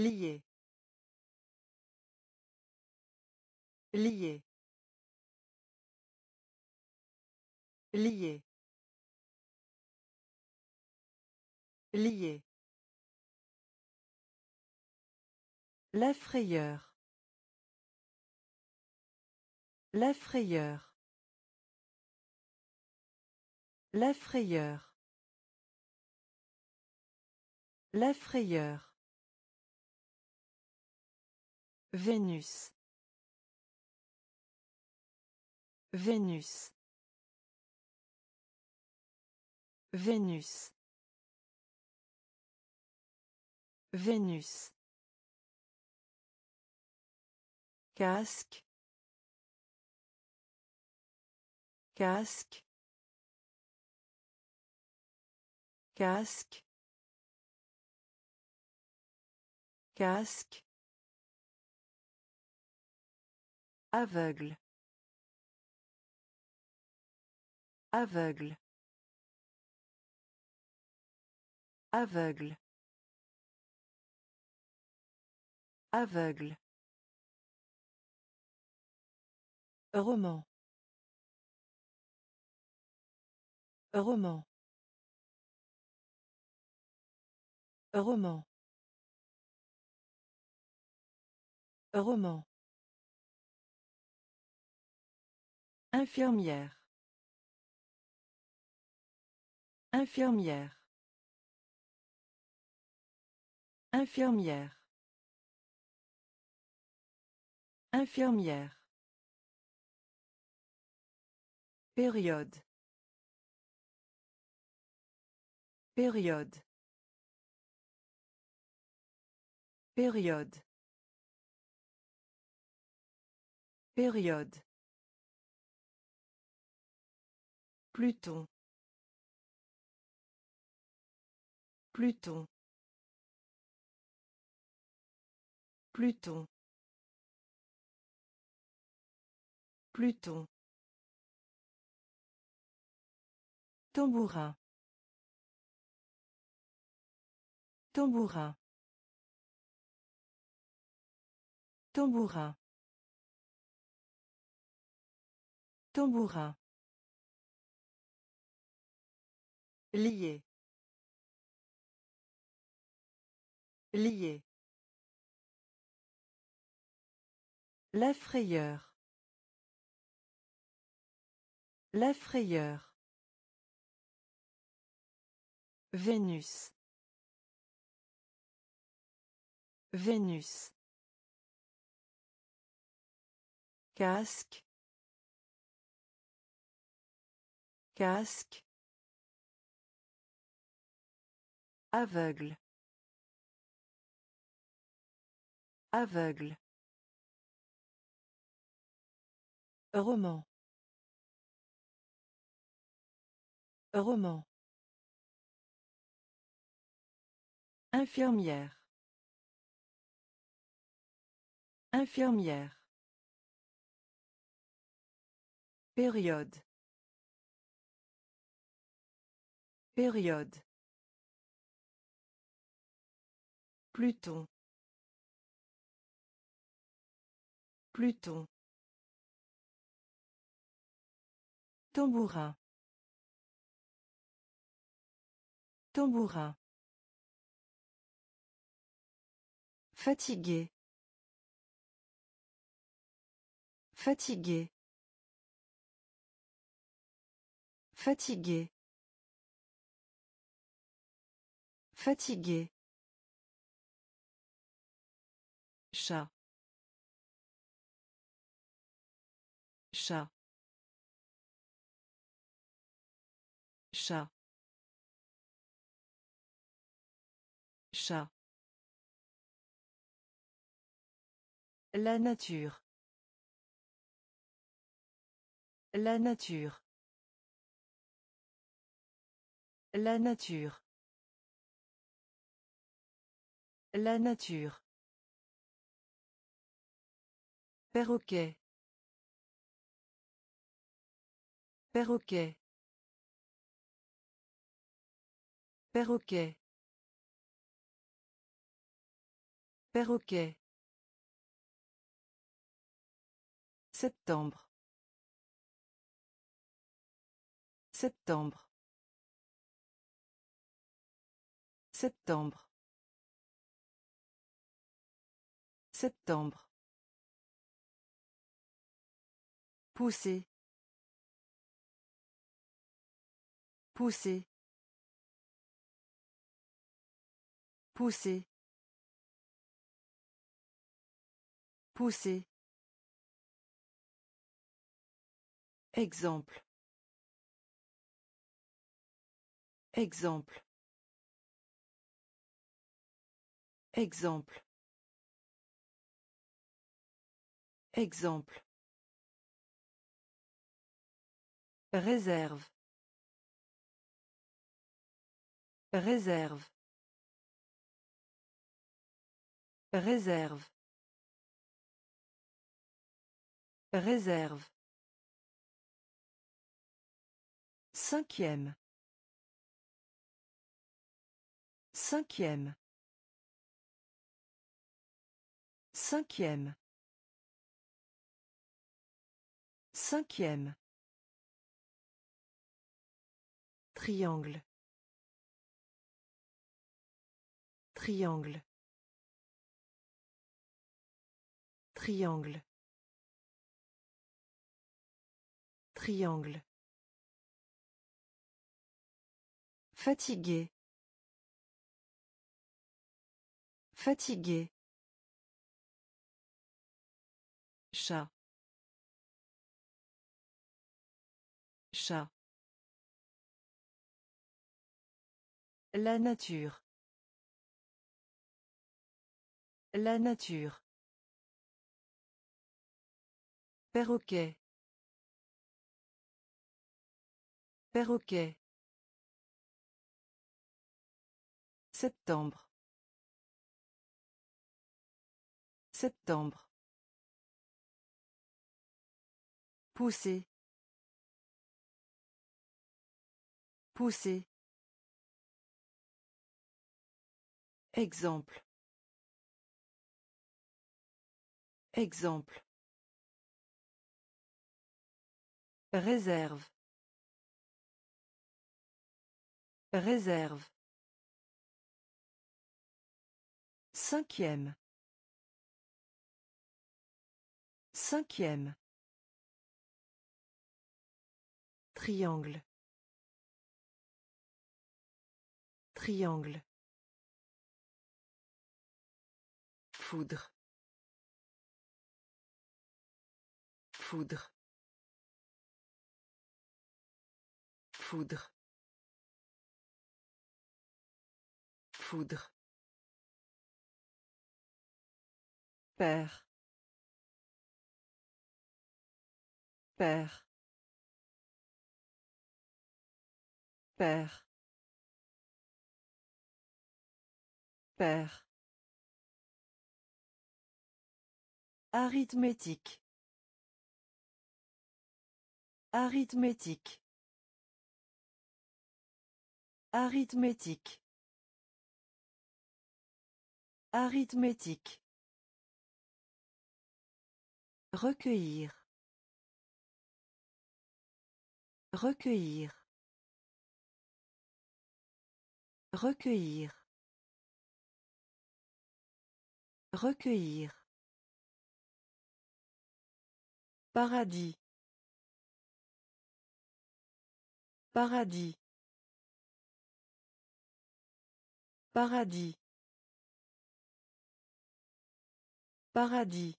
Lié. Lié. Lié. Lié. La frayeur. La frayeur. La frayeur. La frayeur. Vénus. Vénus. Vénus. Vénus. Casque. Casque. Casque. Casque. Aveugle. Aveugle. Aveugle. Aveugle. Roman. Roman. Roman. Roman. Infirmière. Infirmière. Infirmière. Infirmière. Période. Période. Période. Période. Pluton. Pluton. Pluton. Pluton. Tambourin. Tambourin. Tambourin. Tambourin. Lié. Lié. La frayeur. La frayeur. Vénus. Vénus. Casque. Casque. Aveugle. Aveugle. Roman. Roman. Infirmière. Infirmière. Période. Période. Pluton. Pluton. Tambourin. Tambourin. Fatigué. Fatigué. Fatigué. Fatigué. Chat. Chat. Chat. Chat. La nature. La nature. La nature. La nature. Perroquet. Perroquet. Perroquet. Perroquet. Septembre. Septembre. Septembre. Septembre. Pousser. Pousser. Pousser. Pousser. Exemple. Exemple. Exemple. Exemple. Réserve. Réserve. Réserve. Réserve. Cinquième. Cinquième. Cinquième. Cinquième. Triangle. Triangle. Triangle. Triangle. Fatigué. Fatigué. Chat. Chat. La nature. La nature. Perroquet. Perroquet. Septembre. Septembre. Pousser. Pousser. Exemple. Exemple. Réserve. Réserve. Cinquième. Cinquième. Triangle. Triangle. Foudre. Foudre. Foudre. Foudre. Père. Père. Père. Père. Arithmétique. Arithmétique. Arithmétique. Arithmétique. Recueillir. Recueillir. Recueillir. Recueillir. Paradis. Paradis. Paradis. Paradis.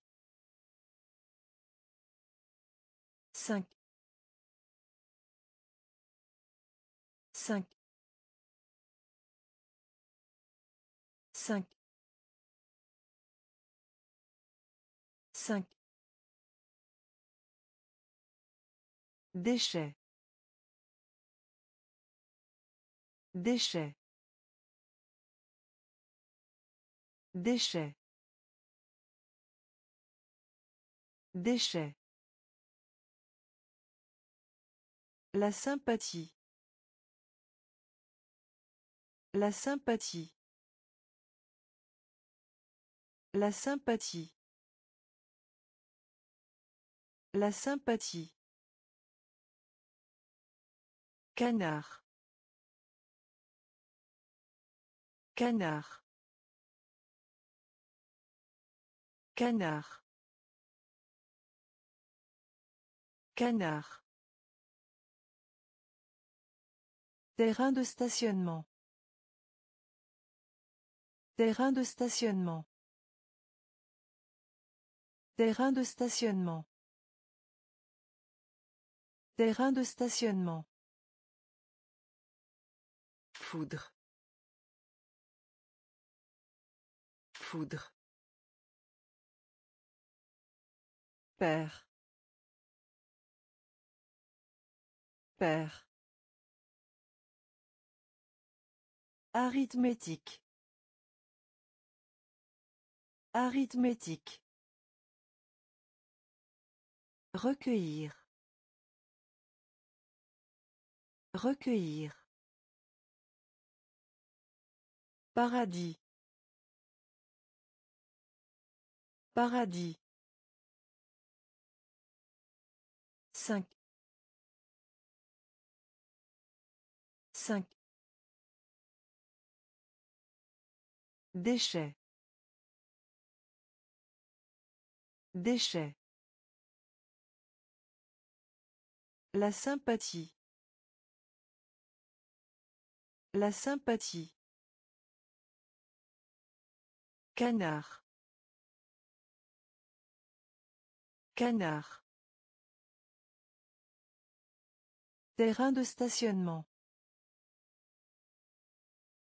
Déchets. Déchets. Déchets. Déchets. La sympathie. La sympathie. La sympathie. La sympathie. Canard. Canard. Canard. Canard. Terrain de stationnement. Terrain de stationnement. Terrain de stationnement. Terrain de stationnement. Foudre. Foudre. Père. Père. Arithmétique. Arithmétique. Recueillir. Recueillir. Paradis. Paradis. Cinq. Cinq. Déchets. Déchets. La sympathie. La sympathie. Canard. Canard. Terrain de stationnement.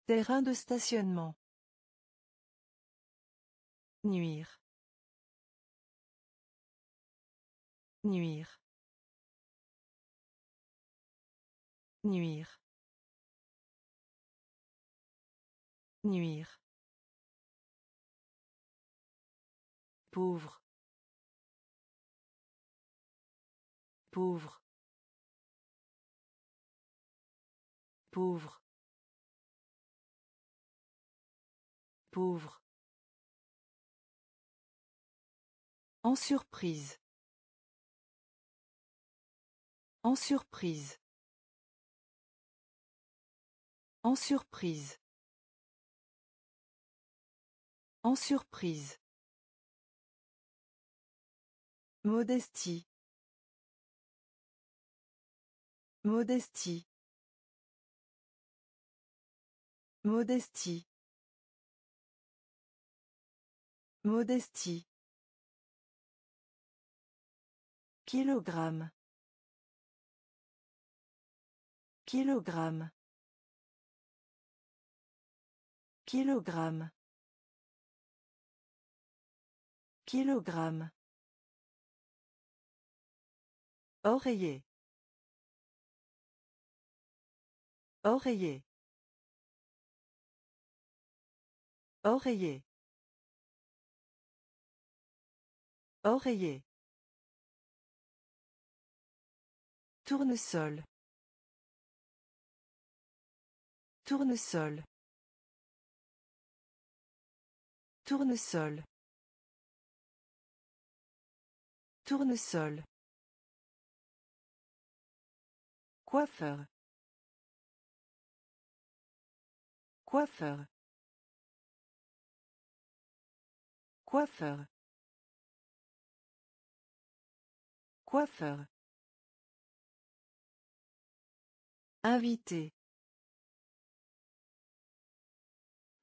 Terrain de stationnement. Nuire. Nuire. Nuire. Nuire. Pauvre. Pauvre. Pauvre. Pauvre. En surprise. En surprise. En surprise. En surprise. Modestie. Modestie. Modestie. Modestie. Kilogramme. Kilogramme. Kilogramme. Kilogramme. Oreiller. Oreiller. Oreiller. Oreiller. Tournesol. Tournesol. Tournesol. Tournesol. Coiffeur. Coiffeur. Coiffeur. Coiffeur. Invité.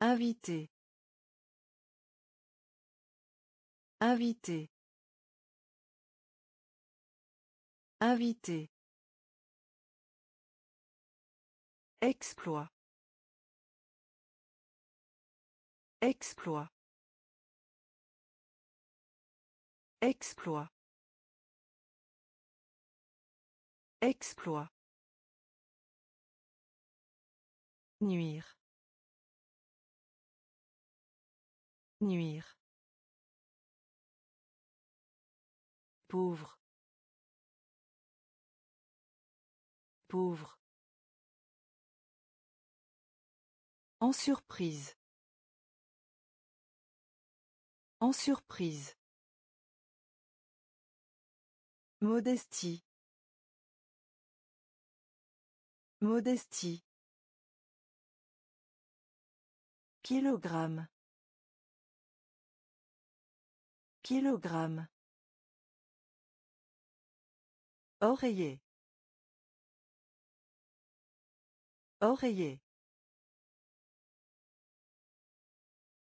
Invité. Invité. Invité. Exploit. Exploit. Exploit. Exploit. Nuire. Nuire. Pauvre. Pauvre. En surprise. En surprise. Modestie. Modestie. Kilogramme. Kilogramme. Oreiller. Oreiller.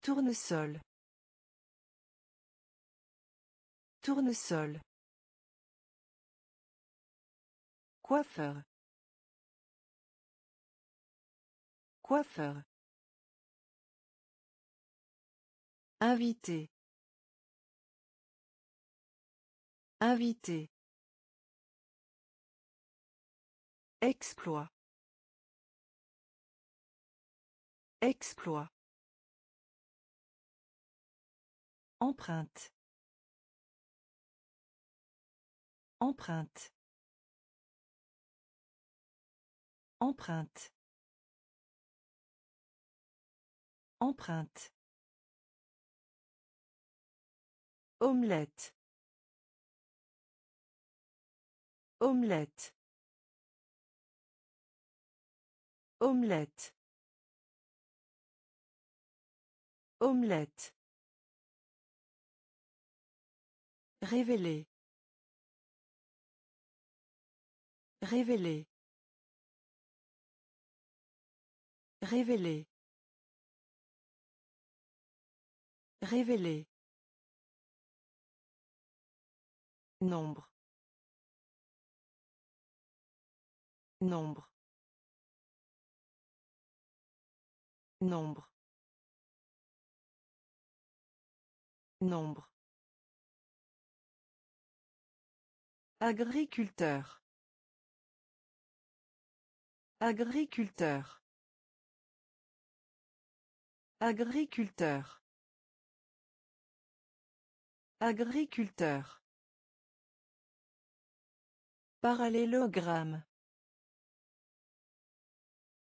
Tournesol. Tournesol. Coiffeur. Coiffeur. Invité. Invité. Exploit. Exploit. Empreinte. Empreinte. Empreinte. Empreinte. Omelette. Omelette. Omelette. Omelette. Révéler. Révéler. Révéler. Révéler. Nombre. Nombre. Nombre. Nombre. Agriculteur. Agriculteur. Agriculteur. Agriculteur. Parallélogramme.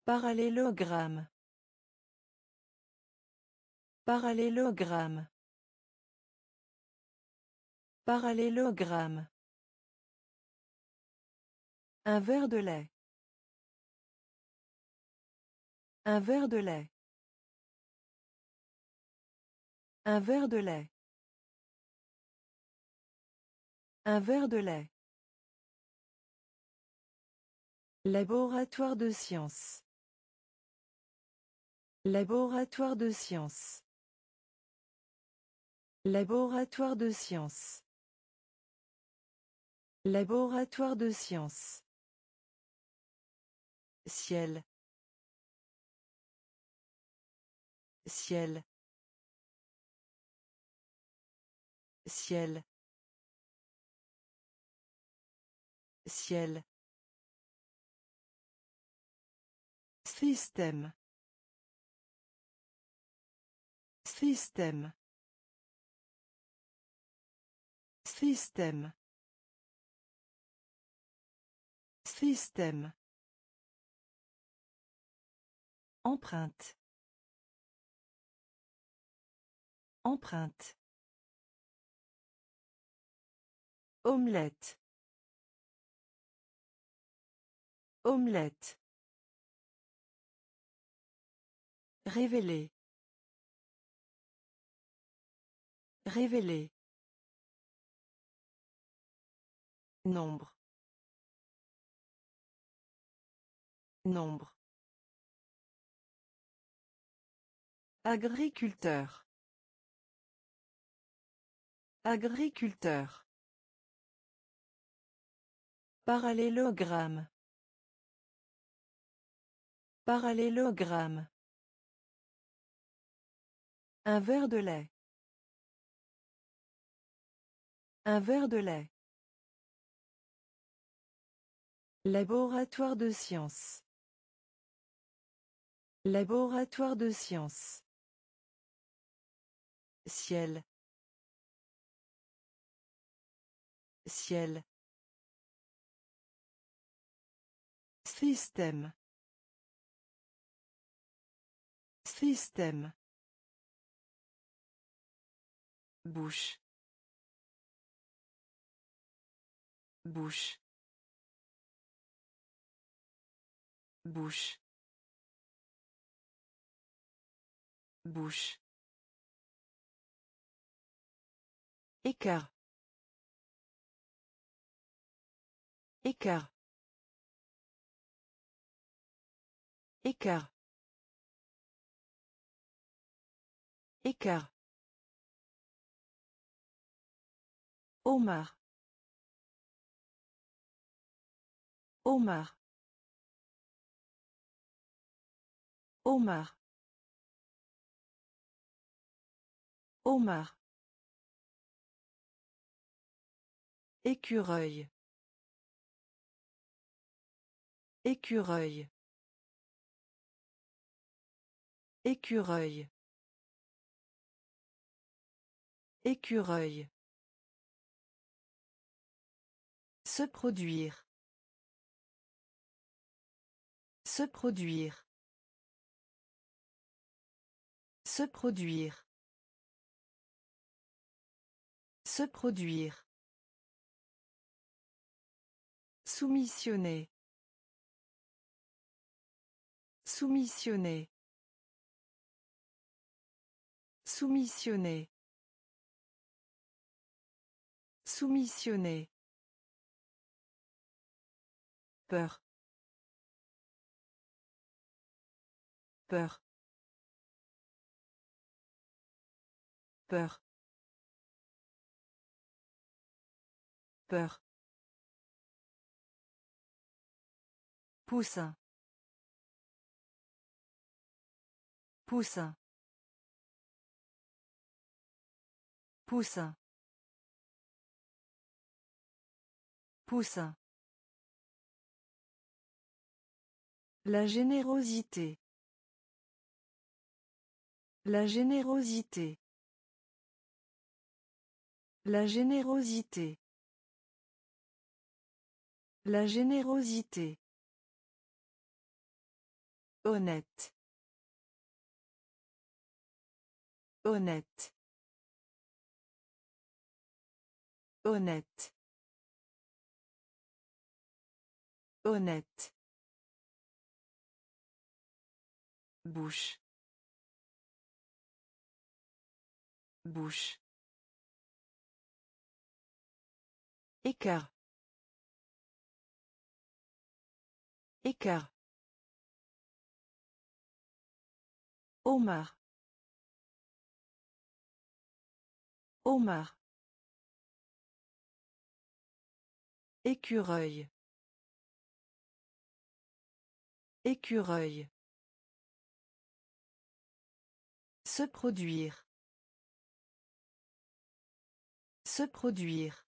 Parallélogramme. Parallélogramme. Parallélogramme. Un verre de lait. Un verre de lait. Un verre de lait. Un verre de lait. Laboratoire de sciences. Laboratoire de sciences. Laboratoire de sciences. Laboratoire de sciences. Ciel. Ciel. Ciel. Ciel. Système. Système. Système. Système. Empreinte. Empreinte. Omelette. Omelette. Révéler. Révéler. Nombre. Nombre. Agriculteur. Agriculteur. Parallélogramme. Parallélogramme. Un verre de lait. Un verre de lait. Laboratoire de sciences. Laboratoire de sciences. Ciel. Ciel. Système. Système. Bouche. Bouche. Bouche. Bouche. Écart. Écart. Écart. Écart. Omar. Omar. Omar. Omar. Écureuil. Écureuil. Écureuil. Écureuil. Se produire. Se produire. Se produire. Se produire. Soumissionner. Soumissionner. Soumissionner. Soumissionner. Peur. Peur. Peur. Peur. Poussin. Poussin. Poussin. Poussin. La générosité. La générosité. La générosité. La générosité. Honnête. Honnête. Honnête. Honnête. Bouche. Bouche. Écart. Écart. Omar. Omar. Écureuil. Écureuil. Se produire. Se produire.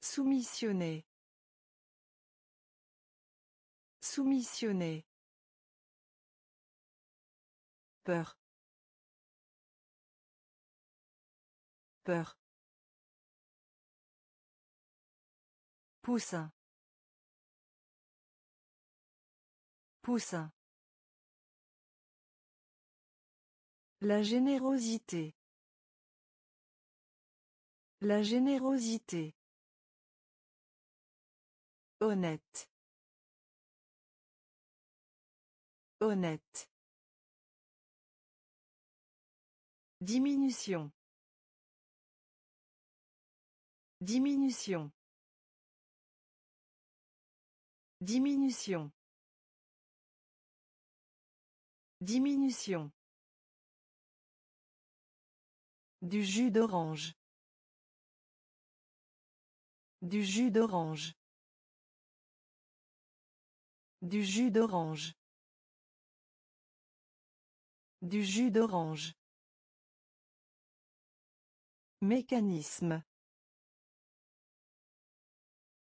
Soumissionner. Soumissionner. Peur. Peur. Poussin. Poussin. La générosité. La générosité. Honnête. Honnête. Diminution. Diminution. Diminution. Diminution. Du jus d'orange. Du jus d'orange. Du jus d'orange. Du jus d'orange. Mécanisme.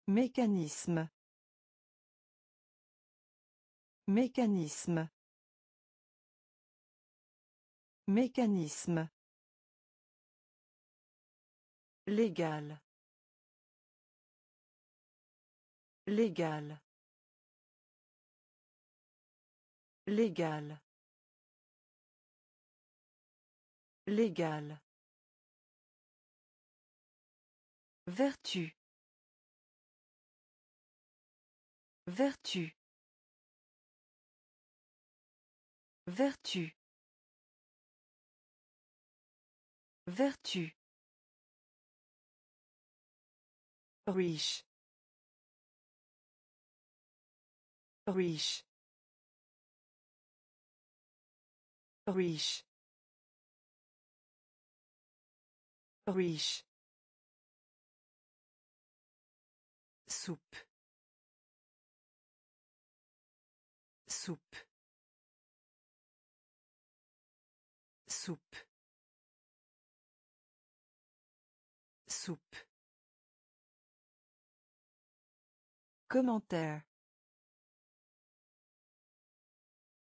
Mécanisme. Mécanisme. Mécanisme. Légal. Légal. Légal. Légal. Vertu. Vertu. Vertu. Vertu. Riche. Riche. Riche. Riche. Soupe. Soupe. Soupe. Soupe. Commentaire.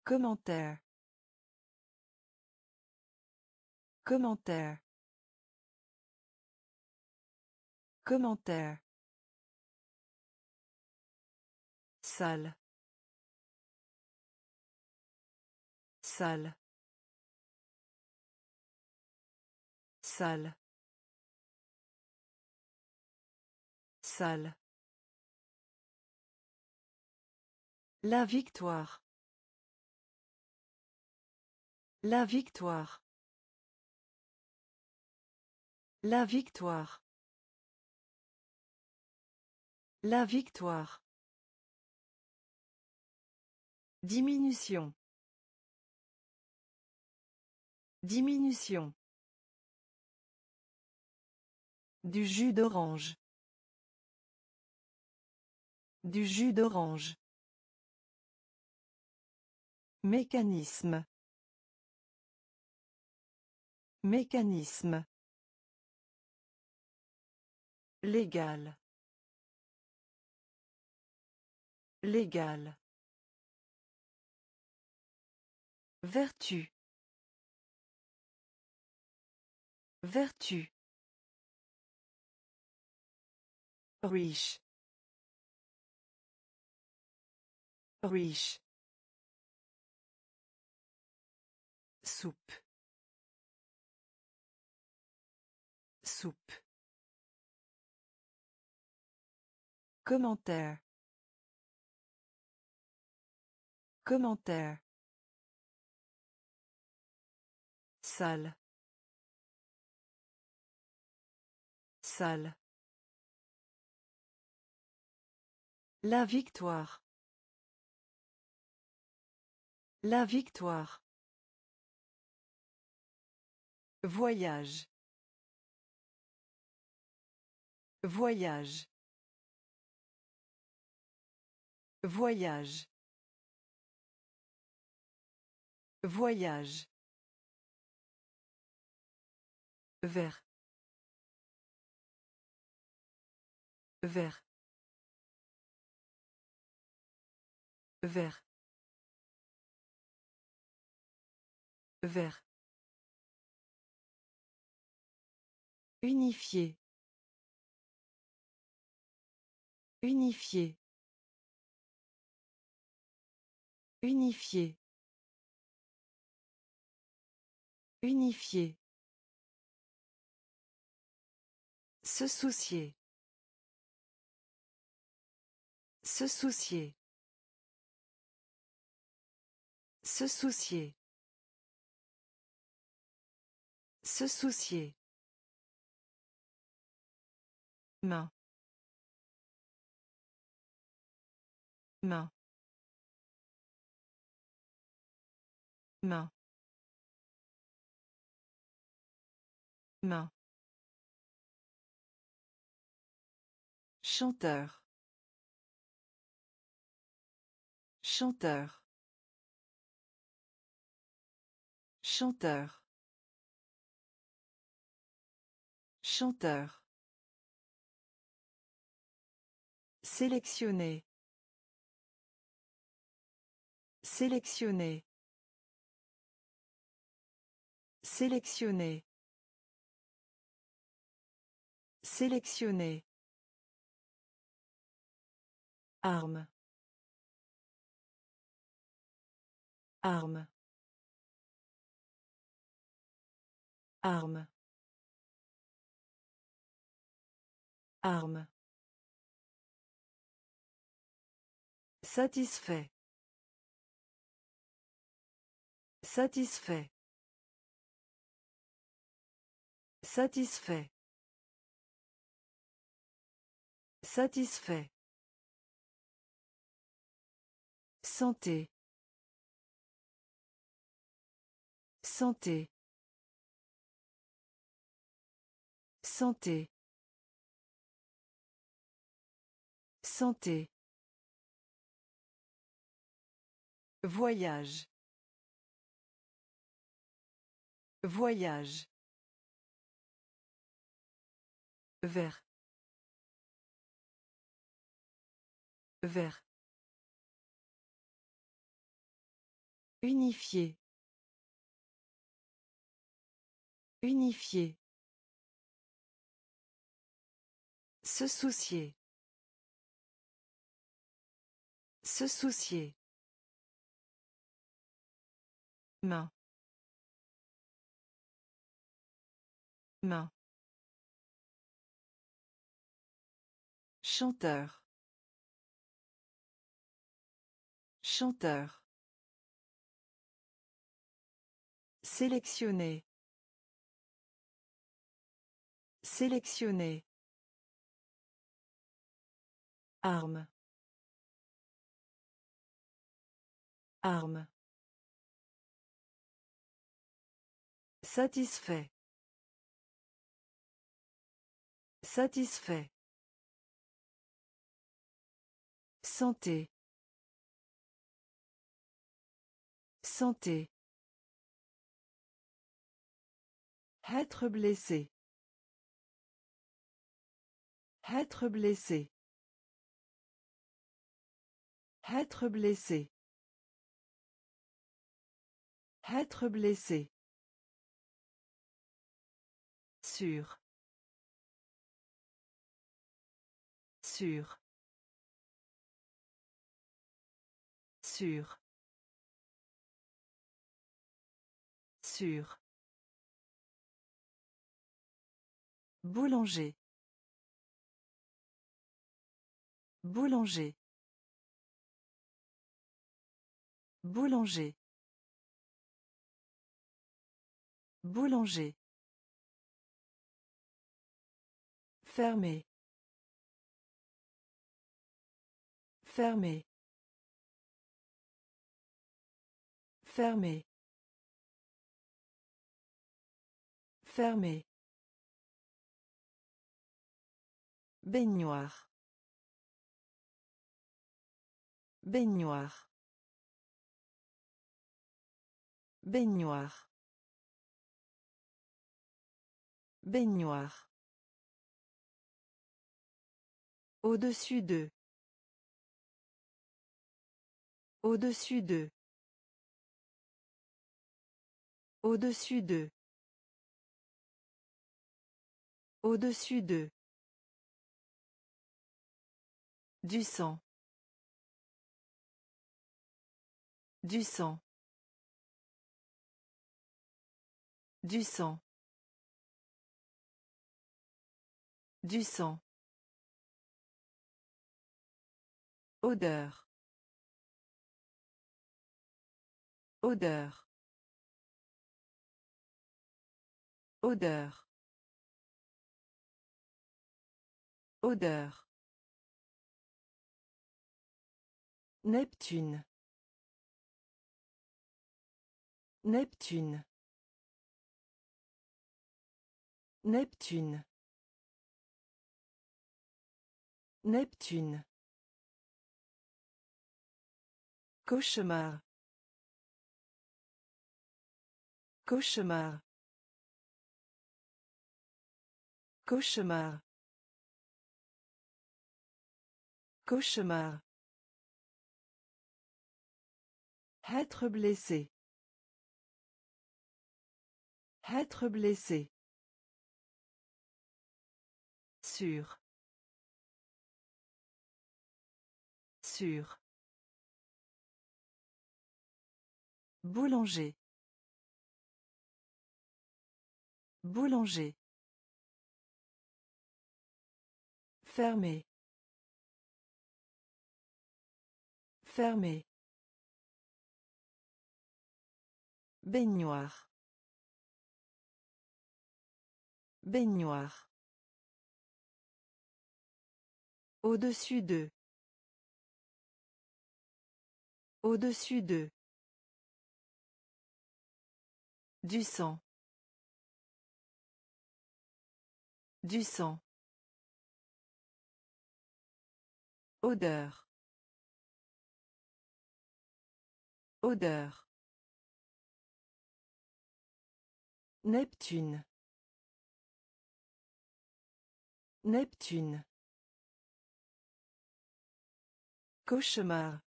Commentaire. Commentaire. Commentaire. Salle. Salle. Salle. Salle. La victoire. La victoire. La victoire. La victoire. Diminution. Diminution. Du jus d'orange. Du jus d'orange. Mécanisme. Mécanisme. Légal. Légal. Vertu. Vertu. Riche. Riche. Soupe. Soupe. Commentaire. Commentaire. Salle. Salle. La victoire. La victoire. Voyage. Voyage. Voyage. Voyage. Vert. Vert. Vert. Vert. Unifié. Unifié. Unifié. Unifié. Se soucier. Se soucier. Se soucier. Se soucier. Main. Main. Main. Main. Chanteur. Chanteur. Chanteur. Chanteur. Sélectionner. Sélectionner. Sélectionner. Sélectionner. Arme. Arme. Arme. Arme. Satisfait. Satisfait. Satisfait. Satisfait. Santé. Santé. Santé. Santé. Voyage. Voyage. Vert. Vert. Unifié. Unifié. Se soucier. Se soucier. Main. Main. Chanteur. Chanteur. Sélectionner. Sélectionner. Arme. Arme. Satisfait. Satisfait. Santé. Santé. Être blessé. Être blessé. Être blessé. Être blessé. Sûr. Sûr. Sûr. Sûr. Boulanger. Boulanger. Boulanger. Boulanger. Fermé. Fermé. Fermé. Fermé. Baignoire. Baignoire. Baignoire. Baignoire. Au-dessus d'eux. Au-dessus d'eux. Au-dessus d'eux. Au-dessus d'eux. Du sang. Du sang. Du sang. Du sang. Odeur. Odeur. Odeur. Odeur. Neptune. Neptune. Neptune. Neptune. Cauchemar. Cauchemar. Cauchemar. Cauchemar. Être blessé. Être blessé. Sûr. Sûr. Boulanger. Boulanger. Fermé. Fermé. Baignoire. Baignoire. Au-dessus d'eux. Au-dessus d'eux. Du sang. Du sang. Odeur. Odeur. Neptune. Neptune. Cauchemar.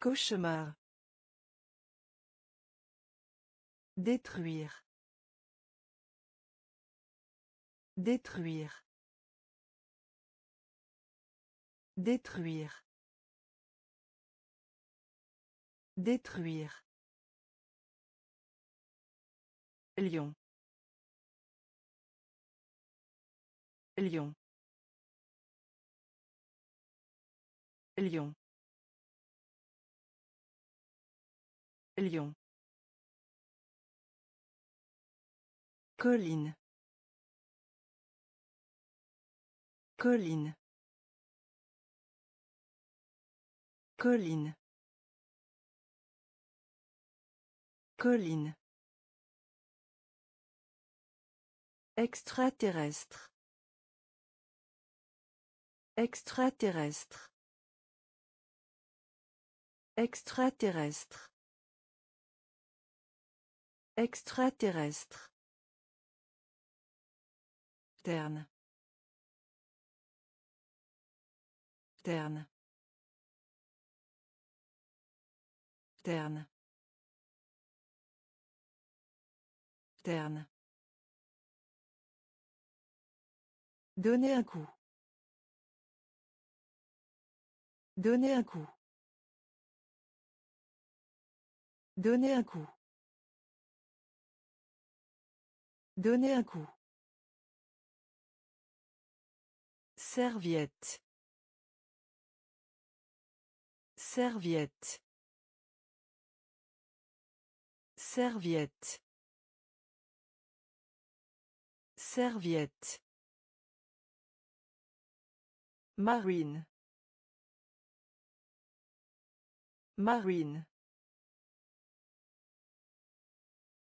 Cauchemar. Détruire. Détruire. Détruire. Détruire. Lion. Lion. Lion. Lion. Colline. Colline. Colline. Colline. Extraterrestre. Extraterrestre. Extraterrestre. Extraterrestre. Terne. Terne. Terne. Terne. Donner un coup. Donner un coup. Donner un coup. Donner un coup. Serviette. Serviette. Serviette. Serviette. Marine. Marine.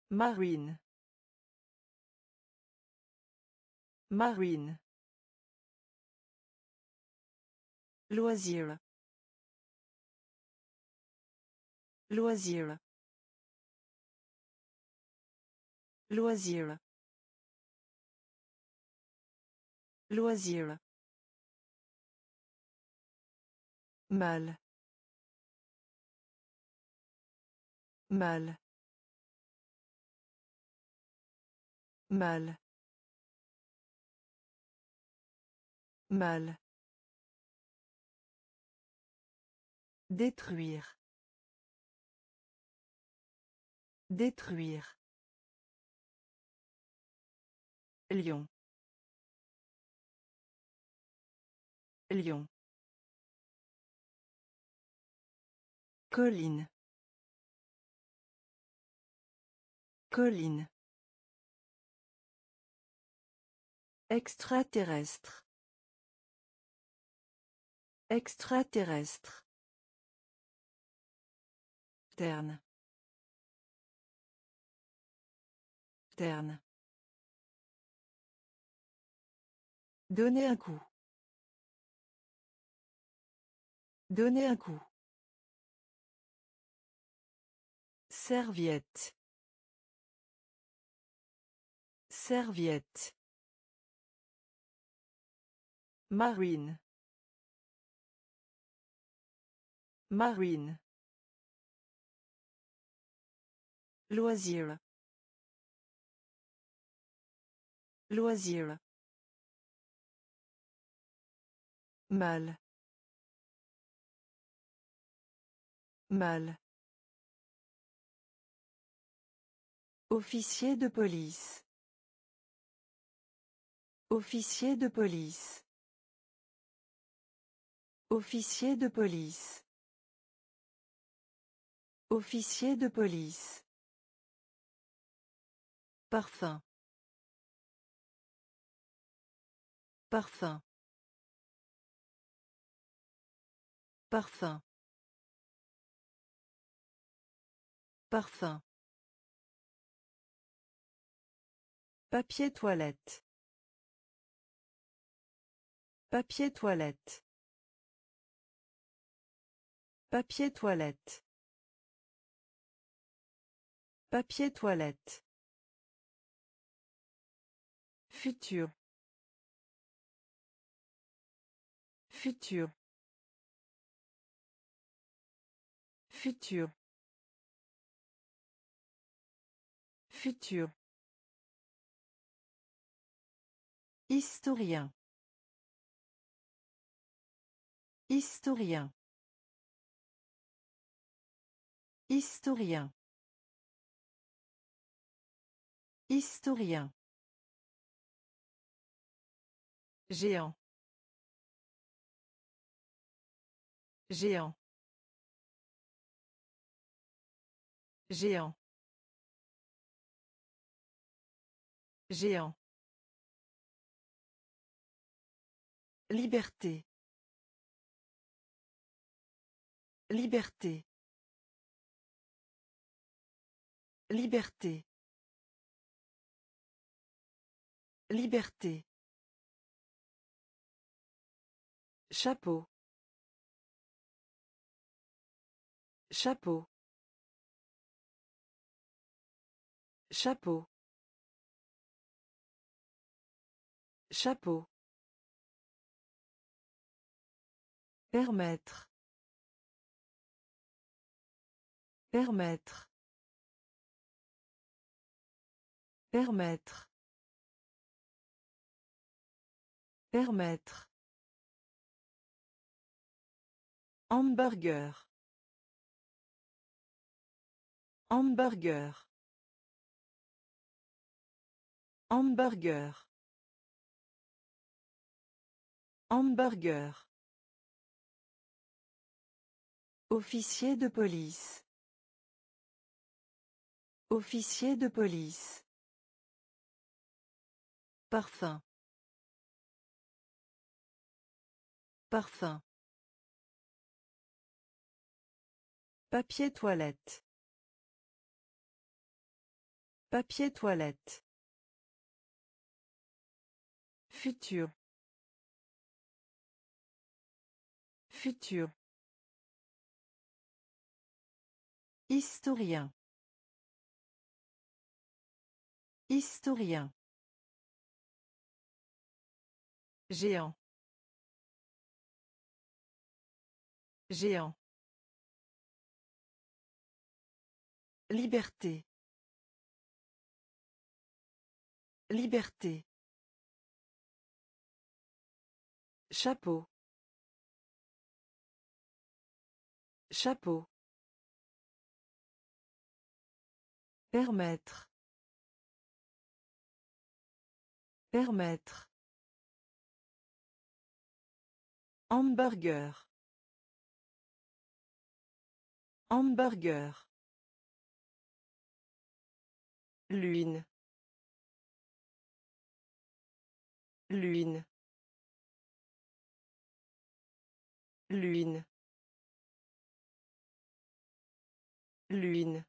Marine. Marine. Loisir. Loisir. Loisir. Loisir. Mal. Mal. Mal. Mal. Détruire. Détruire. Lion. Lion. Colline. Colline. Extraterrestre. Extraterrestre. Terne. Terne. Donner un coup. Donner un coup. Serviette. Serviette. Marine. Marine. Loisir. Loisir. Mal. Mal. Officier de police. Officier de police. Officier de police. Officier de police. Parfum. Parfum. Parfum. Parfum. Papier toilette. Papier toilette. Papier toilette. Papier toilette. Futur. Futur. Futur. Futur. Historien. Historien. Historien. Historien. Géant. Géant. Géant. Géant. Liberté. Liberté. Liberté. Liberté. Chapeau. Chapeau. Chapeau. Chapeau. Permettre. Permettre. Permettre. Permettre. Hamburger. Hamburger. Hamburger. Hamburger. Officier de police. Officier de police. Parfum. Parfum. Papier toilette. Papier toilette. Futur. Futur. Historien. Historien. Géant. Géant. Liberté. Liberté. Chapeau. Chapeau. Permettre. Permettre. Hamburger. Hamburger. Lune. Lune. Lune. Lune.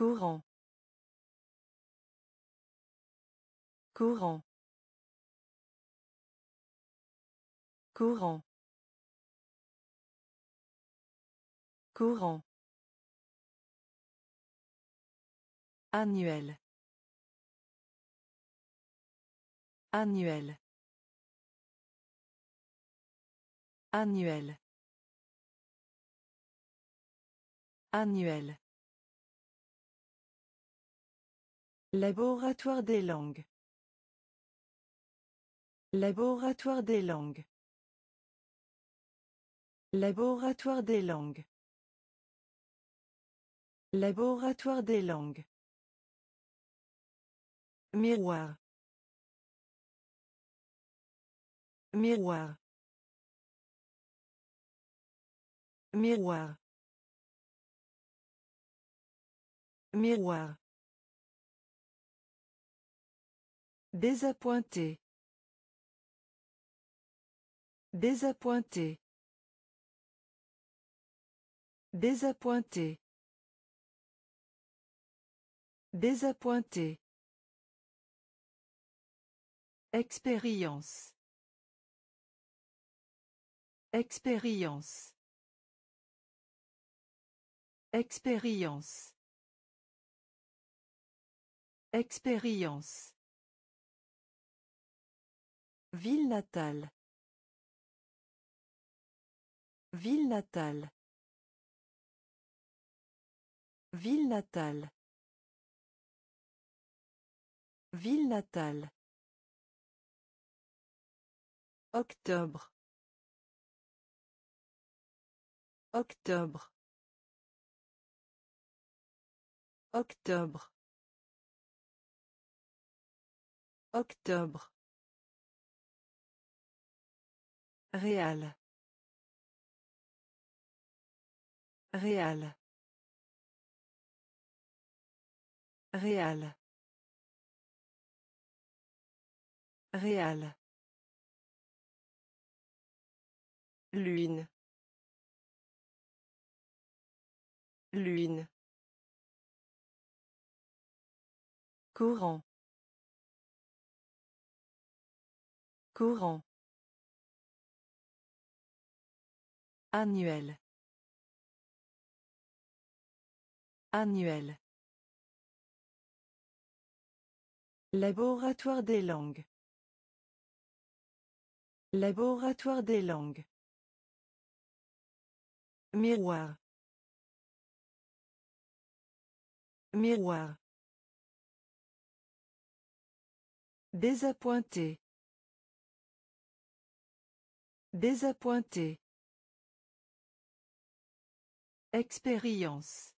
Courant. Courant. Courant. Courant. Annuel. Annuel. Annuel. Annuel. Laboratoire des langues. Laboratoire des langues. Laboratoire des langues. Laboratoire des langues. Miroir. Miroir. Miroir. Miroir. Désappointé. Désappointé. Désappointé. Désappointé. Expérience. Expérience. Expérience. Expérience. Ville natale. Ville natale. Ville natale. Ville natale. Octobre. Octobre. Octobre. Octobre. Réal. Réal. Réal. Réal. Lune. Lune. Courant. Courant. Annuel. Annuel. Laboratoire des langues. Laboratoire des langues. Miroir. Miroir. Désappointé. Désappointé. Expérience.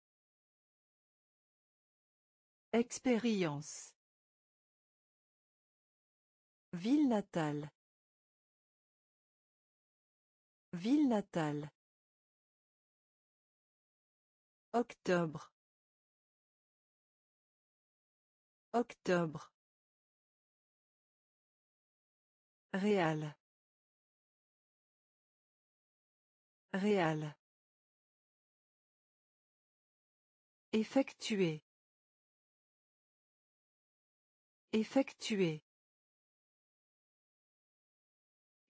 Expérience. Ville natale. Ville natale. Octobre. Octobre. Réal. Réal. Effectuer. Effectuer.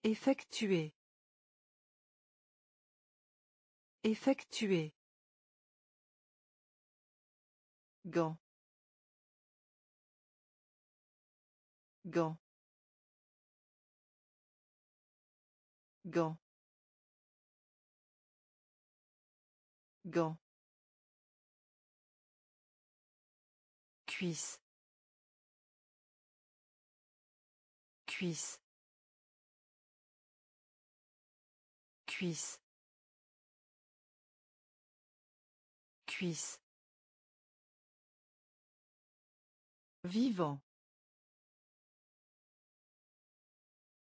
Effectuer. Effectuer. Gant. Gant. Gant. Gant. Cuisse. Cuisse. Cuisse. Vivant.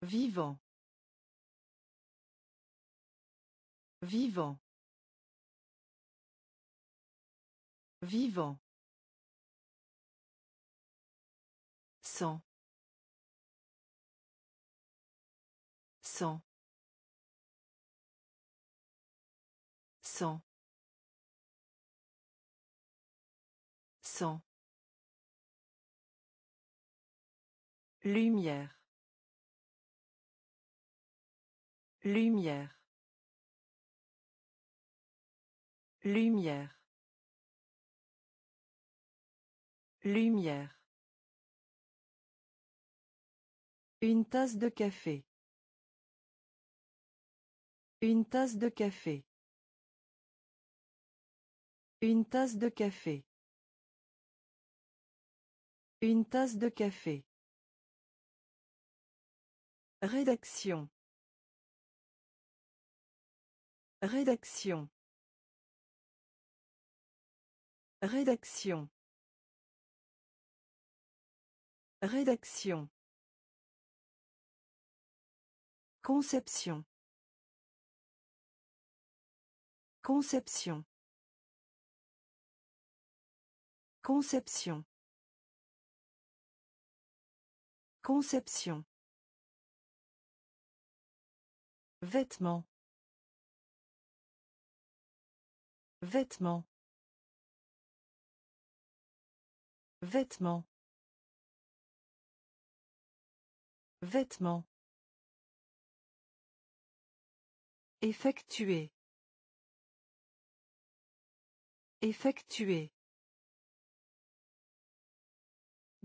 Vivant. Vivant. Vivant. Sans. Sans. Lumière. Lumière. Lumière. Lumière. Une tasse de café. Une tasse de café. Une tasse de café. Une tasse de café. Rédaction. Rédaction. Rédaction. Rédaction. Conception. Conception. Conception. Conception. Vêtements. Vêtements. Vêtements. Vêtements. Effectuer. Effectuer.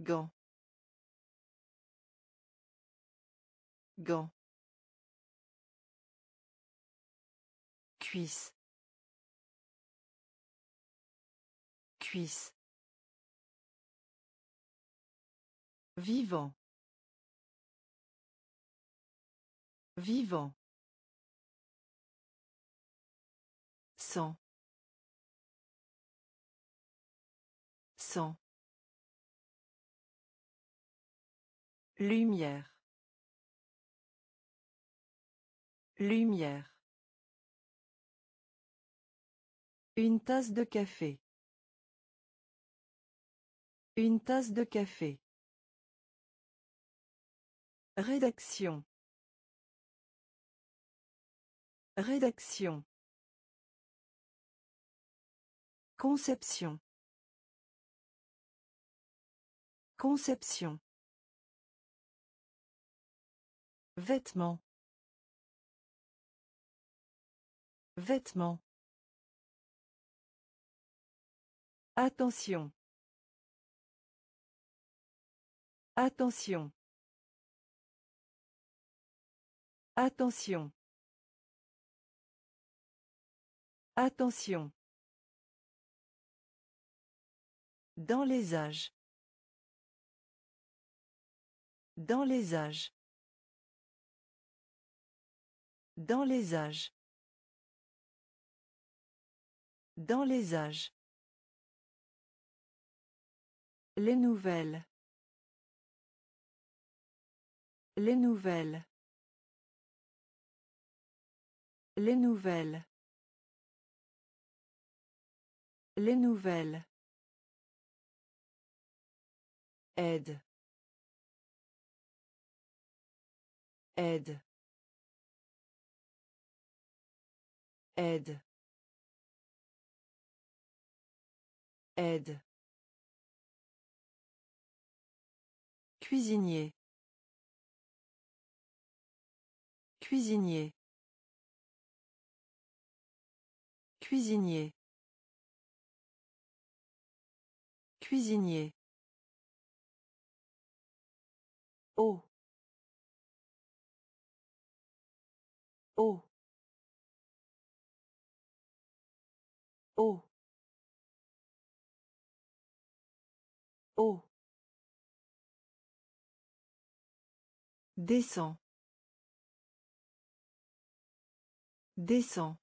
Gant. Gant. Cuisse. Cuisse. Vivant. Vivant. Sans. Sans. Lumière. Lumière. Une tasse de café. Une tasse de café. Rédaction. Rédaction. Conception. Conception. Vêtements. Vêtements. Attention. Attention. Attention. Attention. Dans les âges. Dans les âges. Dans les âges. Dans les âges. Les nouvelles. Les nouvelles. Les nouvelles. Les nouvelles. Aide. Aide. Aide. Aide. Cuisinier. Cuisinier. Cuisinier. Cuisinier. Oh. Oh. Oh. Oh. Descend. Descend.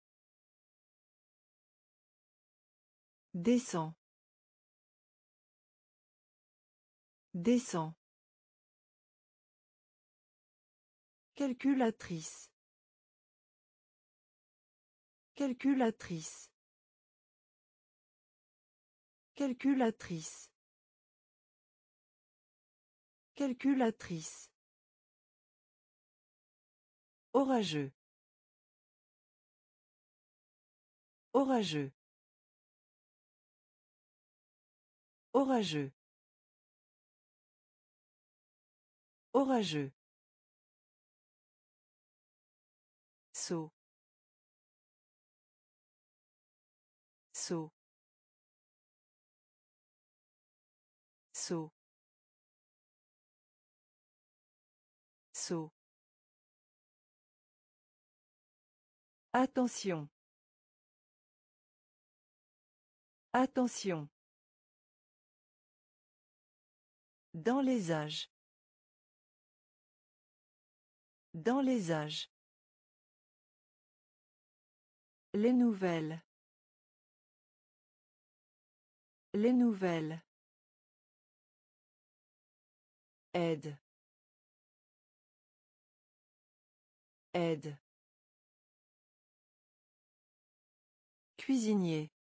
Descend. Descend. Calculatrice. Calculatrice. Calculatrice. Calculatrice. Orageux. Orageux. Orageux. Orageux. Saut. Saut. Saut. Saut. Attention. Attention. Dans les âges. Dans les âges. Les nouvelles. Les nouvelles. Aide. Aide. Cuisinier.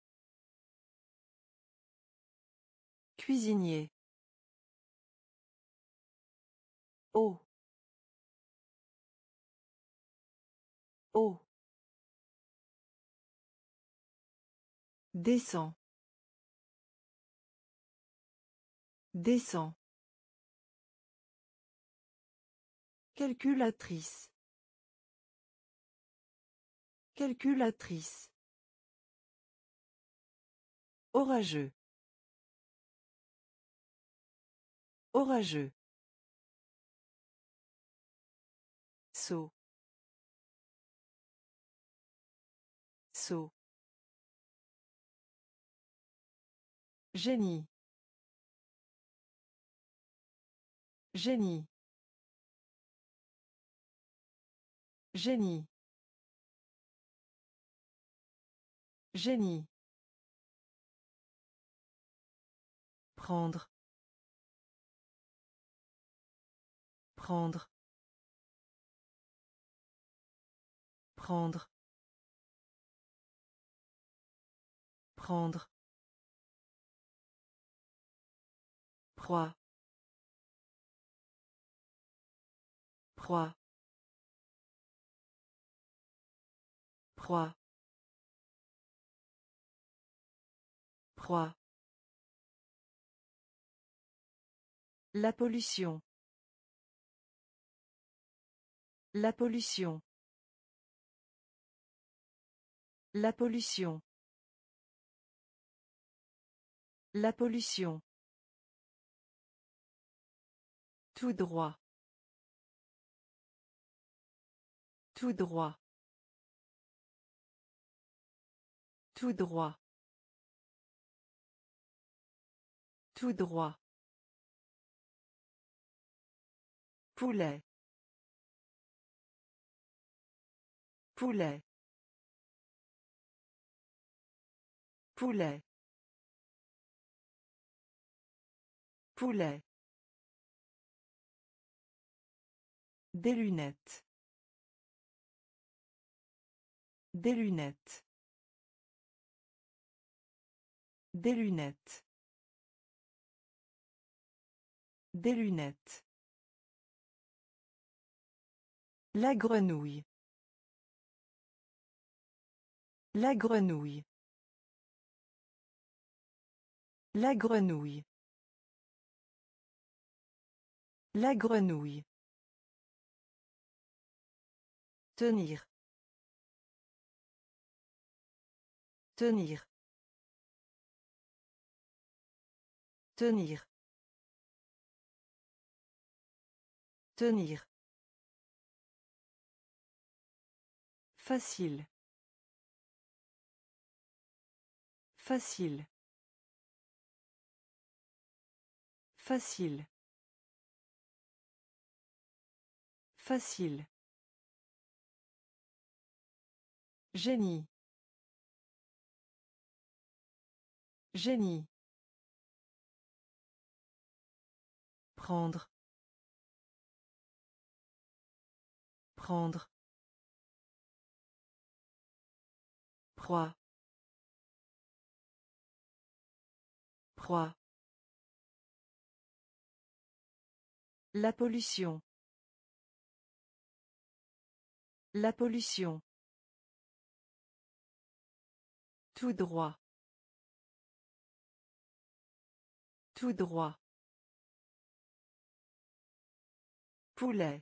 Cuisinier. Eau. Eau. Descend. Descend. Calculatrice. Calculatrice. Orageux. Orageux. Saut. Saut. Génie. Génie. Génie. Génie. Prendre. Prendre. Prendre. Prendre. Proie. Proie. Proie. Proie. La pollution. La pollution. La pollution. La pollution. Tout droit. Tout droit. Tout droit. Tout droit. Poulet. Poulet. Poulet. Poulet. Des lunettes. Des lunettes. Des lunettes. Des lunettes. La grenouille. La grenouille. La grenouille. La grenouille. Tenir. Tenir. Tenir. Tenir. Facile. Facile. Facile. Facile. Génie. Génie. Prendre. Prendre. Proie. Proie. La pollution. La pollution. Tout droit. Tout droit. Poulet.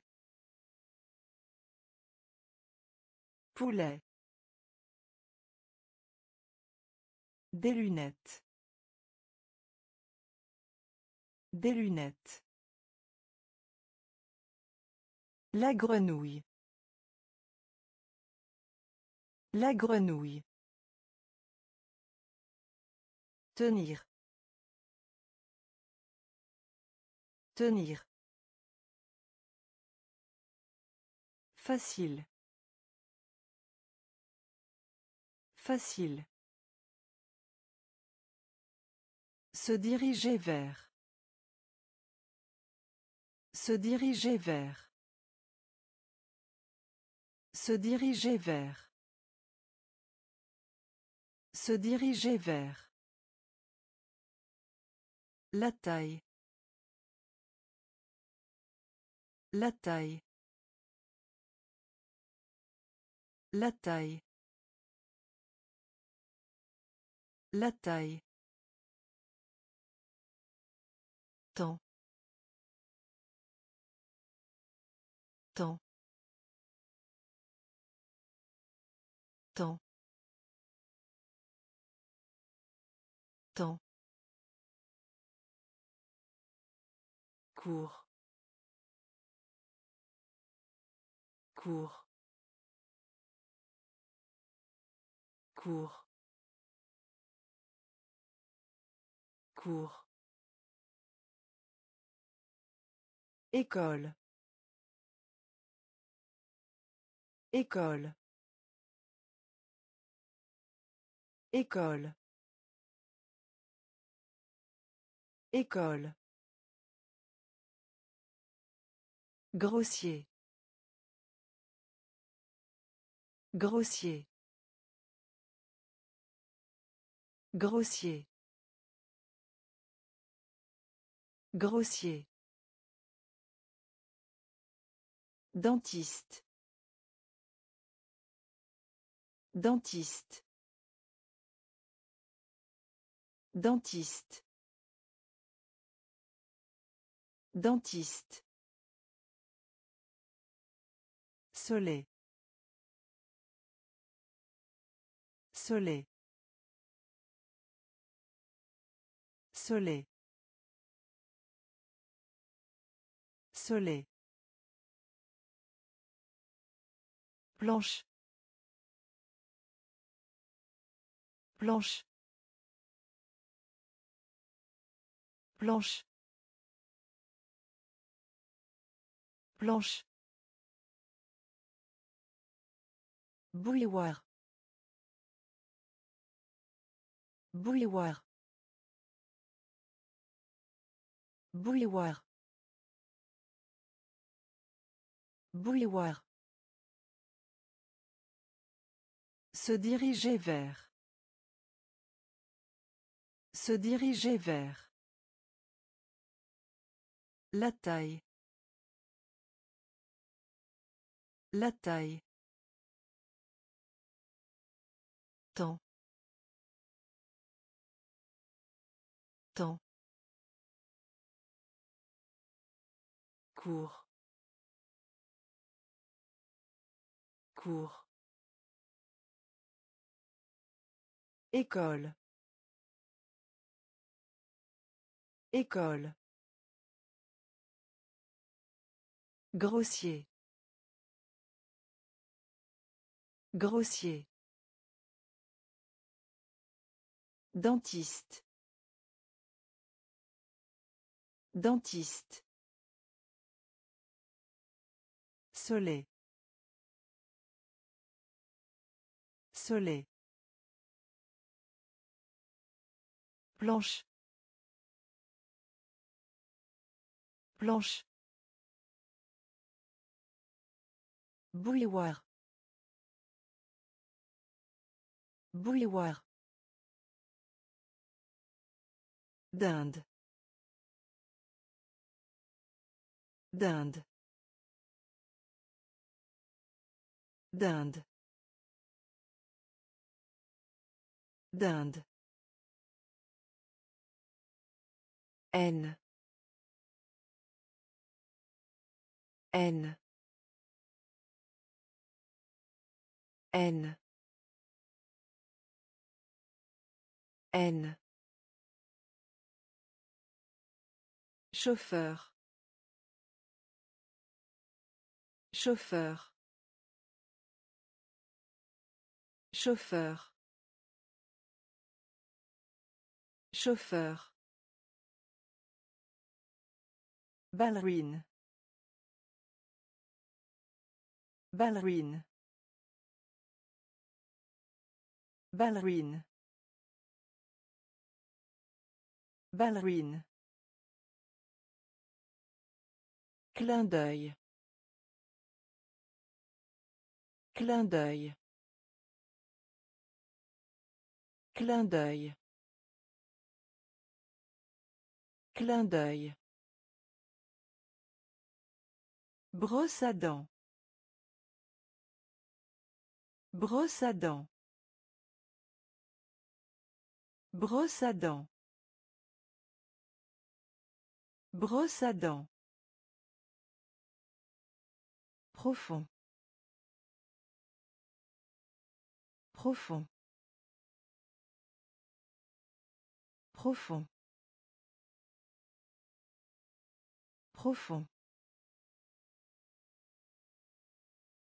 Poulet. Des lunettes. Des lunettes. La grenouille. La grenouille. Tenir. Tenir. Facile. Facile. Se diriger vers. Se diriger vers. Se diriger vers. Se diriger vers. La taille. La taille. La taille. La taille. Temps. Temps. Temps. Temps. Cours. Cours. Cours. Cours. École. École. École. École. Grossier. Grossier. Grossier. Grossier. Dentiste. Dentiste. Dentiste. Dentiste. Soleil. Soleil. Soleil. Soleil. Planche. Planche. Planche. Planche. Bouilloire. Bouilloire. Bouilloire. Bouilloire. Se diriger vers. Se diriger vers. La taille. La taille. Temps. Temps. Cours. Cours. École. École. Grossier. Grossier. Dentiste. Dentiste. Soleil. Soleil. Planche. Planche. Bouilloire. Bouilloire. D'Inde. D'Inde. D'Inde. D'Inde. N. N. N. N. Chauffeur. Chauffeur. Chauffeur. Chauffeur. Ballerine. Ballerine. Ballerine. Ballerine. Clin d'œil. Clin d'œil. Clin d'œil. Clin d'œil. Brosse à dents. Brosse à dents. Brosse à dents. Brosse à dents. Profond. Profond. Profond. Profond.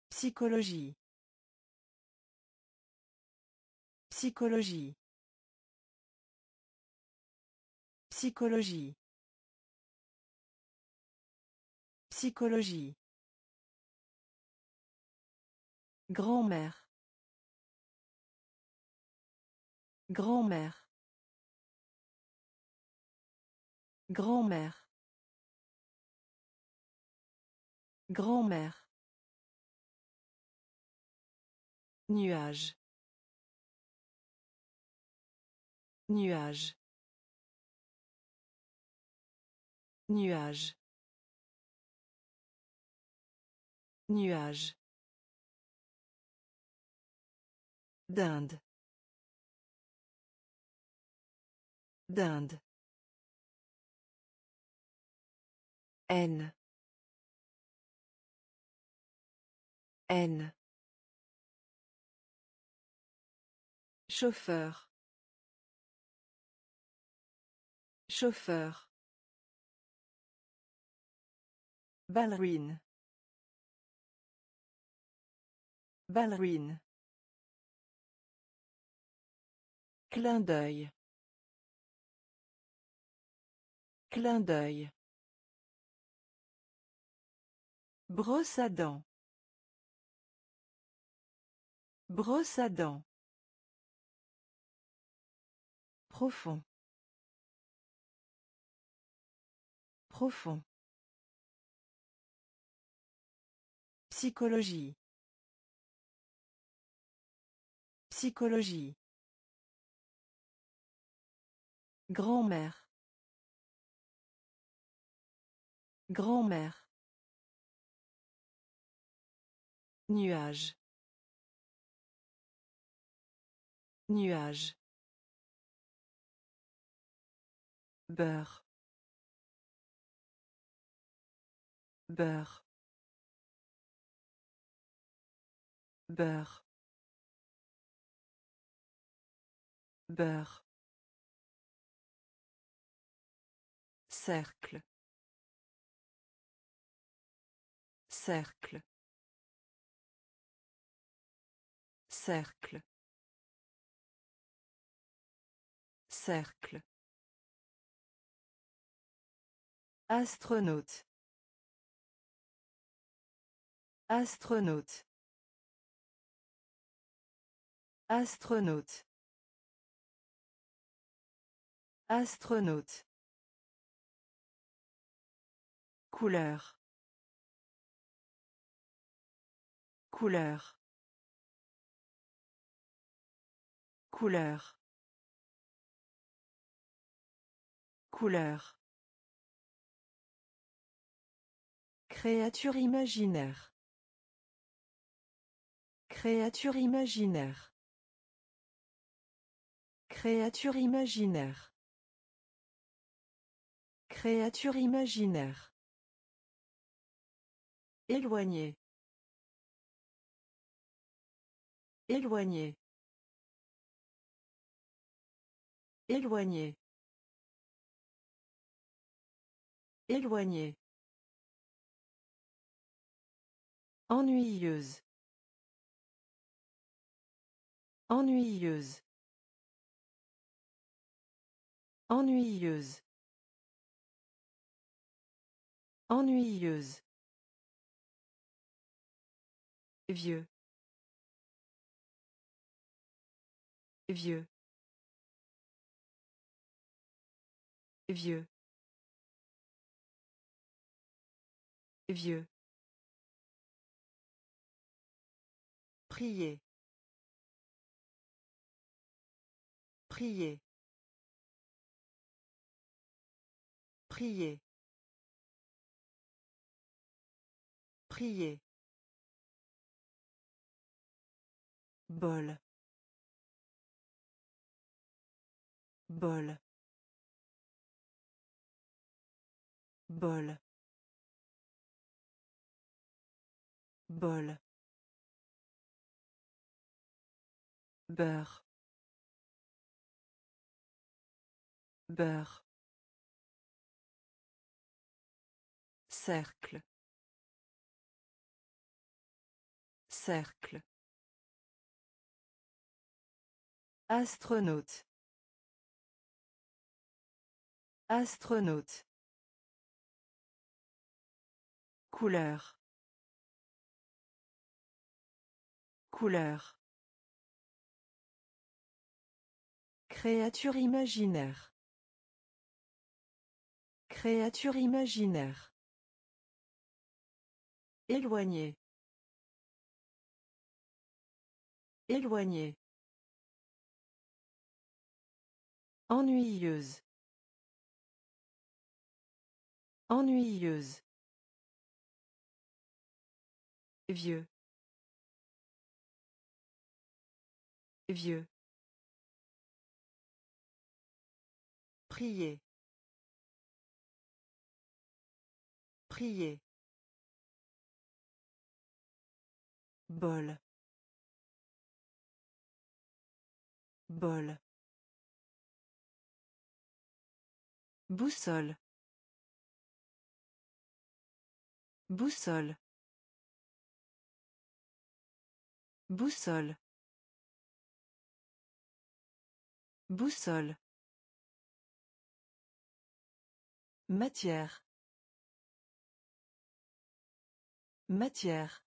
Psychologie. Psychologie. Psychologie. Psychologie. Grand-mère. Grand-mère. Grand-mère. Grand-mère. Nuage. Nuage. Nuage. Nuage. D'Inde. D'Inde. N. N. Chauffeur. Chauffeur. Ballerine. Ballerine. Clin d'œil. Clin d'œil. Brosse à dents. Brosse à dents. Profond. Profond. Psychologie. Psychologie. Grand-mère. Grand-mère. Nuage. Nuage. Beurre. Beurre. Beurre. Beurre. Cercle. Cercle. Cercle. Cercle. Astronaute. Astronaute. Astronaute. Astronaute. Couleur. Couleur. Couleur. Couleur. Créature imaginaire. Créature imaginaire. Créature imaginaire. Créature imaginaire. Éloigné. Éloigné. Éloigné. Éloigné. Ennuyeuse. Ennuyeuse. Ennuyeuse. Ennuyeuse. Vieux. Vieux. Vieux. Vieux. Prier. Prier. Prier. Prier. Bol. Bol. Bol. Bol. beurre beurre cercle cercle astronaute astronaute couleur couleur Créature imaginaire. Créature imaginaire. Éloigné. Éloigné. Ennuyeuse. Ennuyeuse. Vieux. Vieux. Prier. Prier. Bol. Bol. Boussole. Boussole. Boussole. Boussole. Matière. Matière.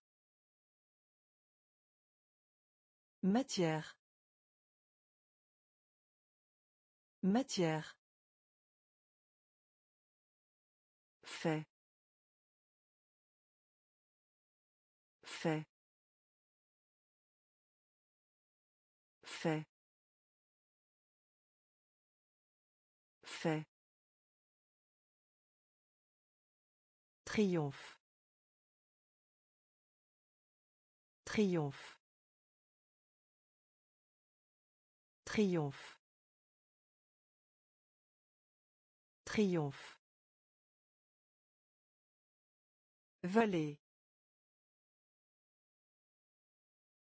Matière. Matière. Fait. Fait. Fait. Triomphe. Triomphe. Triomphe. Triomphe. Vallée.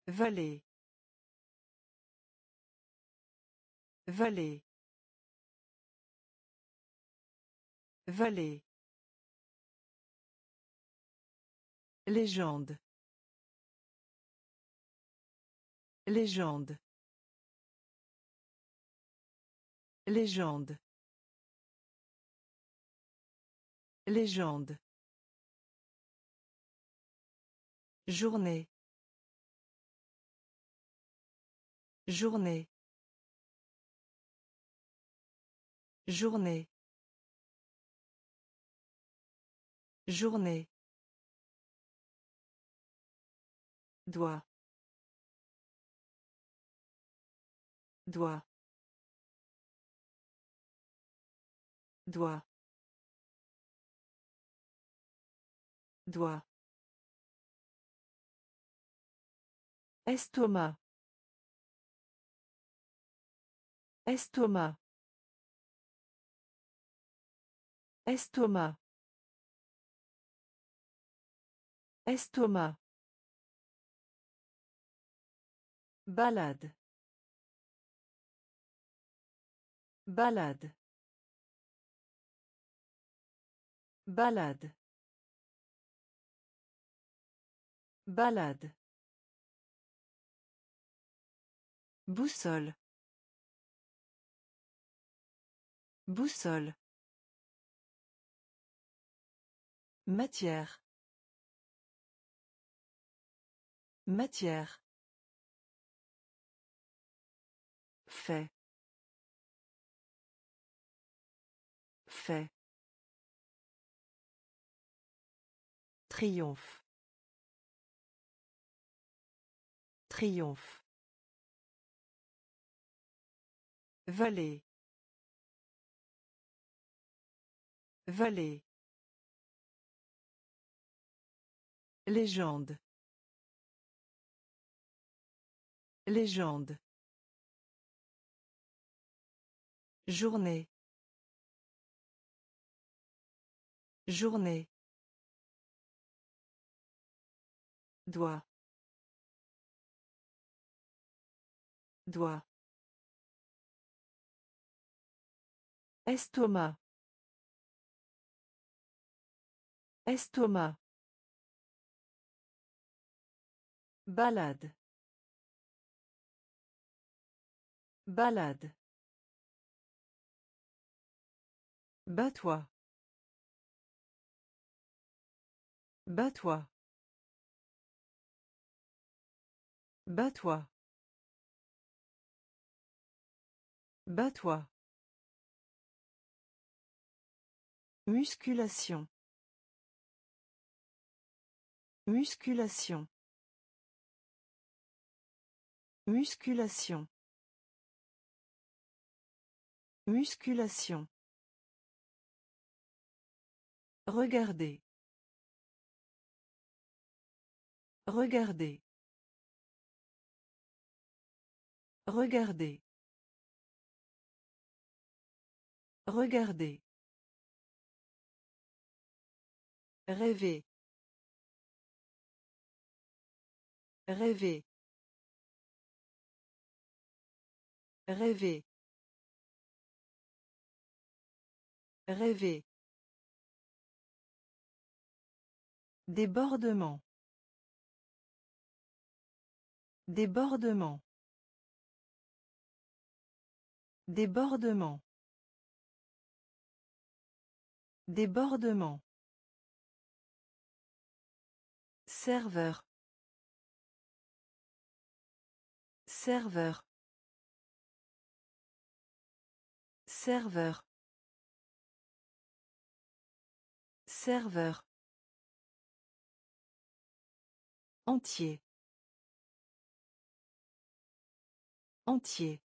Vallée. Vallée. Vallée. Légende. Légende. Légende. Légende. Journée. Journée. Journée. Journée. Doigt. Doigt. Doigt. Doigt. Estomac. Estomac. Estomac. Estomac. Balade. Balade. Balade. Balade. Boussole. Boussole. Matière. Matière. Fait. Parfait. Triomphe. Triomphe. Vallée. Vallée. Légende. Légende. Journée. Journée. Doigt. Doigt. Estomac. Estomac. Balade. Balade. Bats-toi. Bats-toi. Bats-toi. Musculation. Musculation. Musculation. Musculation. Regardez. Regardez. Regardez. Regardez. Rêver. Rêver. Rêver. Rêver. Débordement. Débordement. Débordement. Débordement. Serveur. Serveur. Serveur. Serveur. Entier. Entier.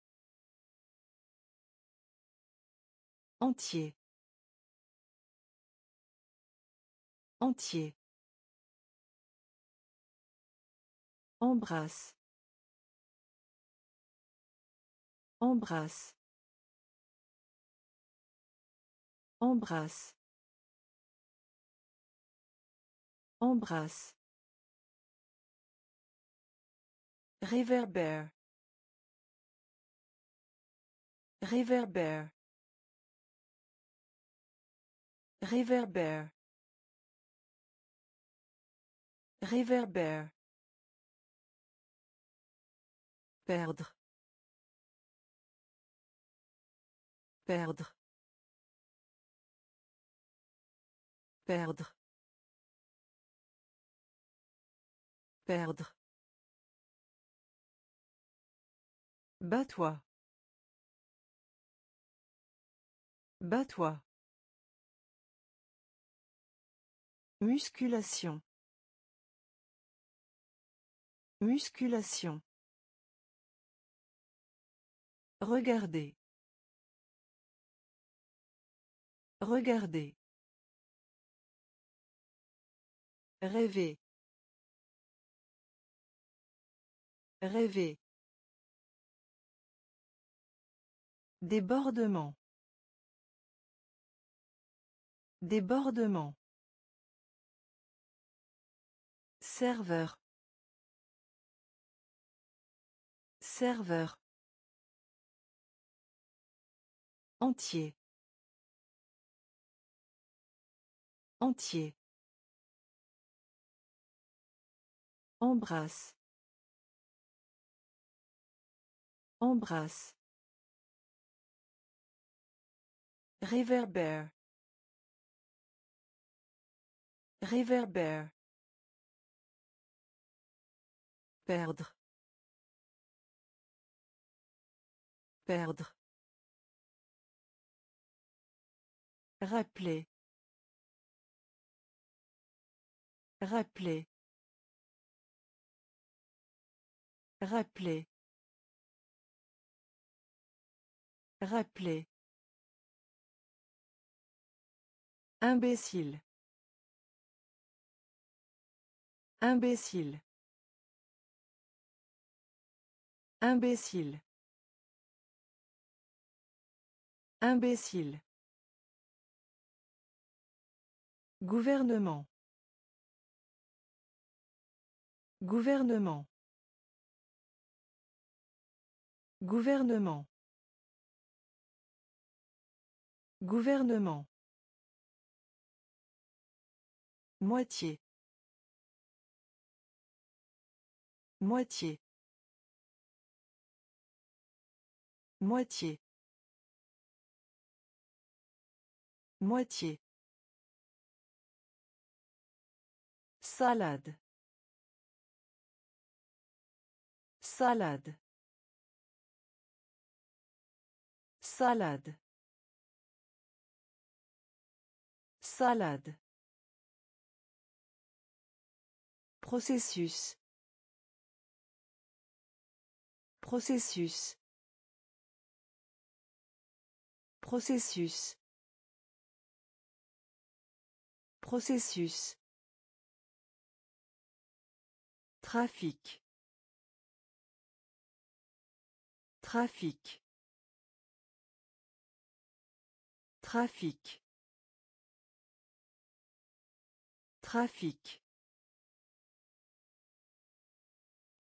Entier. Entier. Embrasse. Embrasse. Embrasse. Embrasse. Réverbère. Réverbère. Réverbère. Réverbère. Perdre. Perdre. Perdre. Perdre. Bats-toi. Bats-toi. Musculation. Musculation. Regardez. Regardez. Rêver. Rêver. Débordement. Débordement. Serveur. Serveur. Entier. Entier. Embrasse. Embrasse. Réverbère. Réverbère. Perdre. Perdre. Rappeler. Rappeler. Rappeler. Rappeler. Imbécile. Imbécile. Imbécile. Imbécile. Gouvernement. Gouvernement. Gouvernement. Gouvernement. Moitié. Moitié. Moitié. Moitié. Salade. Salade. Salade. Salade. Processus. Processus. Processus. Processus. Trafic. Trafic. Trafic. Trafic.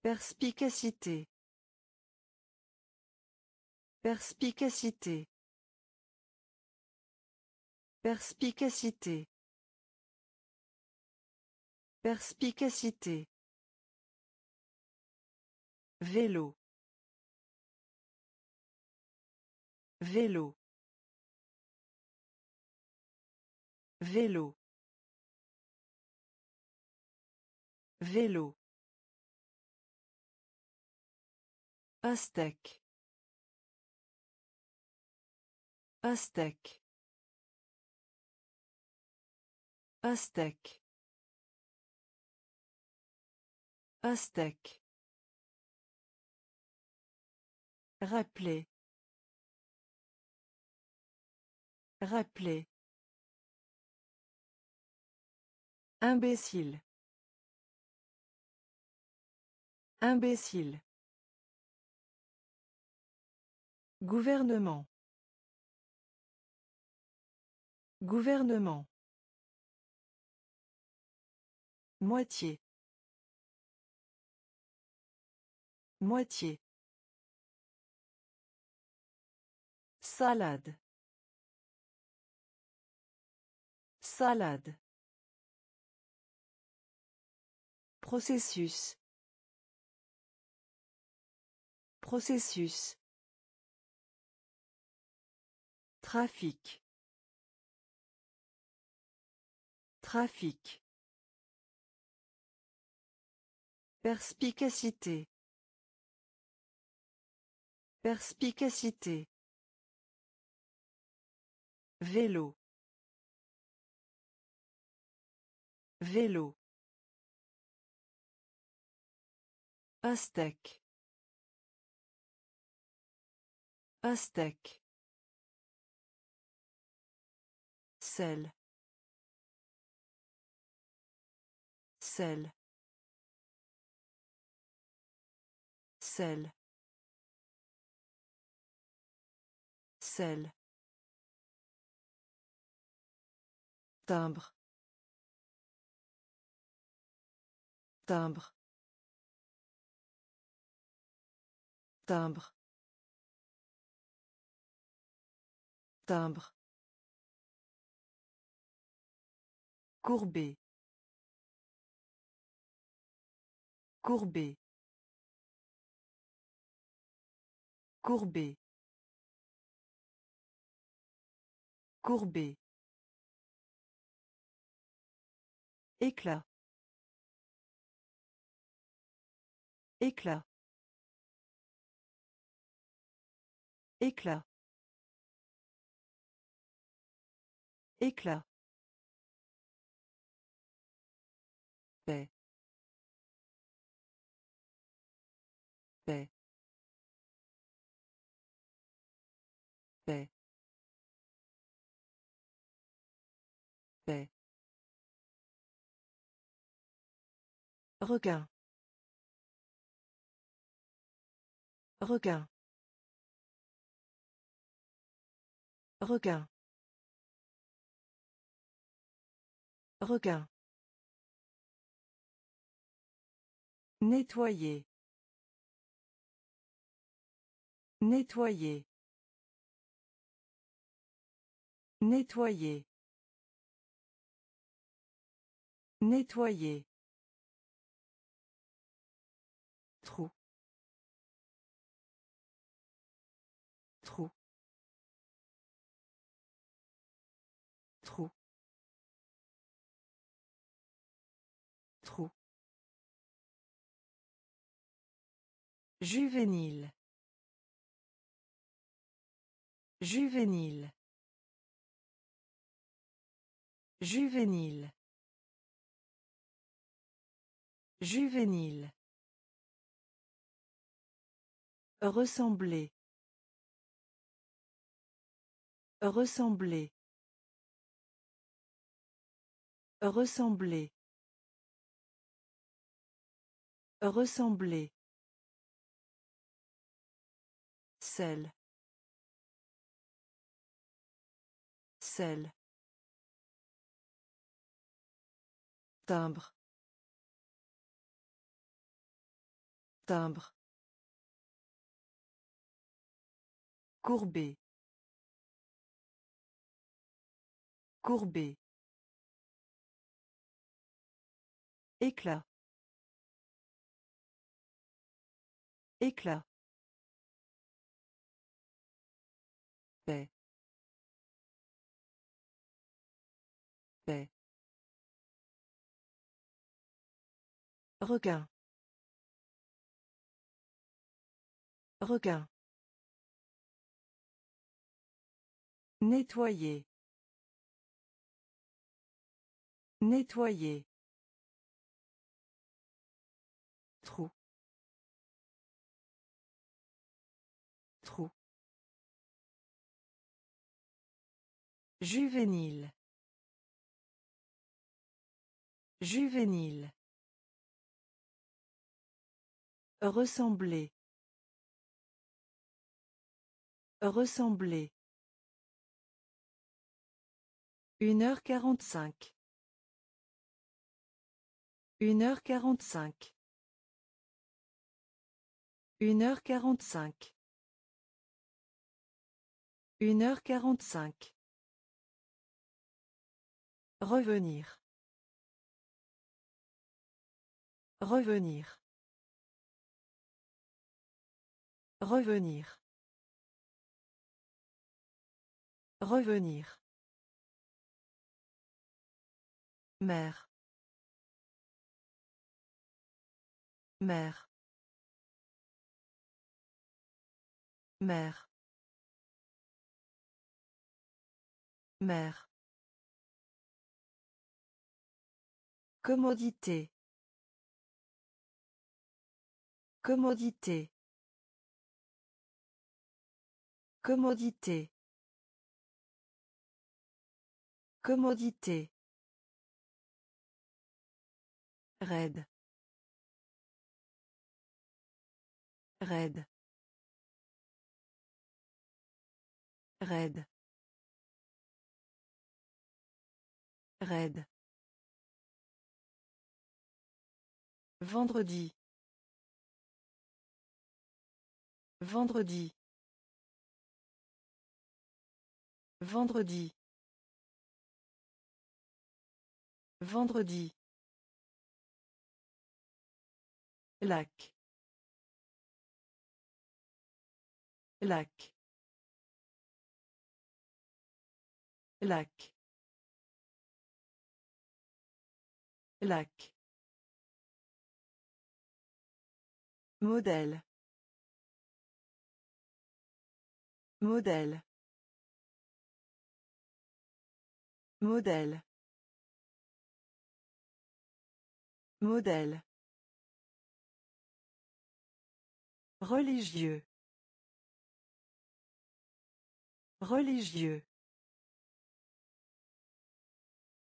Perspicacité. Perspicacité. Perspicacité. Perspicacité. Vélo. Vélo. Vélo. Vélo. Aztèque. Aztèque. Aztèque. Aztèque. Rappeler. Rappeler. Imbécile. Imbécile. Gouvernement. Gouvernement. Moitié. Moitié. Salade. Salade. Processus. Processus. Trafic. Trafic. Perspicacité. Perspicacité. Vélo. Vélo. Aztèque. Aztèque. Sel. Sel. Sel. Sel. Timbre. Timbre. Timbre. Timbre. Courbé. Courbé. Courbé. Courbé. Éclat. Éclat. Éclat. Éclat. Paix. Requin. Requin. Requin. Requin. Nettoyer. Nettoyer. Nettoyer. Nettoyer. Juvénile. Juvénile. Juvénile. Juvénile. Ressembler. Ressembler. Ressembler. Ressembler. Sel. Sel. Timbre. Timbre. Courbé. Courbé. Éclat. Éclat. Requin. Requin. Nettoyer. Nettoyer. Trou. Trou. Juvénile. Juvénile. Ressembler. Ressembler. Une heure quarante-cinq. Une heure quarante-cinq. Une heure quarante-cinq. Une heure quarante-cinq. Revenir. Revenir. Revenir. Revenir. Mère. Mère. Mère. Mère. Commodité. Commodité. Commodité. Commodité. Raide. Raide. Raide. Raide. Vendredi. Vendredi. Vendredi. Vendredi. Lac. Lac. Lac. Lac. Modèle. Modèle. Modèle. Modèle. Religieux. Religieux.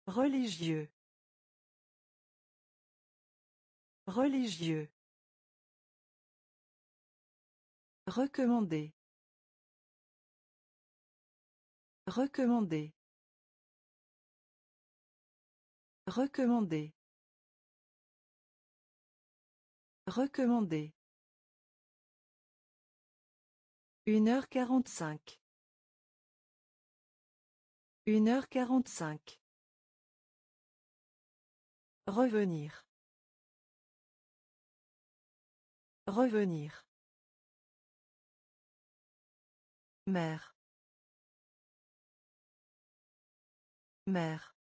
Religieux. Religieux. Recommander. Recommander. Recommander. Recommander. Une heure quarante-cinq. Une heure quarante-cinq. Revenir. Revenir. Mère. Mère.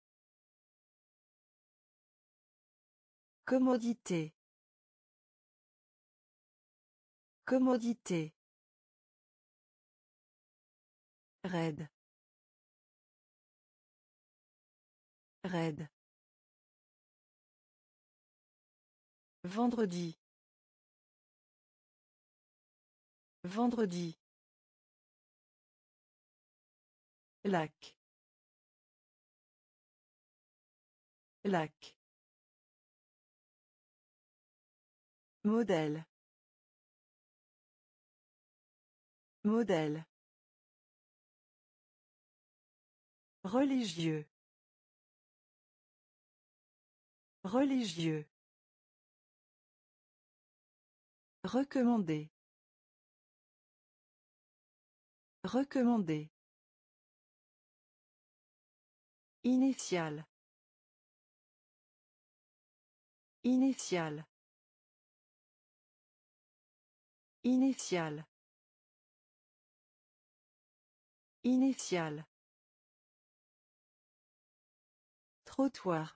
Commodité. Commodité. Raide. Raide. Vendredi. Vendredi. Lac. Lac. Modèle. Modèle. Religieux. Religieux. Recommander. Recommander. Initial. Initial. Initial. Initial. Trottoir.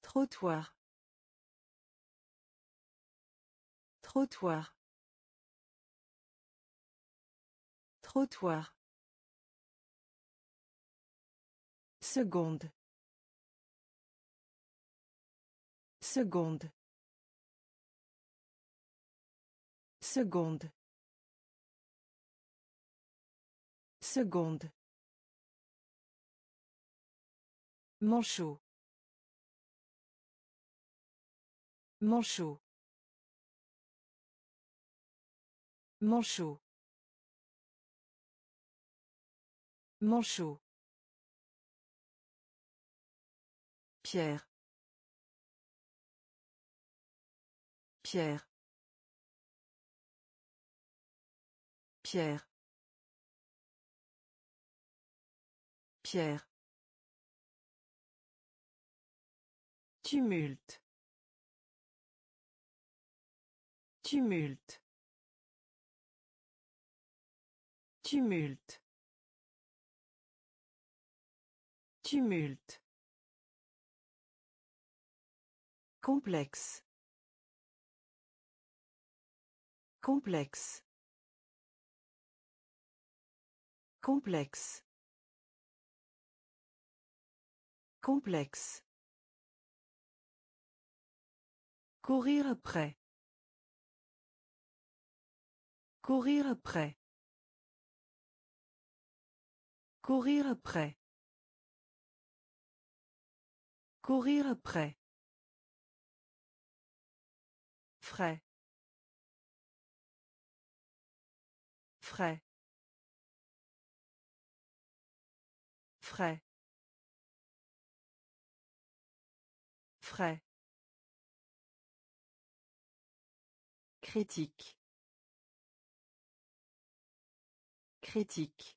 Trottoir. Trottoir. Trottoir. Seconde. Seconde. Seconde. Seconde. Manchot. Manchot. Manchot. Manchot. Pierre. Pierre. Pierre. Pierre. Tumulte. Tumulte. Tumulte. Tumulte. Complexe. Complexe. Complexe. Complexe. Courir après. Courir après. Courir après. Courir après. Frais. Frais. Frais. Critique. Critique.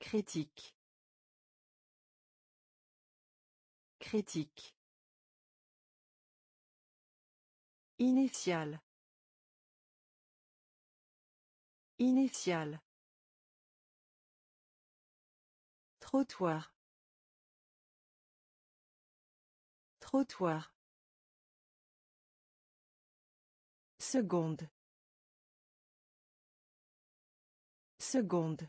Critique. Critique. Initial. Initial. Trottoir. Trottoir. Seconde. Seconde.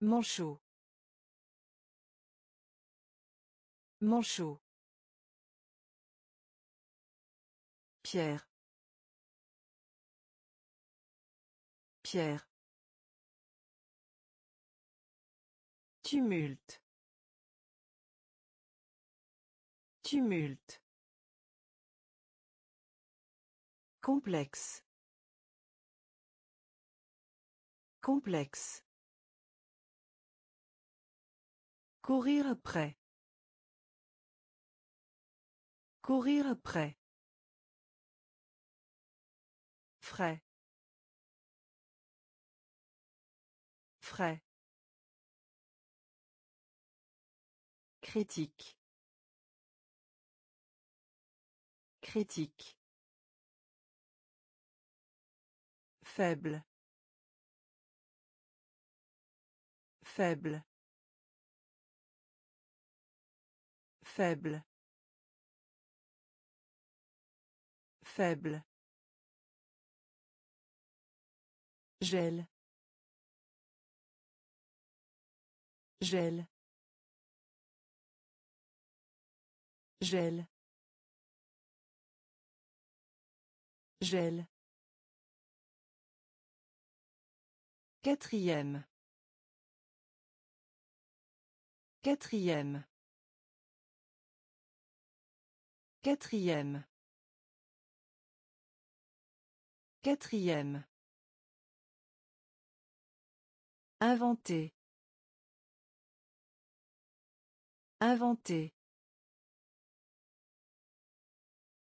Manchot. Manchot. Pierre. Pierre. Tumulte. Tumulte. Complexe. Complexe. Courir après. Courir après. Frais. Frais. Critique. Critique. Faible. Faible. Faible. Faible. Gel. Gel. Gel. Gel. Quatrième. Quatrième. Quatrième. Quatrième. Inventer. Inventer.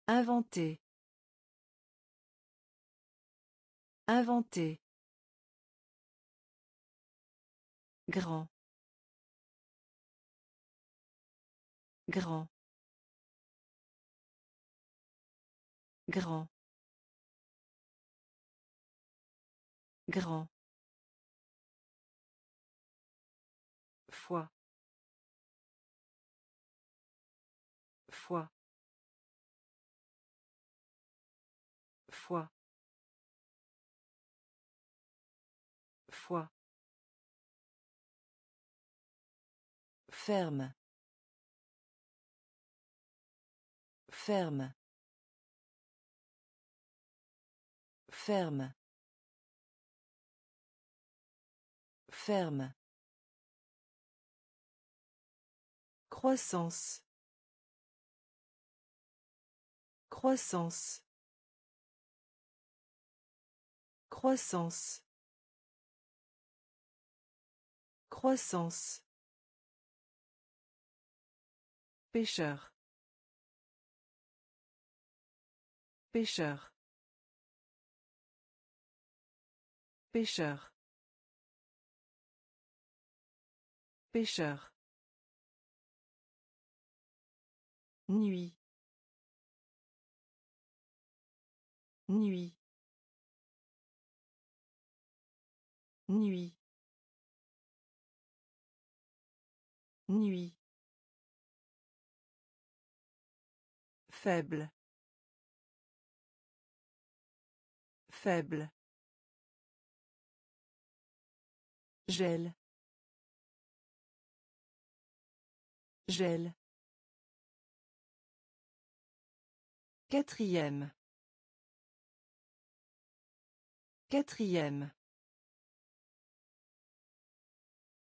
Inventer. Inventer. Grand. Grand. Grand. Grand. Foi. Foi. Foi. Foi. Ferme. Ferme. Ferme. Ferme. Croissance. Croissance. Croissance. Croissance. Pêcheur. Pêcheur. Pêcheur. Pêcheur. Nuit. Nuit. Nuit. Nuit. Faible. Faible. Gel. Gel. Quatrième. Quatrième.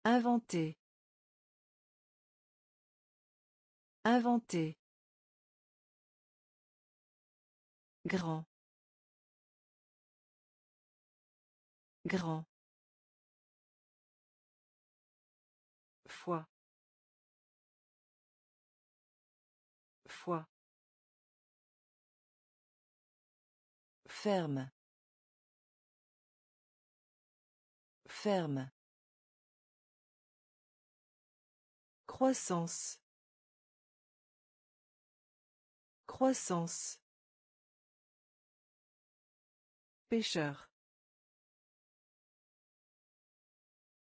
Inventer. Inventer. Grand. Grand. Foi. Foi. Ferme. Ferme. Croissance. Croissance. Pêcheur.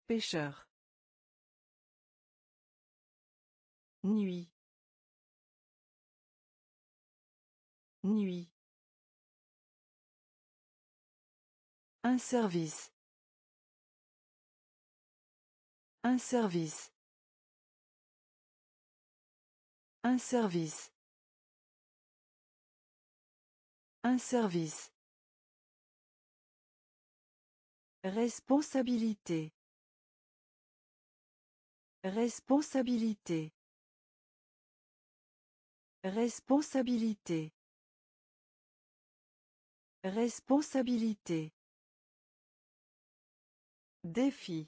Pêcheur. Nuit. Nuit. Un service. Un service. Un service. Un service. Responsabilité. Responsabilité. Responsabilité. Responsabilité. Défi.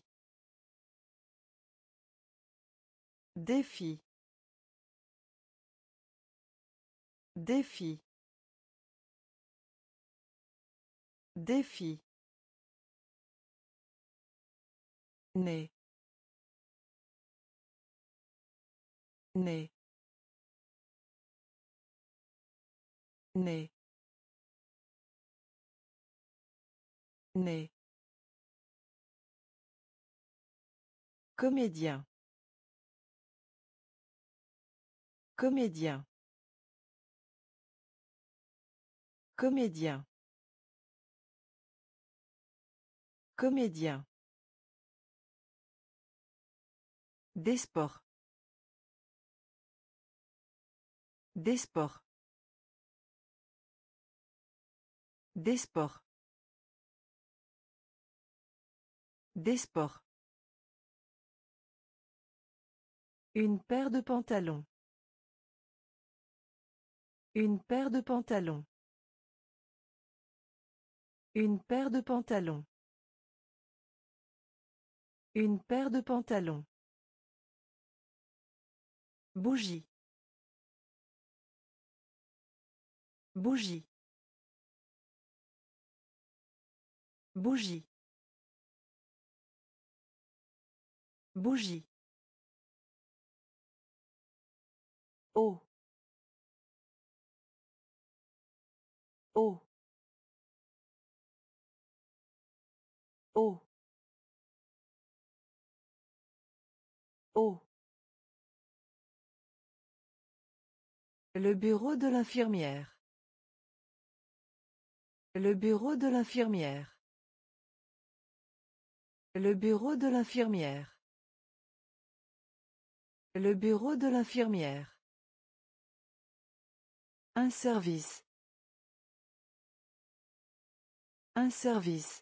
Défi. Défi. Défi. Né. Né. Né. Né. Comédien. Comédien. Comédien. Comédien. Des sports. Des sports. Des sports. Des sports. Une paire de pantalons. Une paire de pantalons. Une paire de pantalons. Une paire de pantalons. Bougie. Bougie. Bougie. Bougie. Oh. Oh. Oh. Oh. Le bureau de l'infirmière. Le bureau de l'infirmière. Le bureau de l'infirmière. Le bureau de l'infirmière. Un service. Un service.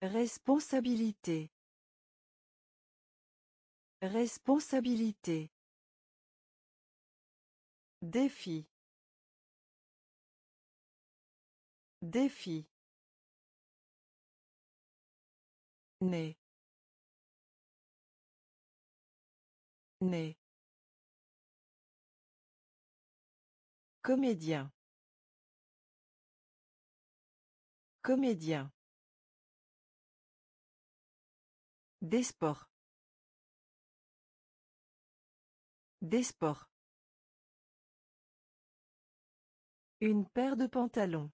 Responsabilité. Responsabilité. Défi. Défi. Né. Né. Comédien. Comédien. Des sports. Des sports. Une paire de pantalons.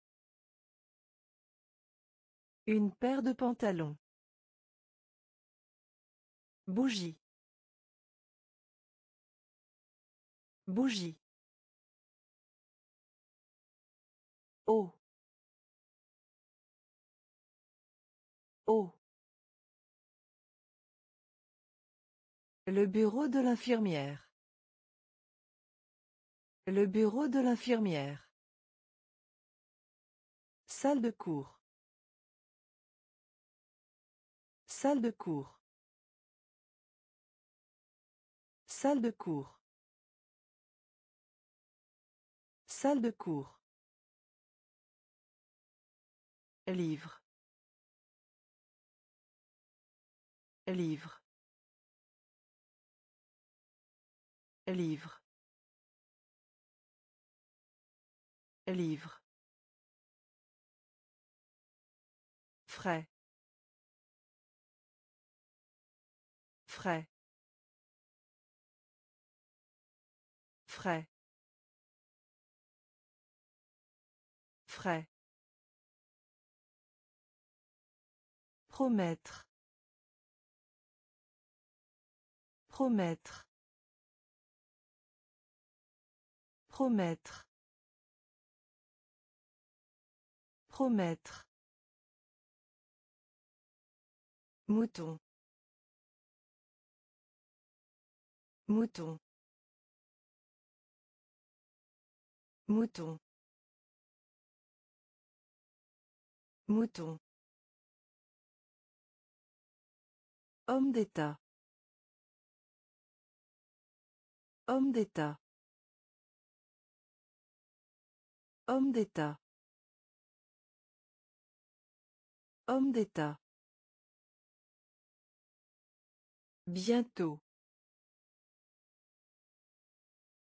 Une paire de pantalons. Bougie. Bougie. Oh. Oh. Le bureau de l'infirmière. Le bureau de l'infirmière. Salle de cours. Salle de cours. Salle de cours. Salle de cours. Livre. Livre. Livre. Livre. Frais. Frais. Frais. Frais. Promettre. Promettre. Promettre. Promettre. Mouton. Mouton. Mouton. Mouton. Homme d'État. Homme d'État. Homme d'État. Homme d'État. Bientôt.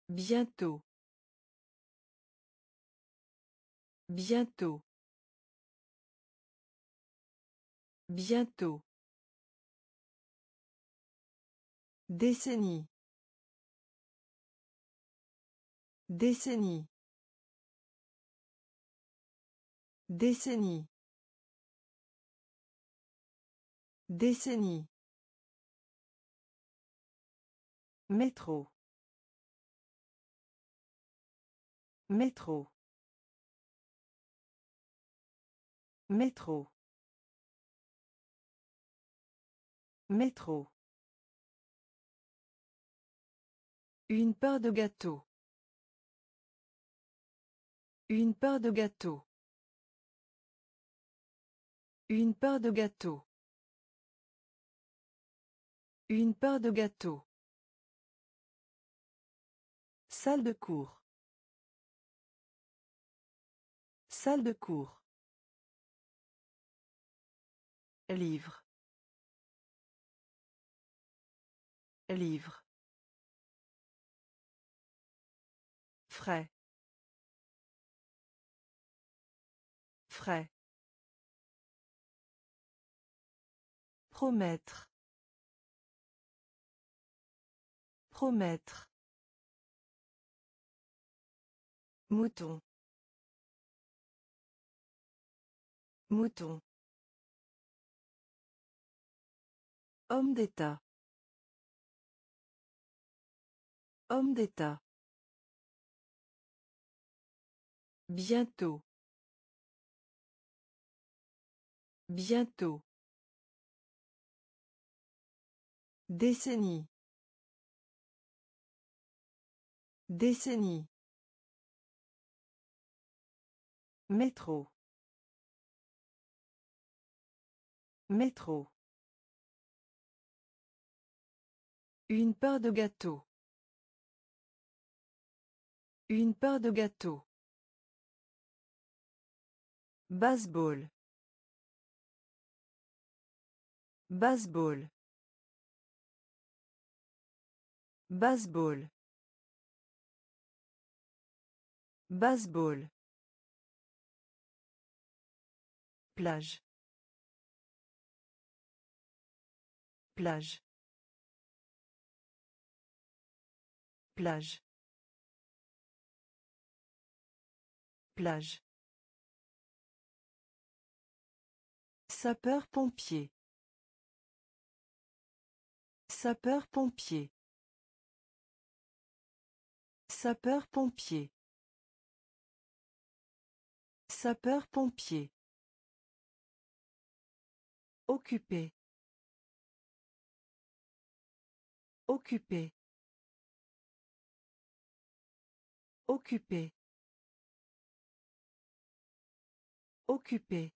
Bientôt. Bientôt. Bientôt. Décennie. Décennie. Décennie. Décennie. Métro. Métro. Métro. Métro. Une part de gâteau. Une part de gâteau. Une part de gâteau. Une part de gâteau. Salle de cours. Salle de cours. Livre. Livre. Frais. Frais. Promettre. Promettre. Mouton. Mouton. Homme d'État. Homme d'État. Bientôt. Bientôt. Décennie. Décennie. Métro. Métro. Une part de gâteau. Une part de gâteau. Baseball. Baseball. Baseball. Baseball. Plage. Plage. Plage. Plage. Sapeur-pompier. Sapeur-pompier. Sapeur-pompier. Sapeur-pompier. Occupé. Occupé. Occupé. Occupé.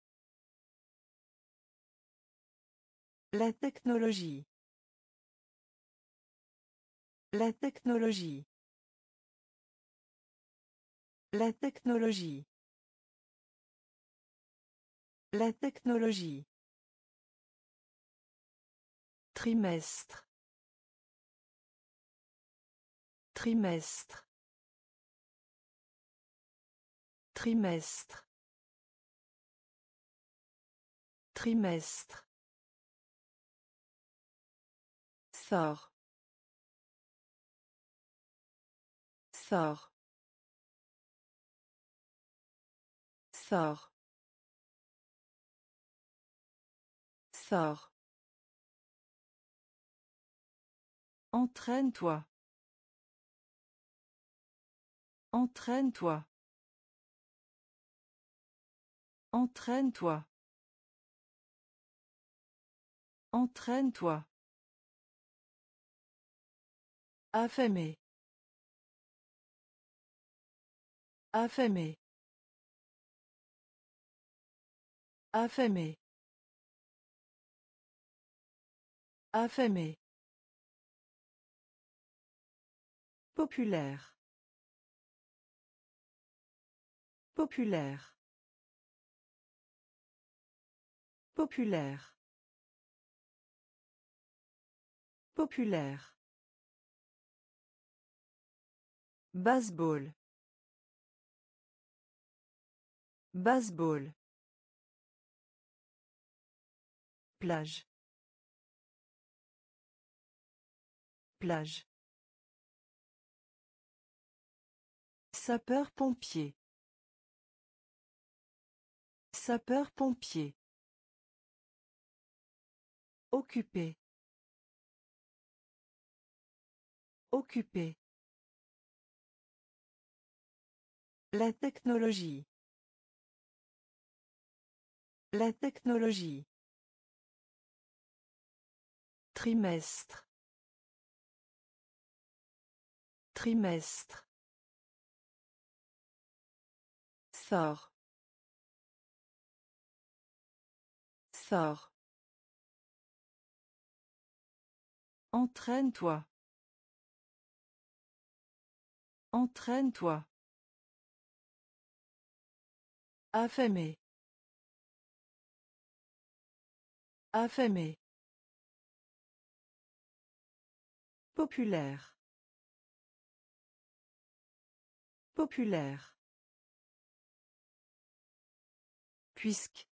La technologie. La technologie. La technologie. La technologie. Trimestre. Trimestre. Trimestre. Trimestre. Sort. Sort. Sort. Sort. Entraîne-toi. Entraîne-toi. Entraîne-toi. Entraîne-toi. Affamé. Affamé. Affamé. Affamé. Populaire. Populaire. Populaire. Populaire. Baseball. Baseball. Plage. Plage. Sapeur-pompier. Sapeur-pompier. Occupé. Occupé. La technologie. La technologie. Trimestre. Trimestre. Sort. Sort. Entraîne-toi. Entraîne-toi. Affamé. Affamé. Populaire. Populaire. Puisque.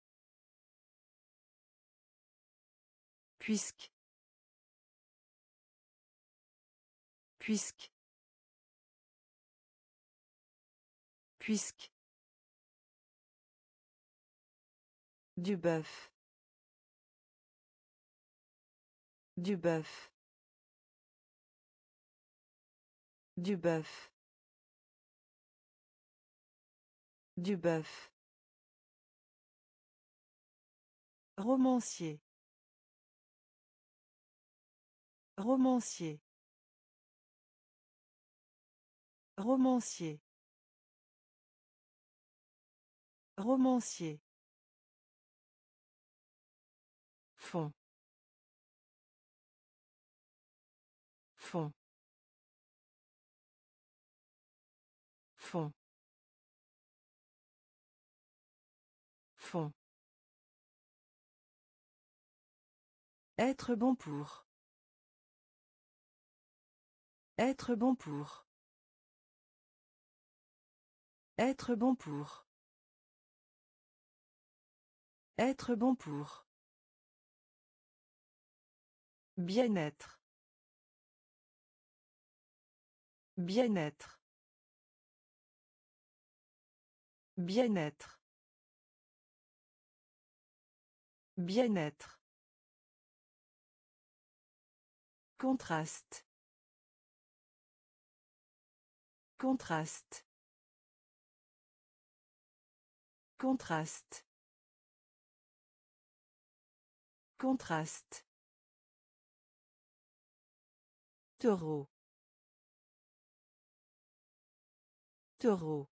Puisque. Puisque. Puisque. Du bœuf. Du bœuf. Du bœuf. Du bœuf. Romancier. Romancier. Romancier. Romancier. Fond. Fond. Être bon pour. Être bon pour. Être bon pour. Être bon pour. Bien-être. Bien-être. Bien-être. Bien-être. Contraste. Contraste. Contraste. Contraste. Taureau. Taureau.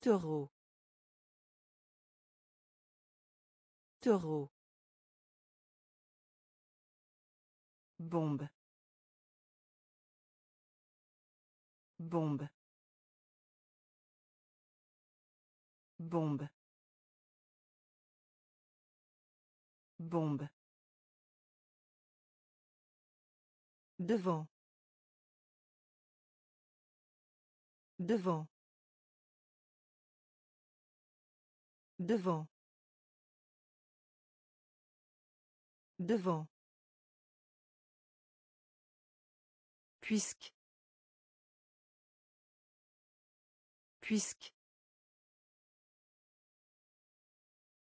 Taureau. Taureau. Bombe. Bombe. Bombe. Bombe. Devant. Devant. Devant. Devant. Puisque. Puisque.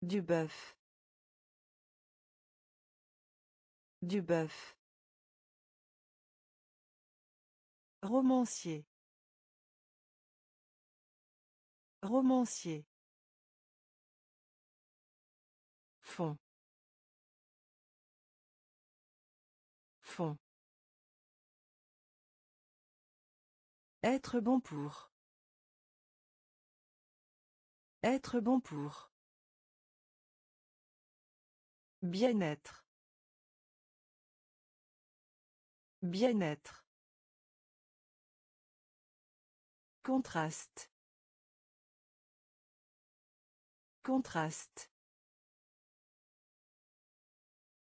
Du bœuf. Du bœuf. Romancier. Romancier. Fond. Fond. Être bon pour. Être bon pour. Bien-être. Bien-être. Contraste. Contraste.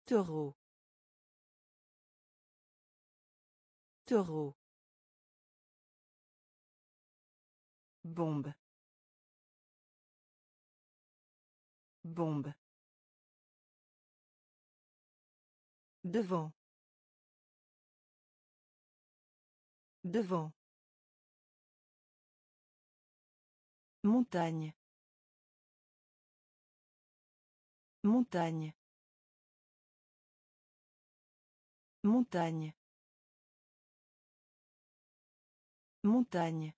Taureau. Taureau. Bombe. Bombe. Devant. Devant. Montagne. Montagne. Montagne. Montagne.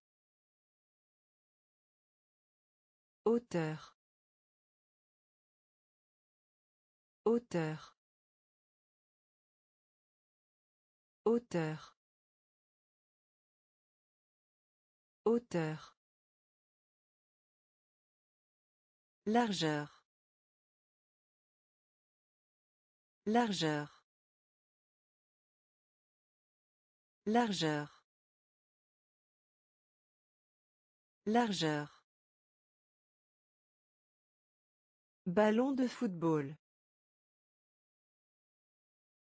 Hauteur. Hauteur. Hauteur. Hauteur. Largeur. Largeur. Largeur. Largeur. Ballon de football.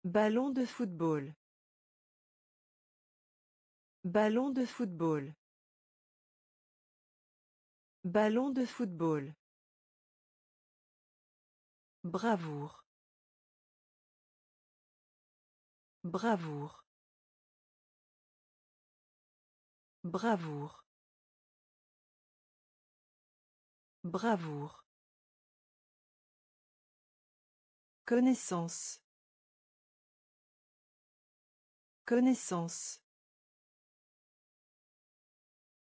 Ballon de football. Ballon de football. Ballon de football. Bravoure. Bravoure. Bravoure. Bravoure. Connaissance. Connaissance.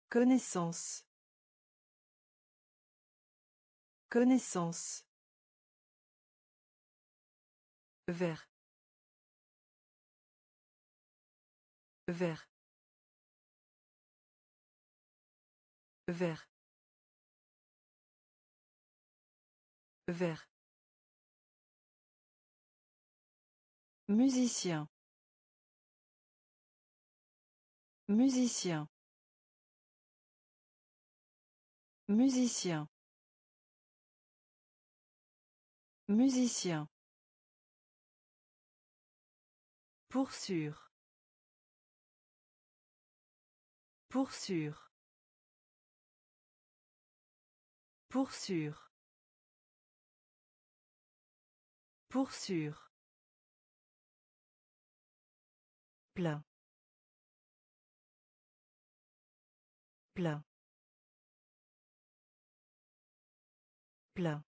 Connaissance. Connaissance. Vert. Vert. Vert. Vert. Musicien. Musicien. Musicien. Musicien. Pour sûr. Pour sûr. Pour sûr. Pour sûr. Plein. Plein. Plein.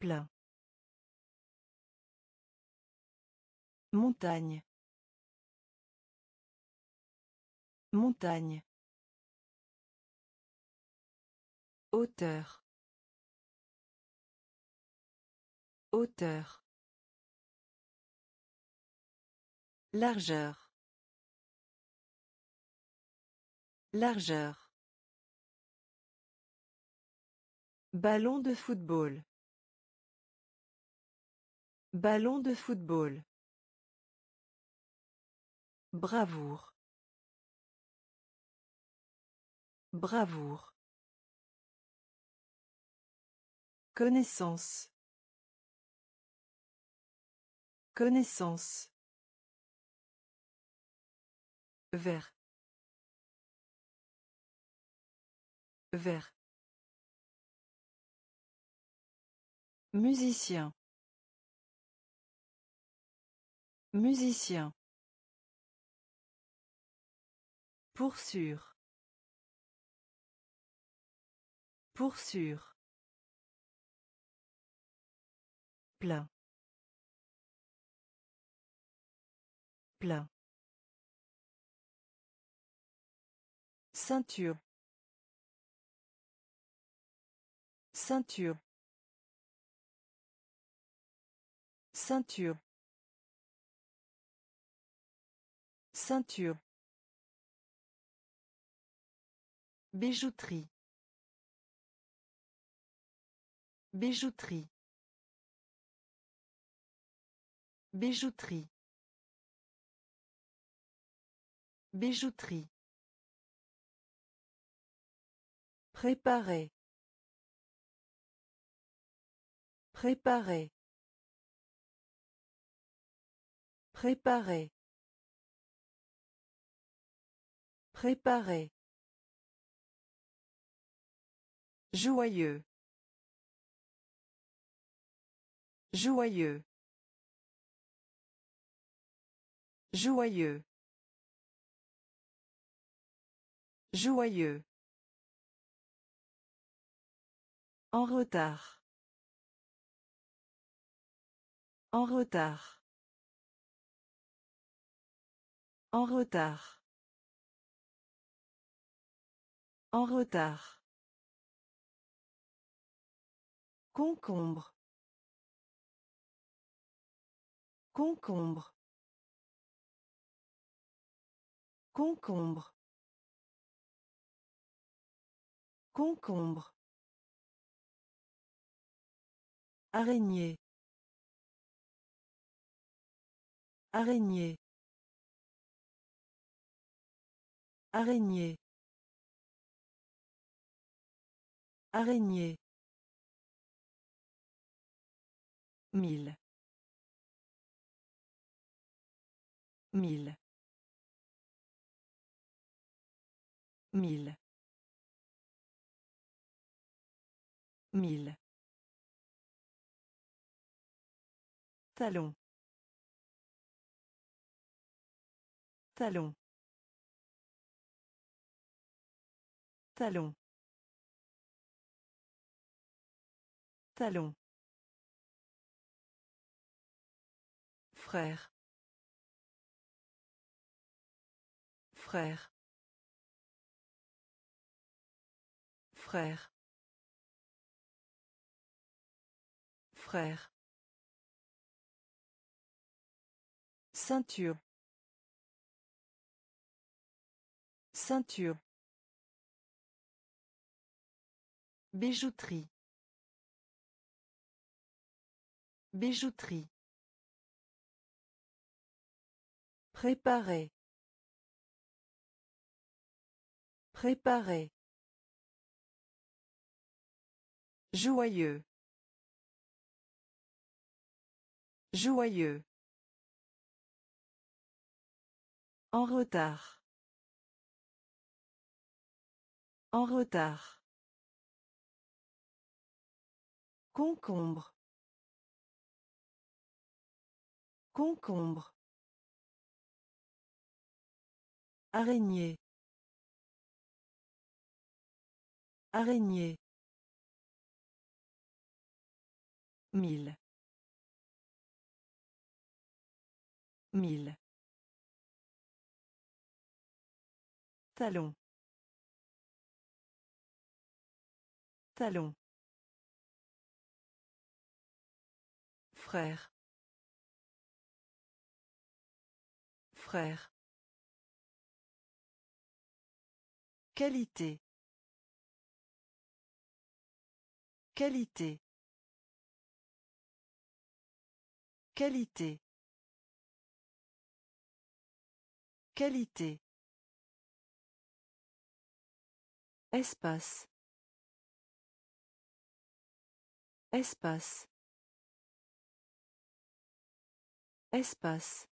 Plein. Montagne. Montagne. Hauteur. Hauteur. Largeur. Largeur. Ballon de football. Ballon de football. Bravoure. Bravoure. Connaissance. Connaissance. Vert. Vert. Musicien. Musicien. Pour sûr. Pour sûr. Plein. Plein. Ceinture. Ceinture. Ceinture. Ceinture. Bijouterie. Bijouterie. Bijouterie. Bijouterie. Préparer. Préparer. Préparer. Préparer. Joyeux. Joyeux. Joyeux. Joyeux. En retard. En retard. En retard. En retard. Concombre. Concombre. Concombre. Concombre. Araignée. Araignée. Araignée. Araignée. Mille. Mille. Mille. Mille. Talon. Talon. Talon. Talon. Frère. Frère. Frère. Frère. Ceinture. Ceinture. Bijouterie. Bijouterie. Préparer. Préparer. Joyeux. Joyeux. En retard. En retard. Concombre. Concombre. Araignée. Araignée. Mille. Mille. Talon. Talon. Frère. Frère. Qualité. Qualité. Qualité. Qualité. Espace. Espace. Espace.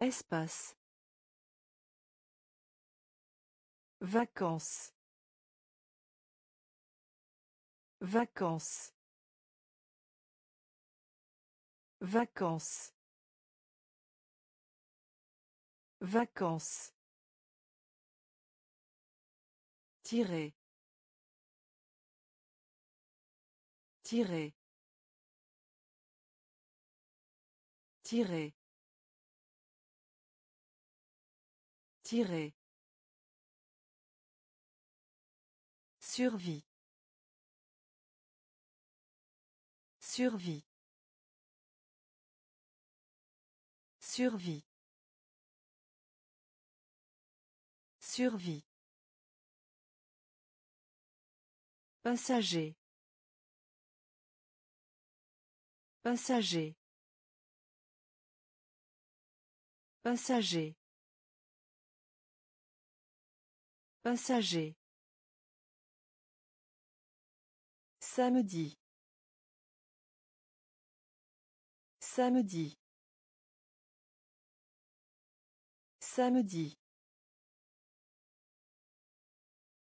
Espace. Vacances. Vacances. Vacances. Vacances. Tirer. Tirer. Tirer. Tirer. Survie. Survie. Survie. Survie. Passager. Passager. Passager. Passager. Samedi. Samedi. Samedi.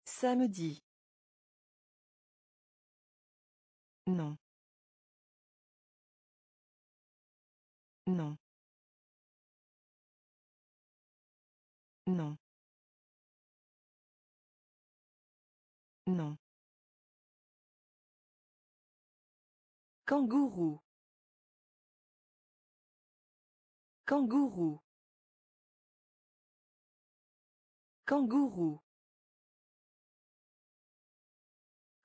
Samedi. Non. Non. Non. Non. Kangourou. Kangourou. Kangourou.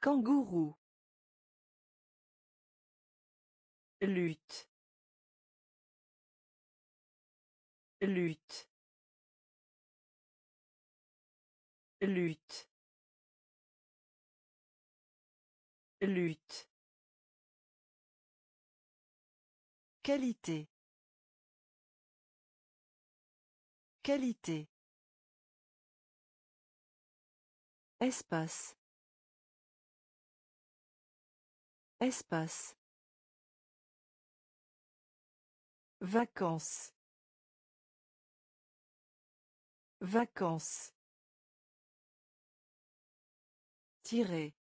Kangourou. Lutte. Lutte. Lutte. Lutte. Qualité. Qualité. Espace. Espace. Vacances. Vacances. Tirer.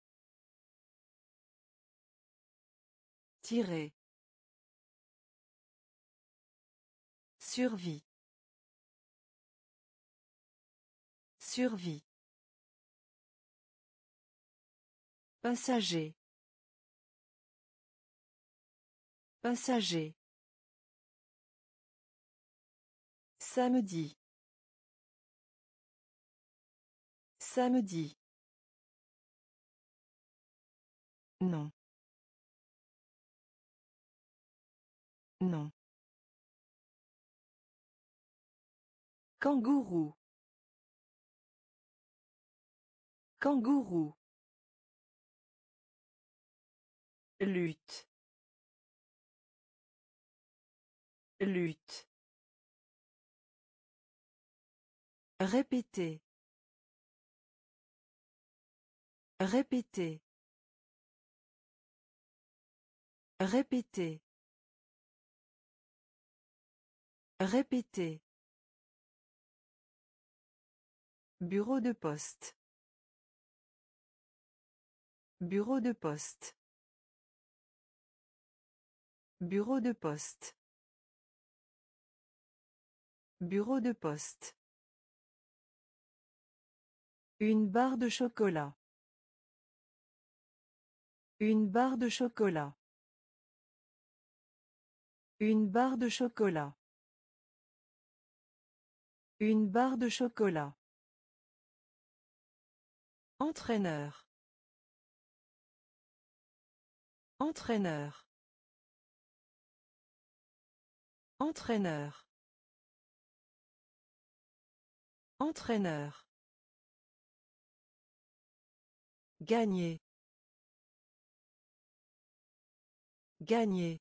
Tirer. Survie. Survie. Passager. Passager. Samedi. Samedi. Non. Non. Kangourou. Kangourou. Lutte. Lutte. Répétez. Répétez. Répétez. Répétez. Bureau de poste. Bureau de poste. Bureau de poste. Bureau de poste. Une barre de chocolat. Une barre de chocolat. Une barre de chocolat. Une barre de chocolat. Entraîneur. Entraîneur. Entraîneur. Entraîneur. Gagner. Gagner.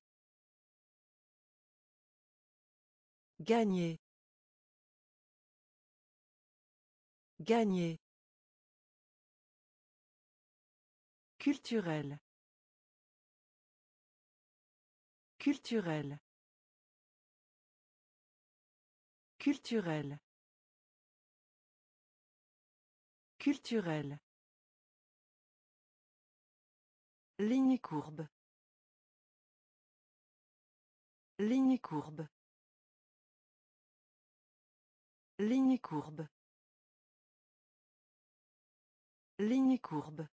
Gagner. Gagner. Culturel. Culturel. Culturel. Culturel. Ligne courbe. Ligne courbe. Ligne courbe. Ligne courbe.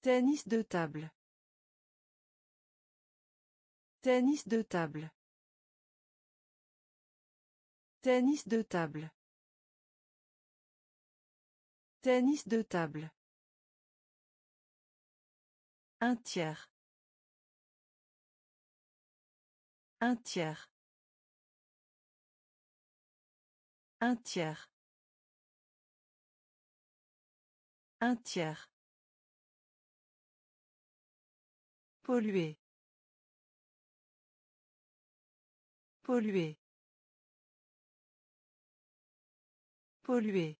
Tennis de table. Tennis de table. Tennis de table. Tennis de table. Un tiers. Un tiers. Un tiers. Un tiers. Polluer. Polluer. Polluer.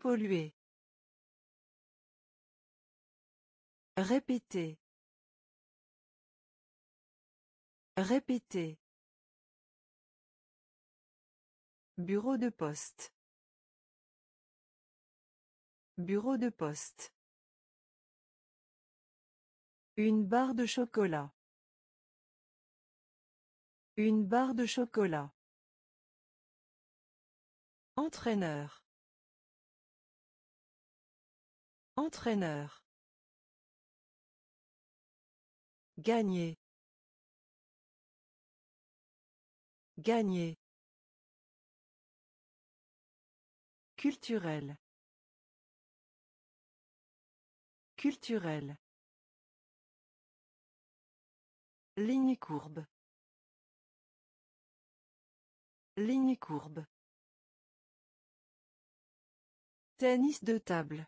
Polluer. Répéter. Répéter. Bureau de poste. Bureau de poste. Une barre de chocolat. Une barre de chocolat. Entraîneur. Entraîneur. Gagner. Gagner. Culturel. Culturel. Ligne courbe. Ligne courbe. Tennis de table.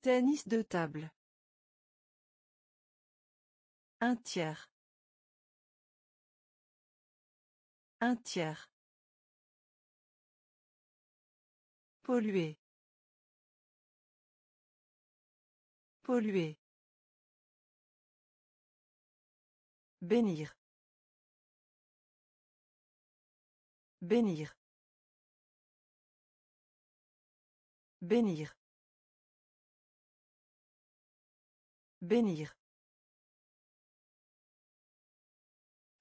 Tennis de table. Un tiers. Un tiers. Polluer. Polluer. Bénir. Bénir. Bénir. Bénir.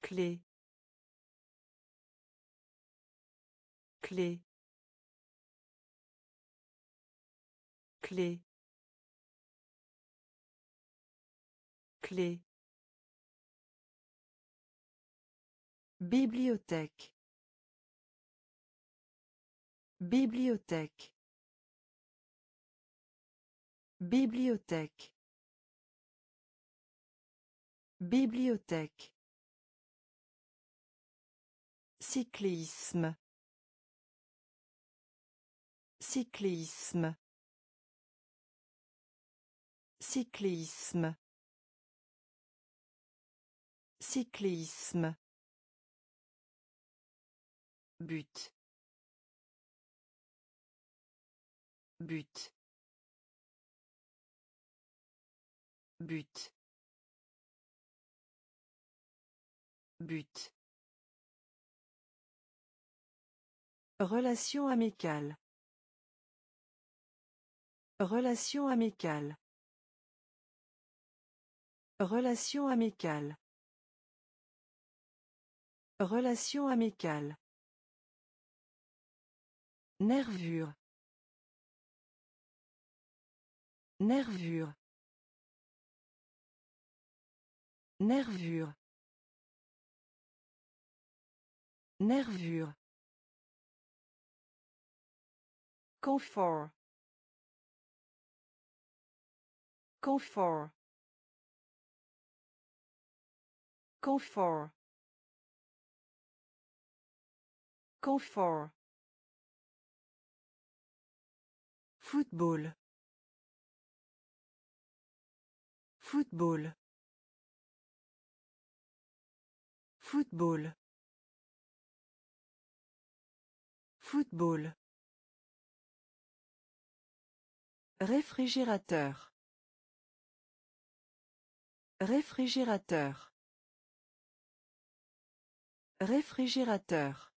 Clé. Clé. Clé. Clé. Bibliothèque. Bibliothèque. Bibliothèque. Bibliothèque. Cyclisme. Cyclisme. Cyclisme. Cyclisme. But. But. But. But. Relation amicale. Relation amicale. Relation amicale. Relation amicale. Nervure. Nervure. Nervure. Nervure. Confort. Confort. Confort. Confort. Football. Football. Football. Football. Réfrigérateur. Réfrigérateur. Réfrigérateur.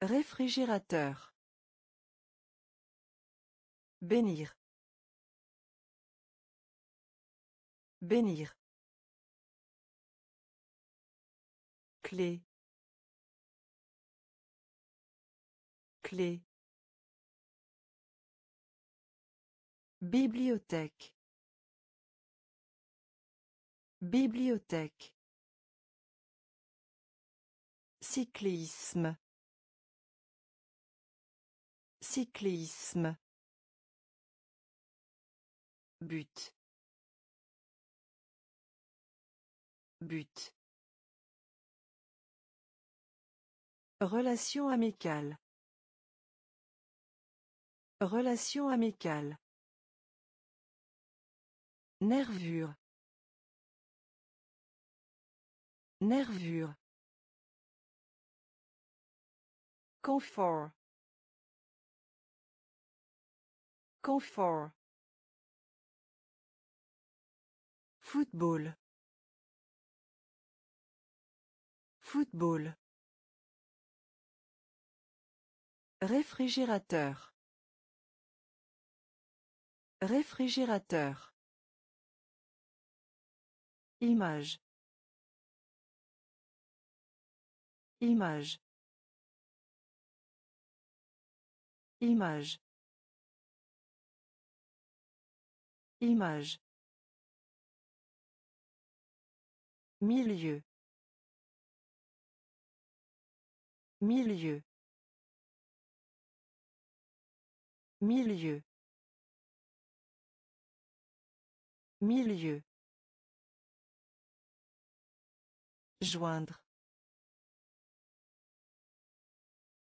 Réfrigérateur. Bénir. Bénir. Clé. Clé. Bibliothèque. Bibliothèque. Cyclisme. Cyclisme. But. But. Relation amicale. Relation amicale. Nervure. Nervure. Confort. Confort. Football. Football. Réfrigérateur. Réfrigérateur. Image. Image. Image. Image. Milieu. Milieu. Milieu. Milieu. Joindre.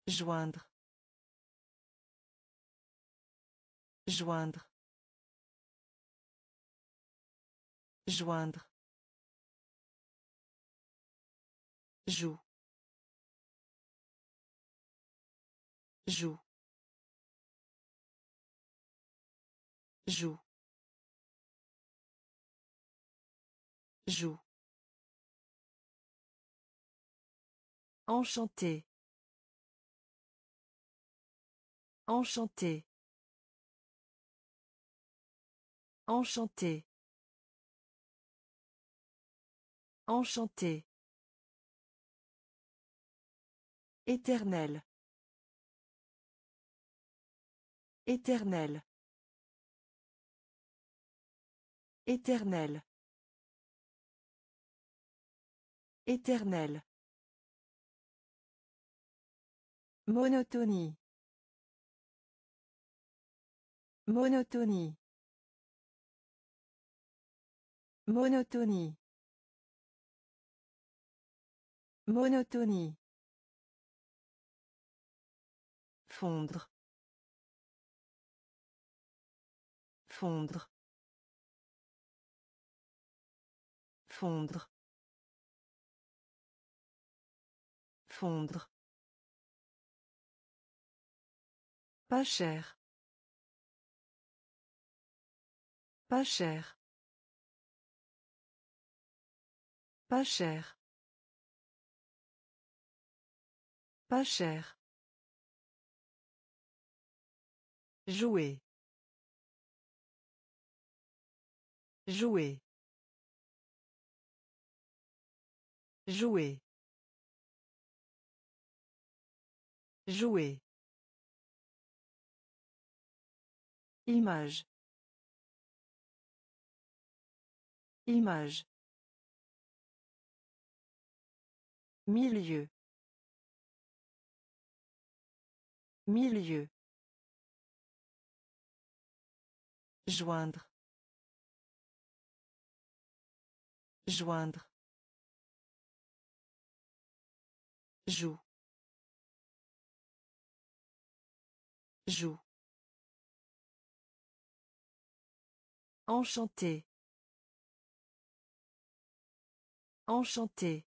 Joindre. Joindre. Joindre. Joue. Joue. Joue. Joue. Enchanté. Enchanté. Enchanté. Enchanté. Éternel. Éternel. Éternel. Éternel. Monotonie. Monotonie. Monotonie. Monotonie. Fondre. Fondre. Fondre. Fondre. Pas cher. Pas cher. Pas cher. Pas cher. Jouer. Jouer. Jouer. Jouer. Image. Image. Milieu. Milieu. Joindre. Joindre. Joue. Joue. Enchanté. Enchanté.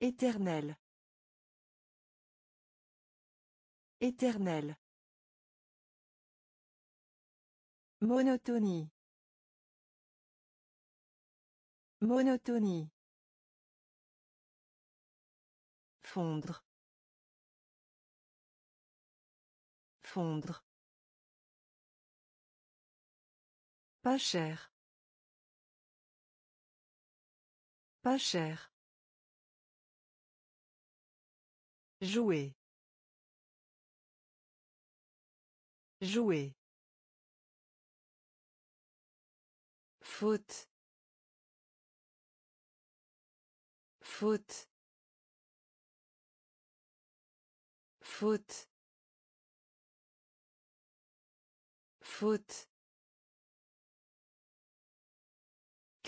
Éternel. Éternel. Monotonie. Monotonie. Fondre. Fondre. Pas cher. Pas cher. Jouer. Jouer. Faute. Faute. Faute. Faute.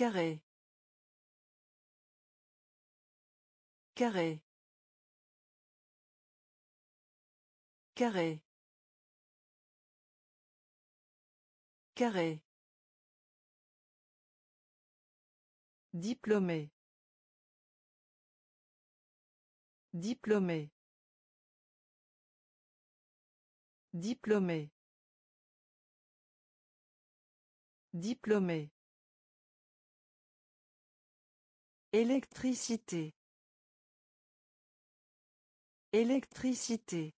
Carré. Carré. Carré. Carré. Diplômé. Diplômé. Diplômé. Diplômé. Électricité. Électricité.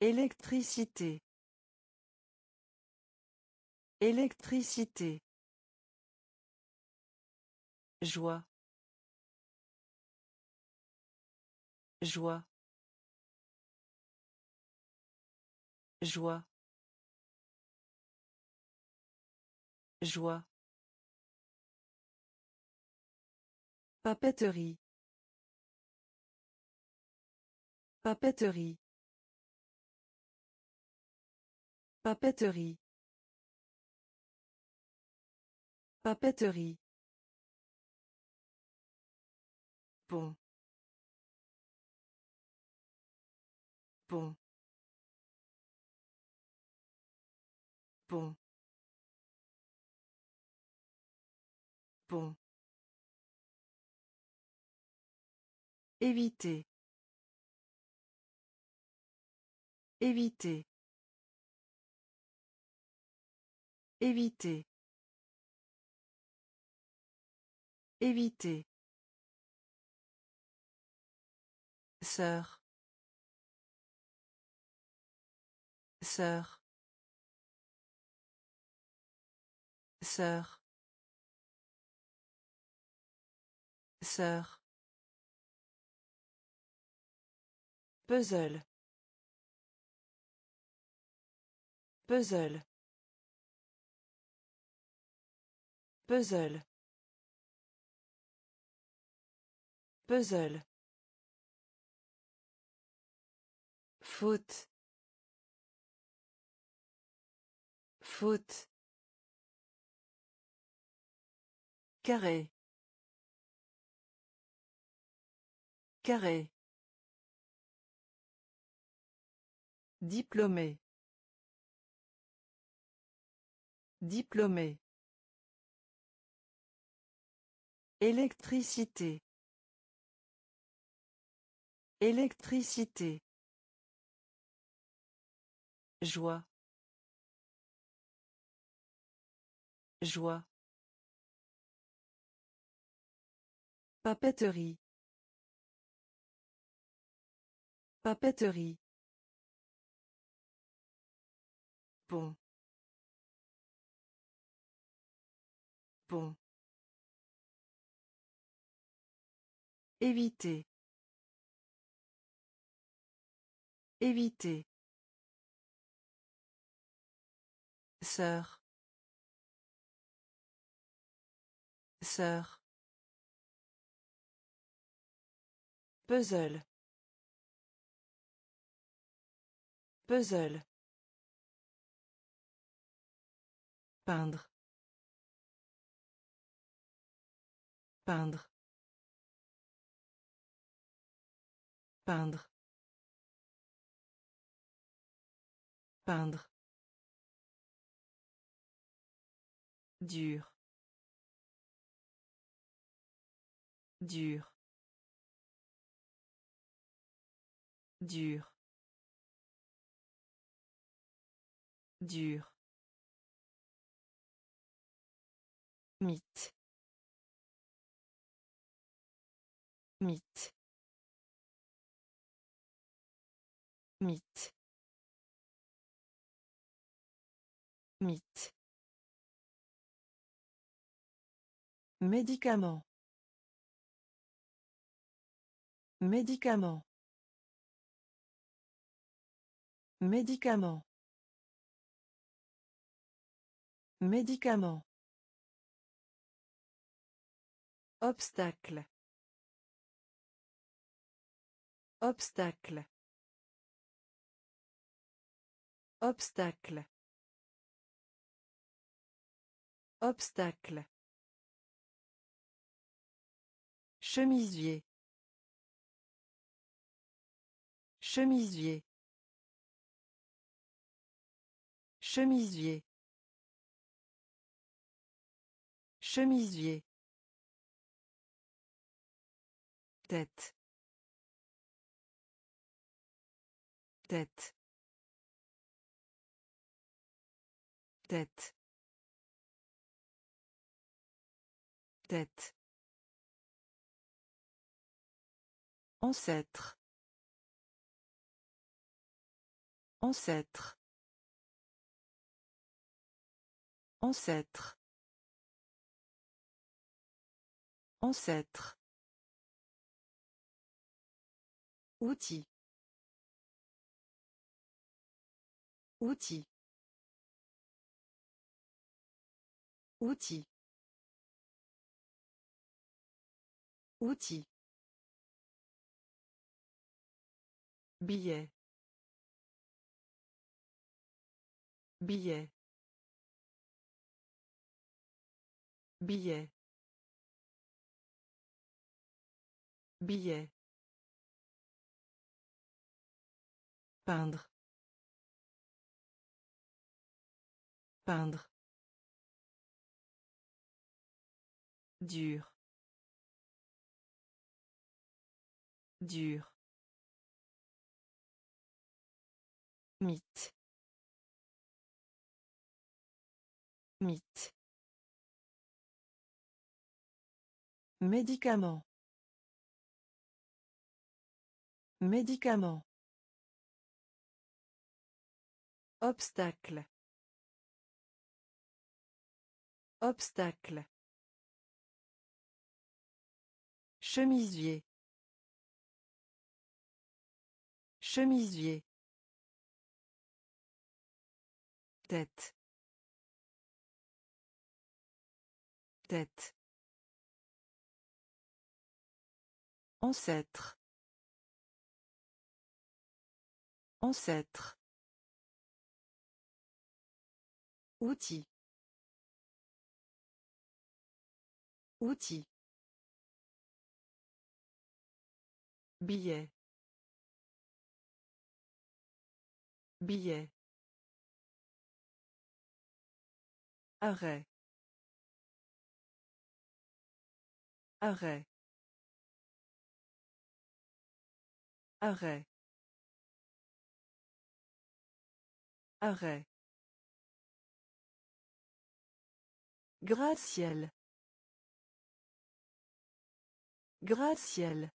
Électricité. Électricité. Joie. Joie. Joie. Joie. Papeterie. Papeterie. Papeterie. Papeterie. Pont. Pont. Pont. Pont. Éviter. Éviter. Éviter. Éviter. Sœur. Sœur. Sœur. Sœur. Puzzle. Puzzle. Puzzle. Puzzle. Faute. Faute. Carré. Carré. Diplômé. Diplômé. Électricité. Électricité. Joie. Joie. Papeterie. Papeterie. Pont. Pont. Éviter. Éviter. Sœur. Sœur. Puzzle. Puzzle. Peindre. Peindre. Peindre. Peindre. Dur. Dur. Dur. Dur. Mythe. Mythe. Mythe. Mythe. Médicament. Médicament. Médicament. Médicament. Obstacle. Obstacle. Obstacle. Obstacle. Chemisier. Chemisier. Chemisier. Chemisier. Tête. Tête. Tête. Tête. Ancêtre. Ancêtre. Ancêtre. Ancêtre. Outil. Outil. Outil. Outil. Billet. Billet. Billet. Billet. Peindre. Peindre. Dur. Dur. Mythe. Mythe. Médicament. Médicament. Obstacle. Obstacle. Chemisier. Chemisier. Tête. Tête. Ancêtre. Ancêtre. Outil. Outil. Billet. Billet. Arrêt. Arrêt. Arrêt. Arrêt. Graciel. Graciel.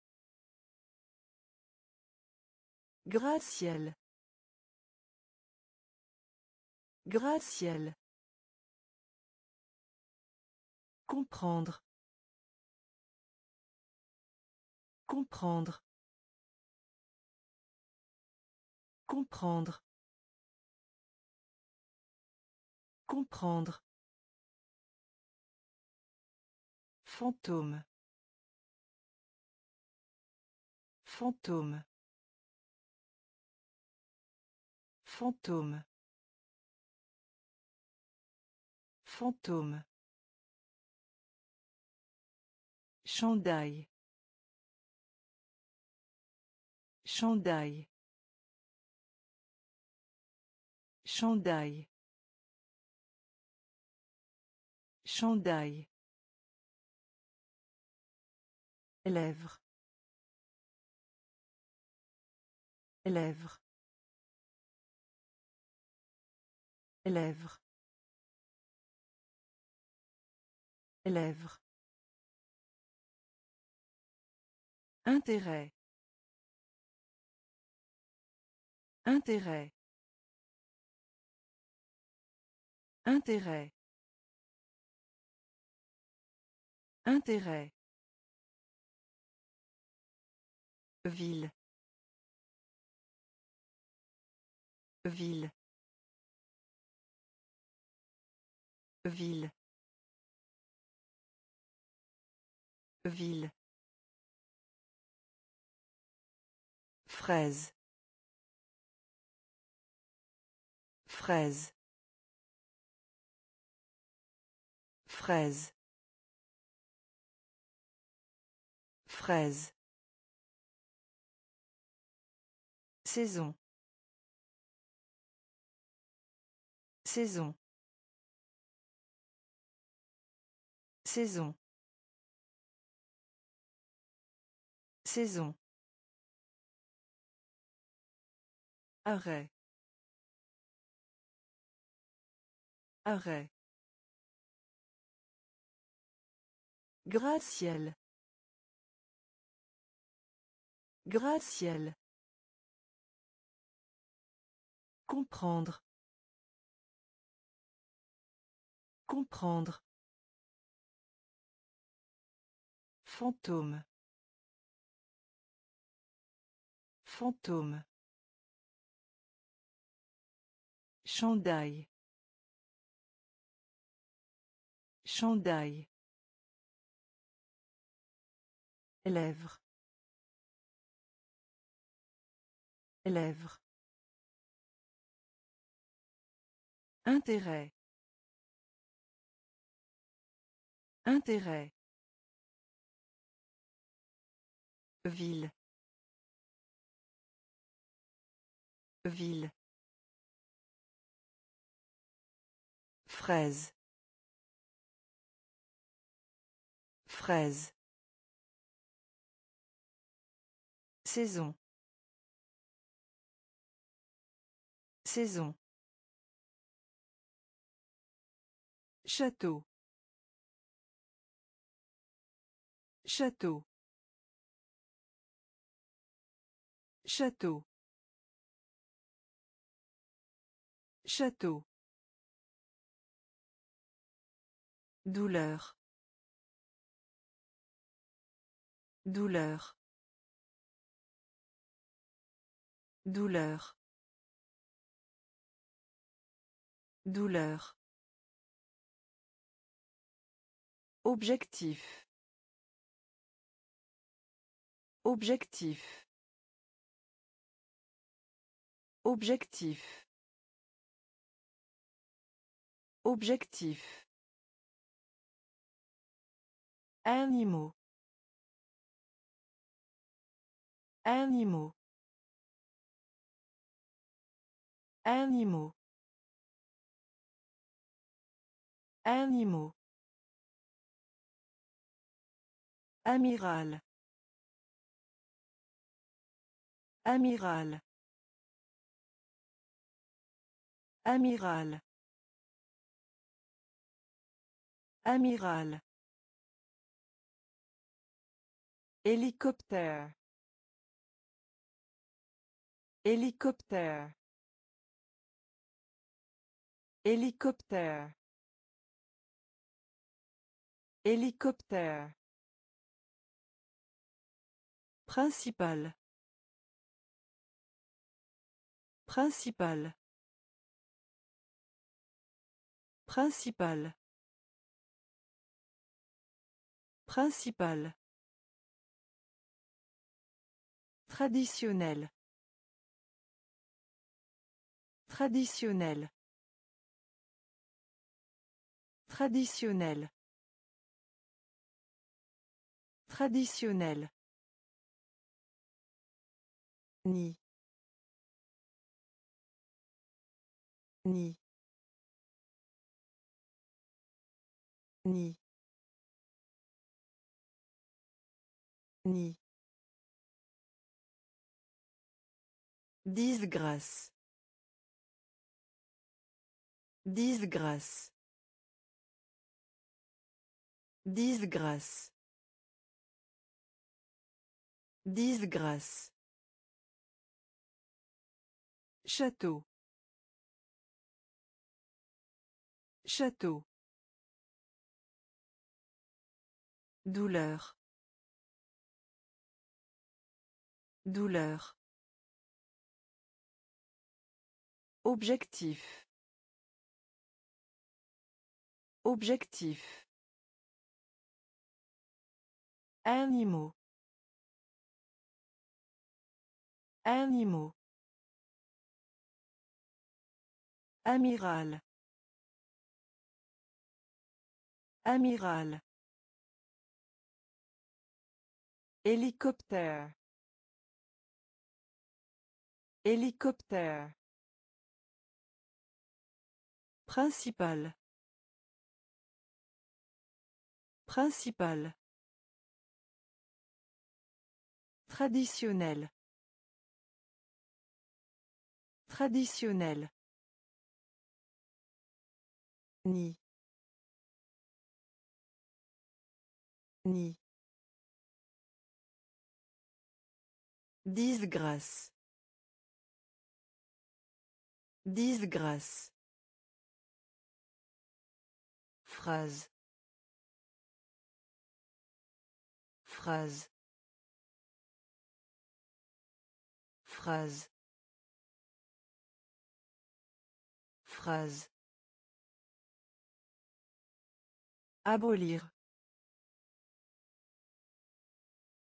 Comprendre. Comprendre. Comprendre. Comprendre. Fantôme. Fantôme. Fantôme. Fantôme. Chandail. Chandail. Chandail. Chandail. Lèvres. Lèvres. Lèvres. Lèvres. Intérêt. Intérêt. Intérêt. Intérêt. Ville. Ville. Ville. Ville. Fraise. Fraise. Fraise. Fraise. Saison. Saison. Saison. Saison. Arrêt. Arrêt. Graciel. Comprendre. Comprendre. Fantôme. Fantôme. Chandail. Chandail. Lèvres. Lèvres. Intérêt. Intérêt. Ville. Ville. Fraise. Fraise. Saison. Saison. Château. Château. Château. Château. Douleur. Douleur. Douleur. Douleur. Objectif. Objectif. Objectif. Objectif. Animaux. Animaux. Animaux. Animaux. Amiral. Amiral. Amiral. Amiral. Hélicoptère. Hélicoptère. Hélicoptère. Hélicoptère. Principal. Principal. Principal. Principal. Traditionnel. Traditionnel. Traditionnel. Traditionnel. Ni. Ni. Ni. Ni. Disgrâce. Disgrâce. Disgrâce. Disgrâce. Château. Château. Douleur. Douleur. Objectif. Objectif. Animaux. Animaux. Amiral. Amiral. Hélicoptère. Hélicoptère. Principal. Principal. Traditionnel. Traditionnel. Ni. Ni. Disgrâce. Disgrâce. Phrase. Phrase. Phrase. Phrase. Abolir.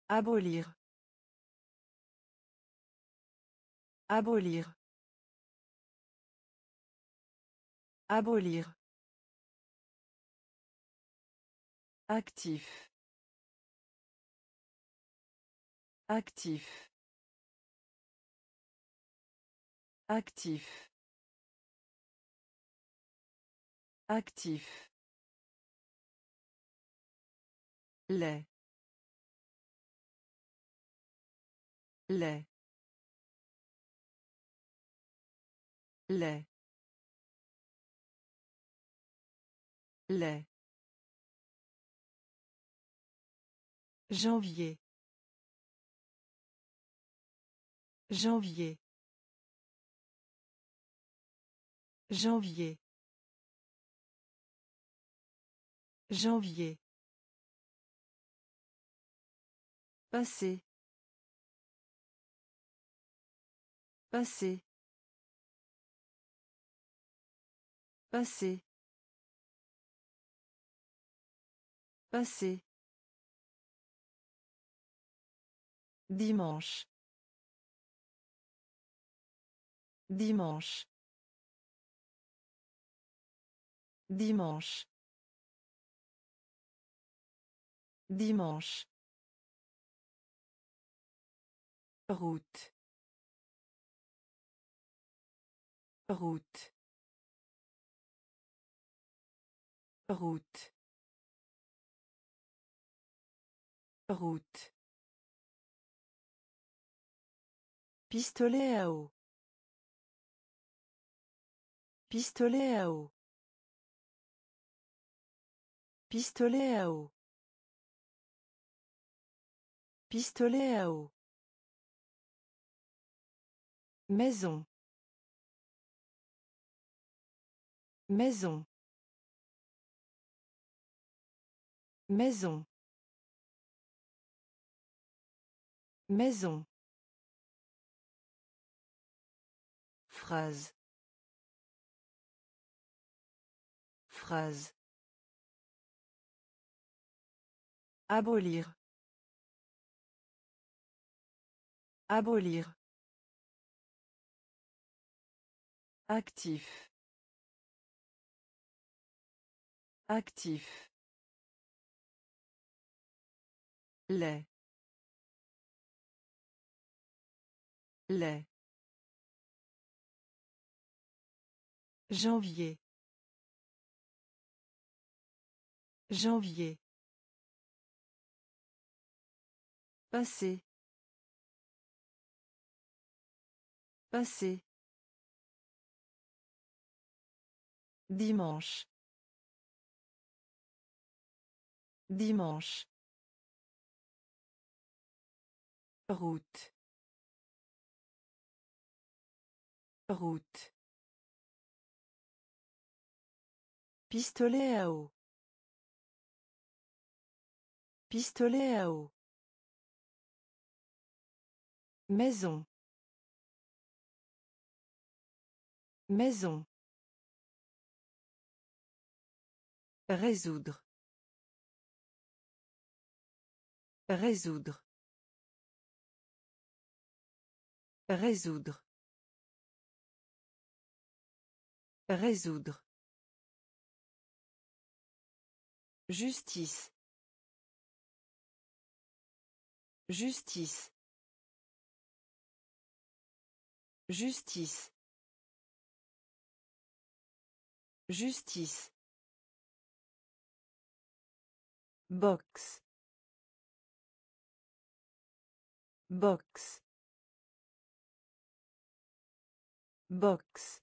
Abolir. Abolir. Abolir. Actif. Actif. Actif. Actif. Lait lait lait lait Janvier. Janvier. Janvier. Janvier. Passé. Passé. Passé. Passé. Dimanche. Dimanche. Dimanche. Dimanche. Route. Route. Route. Route. Pistolet à eau. Pistolet à eau. Pistolet à eau. Pistolet à eau. Maison. Maison. Maison. Maison. Phrase. Phrase. Abolir. Abolir. Actif. Actif. lait lait Janvier. Janvier. Passé. Passé. Dimanche. Dimanche. Route. Route. Pistolet à eau. Pistolet à eau. Maison. Maison. Résoudre. Résoudre. Résoudre. Résoudre. Justice. Justice. Justice. Justice. Box. Box. Box.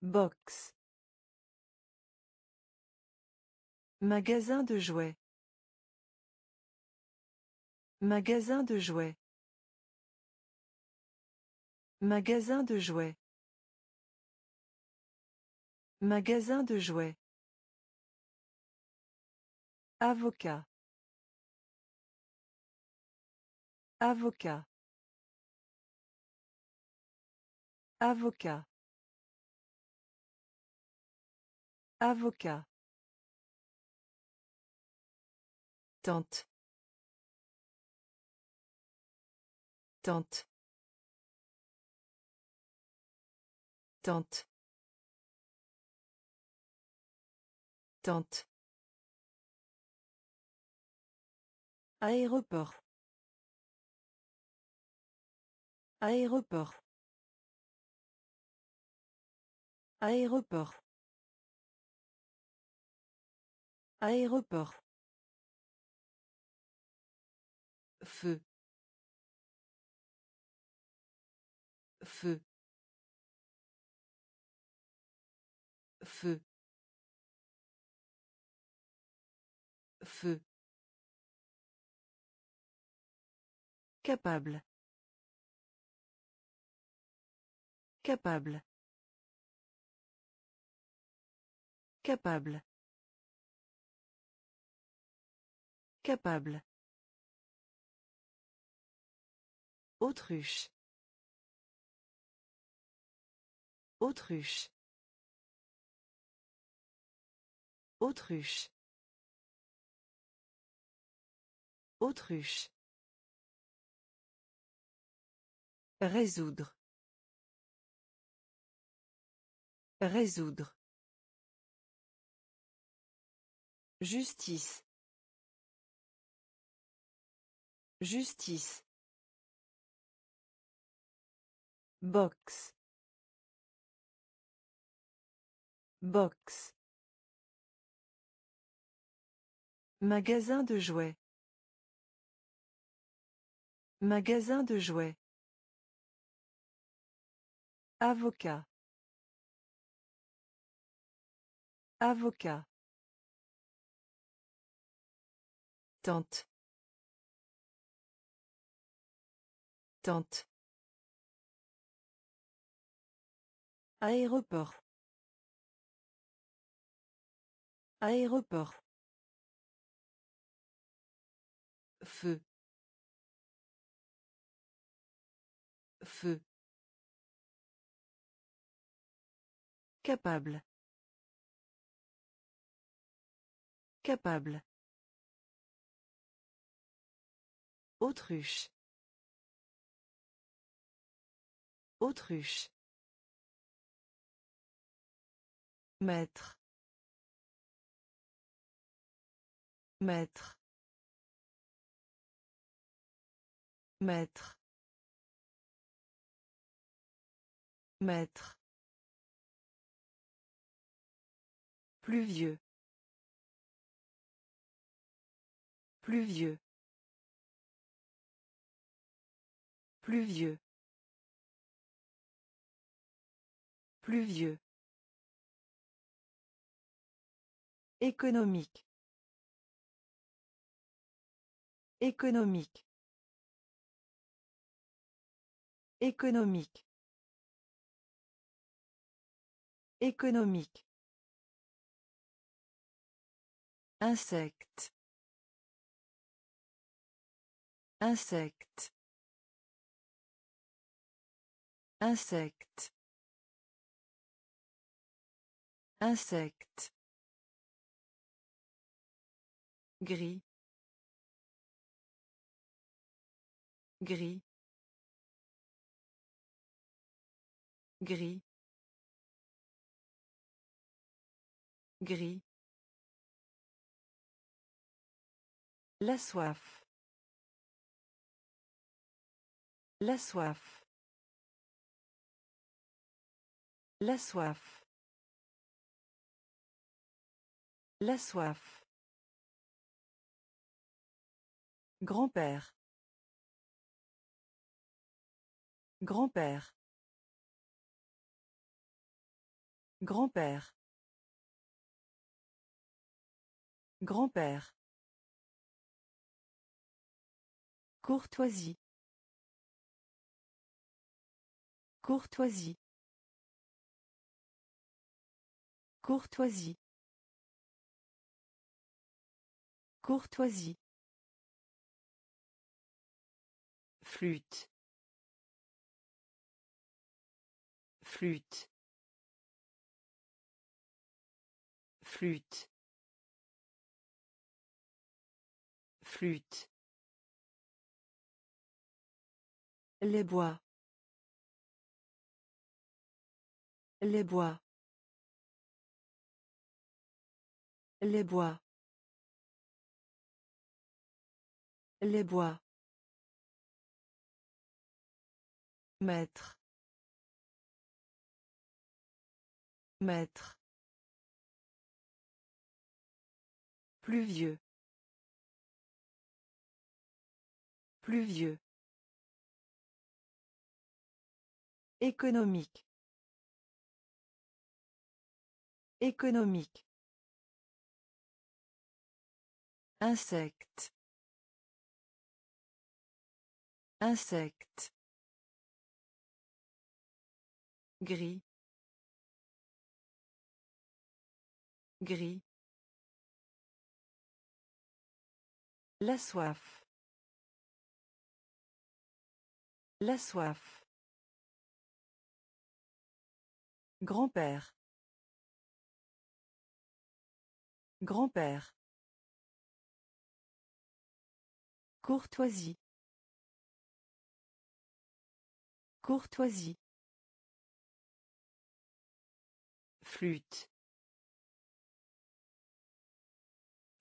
Box. Magasin de jouets. Magasin de jouets. Magasin de jouets. Magasin de jouets. Avocat. Avocat. Avocat. Avocat. Tente. Tente. Tente. Tente. Aéroport. Aéroport. Aéroport. Aéroport. Feu. Feu. Feu. Feu. Capable. Capable. Capable. Capable. Autruche. Autruche. Autruche. Autruche. Résoudre. Résoudre. Justice. Justice. Box. Box. Magasin de jouets. Magasin de jouets. Avocat. Avocat. Tente. Tente. Aéroport. Aéroport. Feu. Feu. Capable. Capable. Autruche. Autruche. Maître. Maître. Maître. Maître. Pluvieux. Pluvieux. Pluvieux. Pluvieux. Économique. Économique. Économique. Économique. Insecte. Insecte. Insecte. Insecte. Gris. Gris. Gris. Gris. La soif. La soif. La soif. La soif. Grand-père. Grand-père. Grand-père. Grand-père. Courtoisie. Courtoisie. Courtoisie. Courtoisie. Flûte. Flûte. Flûte. Flûte. Les bois. Les bois. Les bois. Les bois. Maître. Maître. Pluvieux. Pluvieux. Économique. Économique. Insecte. Insecte. Gris. Gris. La soif. La soif. Grand-père. Grand-père. Courtoisie. Courtoisie. Flûte.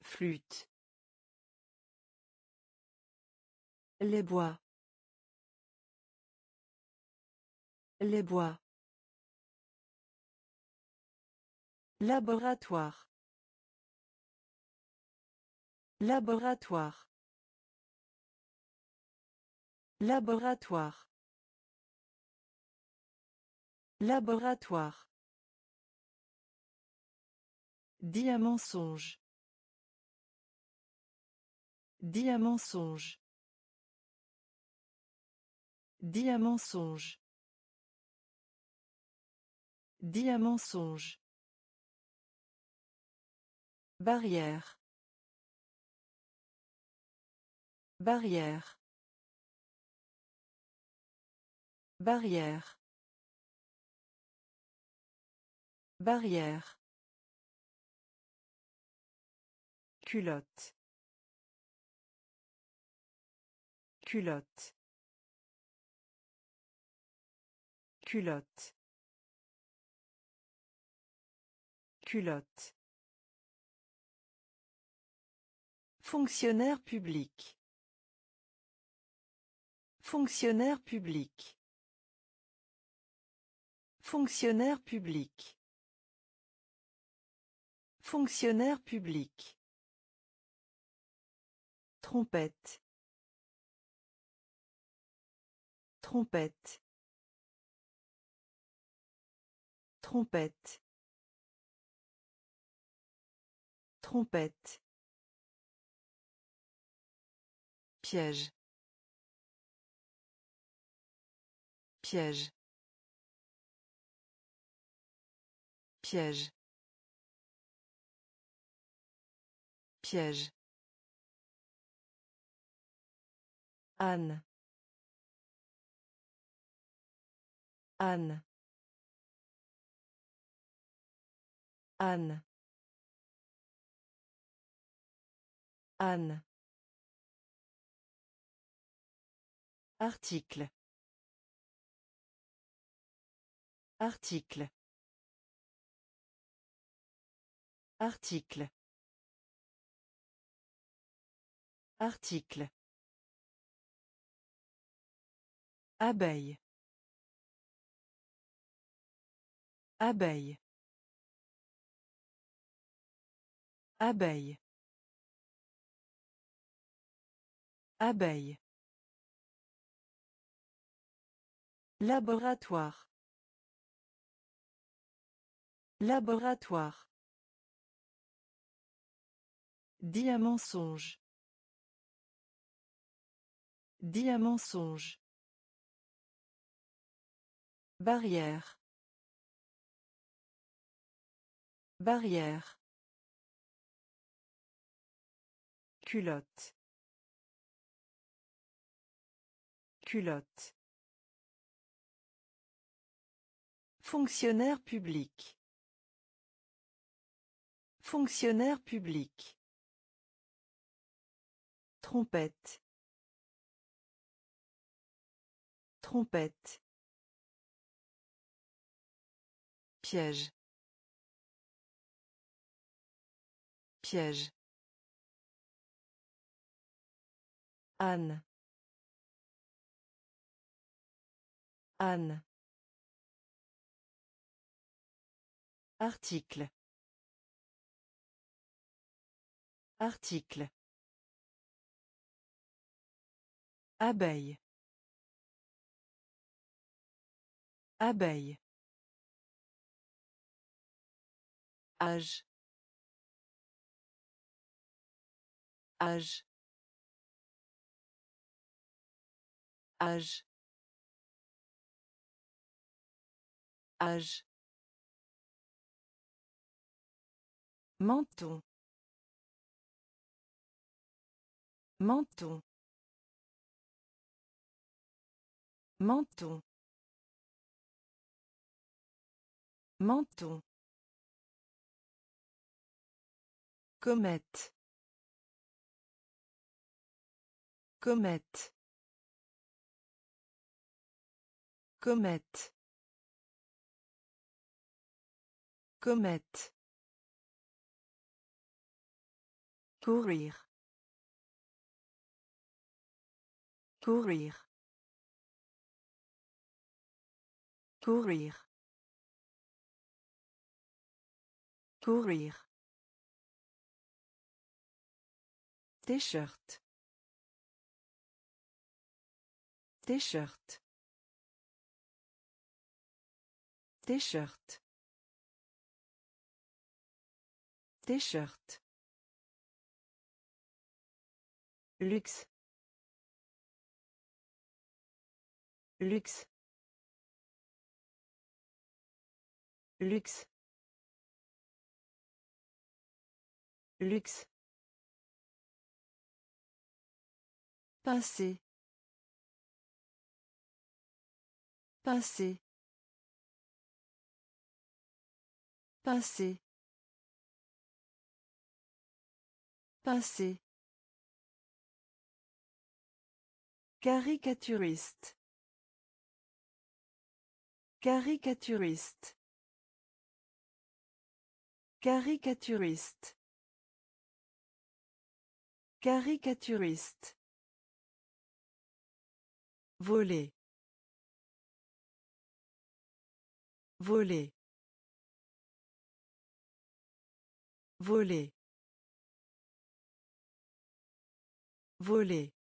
Flûte. Les bois. Les bois. Laboratoire. Laboratoire. Laboratoire. Laboratoire. Diamensonge. Diamensonge. Diamensonge. Diamensonge. Barrière. Barrière. Barrière. Barrière. Culotte. Culotte. Culotte. Culotte. Fonctionnaire public. Fonctionnaire public. Fonctionnaire public. Fonctionnaire public. Trompette. Trompette. Trompette. Trompette. Piège. Piège. Piège. Piège. Anne. Anne. Anne. Anne. Article. Article. Article. Article. Abeille. Abeille. Abeille. Abeille. Laboratoire. Laboratoire. Diamensonge. Diamensonge. Barrière. Barrière. Culotte. Culotte. Fonctionnaire public. Fonctionnaire public. Trompette. Trompette. Piège. Piège. Anne. Anne. Article. Article. Abeille. Abeille. Âge. Âge. Âge. Âge. Menton. Menton. Menton. Menton. Comète. Comète. Comète. Comète. Courir. Courir. Courir. Courir. T-shirt. T-shirt. T-shirt. T-shirt. Luxe. Luxe. Luxe. Luxe. Pincer. Pincer. Pincer. Pincer. Caricaturiste. Caricaturiste. Caricaturiste. Caricaturiste. Voler. Voler. Voler. Voler.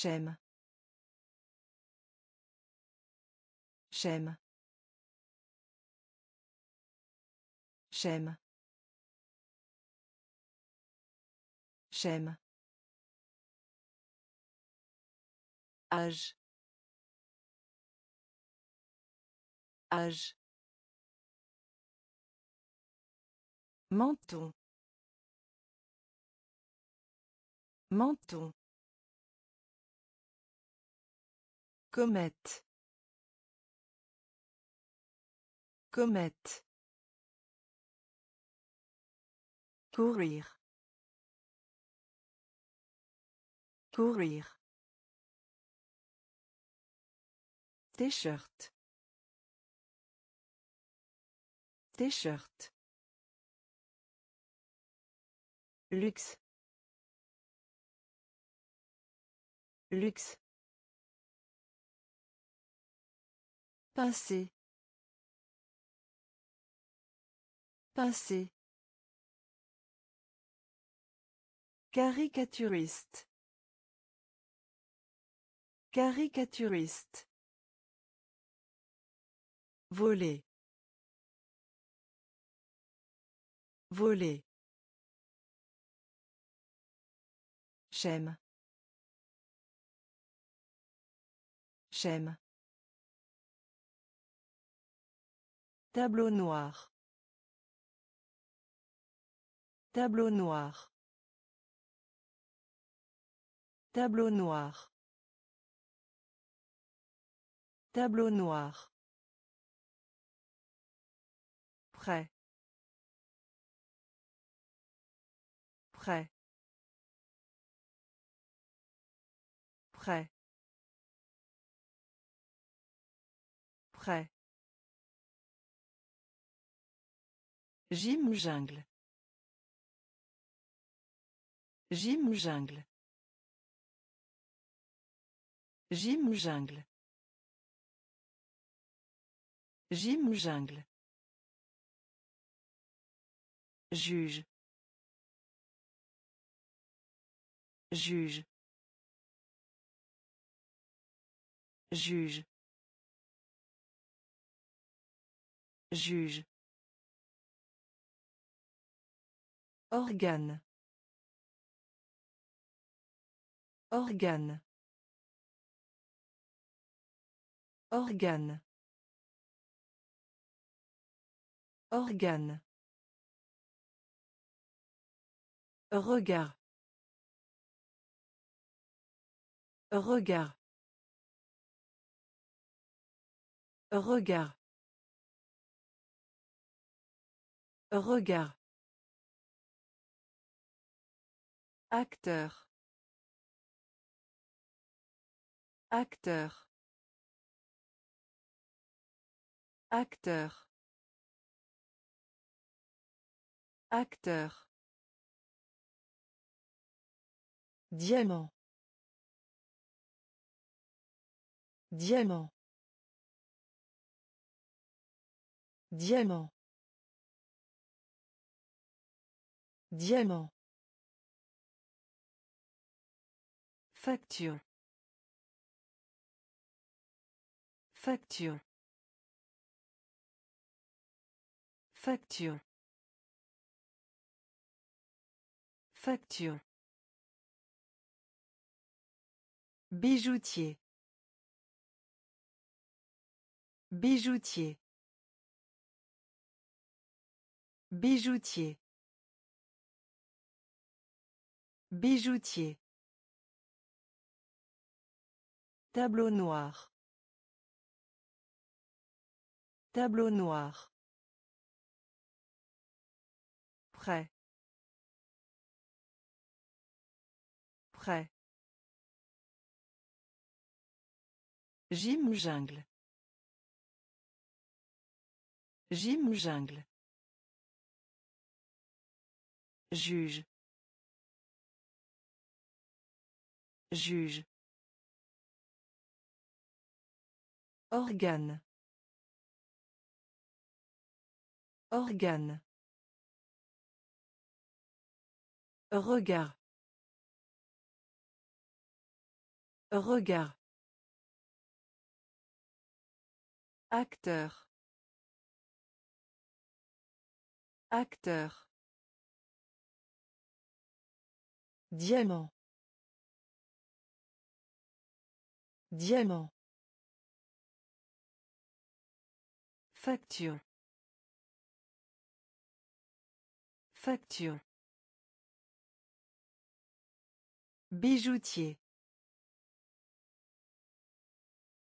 J'aime. J'aime. J'aime. J'aime. Âge. Âge. Menton. Menton. Comète. Comète. Courir. Courir. T-shirt. T-shirt. Luxe. Luxe. Pincé. Pincé. Caricaturiste. Caricaturiste. Voler. Voler. J'aime. J'aime. Tableau noir. Tableau noir. Tableau noir. Tableau noir. Prêt. Prêt. Prêt. Prêt. Gym jungle? Gym jungle? Gym jungle? Gym jungle? Juge. Juge. Juge. Juge. Organe. Organe. Organe. Organe. Regard. Regard. Regard. Regard. Acteur. Acteur. Acteur. Acteur. Diamant. Diamant. Diamant. Diamant. Facture. Facture. Facture. Facture. Bijoutier. Bijoutier. Bijoutier. Bijoutier. Tableau noir. Tableau noir. Prêt. Prêt. Gym jungle Gym jungle Juge. Juge. Organe. Organe. Regard. Regard. Acteur. Acteur. Diamant. Diamant. Facture. Facture. Bijoutier.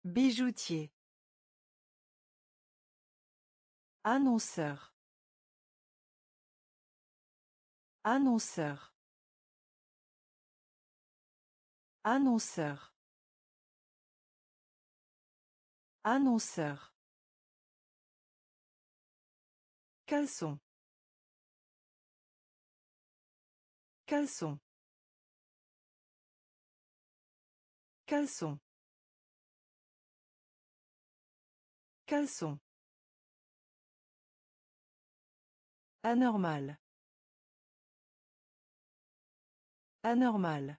Bijoutier. Annonceur. Annonceur. Annonceur. Annonceur. Caleçon. Caleçon. Caleçon. Caleçon. Anormal. Anormal.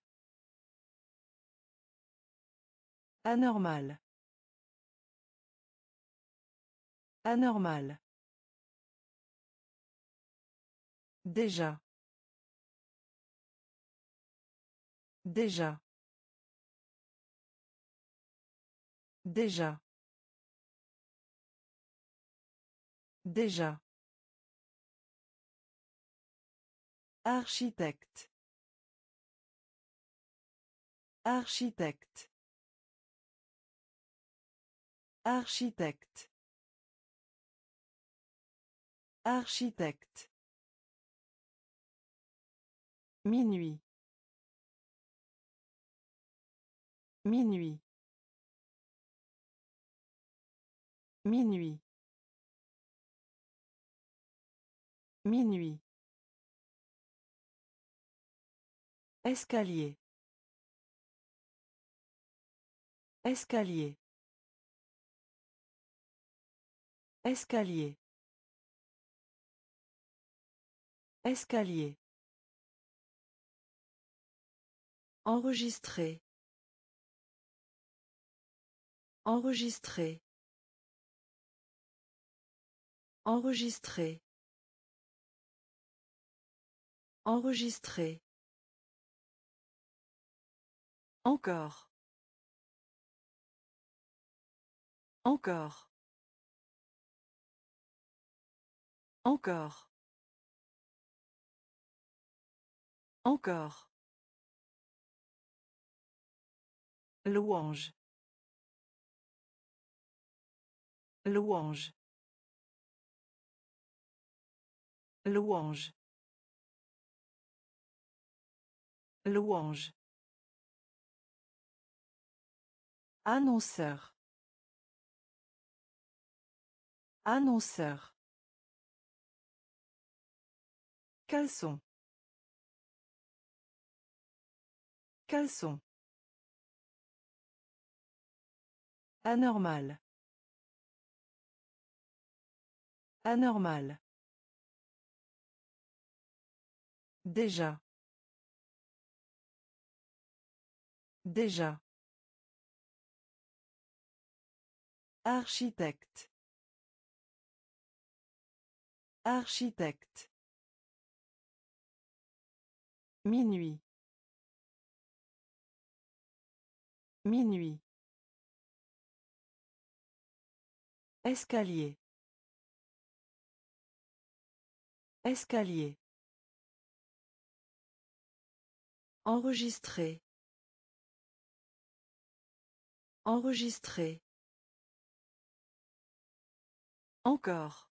Anormal. Anormal. Déjà. Déjà. Déjà. Déjà. Architecte. Architecte. Architecte. Architecte. Minuit. Minuit. Minuit. Minuit. Escalier. Escalier. Escalier. Escalier. Enregistrer. Enregistrer. Enregistrer. Enregistrer. Encore. Encore. Encore. Encore. Louange. Louange. Louange. Louange. Annonceur. Annonceur. Caleçon. Caleçon. Anormal. Anormal. Déjà. Déjà. Architecte. Architecte. Minuit. Minuit. Escalier. Escalier. Enregistrer. Enregistrer. Encore.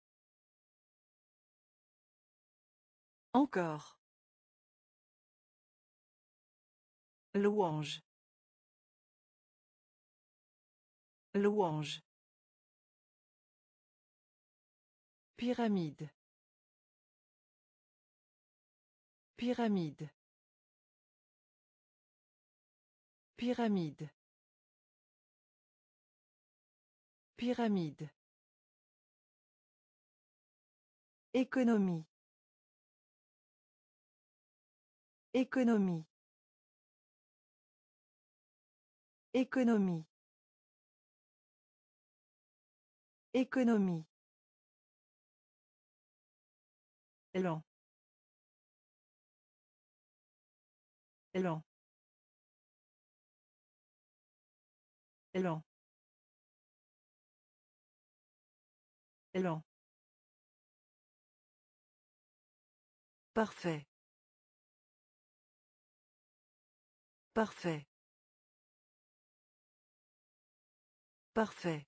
Encore. Louange. Louange. Pyramide. Pyramide. Pyramide. Pyramide. Économie. Économie. Économie. Économie. Lent. Lent. Lent. Lent. Parfait. Parfait. Parfait.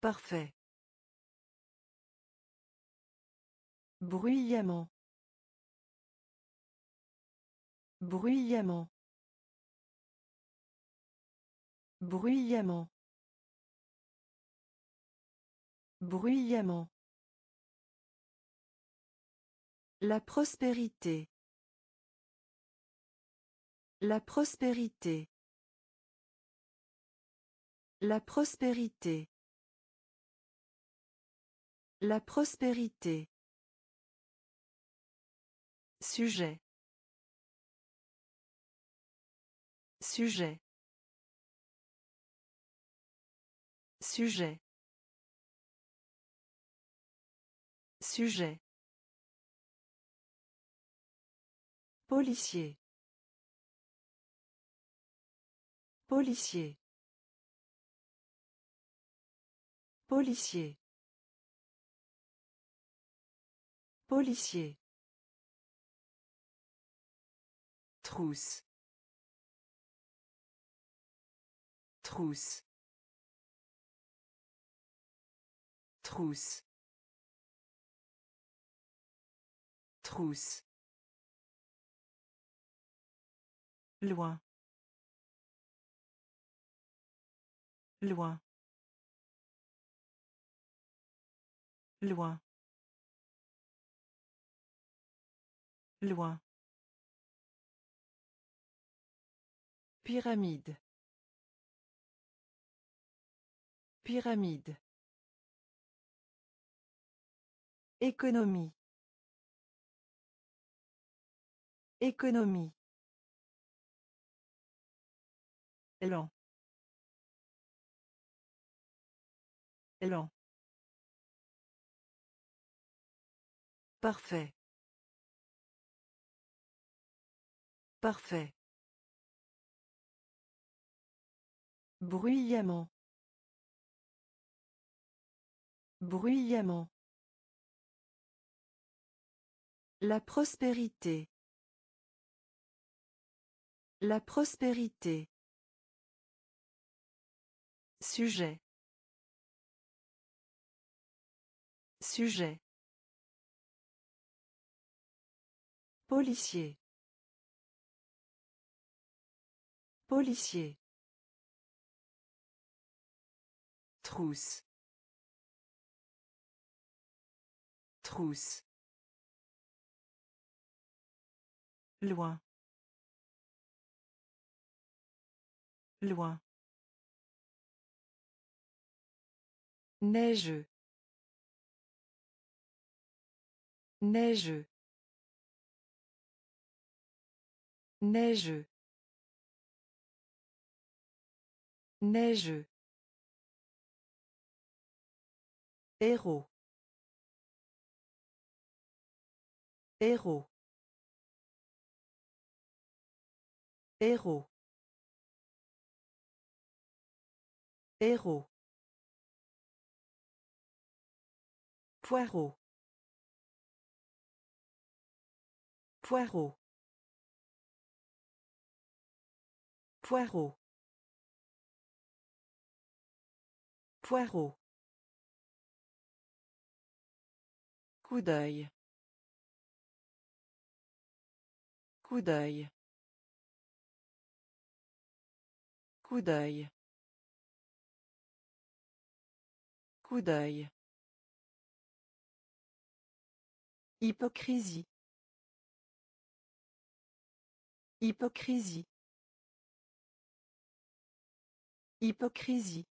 Parfait. Bruyamment. Bruyamment. Bruyamment. Bruyamment. La prospérité. La prospérité. La prospérité. La prospérité. Sujet. Sujet. Sujet. Sujet. Policier. Policier. Policier. Policier. Trousse. Trousse. Trousse. Trousse. Loin. Loin. Loin. Loin. Pyramide. Pyramide. Économie. Économie. Élan. Élan. Parfait. Parfait. Bruyamment. Bruyamment. La prospérité. La prospérité. Sujet. Sujet. Policier. Policier. Trousse. Trousse. Loin. Loin. Neigeux. Neigeux. Neigeux. Neigeux. Héros. Héros. Héros. Héros. Poireau. Poireau. Poireau. Poireau. Coup d'œil. Coup d'œil. Coup d'œil. Coup d'œil. Hypocrisie. Hypocrisie. Hypocrisie.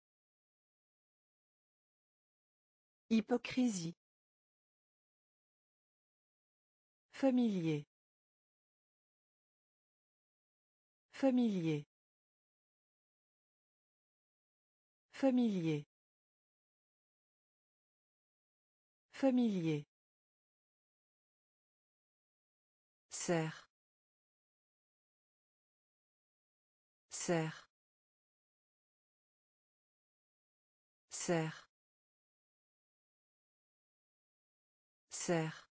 Hypocrisie. Familier. Familier. Familier. Familier. Serre. Serre. Serre. Serre.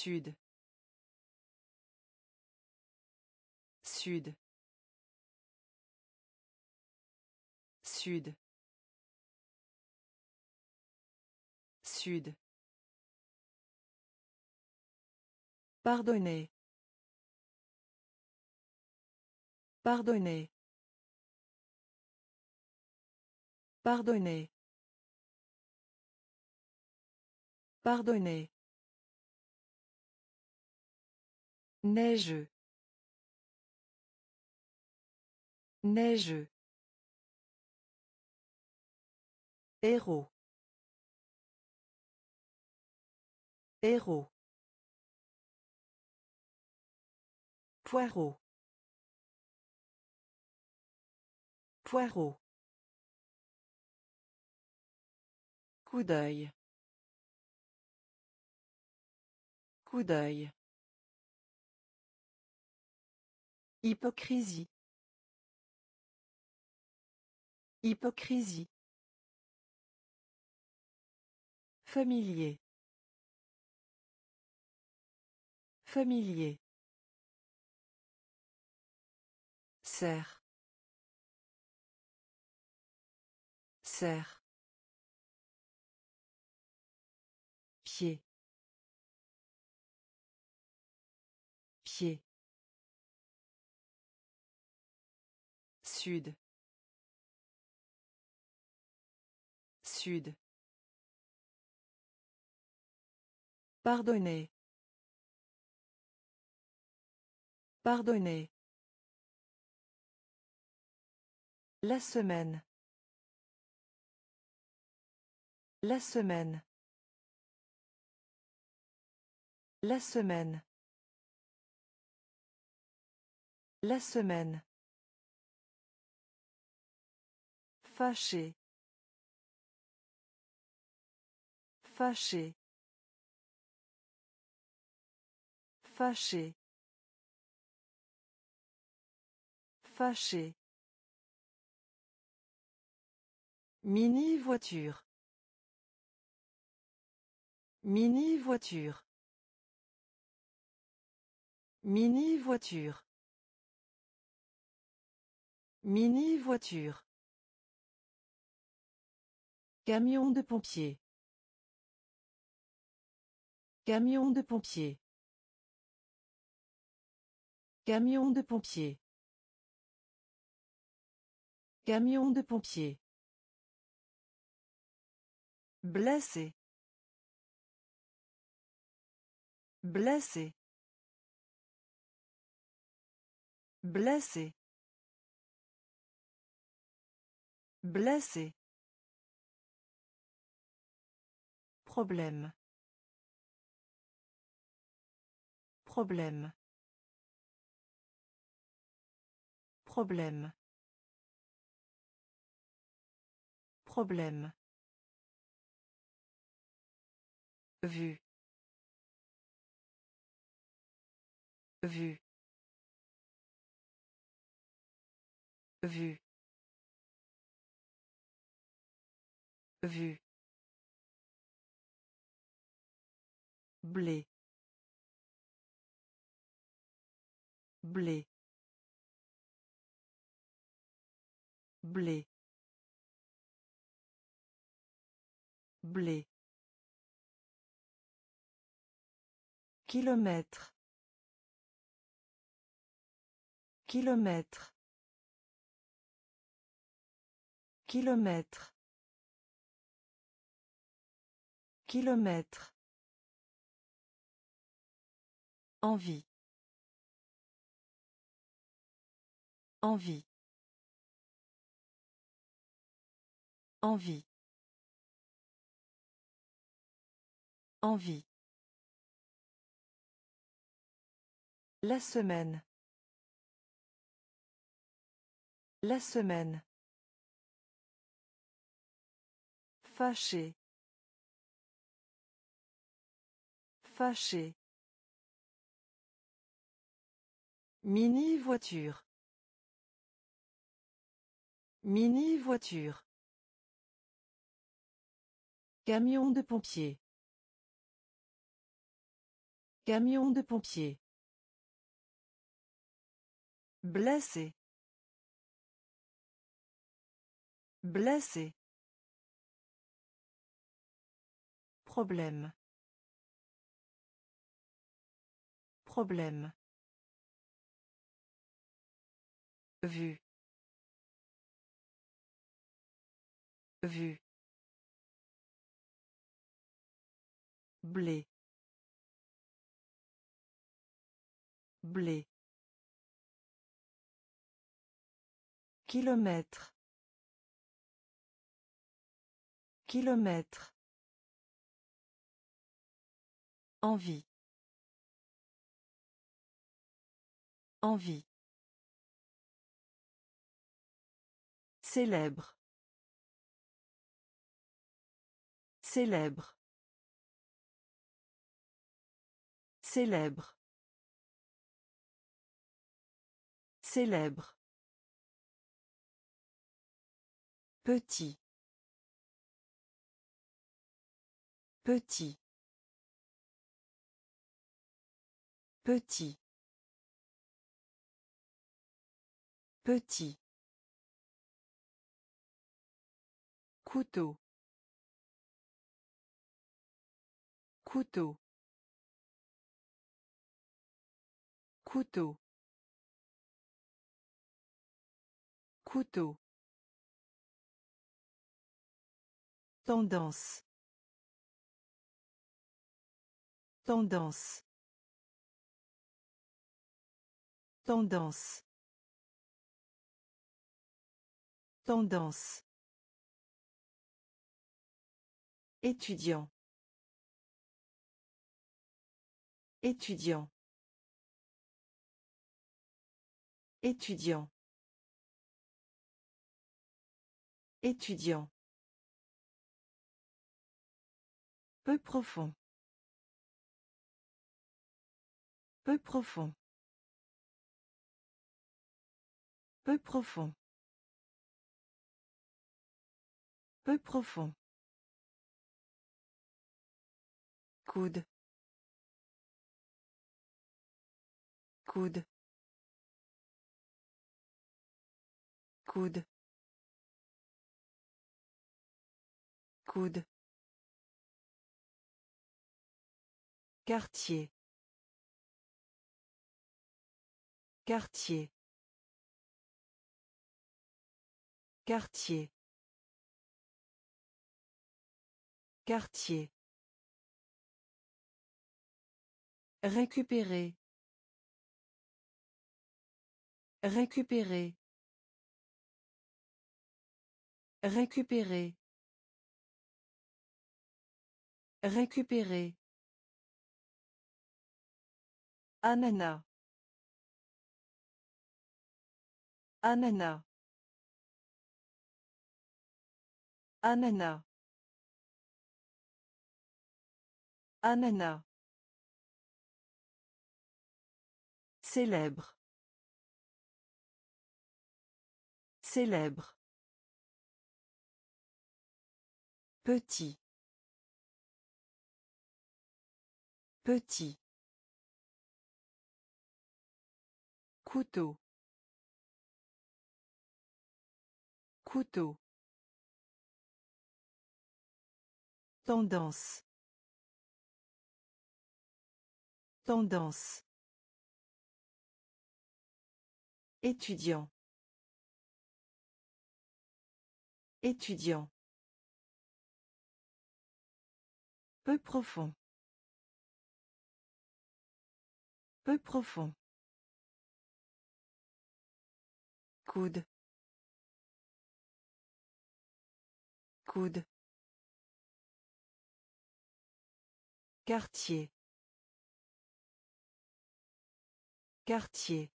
Sud. Sud. Sud. Sud. Pardonnez. Pardonnez. Pardonnez. Pardonnez. Neigeux. Neigeux. Héros. Héros. Poireau. Poireau. Coup d'œil. Coup d'œil. Hypocrisie. Hypocrisie. Familier. Familier. Serre. Serre. Sud. Sud. Pardonnez. Pardonnez. La semaine. La semaine. La semaine. La semaine. Fâché. Fâché. Fâché. Fâché. Mini voiture. Mini voiture. Mini voiture. Mini voiture. Camion de pompier. Camion de pompier. Camion de pompier. Camion de pompier. Blessé. Blessé. Blessé. Blessé. Problème. Problème. Problème. Problème. Vue. Vue. Vue. Vue. Blé blé blé blé Kilomètre. Kilomètre. Kilomètre. Kilomètre. Envie. Envie. Envie. Envie. La semaine. La semaine. Fâché. Fâché. Mini voiture. Mini-voiture. Camion de pompier. Camion de pompier. Blessé. Blessé. Problème. Problème. Vue. Vue. Blé. Blé. Kilomètre. Kilomètre. Envie. Envie. Célèbre. Célèbre. Célèbre. Célèbre. Petit. Petit. Petit. Petit. Couteau. Couteau. Couteau. Couteau. Tendance. Tendance. Tendance. Tendance. Étudiant. Étudiant. Étudiant. Étudiant. Peu profond. Peu profond. Peu profond. Peu profond. Coude. Coude. Coude. Coude. Quartier. Quartier. Quartier. Quartier. Récupérer. Récupérer. Récupérer. Récupérer. Ananas. Ananas. Ananas. Ananas. Célèbre. Célèbre. Petit. Petit. Couteau. Couteau. Tendance. Tendance. Étudiant. Étudiant. Peu profond. Peu profond. Coude. Coude. Quartier. Quartier.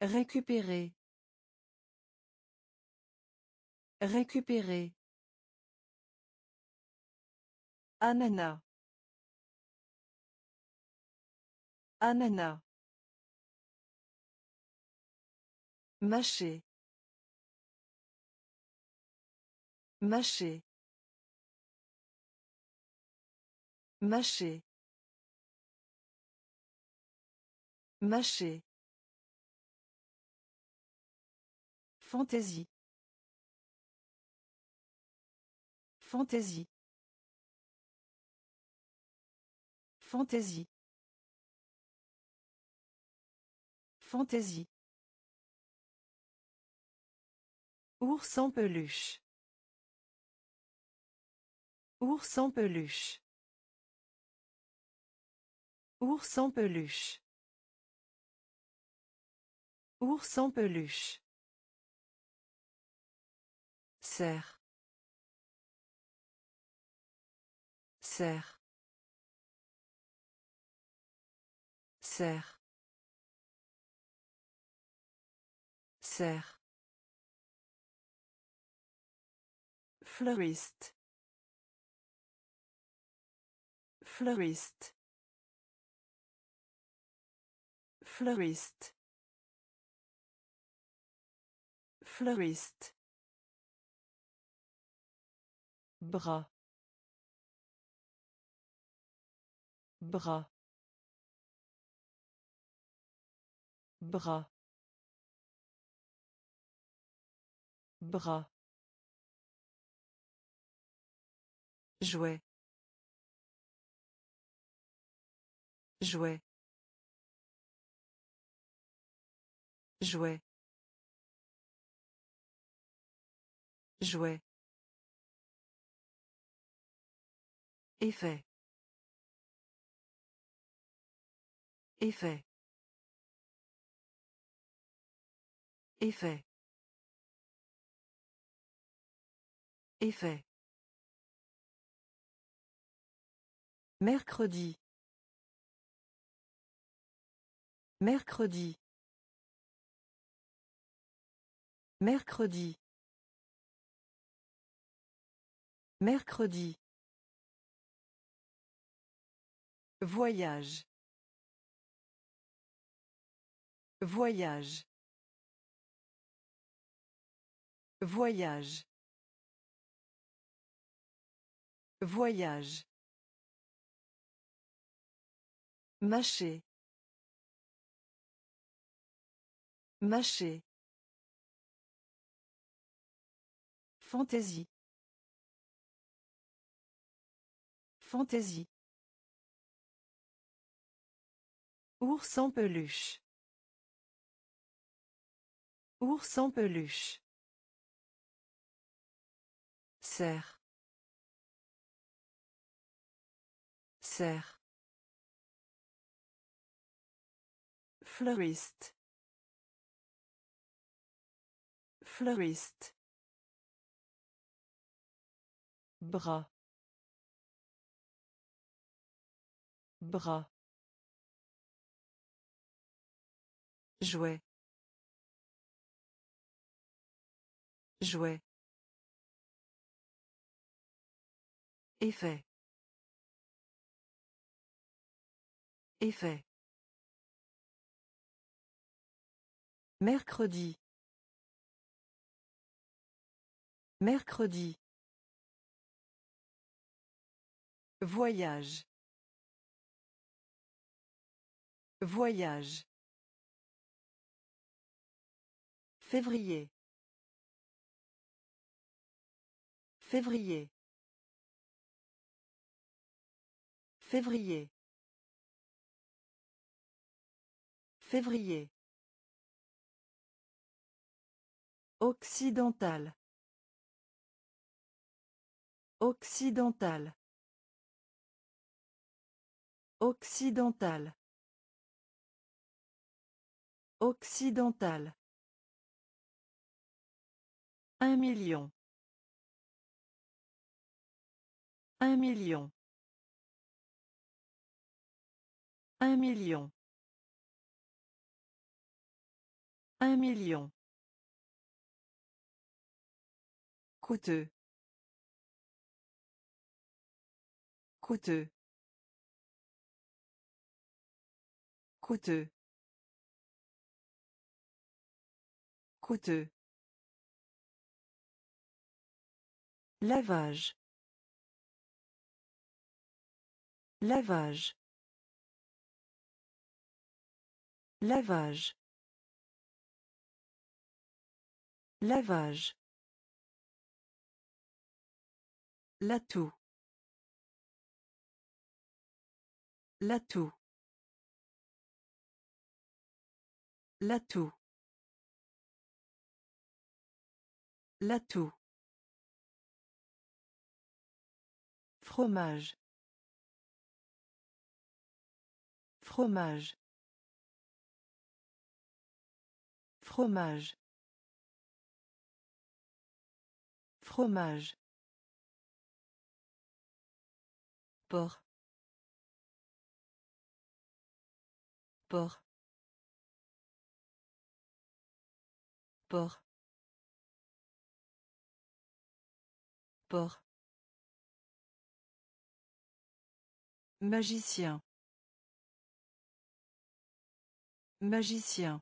Récupérer. Récupérer. Ananas. Ananas. Mâcher. Mâcher. Mâcher. Mâcher. Fantaisie. Fantaisie. Fantaisie. Fantaisie. Ours en peluche. Ours en peluche. Ours en peluche. Ours en peluche. Serre. Serre. Serre. Serre. Fleuriste. Fleuriste. Fleuriste. Fleuriste. Bras. Bras. Bras. Bras. Jouet. Jouet. Jouet. Jouet. Effet. Effet. Effet. Effet. Mercredi. Mercredi. Mercredi. Mercredi. Voyage. Voyage. Voyage. Voyage. Mâcher. Mâcher. Fantaisie. Fantaisie. Ours en peluche. Ours en peluche. Serre. Serre. Fleuriste. Fleuriste. Bras. Bras. Jouet. Jouet. Effet. Effet. Mercredi. Mercredi. Voyage. Voyage. Février. Février. Février. Février. Occidental. Occidental. Occidental. Occidental. Un million. Un million. Un million. Un million. Coûteux. Coûteux. Coûteux. coûteux lavage lavage lavage lavage L'atout. L'atout. L'atout. L'atout. Fromage. Fromage. Fromage. Fromage. Port. Port. Port. Port. Magicien. Magicien.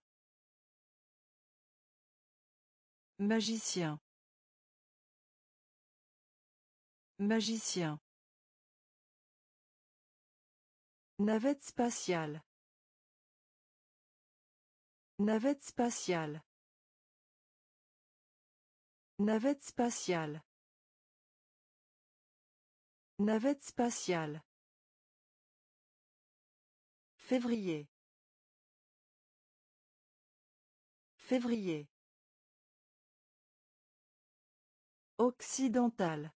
Magicien. Magicien. Navette spatiale. Navette spatiale. Navette spatiale. Navette spatiale. Février. Février. Occidental.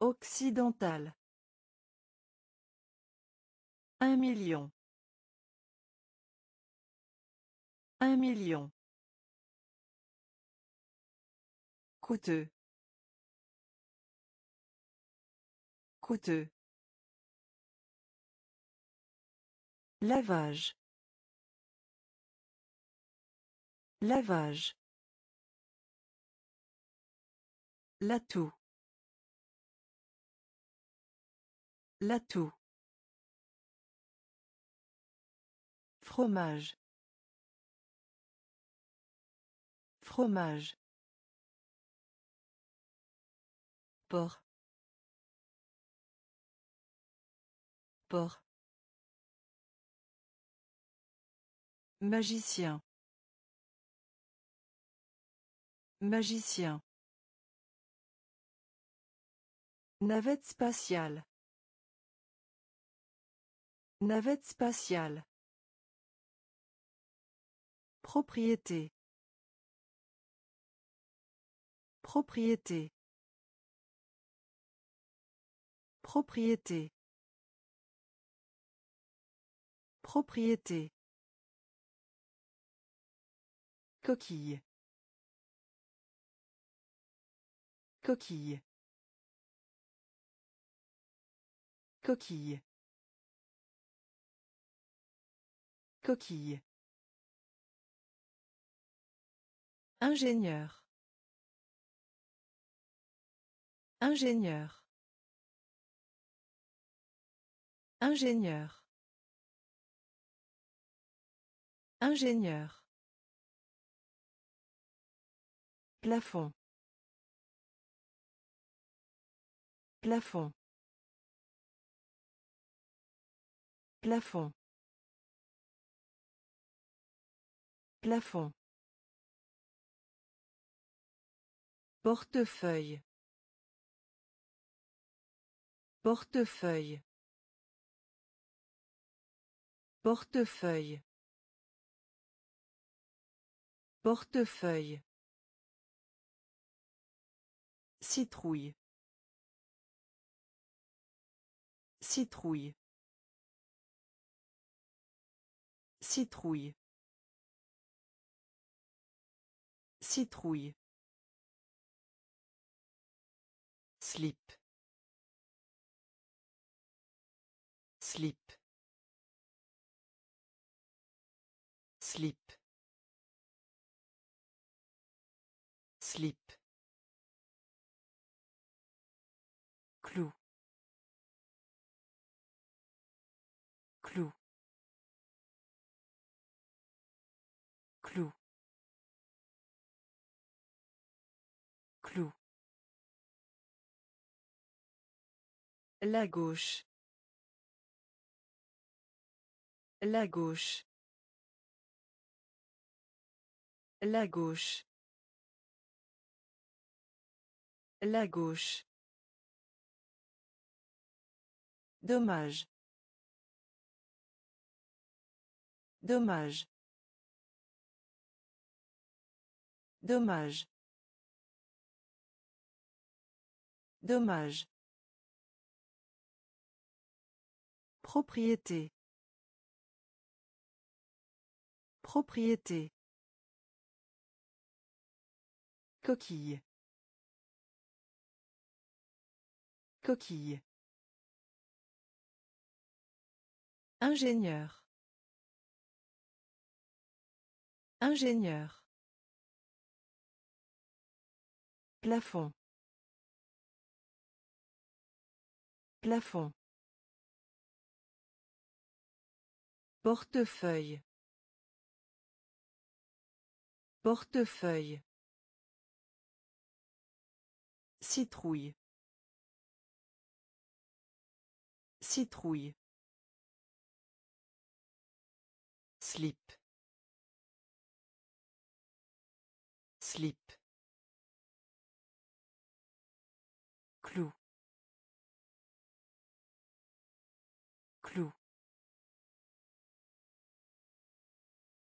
Occidental. Un million. Un million. Coûteux. Coûteux. Lavage. Lavage. L'atout. L'atout. Fromage. Fromage. Port. Port. Magicien. Magicien. Navette spatiale. Navette spatiale. Propriété. Propriété. Propriété. Propriété. Coquille. Coquille. Coquille. Coquille. Ingénieur. Ingénieur. Ingénieur. Ingénieur. Plafond. Plafond. Plafond. Plafond. Portefeuille. Portefeuille. Portefeuille. Portefeuille. Citrouille. Citrouille. Citrouille. Citrouille. Slip. Slip. Slip. Slip. La gauche. La gauche. La gauche. La gauche. Dommage. Dommage. Dommage. Dommage. Propriété. Propriété. Coquille. Coquille. Ingénieur. Ingénieur. Plafond. Plafond. Portefeuille. Portefeuille. Citrouille. Citrouille. Slip. Slip.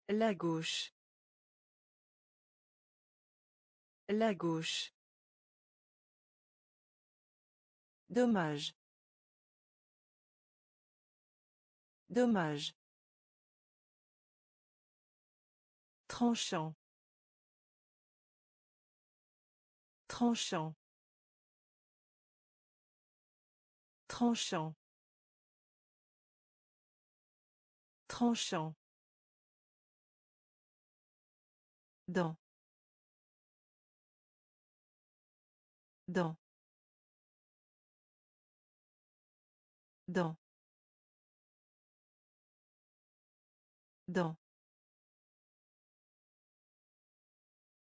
La gauche. La gauche. Dommage. Dommage. Tranchant. Tranchant. Tranchant. Tranchant. Dans. Dans. Dans. Dans.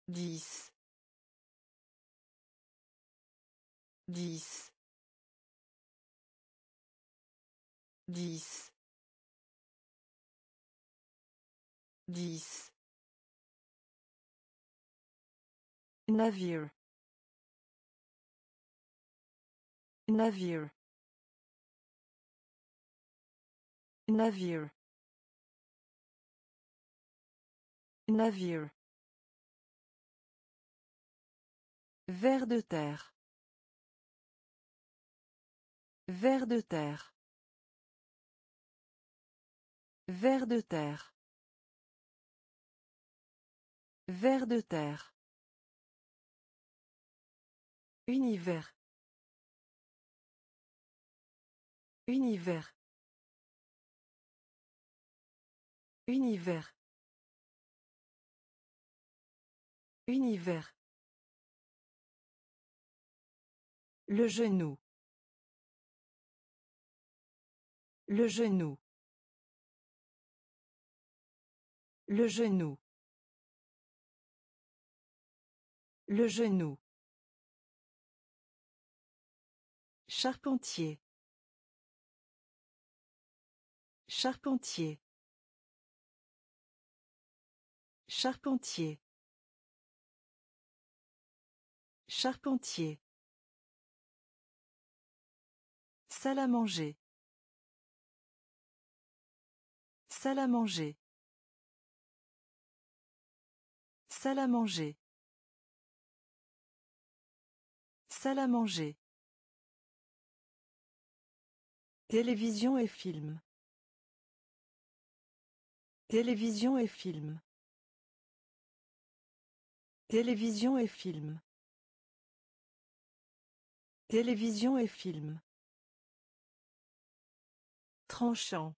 Dix. Dix. Dix. Dix. Navire. Navire. Navire. Navire. Ver de terre. Ver de terre. Ver de terre. Ver de terre. Univers. Univers. Univers. Univers. Le genou. Le genou. Le genou. Le genou. Charpentier. Charpentier. Charpentier. Charpentier. Salle à manger. Salle à manger. Salle à manger. Salle à manger. Télévision et film. Télévision et film. Télévision et film. Télévision et film. Tranchant.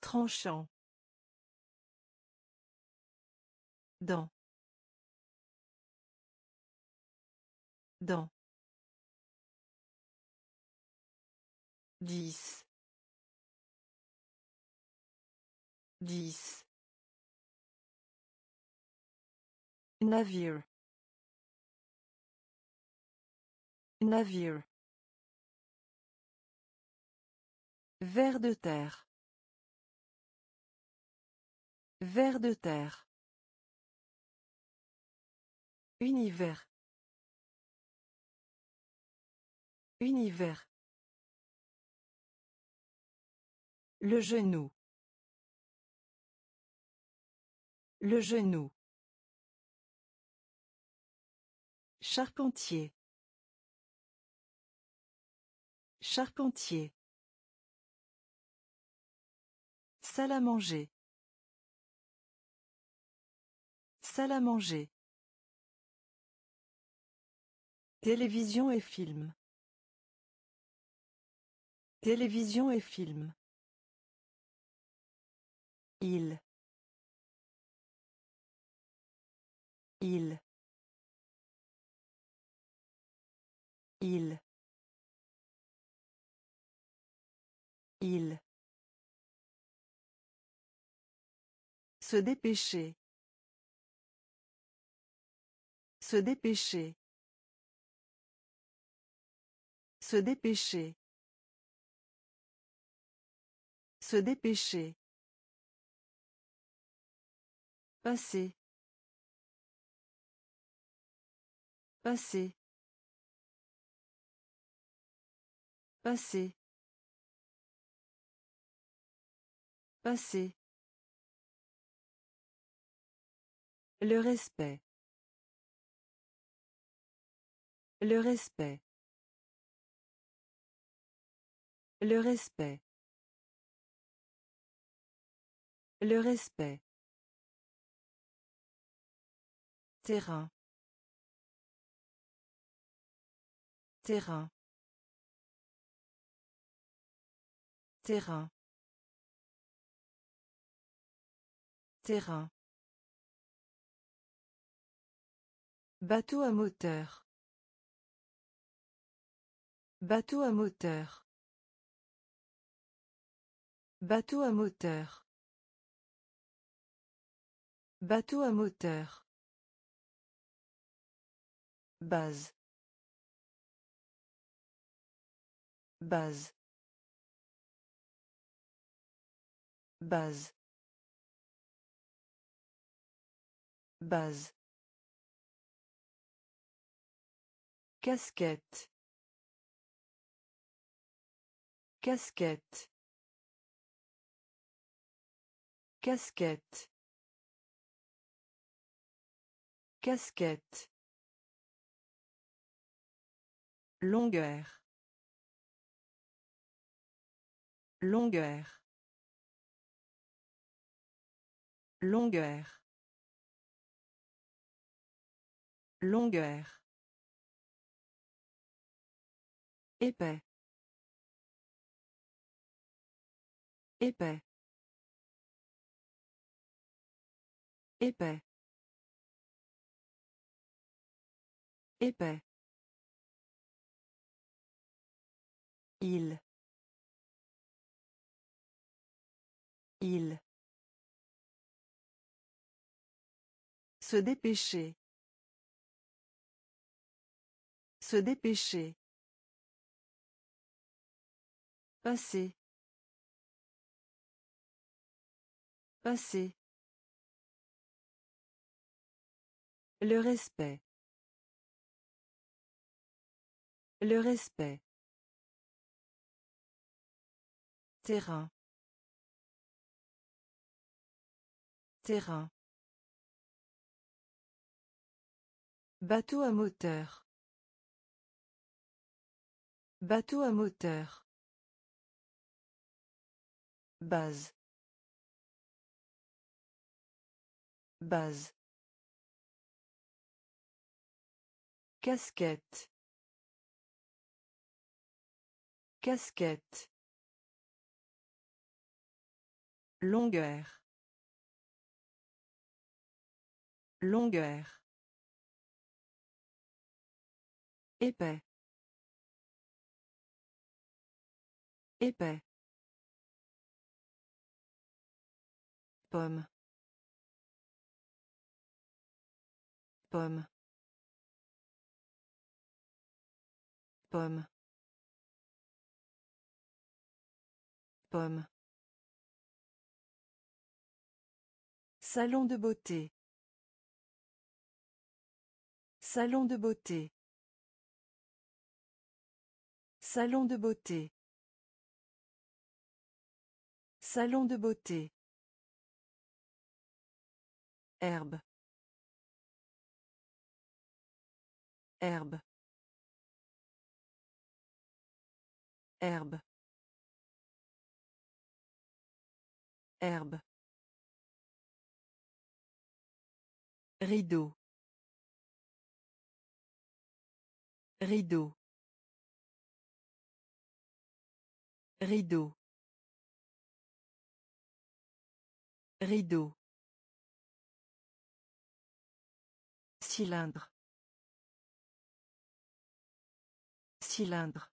Tranchant. Dans. Dans. Dix. Navire. Navire. Ver de terre. Ver de terre. Univers. Univers. Le genou. Le genou. Charpentier. Charpentier. Salle à manger. Salle à manger. Télévision et film. Télévision et film. Il. Il. Il. Il. Se dépêcher. Se dépêcher. Se dépêcher. Se dépêcher. Passer. Passer. Passer. Passer. Le respect. Le respect. Le respect. Le respect. Terrain. Terrain. Terrain. Terrain. Bateau à moteur. Bateau à moteur. Bateau à moteur. Bateau à moteur. Base. Base. Base. Base. Casquette. Casquette. Casquette. Casquette. Longueur. Longueur. Longueur. Longueur. Épais. Épais. Épais. Épais. Il. Il. Se dépêcher. Se dépêcher. Passer. Passer. Le respect. Le respect. Terrain. Terrain. Bateau à moteur. Bateau à moteur. Base. Base. Casquette. Casquette. Longueur. Longueur. Épais. Épais. Pomme. Pomme. Pomme. Pomme. Salon de beauté. Salon de beauté. Salon de beauté. Salon de beauté. Herbe. Herbe. Herbe. Herbe. Rideau. Rideau. Rideau. Rideau. Cylindre. Cylindre.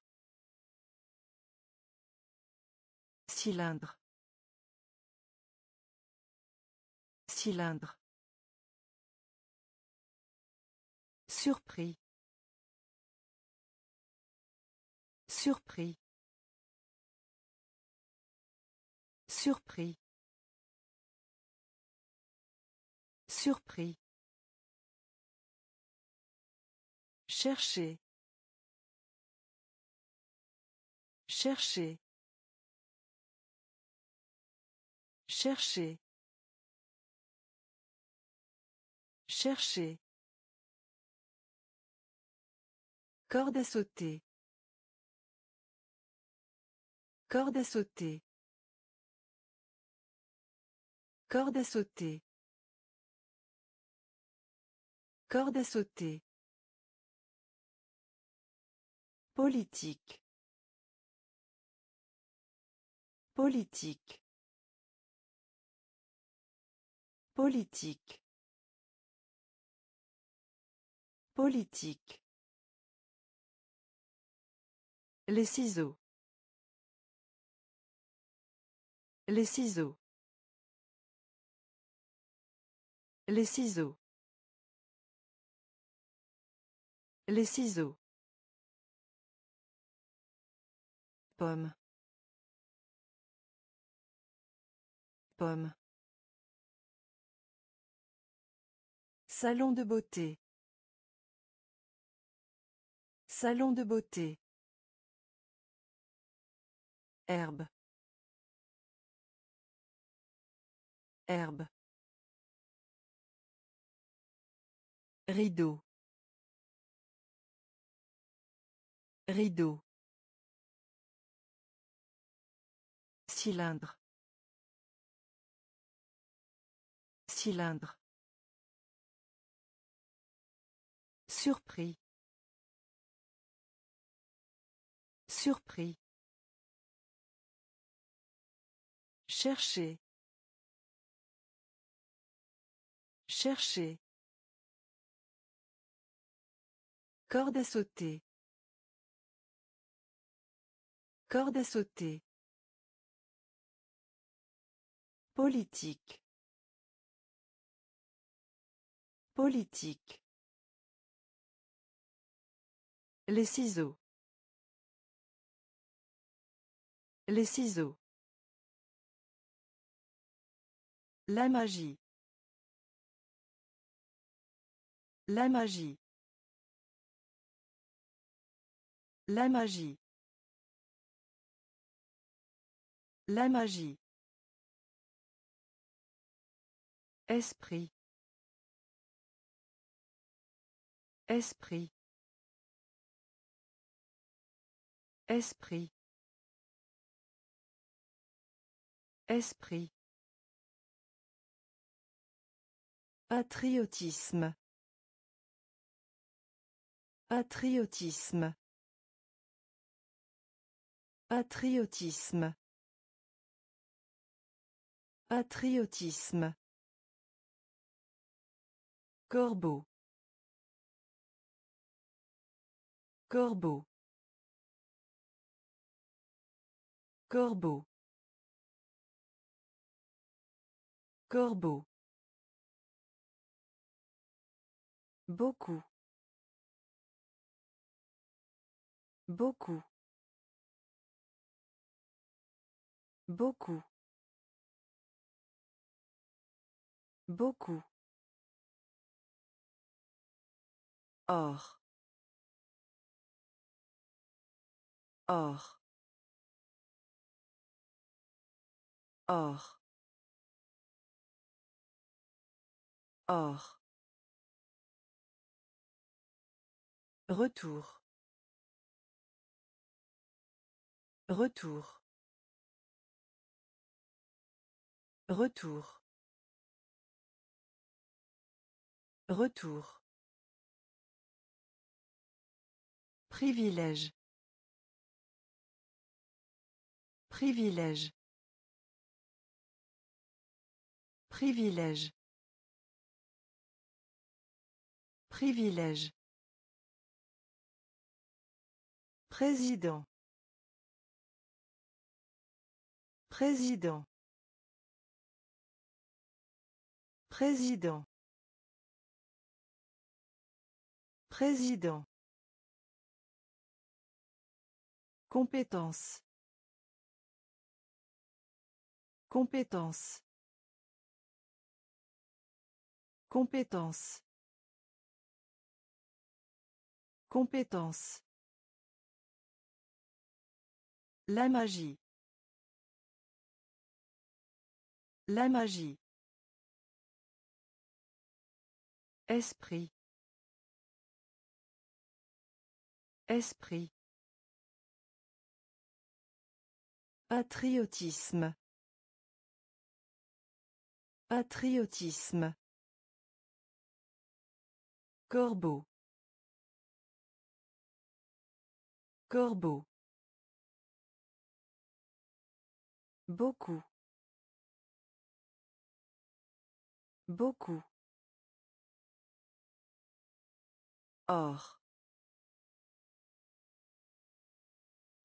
Cylindre. Cylindre. Surpris. Surpris. Surpris. Surpris. Chercher. Chercher. Chercher. Chercher. Corde à sauter. Corde à sauter. Corde à sauter. Corde à sauter. Politique. Politique. Politique. Politique. Les ciseaux. Les ciseaux. Les ciseaux. Les ciseaux. Pomme. Pomme. Salon de beauté. Salon de beauté. Herbe. Herbe. Rideau. Rideau. Cylindre. Cylindre. Surpris. Surpris. Chercher. Chercher. Corde à sauter. Corde à sauter. Politique. Politique. Les ciseaux. Les ciseaux. La magie. La magie. La magie. La magie. Esprit. Esprit. Esprit. Esprit. Patriotisme. Patriotisme. Patriotisme. Patriotisme. Corbeau. Corbeau. Corbeau. Corbeau. Beaucoup. Beaucoup. Beaucoup. Beaucoup. Or. Or. Or. Or. Retour. Retour. Retour. Retour. Privilège. Privilège. Privilège. Privilège. Président. Président. Président. Président. Compétence. Compétence. Compétence. Compétence. La magie. La magie. Esprit. Esprit. Patriotisme. Patriotisme. Corbeau. Corbeau. Beaucoup. Beaucoup. Or.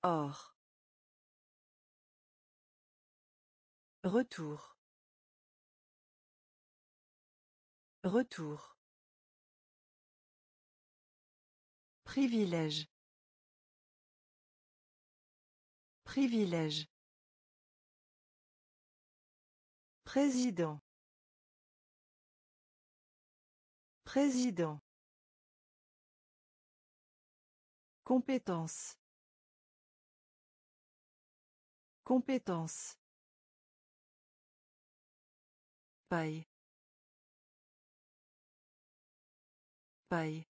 Or. Retour. Retour. Privilège. Privilège. Président. Président. Compétence. Compétence. Paille. Paille.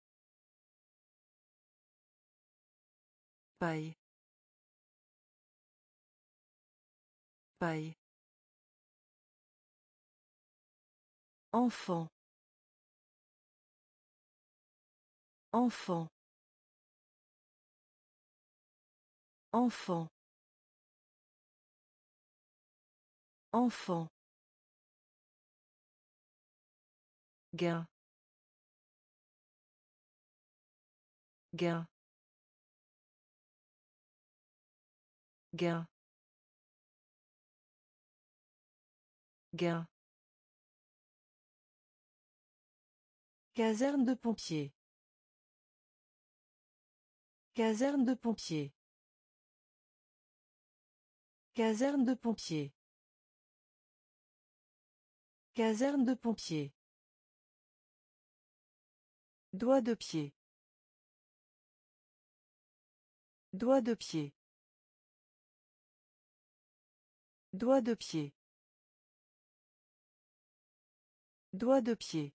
Paille. Paille. Enfant. Enfant. Enfant. Enfant. Gain. Gain. Gain. Gain. Caserne de pompiers. Caserne de pompiers. Caserne de pompiers. Caserne de pompiers. Doigt de pied. Doigt de pied. Doigt de pied. Doigt de pied.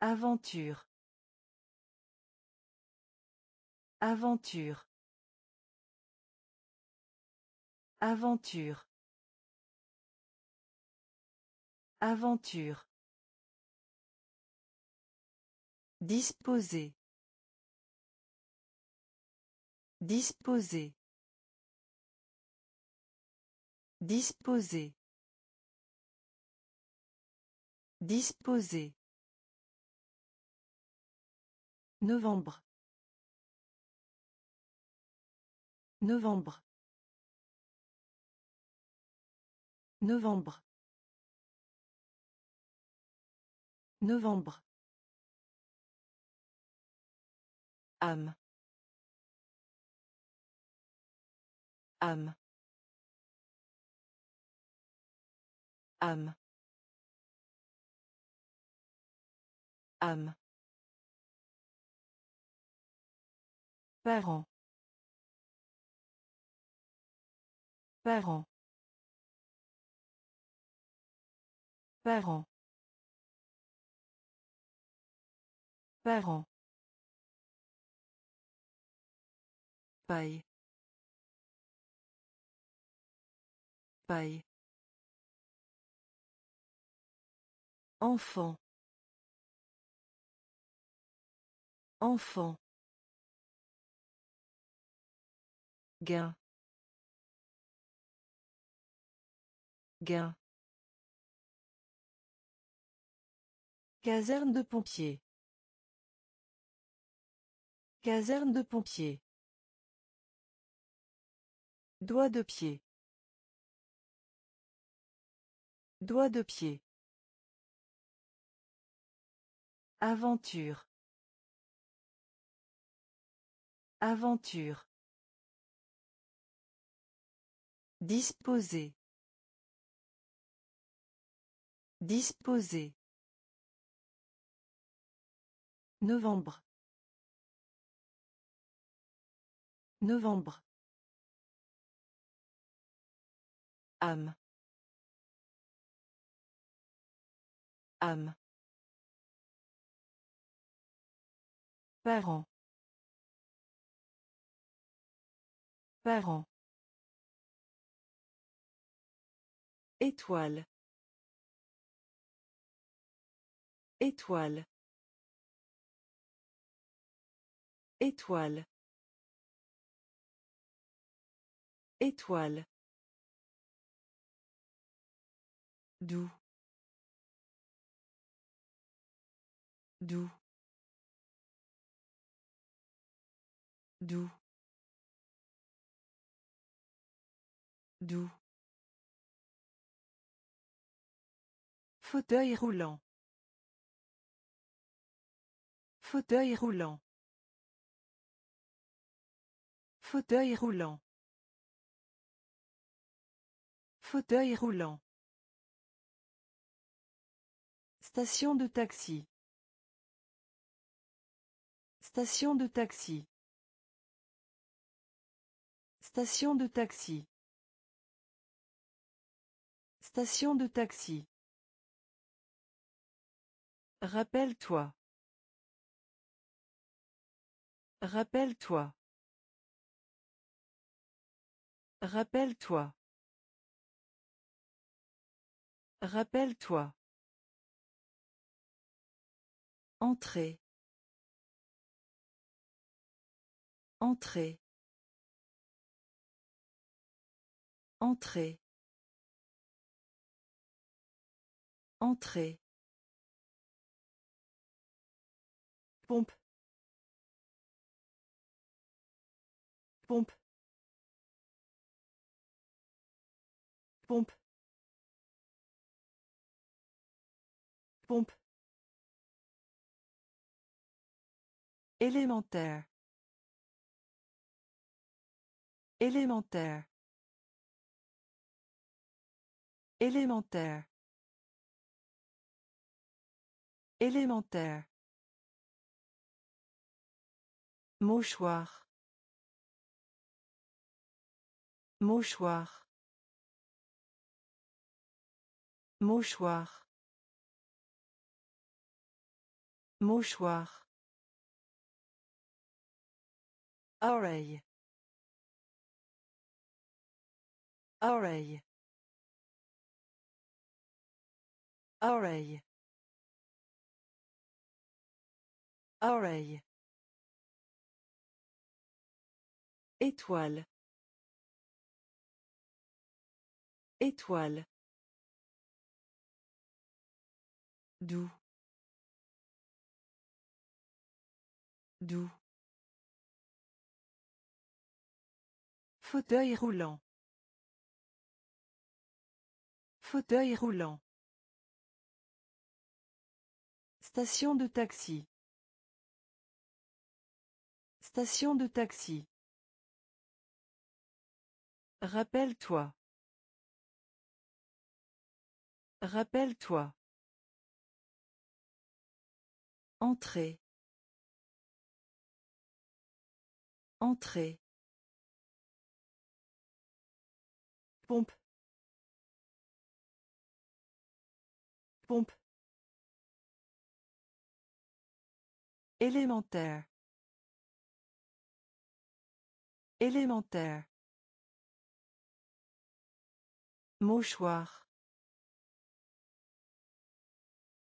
Aventure. Aventure. Aventure. Aventure. Disposer. Disposer. Disposer. Disposer. Novembre. Novembre. Novembre. Novembre. âme âme âme âme Parent. Parent. Parent. Parent. Paille. Paille. Enfant. Enfant. Gain. Gain. Caserne de pompiers. Caserne de pompiers. Doigt de pied. Doigt de pied. Aventure. Aventure. Disposer. Disposer. Novembre. Novembre. âme âme Parent. Parent. Étoile. Étoile. Étoile. Étoile. Doux. Doux. Doux. Doux. Fauteuil roulant. Fauteuil roulant. Fauteuil roulant. Fauteuil roulant. Station de taxi. Station de taxi. Station de taxi. Station de taxi. Rappelle-toi. Rappelle-toi. Rappelle-toi. Rappelle-toi. Entrée. Entrée. Entrée. Entrée. Pompe. Pompe. Pompe. Pompe. Élémentaire. Élémentaire. Élémentaire. Élémentaire. Mouchoir. Mouchoir. Mouchoir. Mouchoir. Oreille. Oreille. Oreille. Oreille. Étoile. Étoile. Doux. Doux. Fauteuil roulant. Fauteuil roulant. Station de taxi. Station de taxi. Rappelle-toi. Rappelle-toi. Entrée. Entrée. Pompe. Pompe. Élémentaire. Élémentaire. Mouchoir.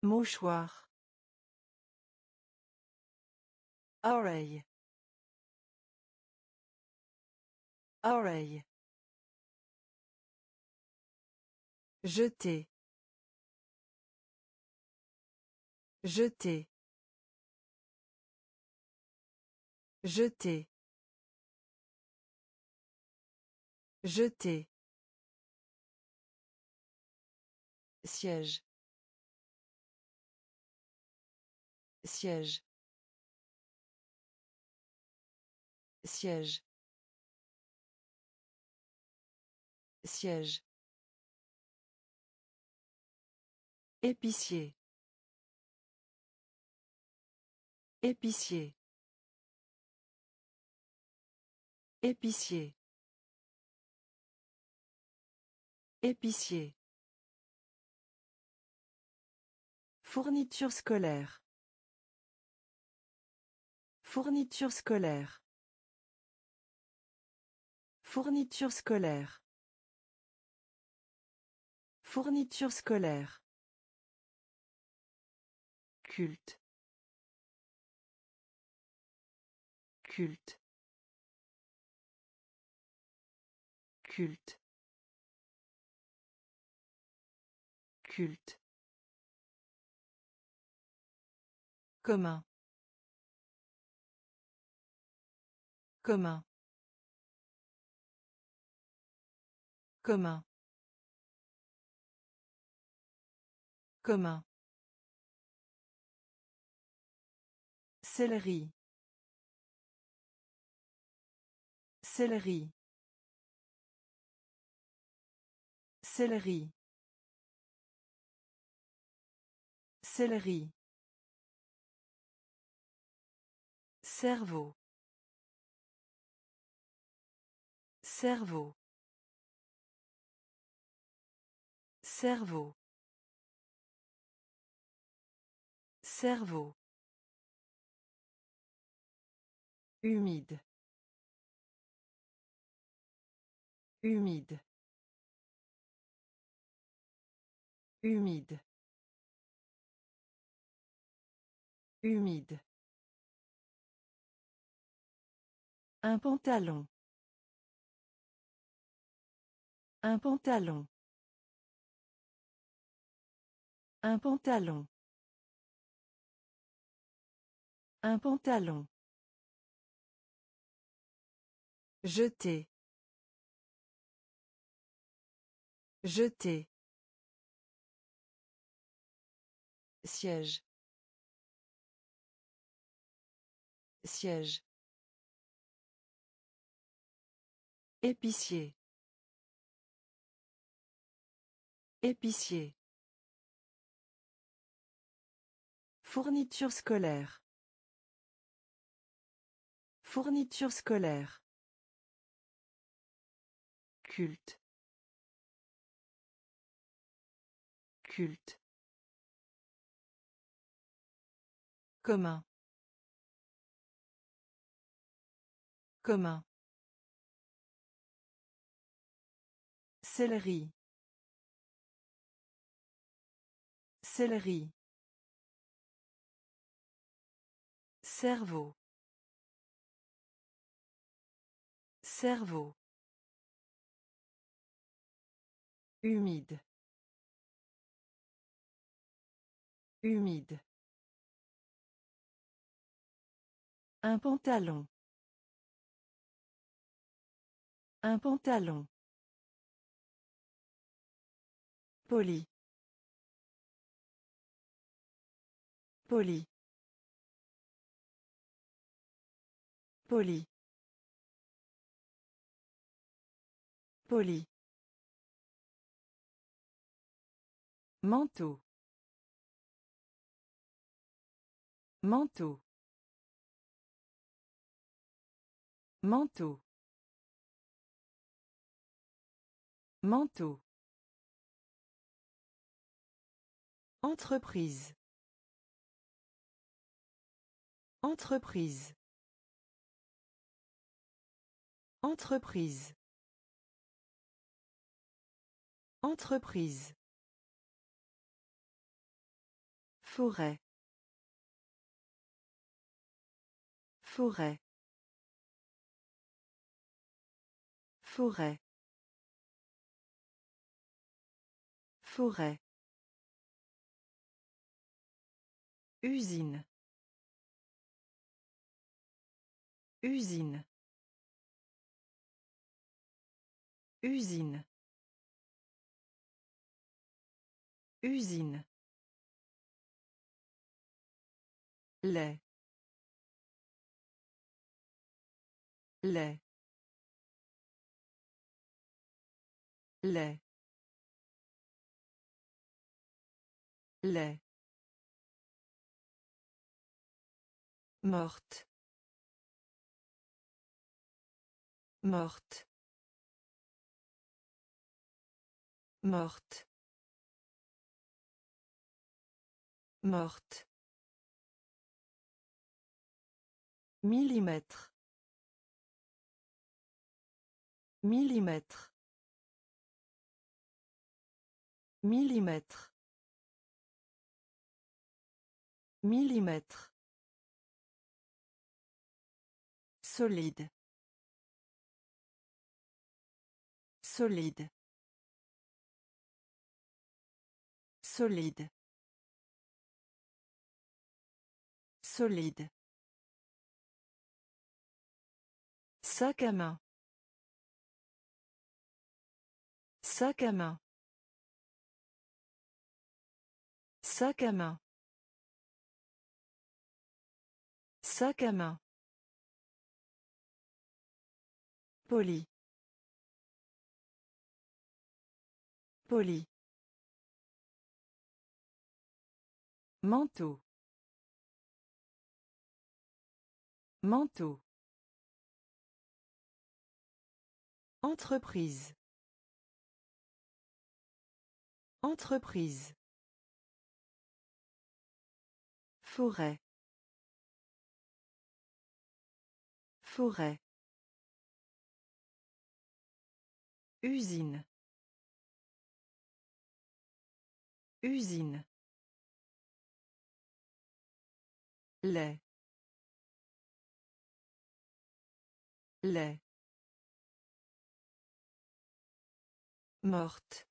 Mouchoir. Oreille. Oreille. Jeter. Jeter. Jeter. Jeter. Siège. Siège. Siège. Siège. Épicier. Épicier. Épicier. Épicier. Fourniture scolaire. Fourniture scolaire. Fourniture scolaire. Fourniture scolaire. Culte. Culte. Culte. Culte. Commun. Commun. Commun. Commun. Céleri. Céleri. Céleri. Céleri. Cerveau. Cerveau. Cerveau. Cerveau. Humide. Humide. Humide. Humide. Un pantalon. Un pantalon. Un pantalon. Un pantalon. Jeter. Jeter. Siège. Siège. Épicier. Épicier. Fourniture scolaire. Fourniture scolaire. Culte. Culte. Commun. Commun. Céleri. Céleri. Cerveau. Cerveau. Humide. Humide. Un pantalon. Un pantalon. Poli. Poli. Poli. Poli. Manteau. Manteau. Manteau. Manteau. Entreprise. Entreprise. Entreprise. Entreprise. Forêt. Forêt. Forêt. Forêt. Usine. Usine. Usine. Usine. lait lait lait lait morte morte morte morte Millimètre. Millimètre. Millimètre. Millimètre. Solide. Solide. Solide. Solide. Sac à main. Sac à main. Sac à main. Sac à main. Poli. Poli. Manteau. Manteau. Entreprise. Entreprise. Forêt. Forêt. Usine. Usine. lait. Lait. Morte.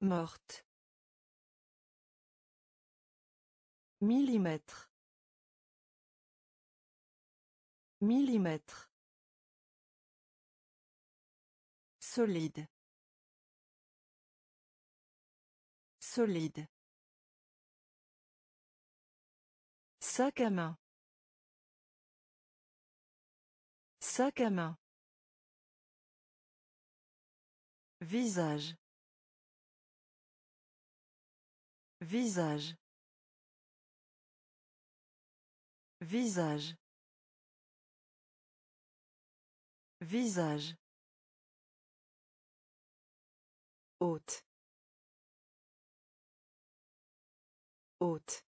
Morte. Millimètre. Millimètre solide solide sac à main sac à main Visage. Visage. Visage. Visage. Haute. Haute.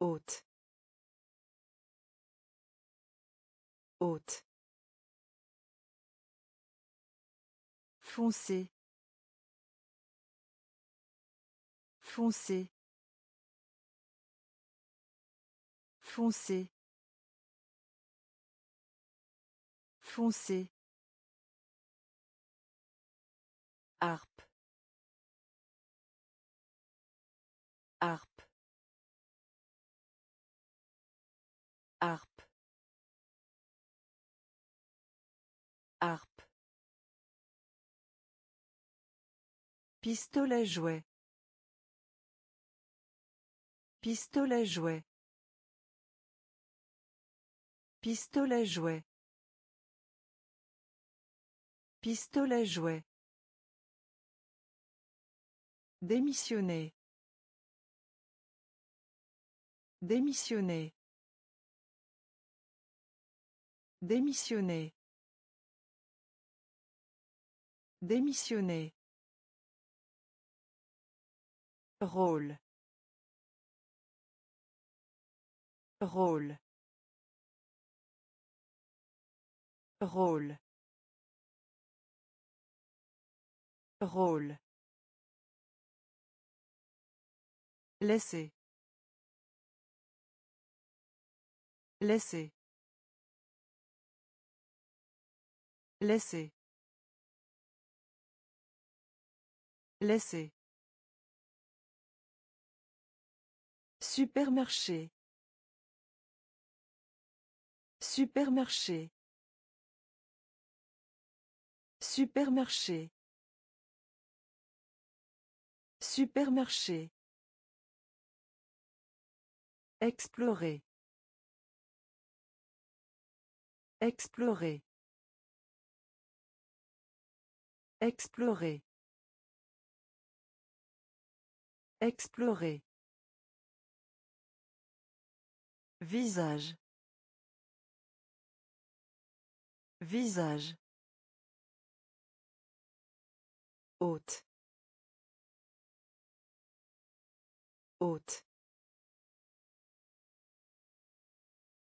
Haute. Haute. Foncé. Foncé. Foncé. Foncé. Harpe. Harpe. Harpe. Harpe. Pistolet jouet. Pistolet jouet. Pistolet jouet. Pistolet jouet. Démissionner. Démissionner. Démissionner. Démissionner. Rôle. Rôle. Rôle. Rôle. Laissez. Laissez. Laissez. Laissez. Supermarché. Supermarché. Supermarché. Supermarché. Explorer. Explorer. Explorer. Explorer. Visage. Visage. Haute. Haute.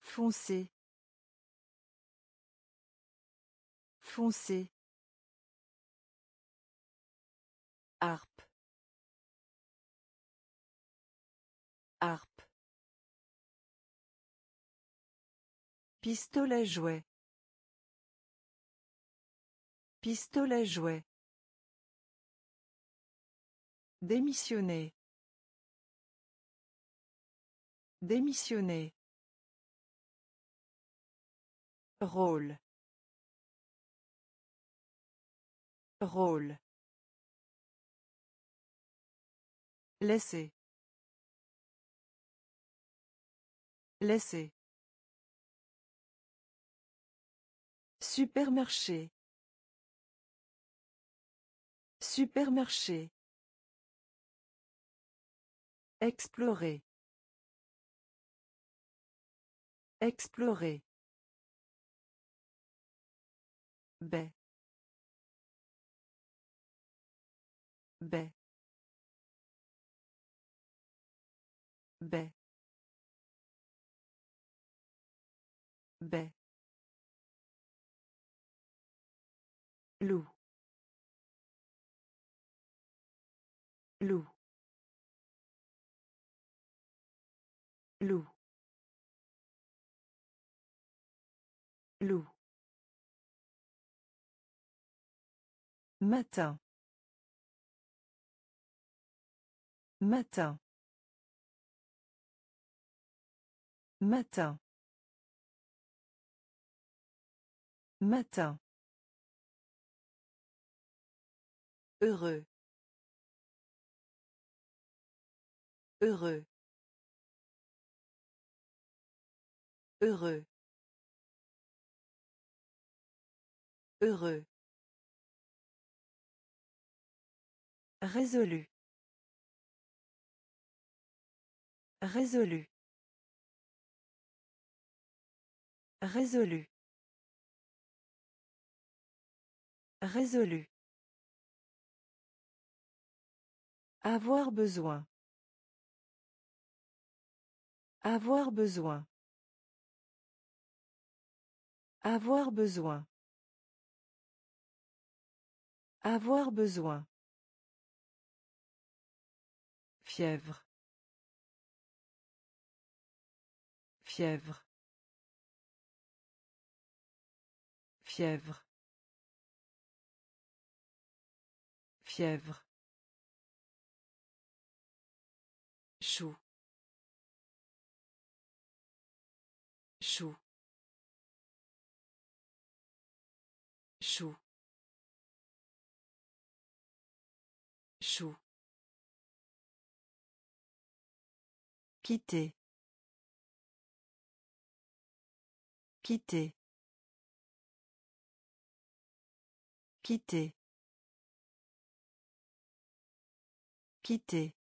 Foncé. Foncé. Harpe. Harpe. Pistolet jouet. Pistolet jouet. Démissionner. Démissionner. Rôle. Rôle. Laissez. Laissez. Supermarché. Supermarché. Explorer. Explorer. Baie. Baie. Baie. Loup. Loup. Loup. Loup. Matin. Matin. Matin. Matin. Heureux. Heureux. Heureux. Heureux. Résolu. Résolu. Résolu. Résolu. Avoir besoin. Avoir besoin. Avoir besoin. Avoir besoin. Fièvre. Fièvre. Fièvre. Fièvre. Quitter. Quitter. Quitter. Quitter.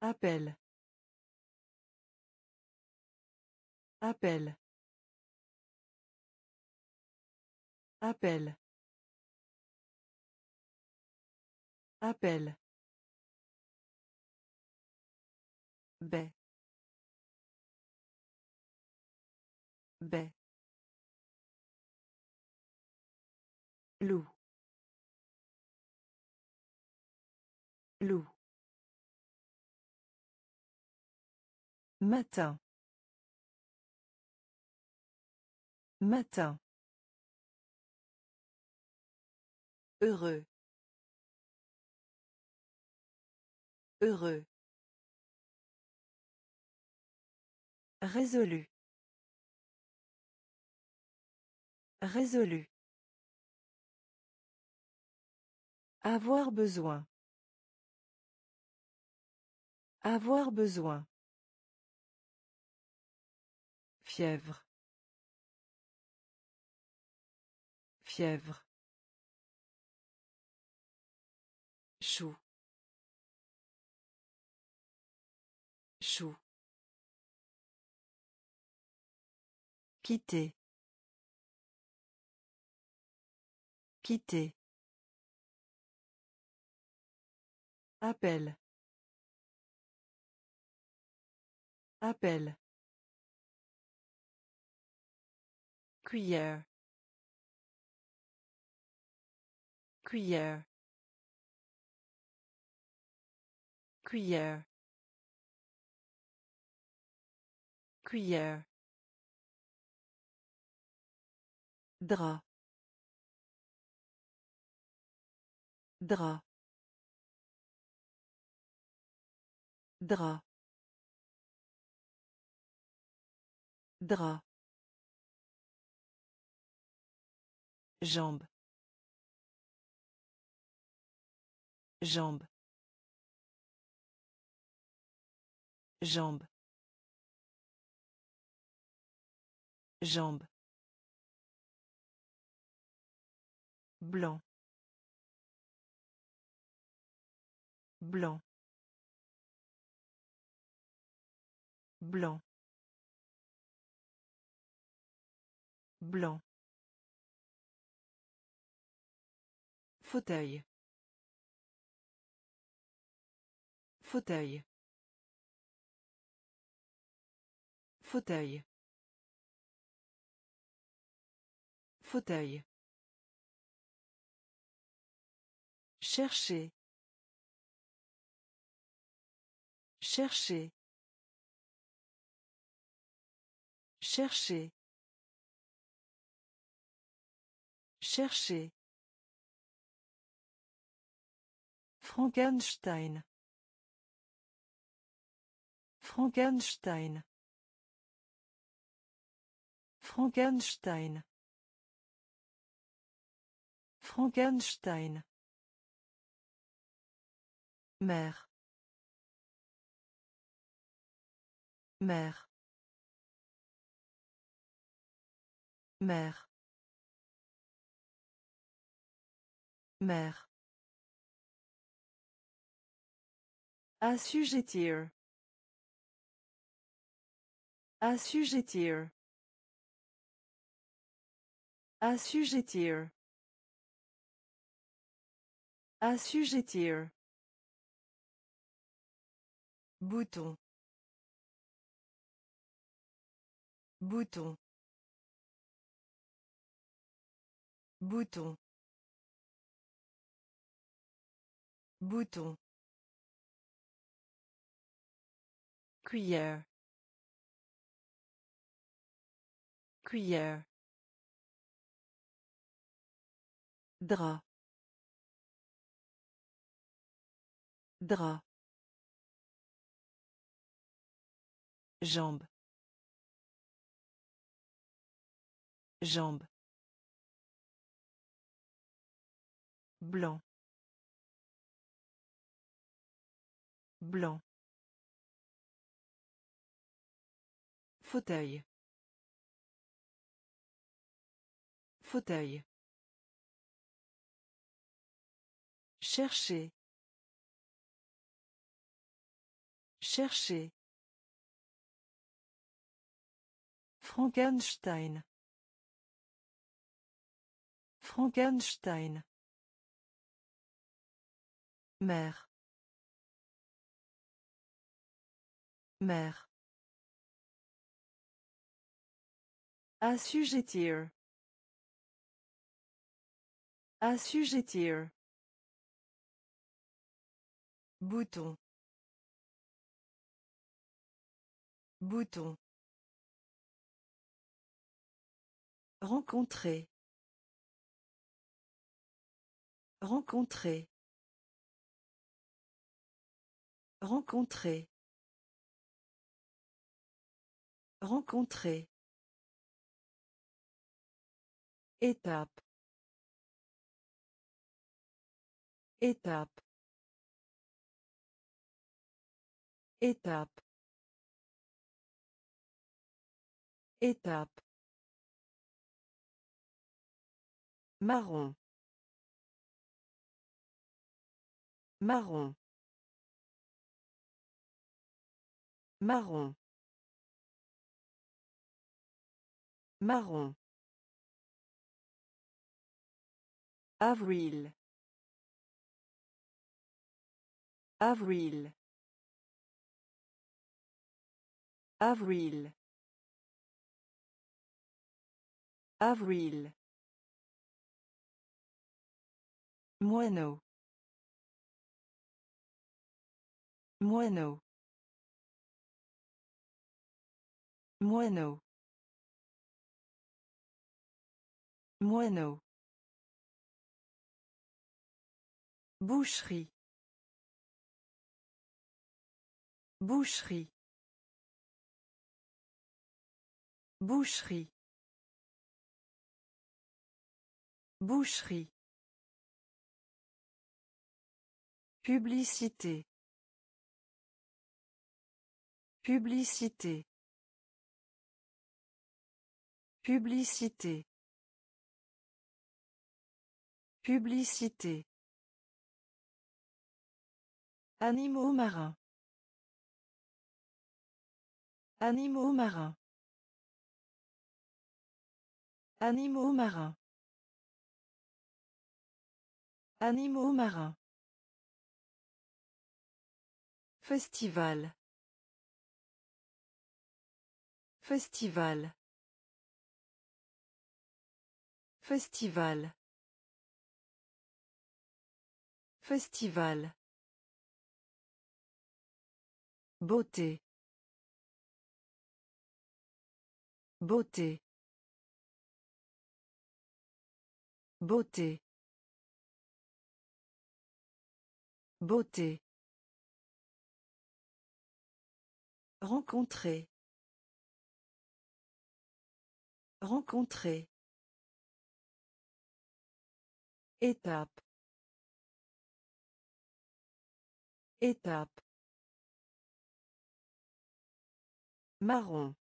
Appel. Appel. Appel. Appel. Baie baie loup loup matin. Matin. Heureux. Heureux Résolu. Résolu. Avoir besoin. Avoir besoin. Fièvre. Fièvre. Quitter. Quitter. Appel. Appel. Cuillère. Cuillère. Cuillère. Cuillère. Drap drap drap drap jambe. Jambe. Jambe. Jambe blanc. Blanc. Blanc. Blanc. Fauteuil. Fauteuil. Fauteuil. Fauteuil Chercher. Chercher. Chercher. Chercher. Frankenstein. Frankenstein. Frankenstein. Frankenstein. Mère. Mère. Mère. Mère. Assujettir. Assujettir. Assujettir. Assujettir. Bouton. Bouton. Bouton. Bouton. Cuillère. Cuillère. Drap. Drap. Jambe. Jambe. Blanc. Blanc. Fauteuil. Fauteuil. Chercher. Chercher. Frankenstein. Frankenstein. Mère. Mère. Assujettir. Assujettir. Bouton. Bouton. Rencontrer. Rencontrer. Rencontrer. Rencontrer. Étape. Étape. Étape. Étape. Marron. Marron. Marron. Marron. Avril. Avril. Avril. Avril. Moineau. Moineau. Moineau. Moineau. Boucherie. Boucherie. Boucherie. Boucherie. Publicité. Publicité. Publicité. Publicité. Animaux marins. Animaux marins. Animaux marins. Animaux marins. Festival. Festival. Festival. Festival. Beauté. Beauté. Beauté. Beauté. Rencontrer. Rencontrer. Étape. Étape. Marron.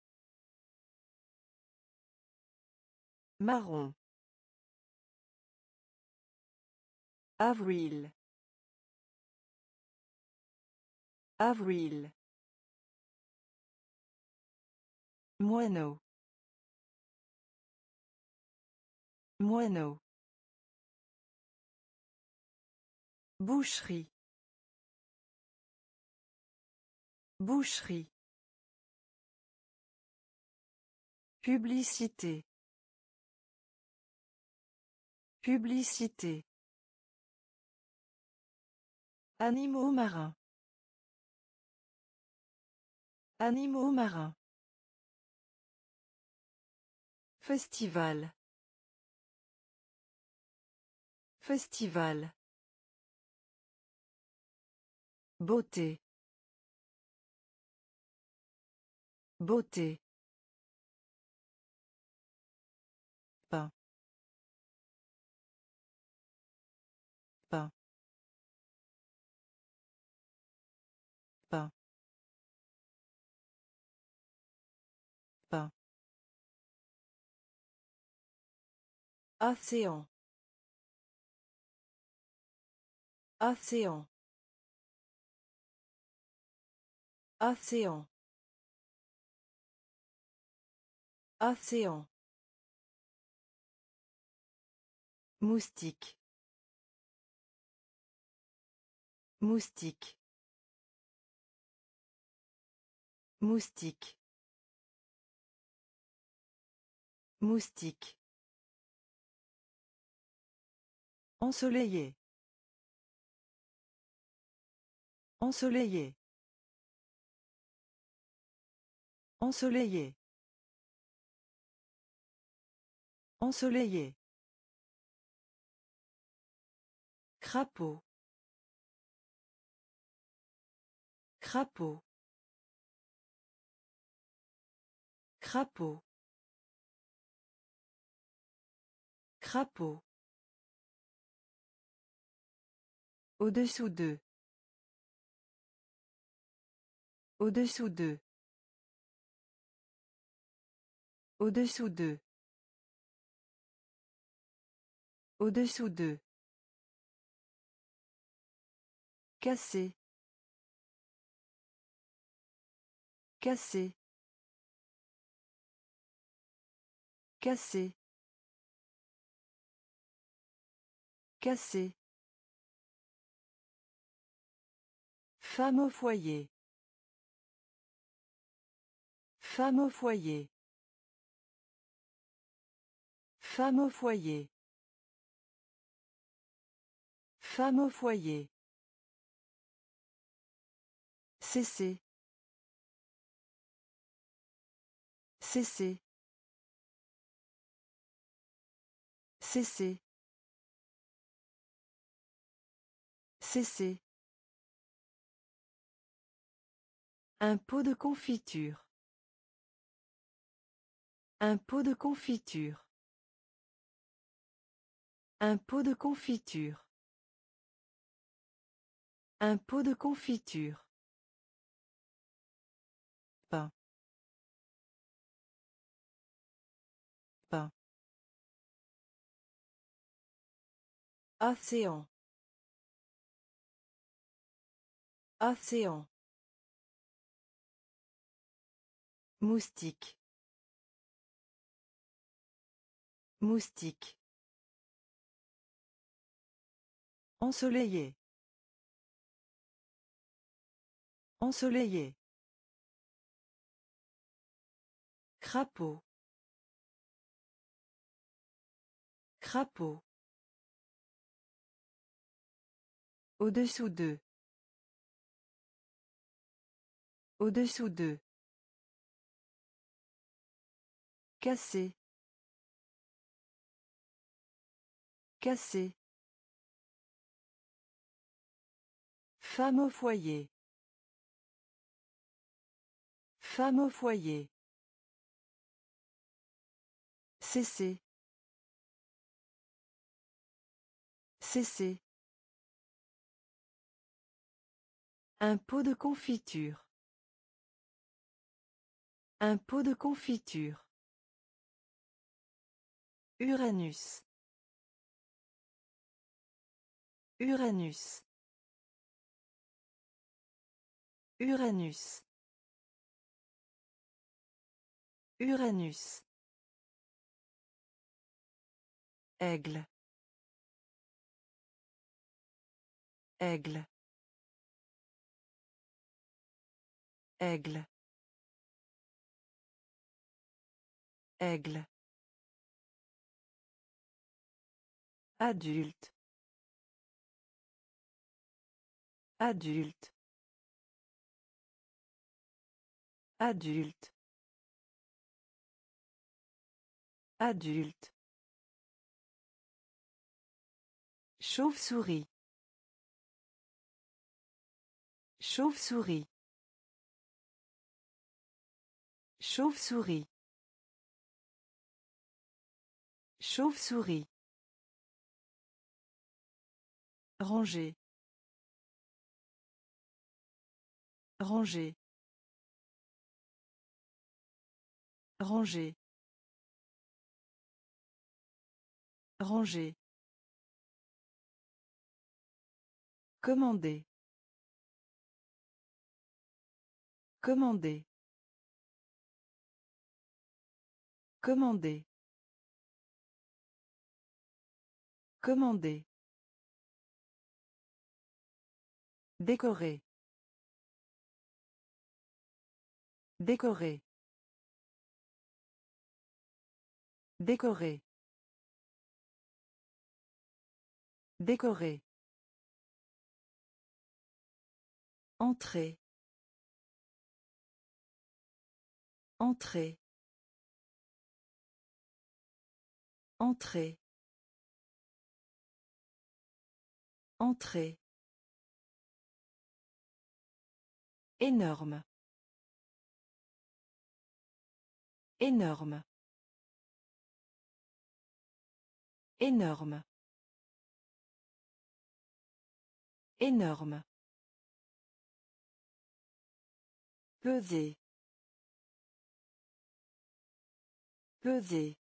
Marron. Avril. Avril. Moineau. Moineau. Boucherie. Boucherie. Publicité. Publicité. Animaux marins. Animaux marins. Festival. Festival. Beauté. Beauté. Océan. Océan. Océan. Océan. Moustique. Moustique. Moustique. Moustique. Ensoleillé. Ensoleillé. Ensoleillé. Ensoleillé. Crapaud. Crapaud. Crapaud. Crapaud. Au-dessous d'eux. Au-dessous d'eux. Au-dessous d'eux. Au-dessous d'eux. Cassé. Cassé. Cassé. Cassé. Femme au foyer. Femme au foyer. Femme au foyer. Femme au foyer. Cesser. Cesser. Cesser. Cesser. Un pot de confiture. Un pot de confiture. Un pot de confiture. Un pot de confiture. Pain. Pain. Océan. Océan. Moustique. Moustique. Ensoleillé. Ensoleillé. Crapaud. Crapaud. Au-dessous d'eux. Au-dessous d'eux. Cassé. Cassé. Femme au foyer. Femme au foyer. Cesser. Cesser. Un pot de confiture. Un pot de confiture. Uranus. Uranus. Uranus. Uranus. Aigle. Aigle. Aigle. Aigle. Adulte. Adulte. Adulte. Adulte. Chauve-souris. Chauve-souris. Chauve-souris. Chauve-souris. Ranger. Ranger. Ranger. Ranger. Commander. Commander. Commander. Commander. Décorer. Décorer. Décorer. Décorer. Entrée. Entrée. Entrée. Entrée. Énorme. Énorme. Énorme. Énorme. Peser. Peser.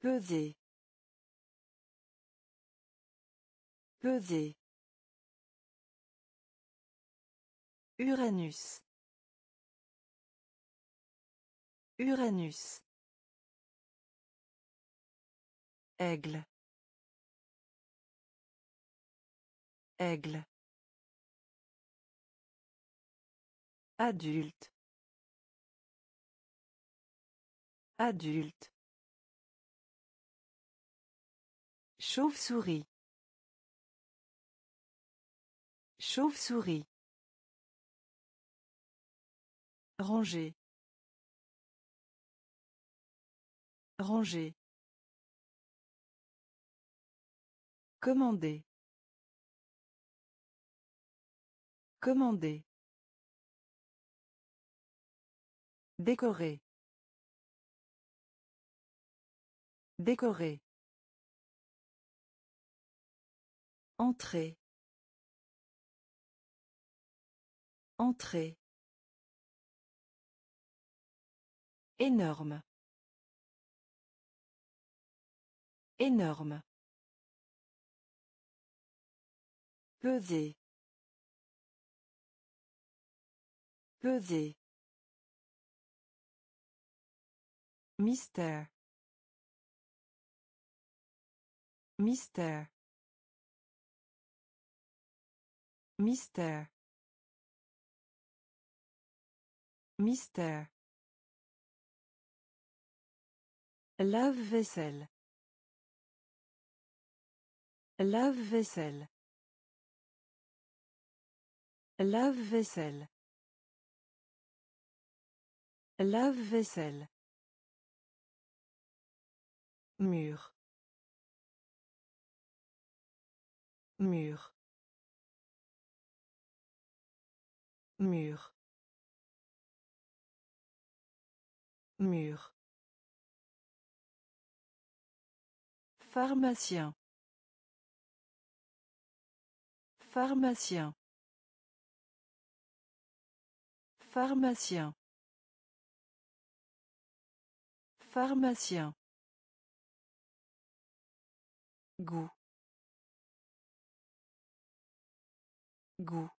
Peser. Peser. Uranus. Uranus. Aigle. Aigle. Adulte. Adulte. Chauve-souris. Chauve-souris. Ranger. Ranger. Commander. Commander. Décorer. Décorer. Entrée. Entrée. Énorme. Énorme. Peser. Peser. Mystère. Mystère. Mystère. Mystère. Lave-vaisselle. Lave-vaisselle. Lave-vaisselle. Lave-vaisselle. Mur. Mur. Mur. Mur. Pharmacien. Pharmacien. Pharmacien. Pharmacien. Goût. Goût.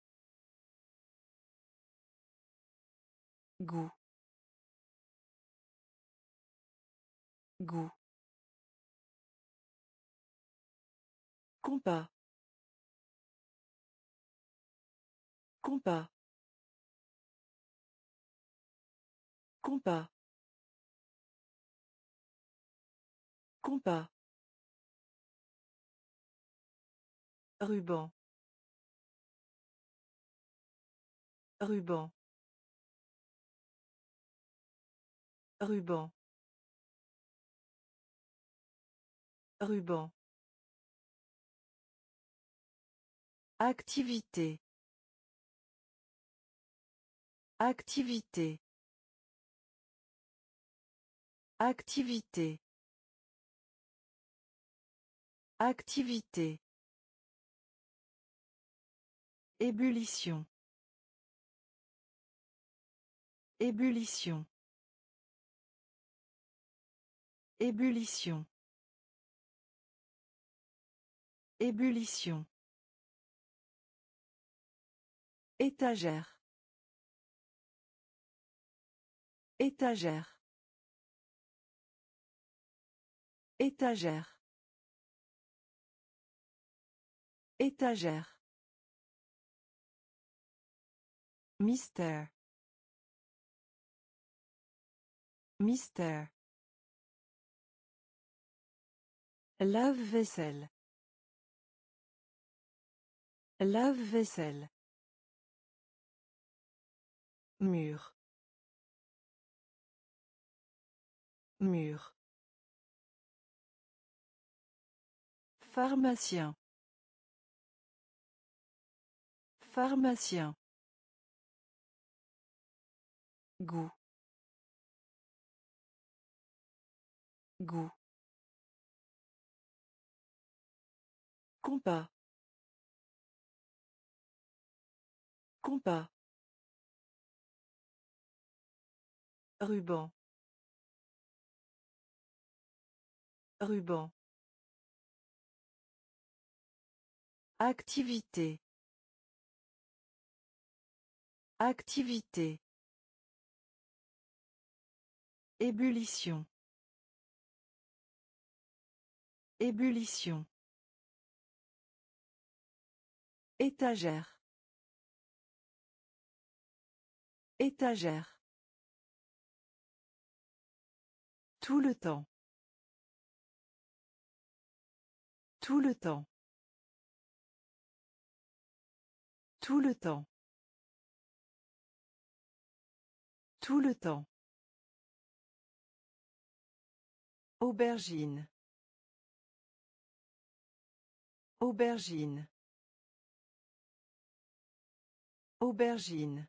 Goût. Compas. Compas. Compas. Compas. Ruban. Ruban. Ruban. Ruban. Activité. Activité. Activité. Activité. Ébullition. Ébullition. Ébullition. Ébullition. Étagère. Étagère. Étagère. Étagère. Mystère. Mystère. Lave-vaisselle. Lave-vaisselle. Mur. Mur. Pharmacien. Pharmacien. Goût. Goût. Compas. Compas. Ruban. Ruban. Activité. Activité. Ébullition. Ébullition. Étagère. Étagère. Tout le temps. Tout le temps. Tout le temps. Tout le temps. Aubergine. Aubergine. Aubergine.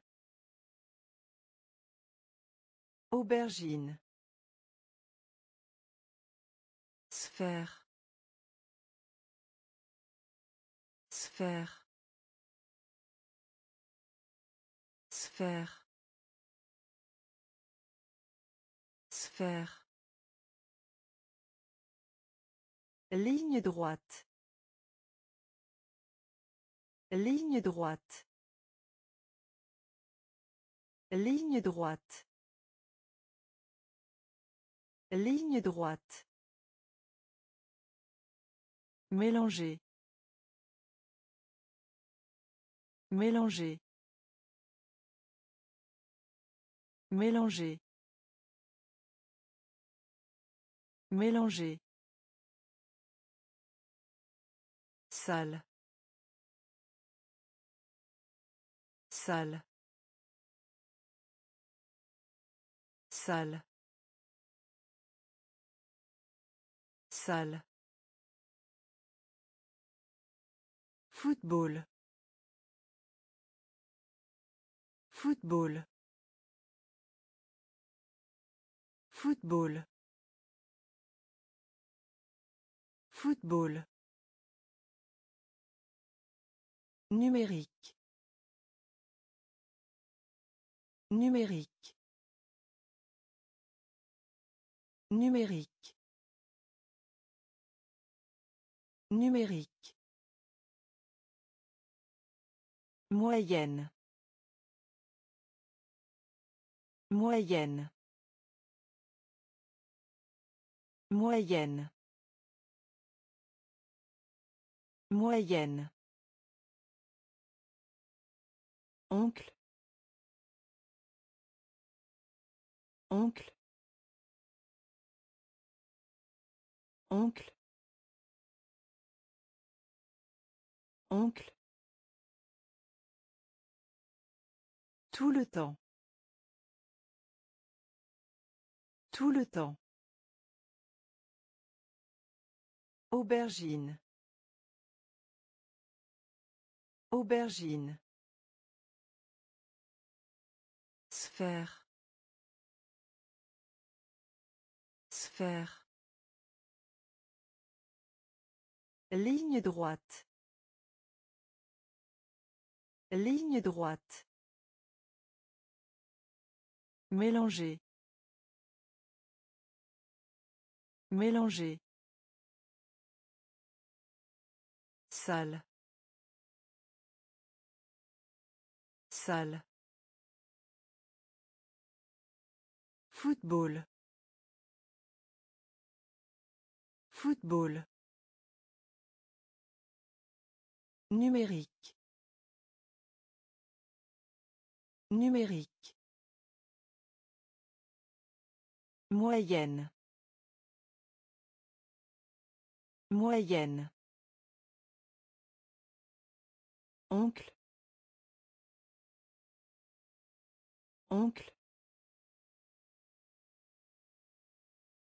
Aubergine. Sphère. Sphère. Sphère. Sphère. Ligne droite. Ligne droite. Ligne droite. Ligne droite. Mélanger. Mélanger. Mélanger. Mélanger. Salle. Salle. Salle. Salle. Football. Football. Football. Football. Numérique. Numérique. Numérique. Numérique. Moyenne. Moyenne. Moyenne. Moyenne. Oncle. Oncle. Oncle. Oncle. Tout le temps. Tout le temps. Aubergine. Aubergine. Sphère. Sphère. Ligne droite. Ligne droite. Mélanger. Mélanger. Salle. Salle. Football. Football. Numérique. Numérique. Moyenne. Moyenne. Oncle. Oncle.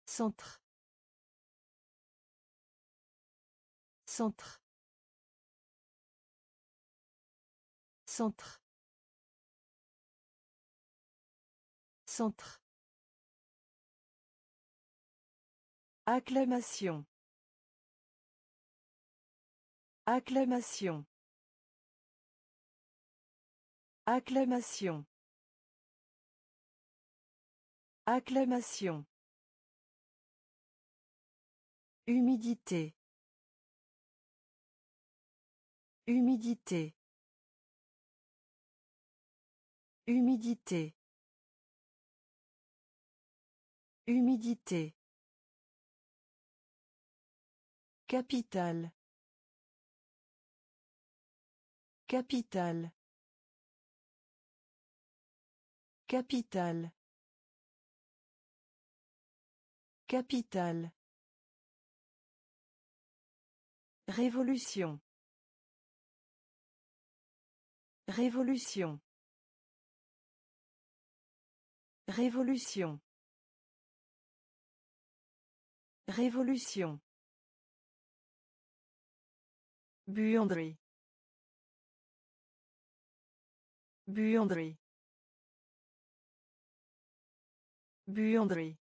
Centre. Centre. Centre. Centre. Acclamation. Acclamation. Acclamation. Acclamation. Humidité. Humidité. Humidité. Humidité. Capital. Capital. Capital. Révolution. Révolution. Révolution. Révolution. Buanderie. Buanderie. Buanderie.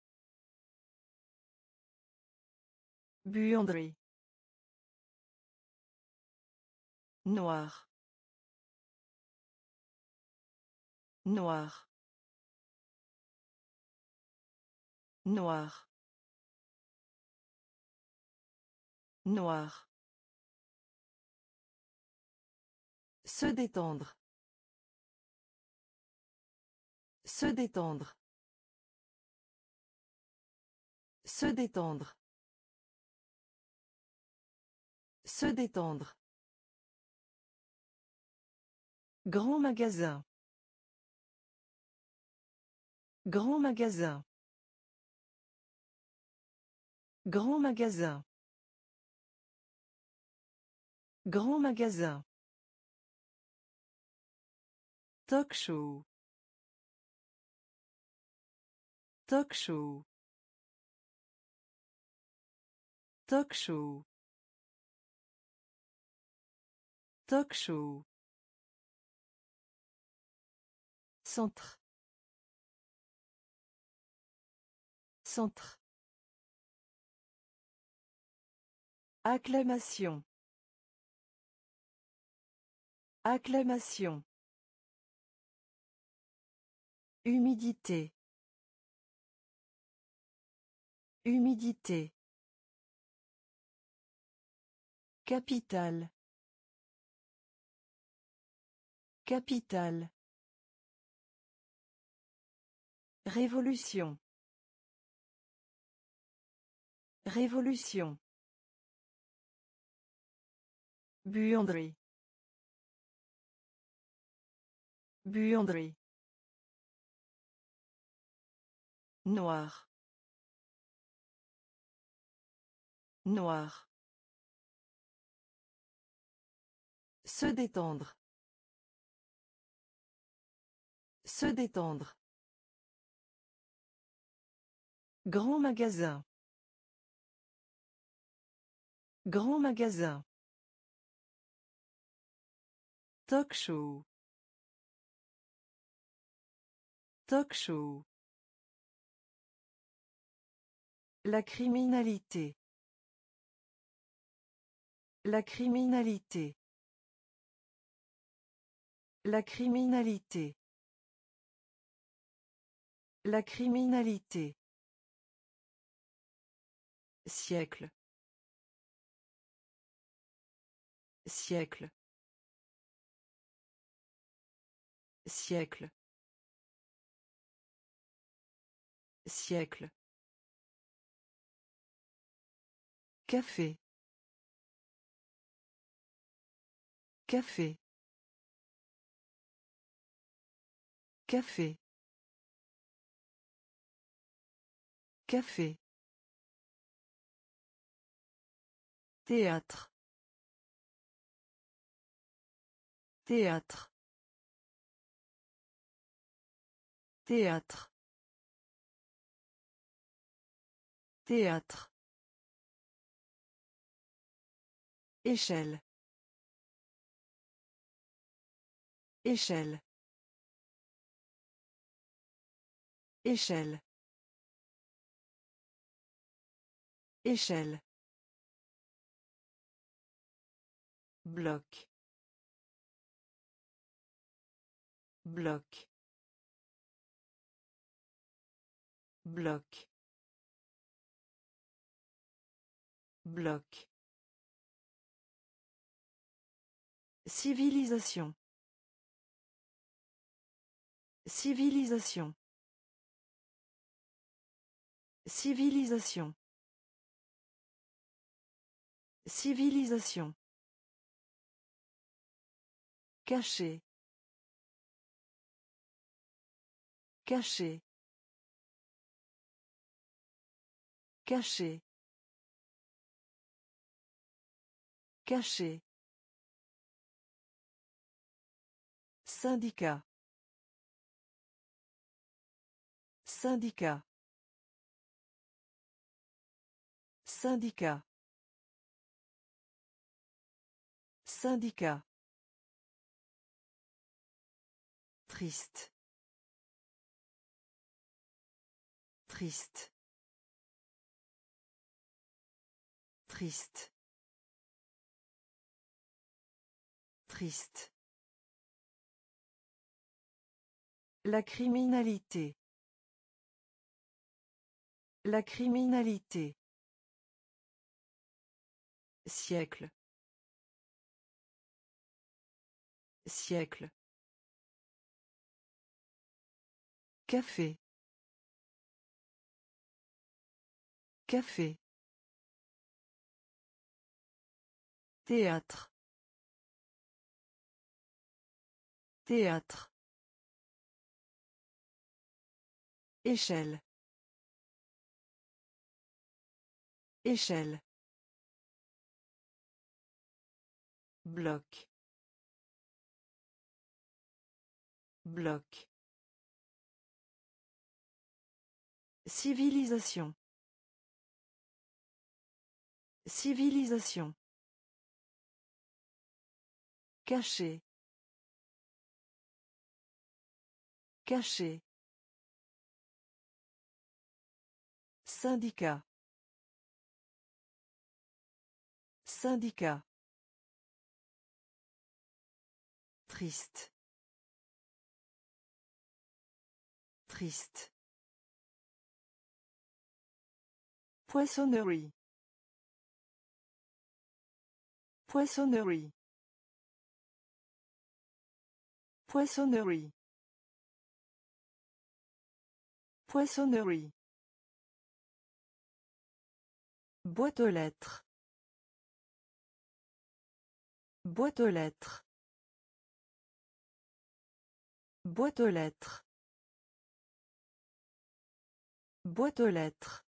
Buanderie. Noir. Noir. Noir. Noir. Se détendre. Se détendre. Se détendre. Se détendre. Grand magasin. Grand magasin. Grand magasin. Grand magasin. Talk show. Talk show. Talk show. Talk show. Centre. Centre. Acclamation. Acclamation. Humidité. Humidité. Capital. Capital. Révolution. Révolution. Buanderie. Buanderie. Noir. Noir. Se détendre. Se détendre. Grand magasin. Grand magasin. Talk show. Talk show. La criminalité. La criminalité. La criminalité. La criminalité. Siècle. Siècle. Siècle. Siècle. Café. Café. Café. Café. Théâtre. Théâtre. Théâtre. Théâtre. Échelle. Échelle. Échelle. Échelle. Bloc. Bloc. Bloc. Bloc. Civilisation. Civilisation. Civilisation. Civilisation. Caché. Caché. Caché. Caché. Syndicat. Syndicat. Syndicat. Syndicat. Triste. Triste. Triste. Triste. La criminalité. La criminalité. Siècle. Siècle. Café. Café. Théâtre. Théâtre. Échelle. Échelle. Bloc. Bloc. Civilisation. Civilisation. Caché. Caché. Syndicat. Syndicat. Triste. Triste. Poissonnerie. Poissonnerie. Poissonnerie. Poissonnerie. Boîte aux lettres. Boîte aux lettres. Boîte aux lettres. Boîte aux lettres.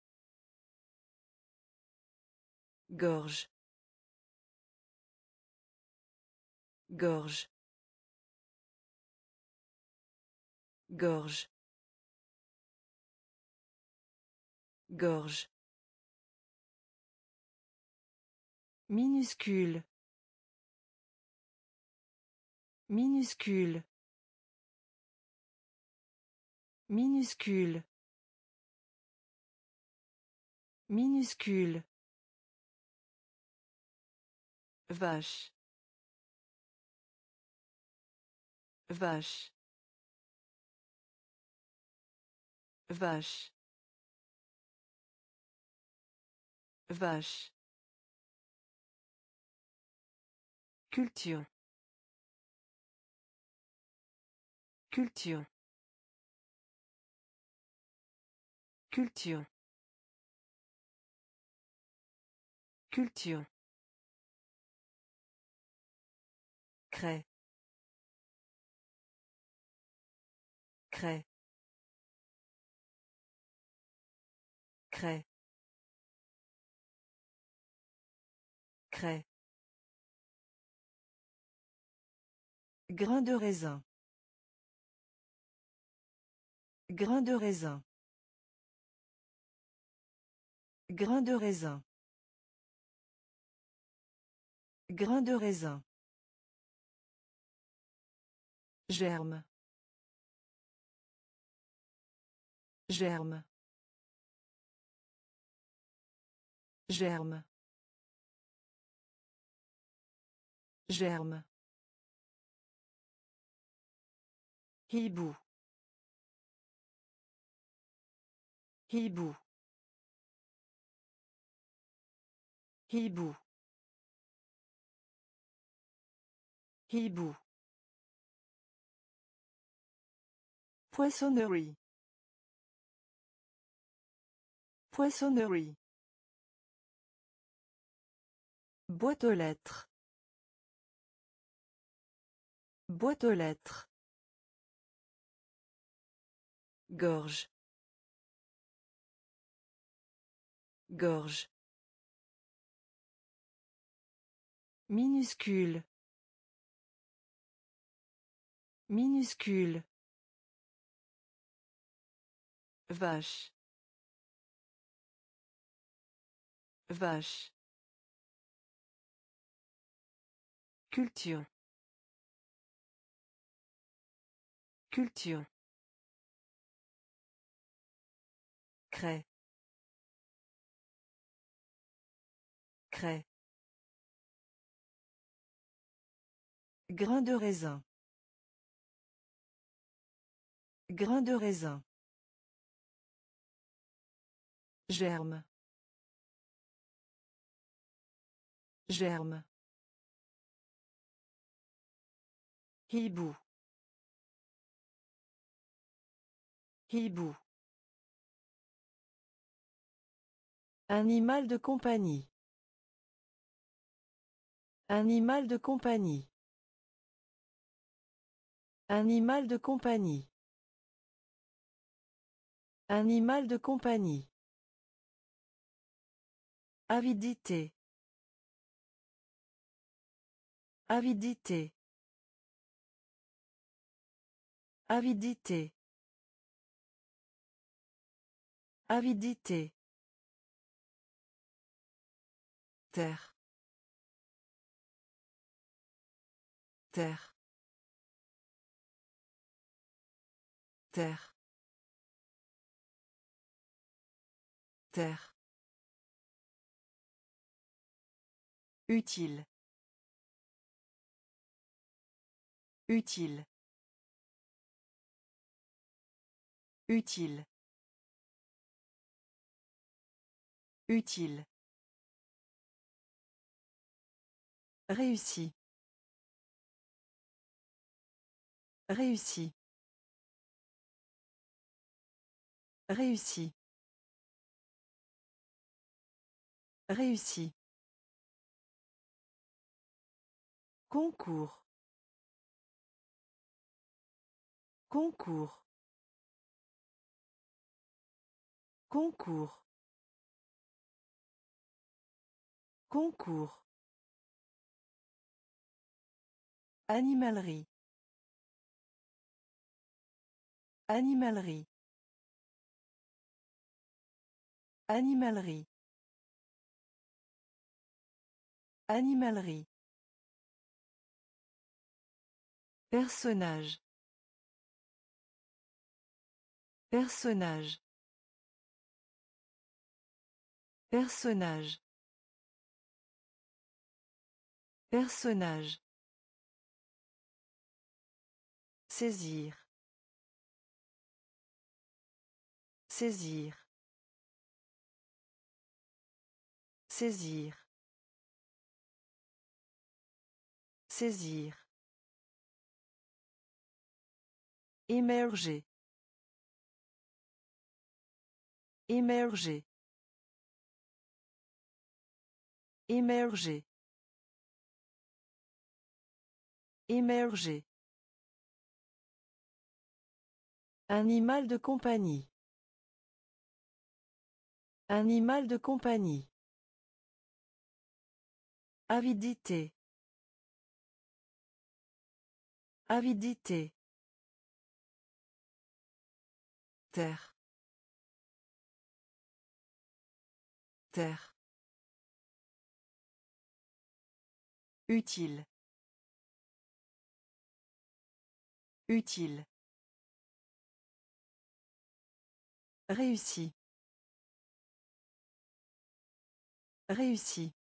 Gorge. Gorge. Gorge. Gorge. Minuscule. Minuscule. Minuscule. Minuscule. Vache. Vache. Vache. Vache. Culture. Culture. Culture. Culture. Crée. Crée. Crée. Crée. Grain de raisin. Grain de raisin. Grain de raisin. Grain de raisin. Germe. Germe. Germe. Germe. Hibou. Hibou. Hibou. Hibou. Poissonnerie. Poissonnerie. Boîte aux lettres. Boîte aux lettres. Gorge. Gorge. Minuscule. Minuscule. Vache. Vache. Culture. Culture. Crée. Grain de raisin. Grain de raisin. Germe. Germe. Hibou. Hibou. Animal de compagnie. Animal de compagnie. Animal de compagnie. Animal de compagnie. Avidité. Avidité. Avidité. Avidité. Terre. Terre. Terre. Terre. Utile. Utile. Utile. Utile. Réussi. Réussi. Réussi. Réussi. Concours. Concours. Concours. Concours. Animalerie. Animalerie. Animalerie. Animalerie. Personnage. Personnage. Personnage. Personnage. Saisir. Saisir. Saisir. Saisir. Émerger. Émerger. Émerger. Émerger. Animal de compagnie. Animal de compagnie. Avidité. Avidité. Terre. Terre. Utile. Utile. Réussi. Réussi.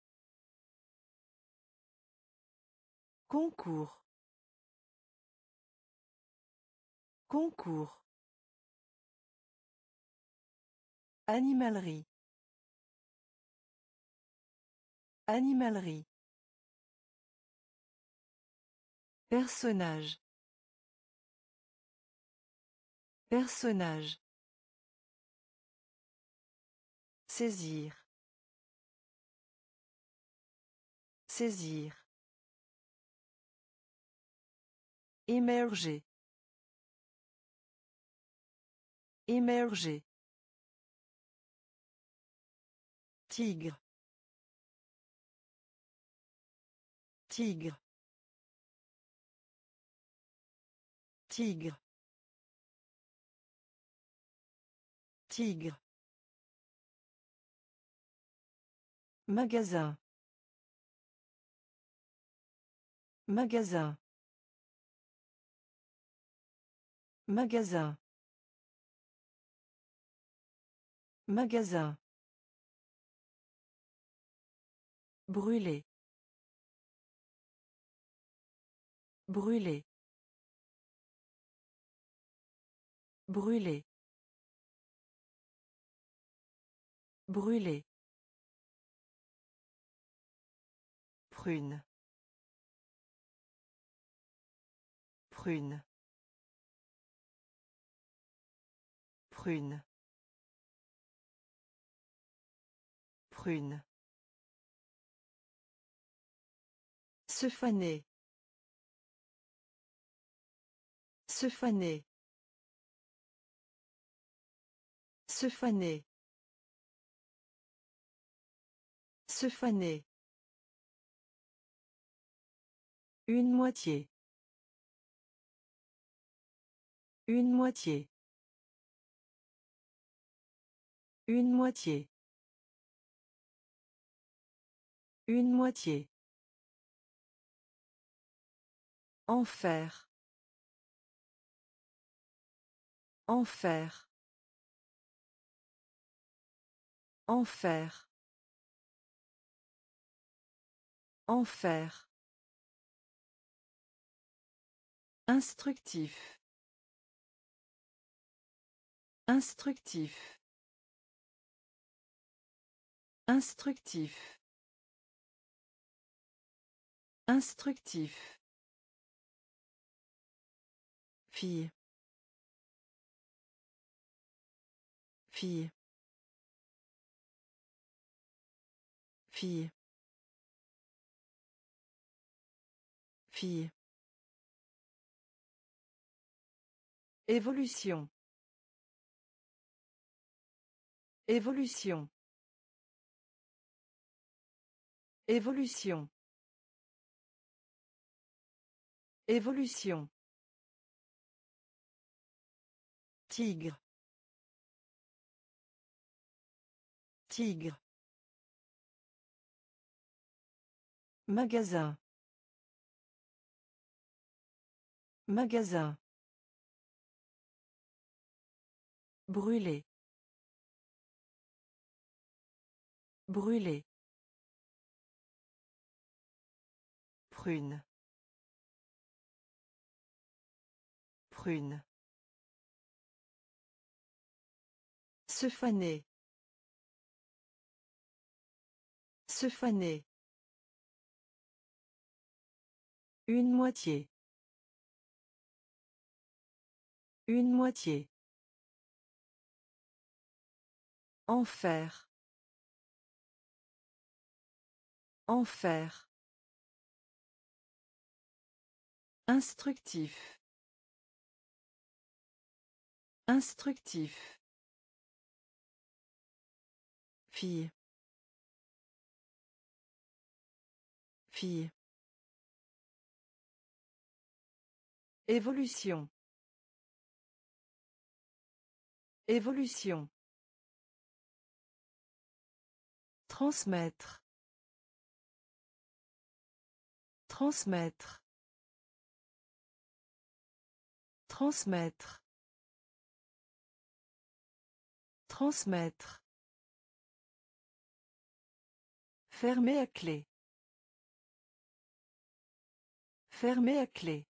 Concours. Concours. Animalerie. Animalerie. Personnage. Personnage. Saisir. Saisir. Émerger. Émerger. Tigre. Tigre. Tigre. Tigre. Magasin. Magasin. Magasin. Magasin. Brûler. Brûler. Brûler. Brûler. Prune. Prune. Prune. Prune. Se faner. Se faner. Se faner. Se faner. Une moitié. Une moitié. Une moitié. Une moitié. Enfer. Enfer. Enfer. Enfer. Instructif. Instructif. Instructif. Instructif. Fille. Fille. Fille. Fille. Évolution. Évolution. Évolution. Évolution. Tigre. Tigre. Magasin. Magasin. Brûler. Brûler. Prune. Prune. Se faner. Se faner. Une moitié. Une moitié. Enfer. Enfer. Instructif. Instructif. Fille. Fille. Évolution. Évolution. Transmettre. Transmettre. Transmettre. Transmettre. Fermer à clé. Fermer à clé.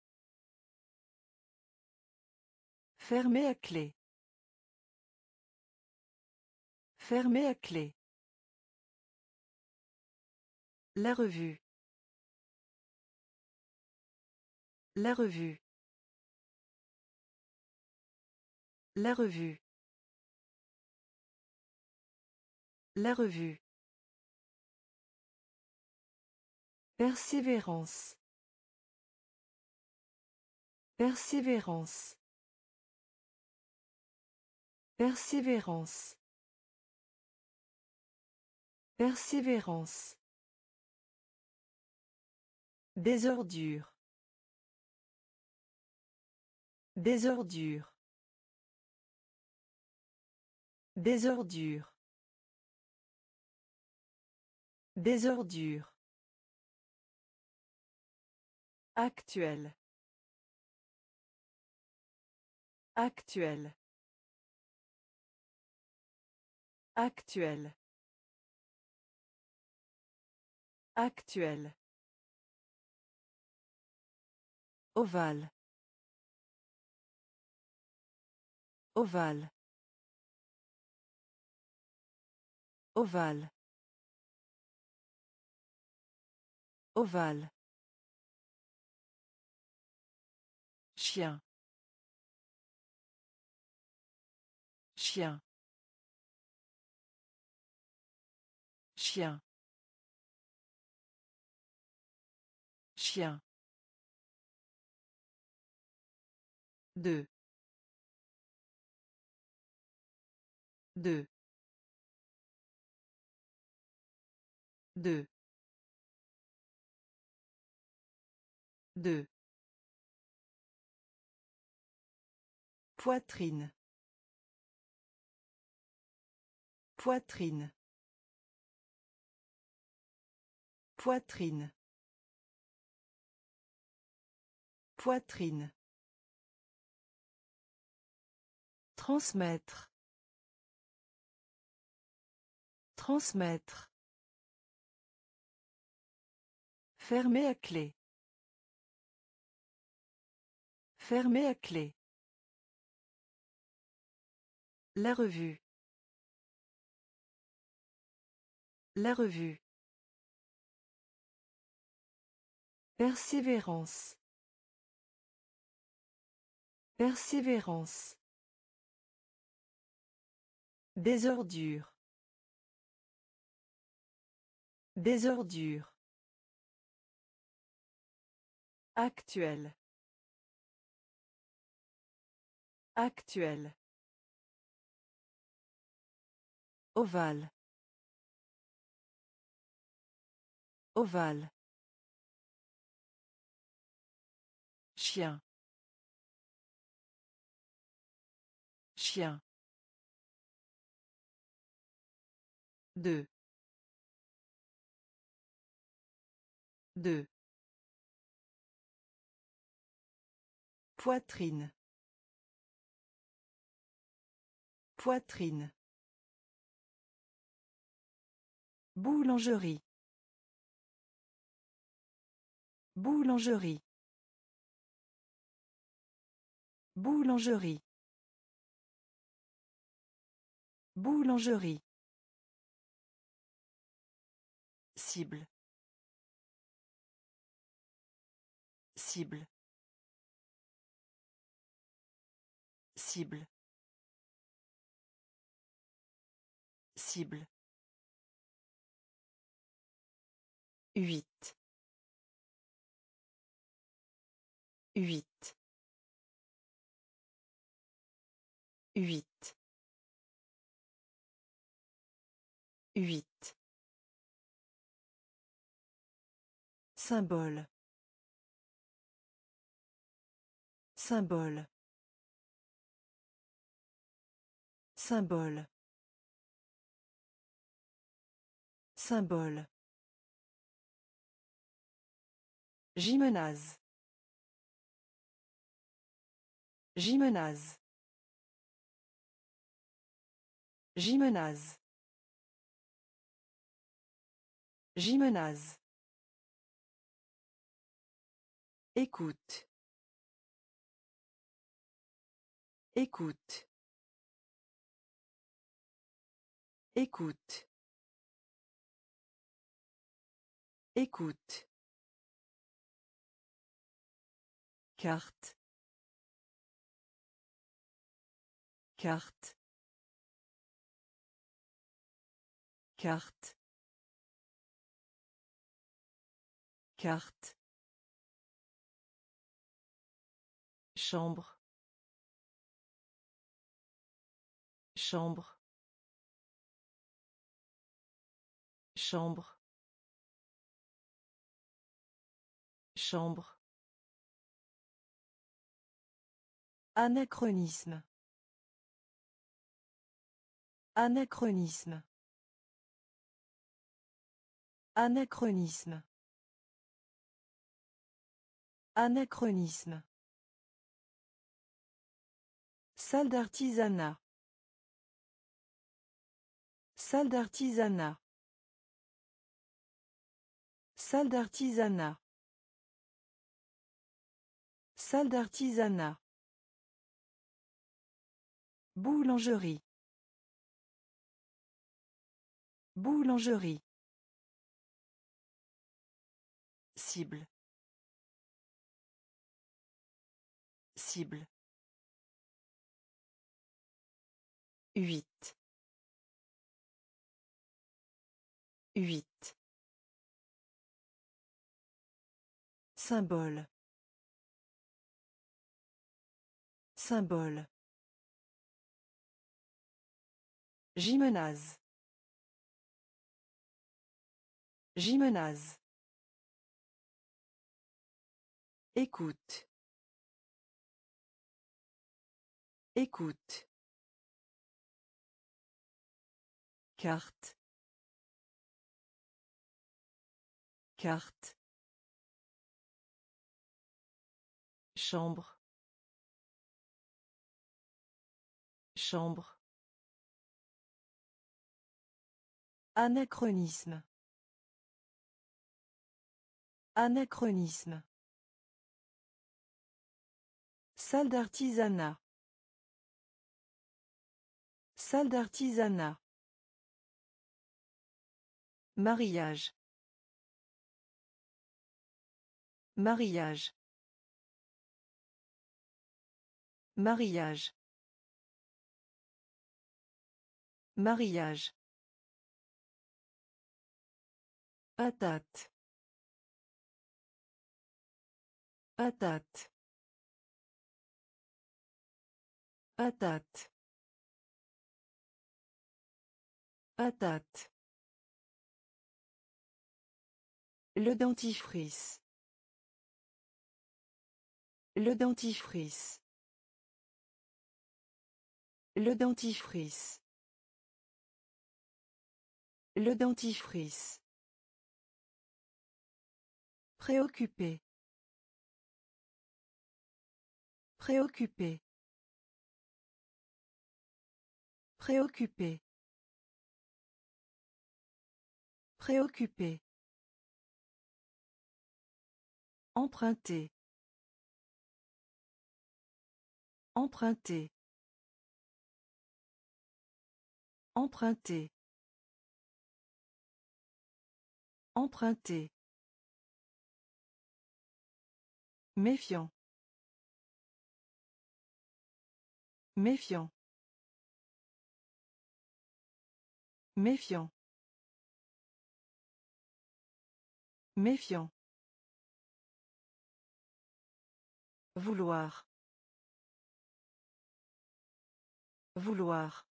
Fermer à clé. Fermer à clé. La revue. La revue. La revue. La revue. Persévérance. Persévérance. Persévérance. Persévérance. Désordure. Désordure. Désordure. Désordure. Actuel. Actuel. Actuel. Actuel. Ovale. Ovale. Ovale. Ovale. Chien. Chien. Chien. Chien. Deux. Deux. Deux. Poitrine. Poitrine. Poitrine. Poitrine. Transmettre. Transmettre. Fermer à clé. Fermer à clé. La revue. La revue. Persévérance. Persévérance. Désordure. Désordure. Actuel. Actuel. Ovale. Ovale. Chien. Chien. Deux. Deux. Poitrine. Poitrine. Boulangerie. Boulangerie. Boulangerie. Boulangerie. Cible. Cible. Cible. Cible. Huit. Huit. Huit. Huit. Symbole. Symbole. Symbole. Symbole. Gymnase. Gymnase. Gymnase. Gymnase. Écoute. Écoute. Écoute. Écoute. Carte. Carte. Carte. Carte. Chambre. Chambre. Chambre. Chambre. Anachronisme. Anachronisme. Anachronisme. Anachronisme. Salle d'artisanat. Salle d'artisanat. Salle d'artisanat. Salle d'artisanat. Boulangerie. Boulangerie. Cible. Cible. Huit. Huit. Symbole. Symbole. Gymnase. Gymnase. Écoute. Écoute. Carte. Carte. Chambre. Chambre. Anachronisme. Anachronisme. Salle d'artisanat. Salle d'artisanat. Mariage. Mariage. Mariage. Mariage. Patate. Patate. Patate. Patate. Le dentifrice. Le dentifrice. Le dentifrice. Le dentifrice. Préoccupé. Préoccupé. Préoccupé. Préoccupé. Emprunter. Emprunter. Emprunter. Emprunter. Méfiant. Méfiant. Méfiant. Méfiant. Vouloir. Vouloir.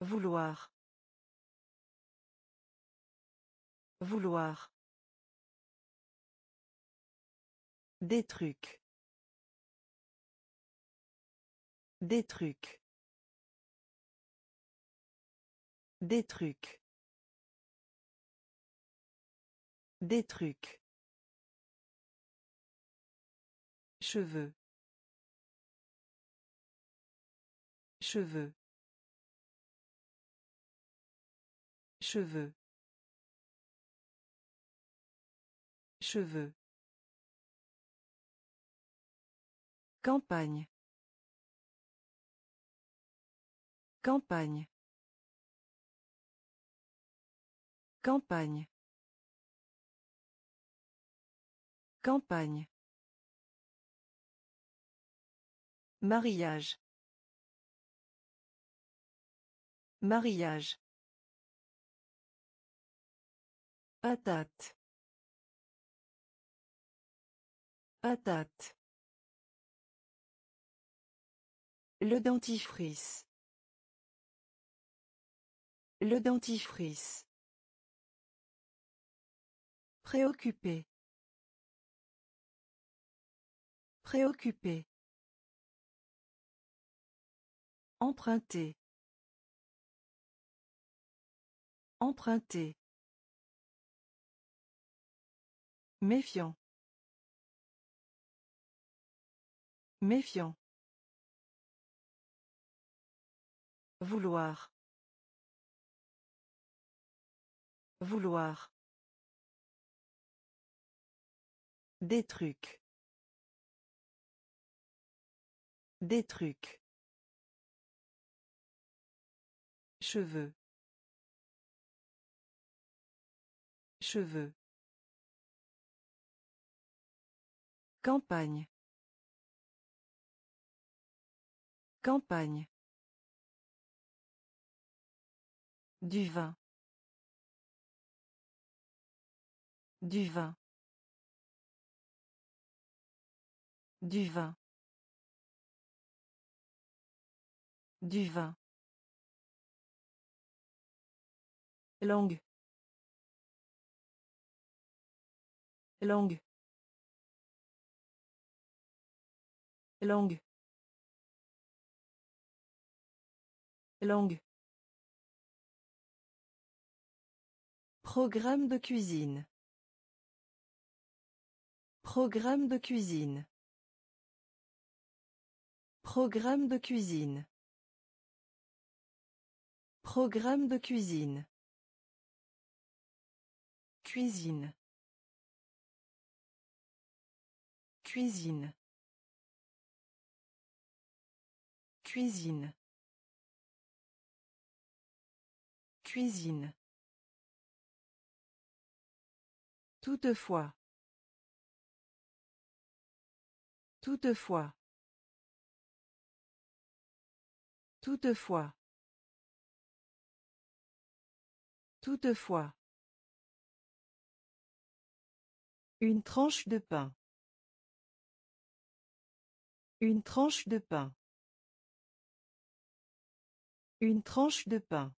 Vouloir. Vouloir. Des trucs. Des trucs. Des trucs. Des trucs. Cheveux. Cheveux. Cheveux. Cheveux. Campagne. Campagne. Campagne. Campagne. Mariage. Mariage. Patate. Patate. Le dentifrice. Le dentifrice. Préoccupé. Préoccupé. Emprunter. Emprunter. Méfiant. Méfiant. Vouloir. Vouloir. Des trucs. Des trucs. Cheveux. Cheveux. Campagne. Campagne. Du vin. Du vin. Du vin. Du vin. Langue. Langue. Langue. Langue. Programme de cuisine. Programme de cuisine. Programme de cuisine. Programme de cuisine. Cuisine. Cuisine. Cuisine. Cuisine. Toutefois. Toutefois. Toutefois. Toutefois. Une tranche de pain. Une tranche de pain. Une tranche de pain.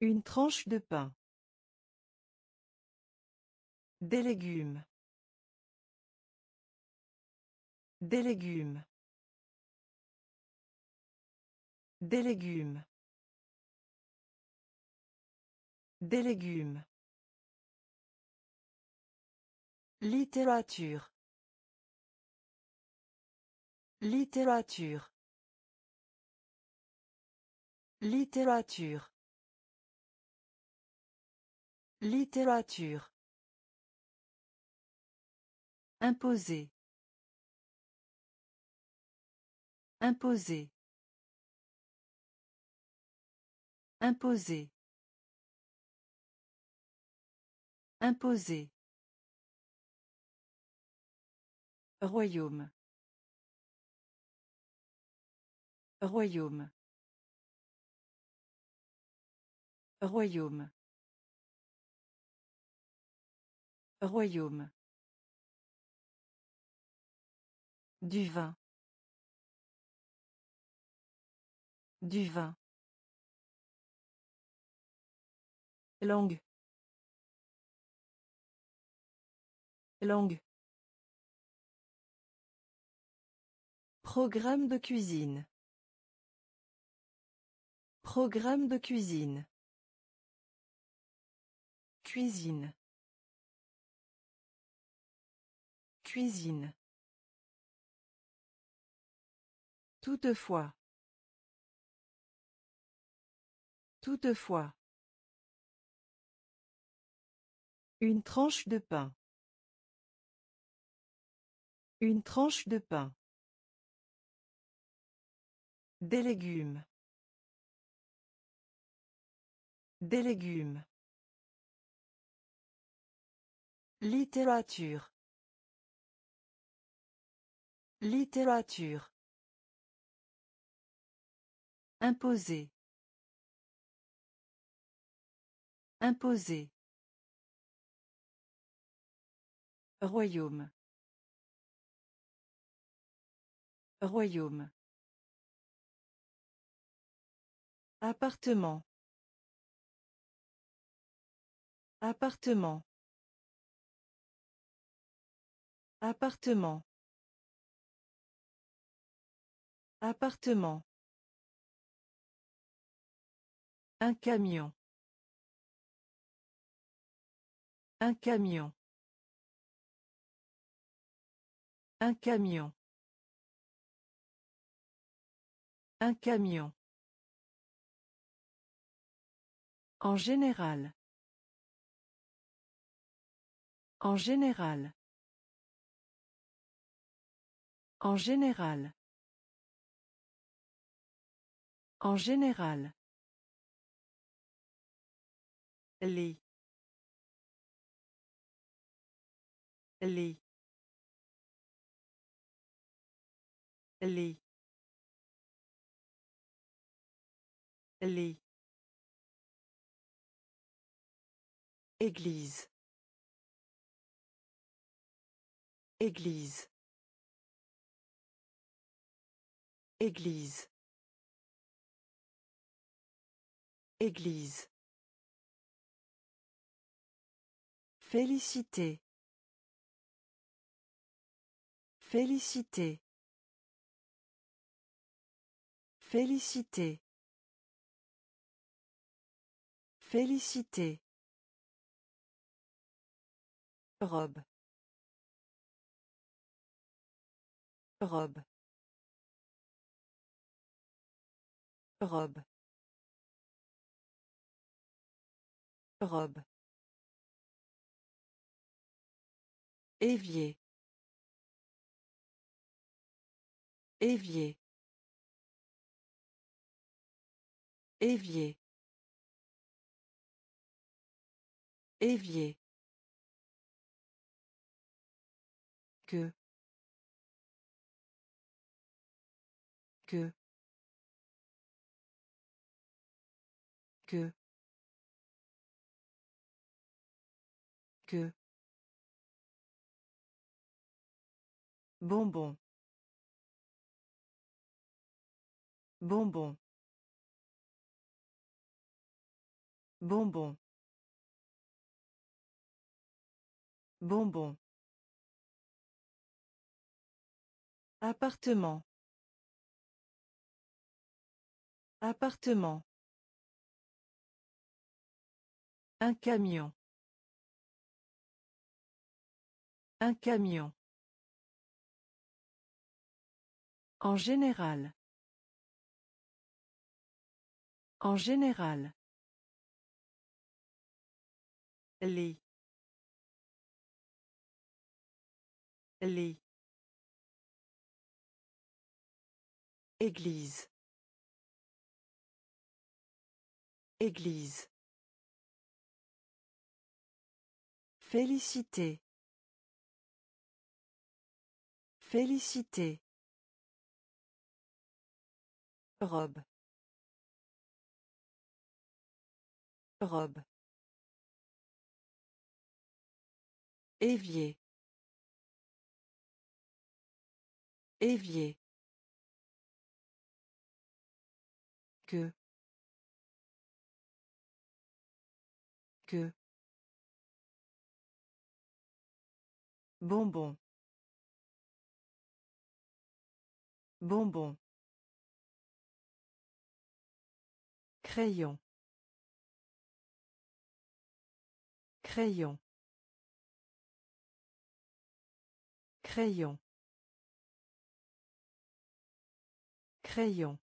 Une tranche de pain. Des légumes. Des légumes. Des légumes. Des légumes. Littérature. Littérature. Littérature. Littérature. Imposer. Imposer. Imposer. Imposer. Royaume. Royaume. Royaume. Royaume. Du vin. Du vin. Langue. Langue. Programme de cuisine. Programme de cuisine. Cuisine. Cuisine. Toutefois. Toutefois. Une tranche de pain. Une tranche de pain. Des légumes. Des légumes. Littérature. Littérature. Imposer. Imposer. Royaume. Royaume. Appartement. Appartement. Appartement. Appartement. Un camion. Un camion. Un camion. Un camion. En général. En général. En général. En général. Les. Les. Les. Les. Église. Église. Église. Église. Félicité. Félicité. Félicité. Félicité. Robe. Robe. Robe. Robe. Évier. Évier. Évier. Évier. Que que que que. Bonbon. Bonbon. Bonbon. Bonbon Appartement. Appartement. Un camion. Un camion. En général. En général. Les. Les. Église. Église. Félicité. Félicité. Robe. Robe. Évier. Évier. Que que. Bonbon. Bonbon. Crayon. Crayon. Crayon. Crayon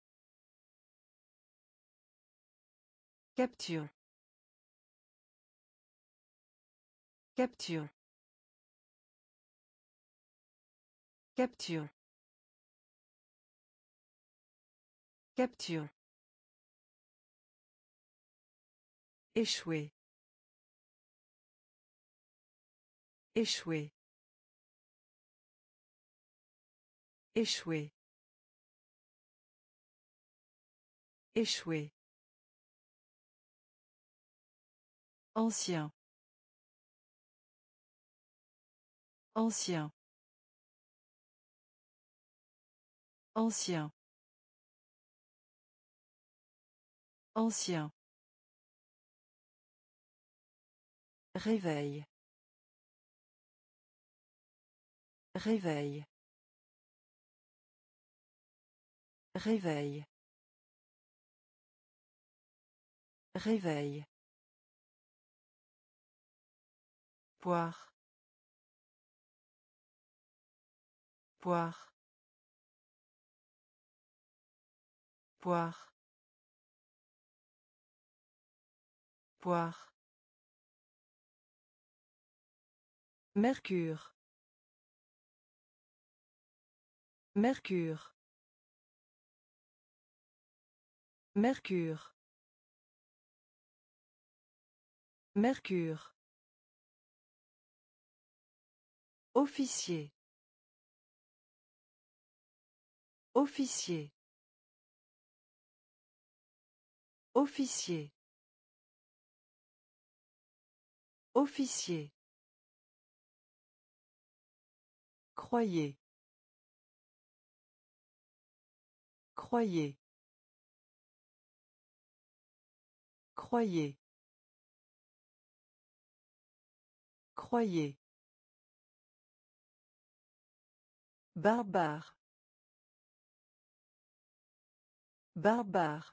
Capture. Capture. Capture. Capture. Échouer. Échouer. Échouer. Échouer. Ancien. Ancien. Ancien. Ancien. Réveil. Réveil. Réveil. Réveil. Poire. Poire. Poire. Poire. Mercure. Mercure. Mercure. Mercure. Officier. Officier. Officier. Officier. Croyez. Croyez. Croyez. Croyez. Barbare. Barbare.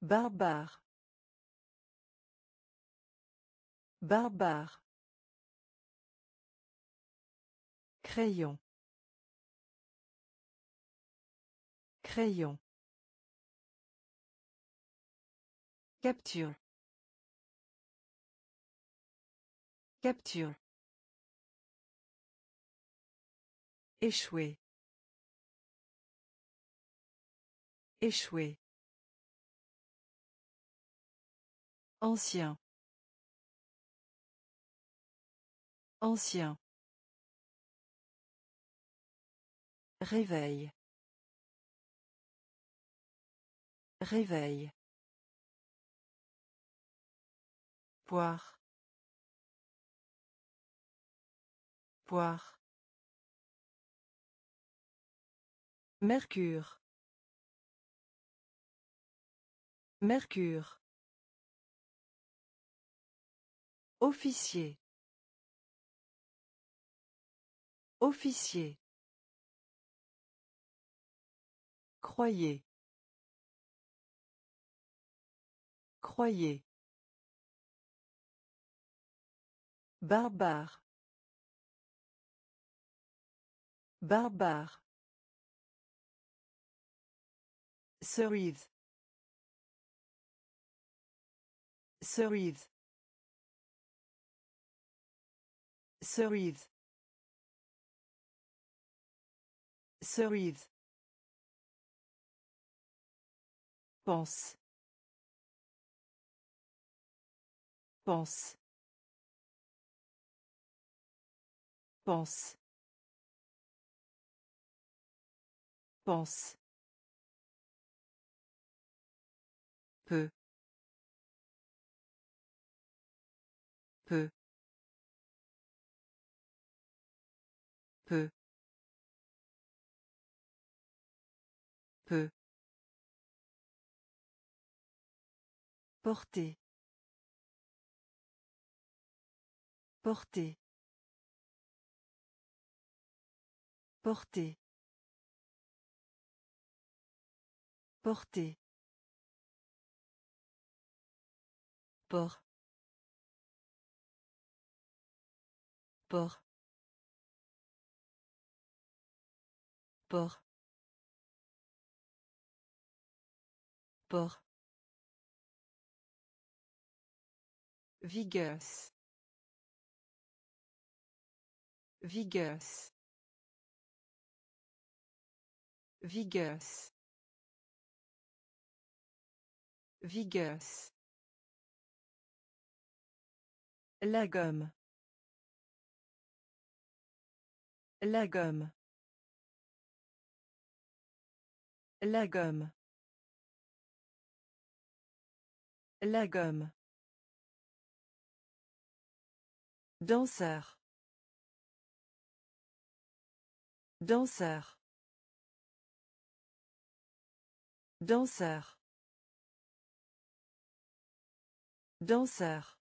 Barbare. Barbare. Crayon. Crayon. Capture. Capture. Échouer. Échouer. Ancien. Ancien. Réveil. Réveil. Poire. Poire. Mercure. Mercure. Officier. Officier. Croyez. Croyez. Barbare. Barbare. Cerise. Cerise. Cerise. Cerise. Pense. Pense. Pense. Pense. Porter. Porter. Porter. Porter. Port. Port. Port. Port. Vigorous. Vigorous. Vigorous. Vigorous. La gomme. La gomme. La gomme. La gomme. Danseur. Danseur. Danseur. Danseur.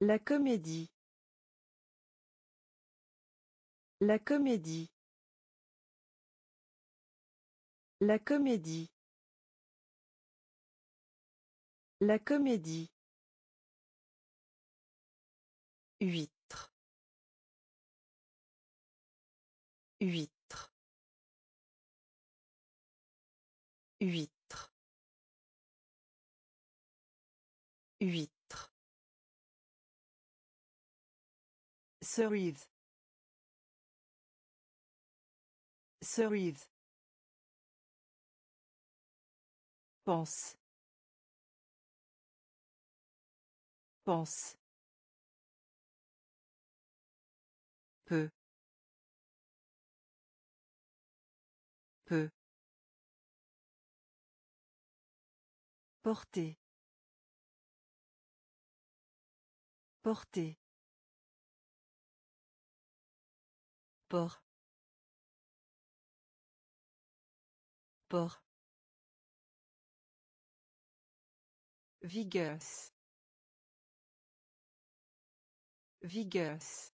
La comédie. La comédie. La comédie. La comédie. Huître. Huître. Huître. Huître. Cerise. Cerise. Pense. Pense. Peu porter porter port port Vigorous. Vigorous.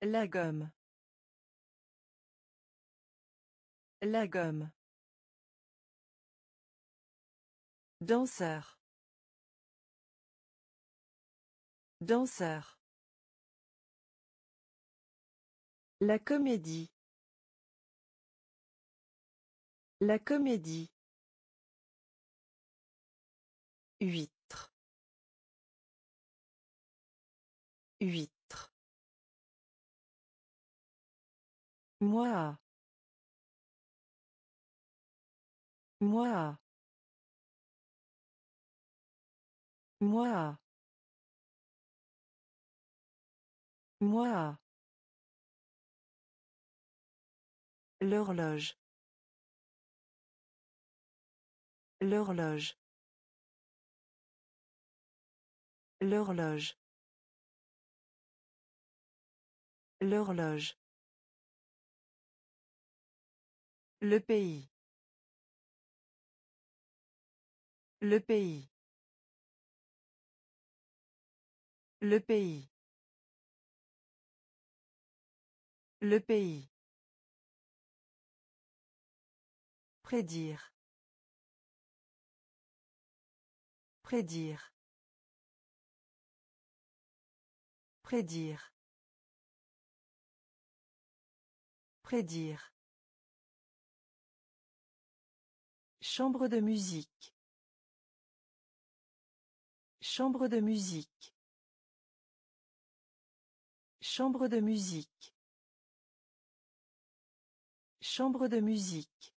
La gomme. La gomme. Danseur. Danseur. La comédie. La comédie. Huître. Huître. Moi. Moi. Moi. Moi. L'horloge. L'horloge. L'horloge. L'horloge. Le pays. Le pays. Le pays. Le pays. Prédire. Prédire. Prédire. Prédire. Chambre de musique. Chambre de musique. Chambre de musique. Chambre de musique.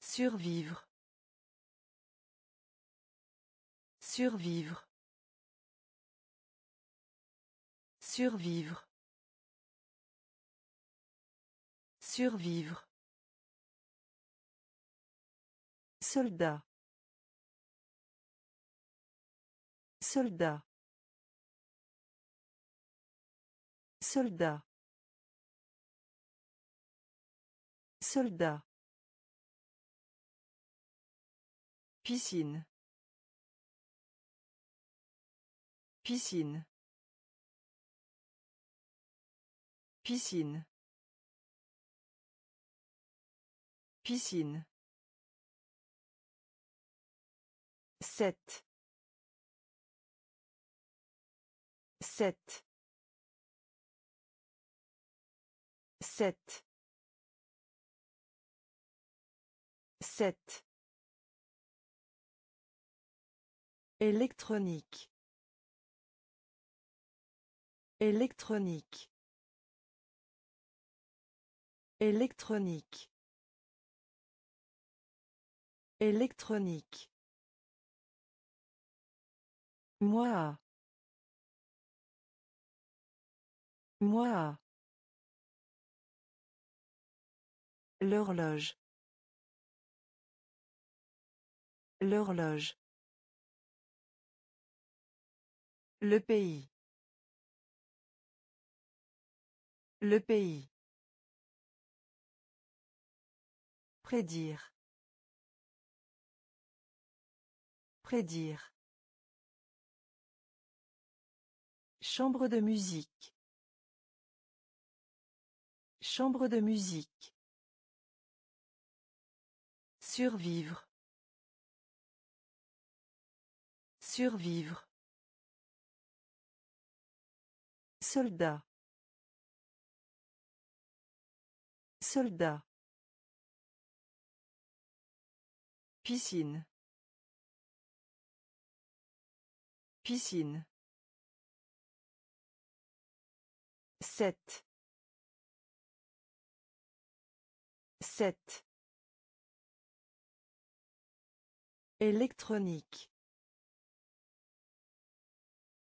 Survivre. Survivre. Survivre. Survivre. Soldat. Soldat. Soldat. Soldat. Piscine. Piscine. Piscine. Piscine. Sept. Sept. Sept. Électronique. Électronique. Électronique. Électronique. Moi. Moi. L'horloge. L'horloge. Le pays. Le pays. Prédire. Prédire. Chambre de musique. Chambre de musique. Survivre. Survivre. Soldat. Soldat. Piscine. Piscine. Sept. Sept. Électronique.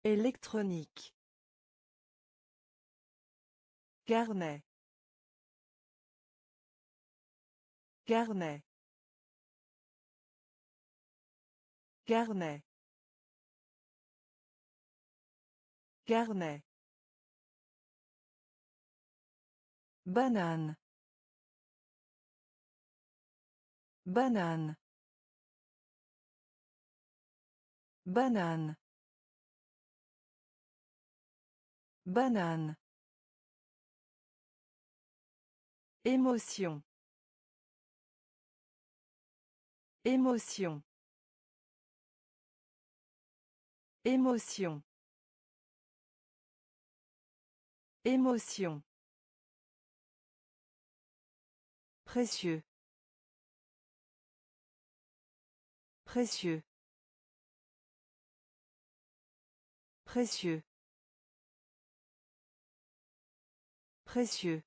Électronique. Carnet. Carnet. Carnet. Carnet. Banane. Banane. Banane. Banane. Émotion. Émotion. Émotion. Émotion. Précieux. Précieux. Précieux. Précieux.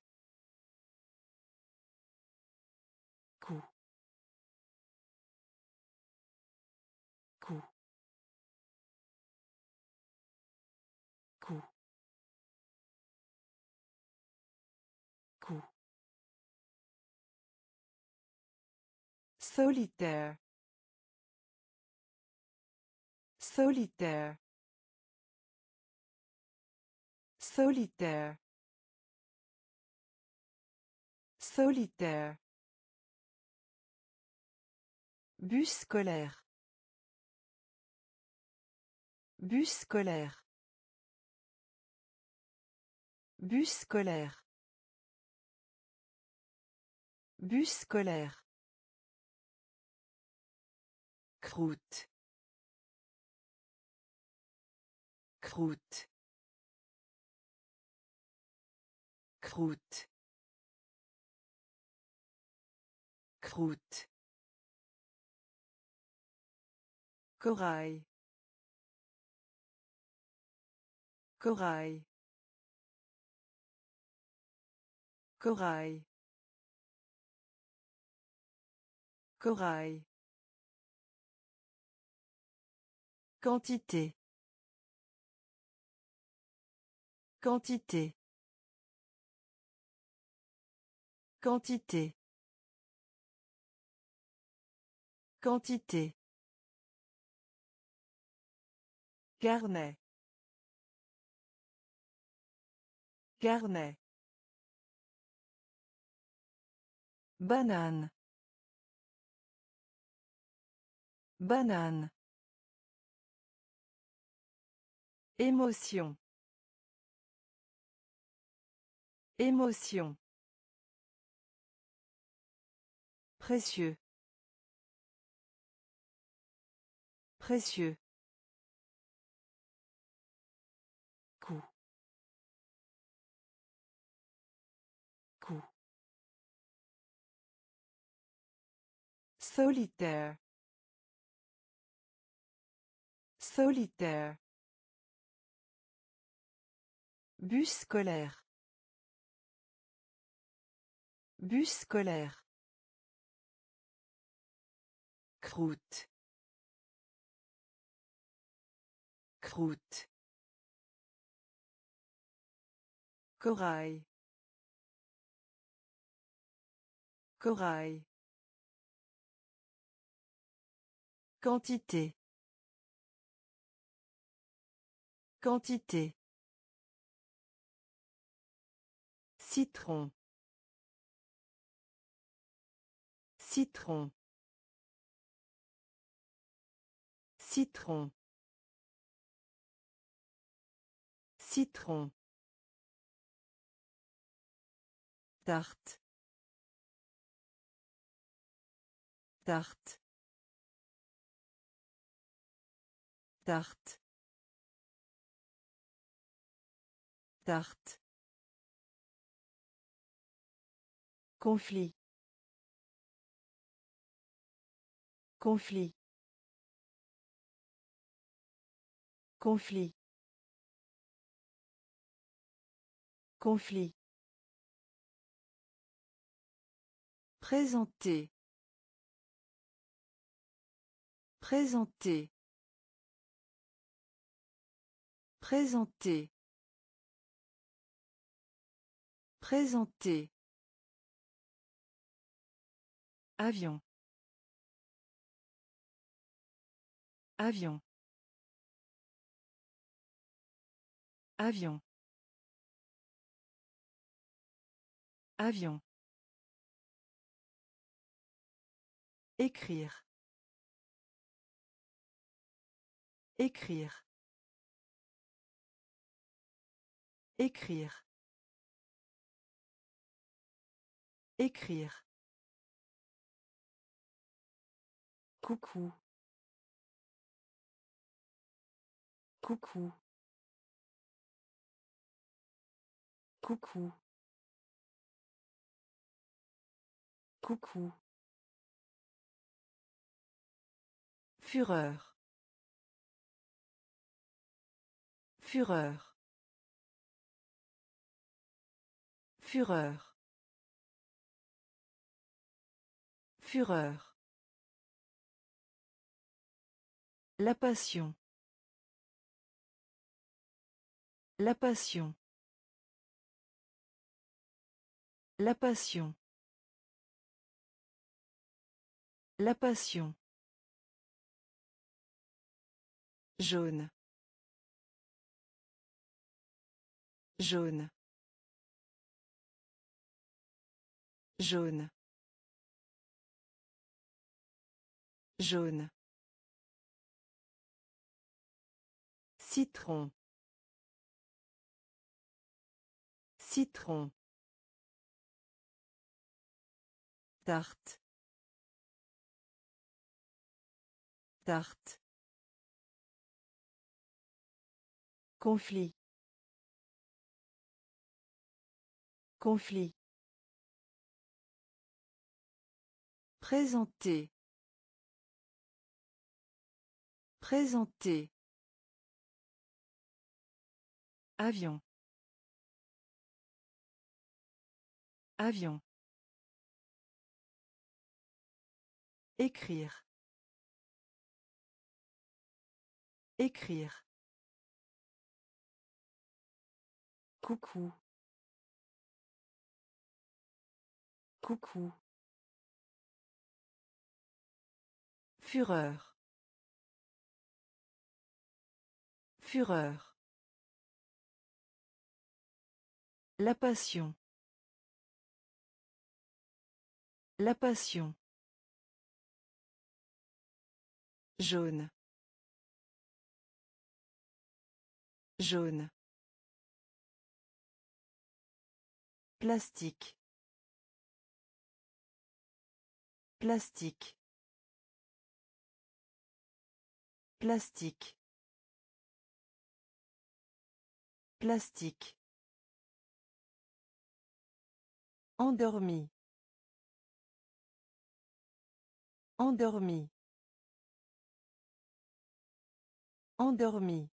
Solitaire. Solitaire. Solitaire. Solitaire. Bus scolaire. Bus scolaire. Bus scolaire. Bus scolaire. Croûte. Croûte. Croûte. Croûte. Corail. Corail. Corail. Corail. Quantité. Quantité. Quantité. Quantité. Carnet. Carnet. Banane. Banane. Émotion. Émotion. Précieux. Précieux. Solitaire. Solitaire. Bus scolaire. Bus scolaire. Croûte. Croûte. Corail. Corail. Quantité. Quantité. Citron. Citron. Citron. Citron. Tarte. Tarte. Tarte. Tarte. Conflit. Conflit. Conflit. Conflit. Présenter. Présenter. Présenter. Présenter. Avion. Avion. Avion. Avion. Écrire. Écrire. Écrire. Écrire. Coucou. Coucou. Coucou. Coucou. Fureur. Fureur. Fureur. Fureur. La passion. La passion. La passion. La passion. Jaune. Jaune. Jaune. Jaune. Citron. Citron. Tarte. Tarte. Conflit. Conflit. Présenter. Présenter. Avion. Avion. Écrire. Écrire. Coucou. Coucou. Fureur. Fureur. La passion. La passion. Jaune. Jaune. Plastique. Plastique. Plastique. Plastique. Endormi. Endormi. Endormi.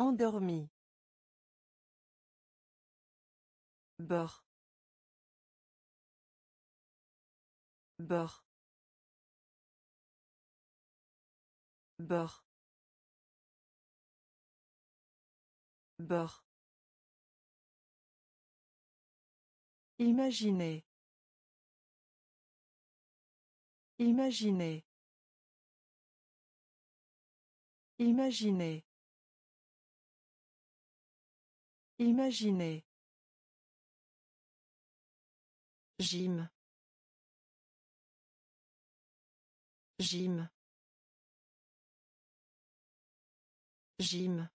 Endormi. Bord. Bord. Bord. Bord. Imaginez. Imaginez. Imaginez. Imaginez. Gym. Gym. Gym.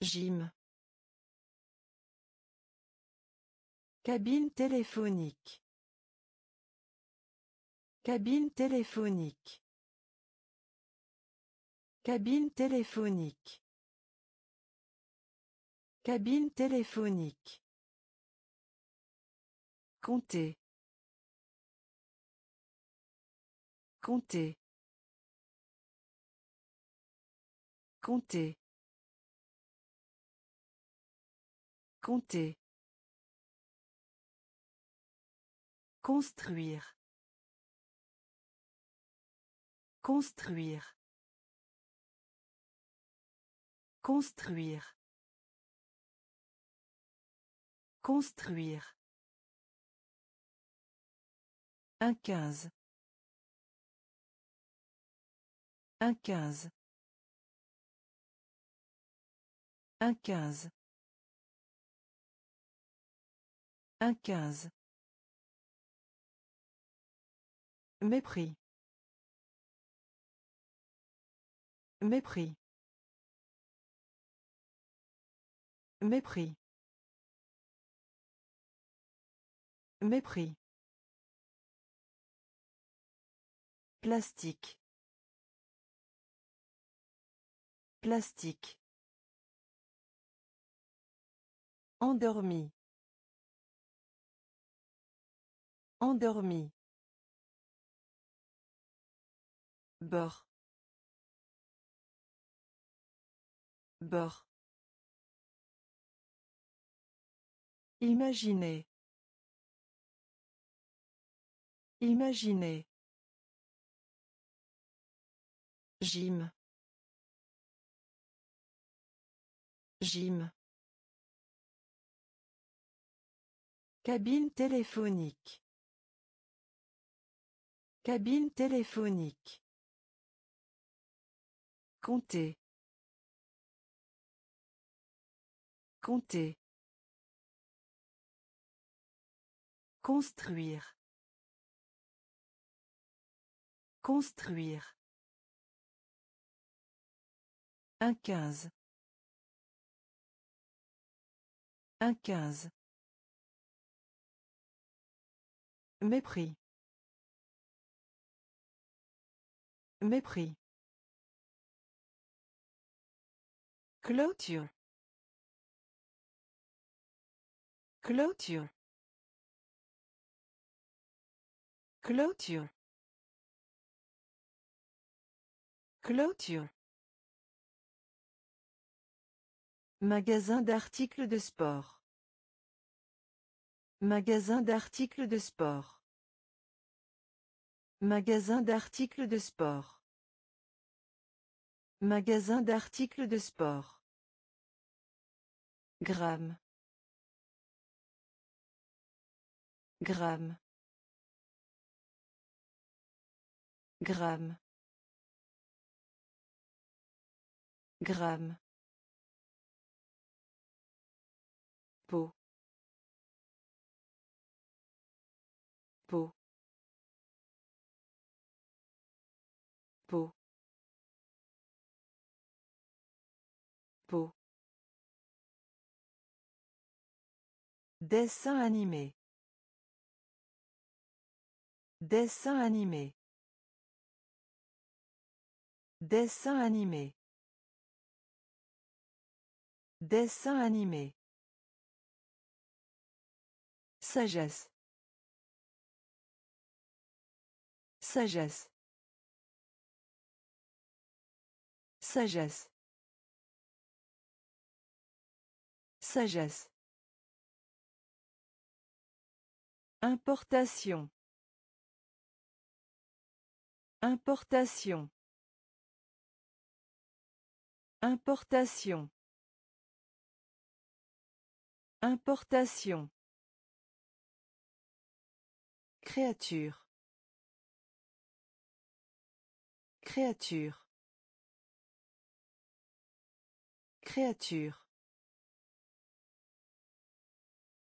Gym. Cabine téléphonique. Cabine téléphonique. Cabine téléphonique. Cabine téléphonique. Compter. Compter. Compter. Compter. Construire. Construire. Construire. Construire. Un quinze. Un quinze. Un quinze. Un quinze. Mépris. Mépris. Mépris. Mépris. Plastique. Plastique. Endormi. Endormi. Bord. Bord. Imaginez. Imaginez. Gym. Gym. Cabine téléphonique. Cabine téléphonique. Compter. Compter. Construire. Construire. Un quinze. Un quinze. Mépris. Mépris. Clôture. Clôture. Clôture. Clôture. Magasin d'articles de sport. Magasin d'articles de sport. Magasin d'articles de sport. Magasin d'articles de sport. Gramme. Gramme. Gramme. Gramme. peau peau peau peau Dessin animé. Dessin animé. Dessin animé. Dessin animé. Sagesse. Sagesse. Sagesse. Sagesse. Importation. Importation. Importation. Importation. Créature. Créature. Créature.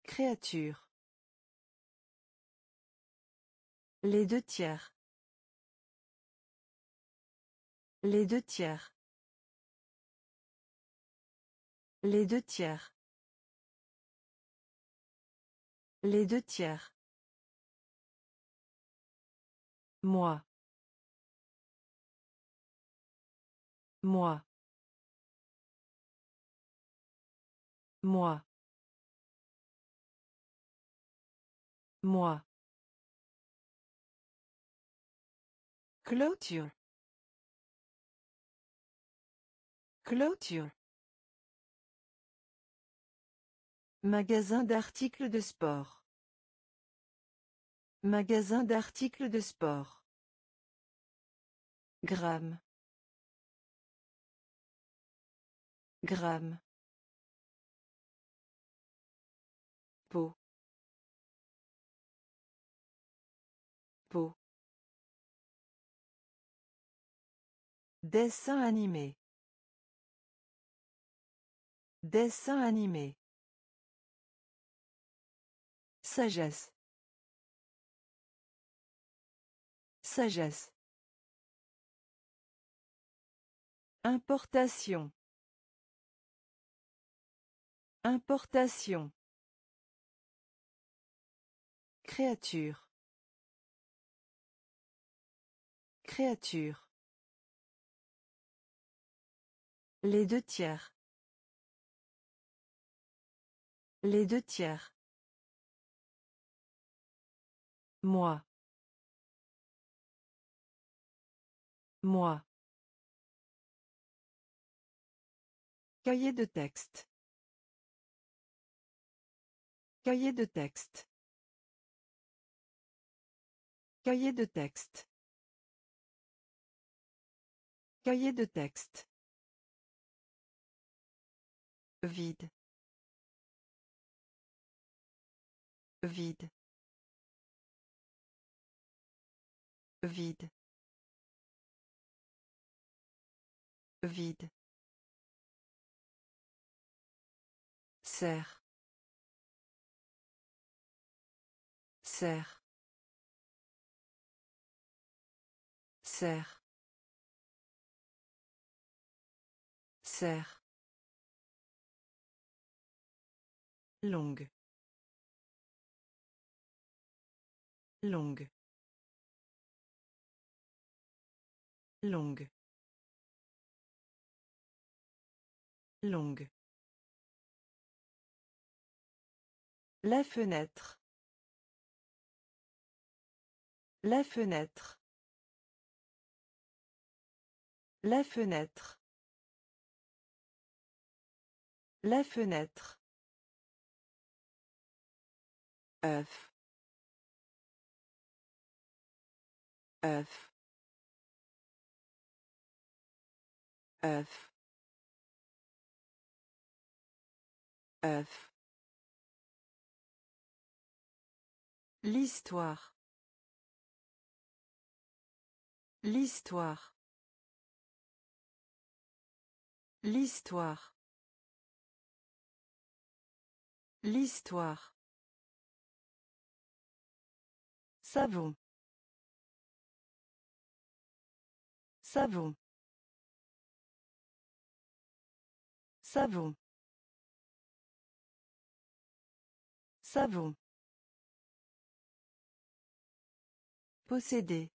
Créature. Les deux tiers. Les deux tiers. Les deux tiers. Les deux tiers. Moi. Moi. Moi. Moi. Clôture. Clôture. Magasin d'articles de sport. Magasin d'articles de sport. Gramme. Gramme. peau peau Dessin animé. Dessin animé. Sagesse. Sagesse. Importation. Importation. Créature. Créature. Les deux tiers. Les deux tiers. Moi. Moi. Cahier de texte. Cahier de texte. Cahier de texte. Cahier de texte. Vide. Vide. Vide. Vide. Serre. Serre. Serre. Serre. Longue. Longue. Longue. Longue. La fenêtre. La fenêtre. La fenêtre. La fenêtre. Œuf œuf œuf L'histoire. L'histoire. L'histoire. L'histoire. Savon. Savon. Savon. Savon. Posséder.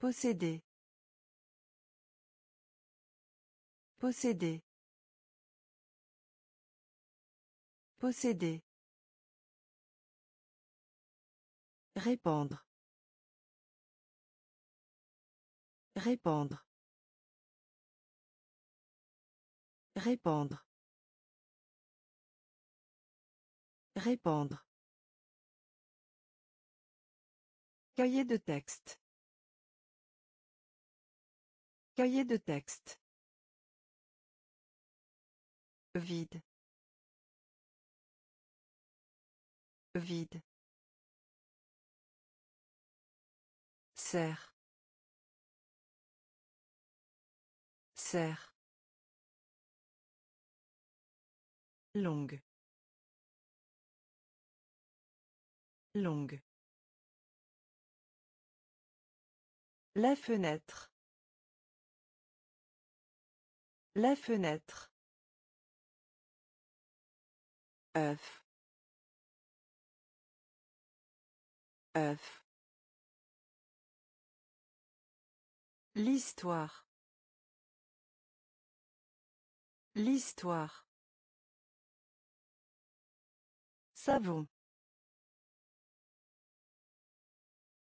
Posséder. Posséder. Posséder. Répandre. Répandre. Répandre. Répandre. Cahier de texte. Cahier de texte. Vide. Vide. Serre. Longue. Longue. La fenêtre. La fenêtre. œuf œuf L'histoire. L'histoire. Savon.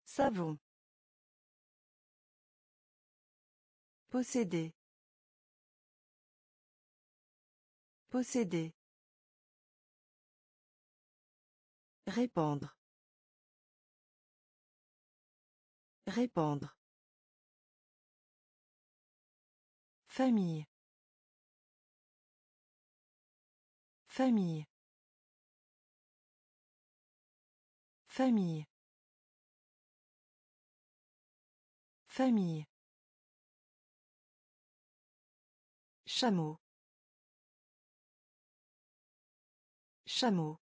Savon. Posséder. Posséder. Répandre. Répandre. Famille. Famille. Famille. Famille. Chameau. Chameau.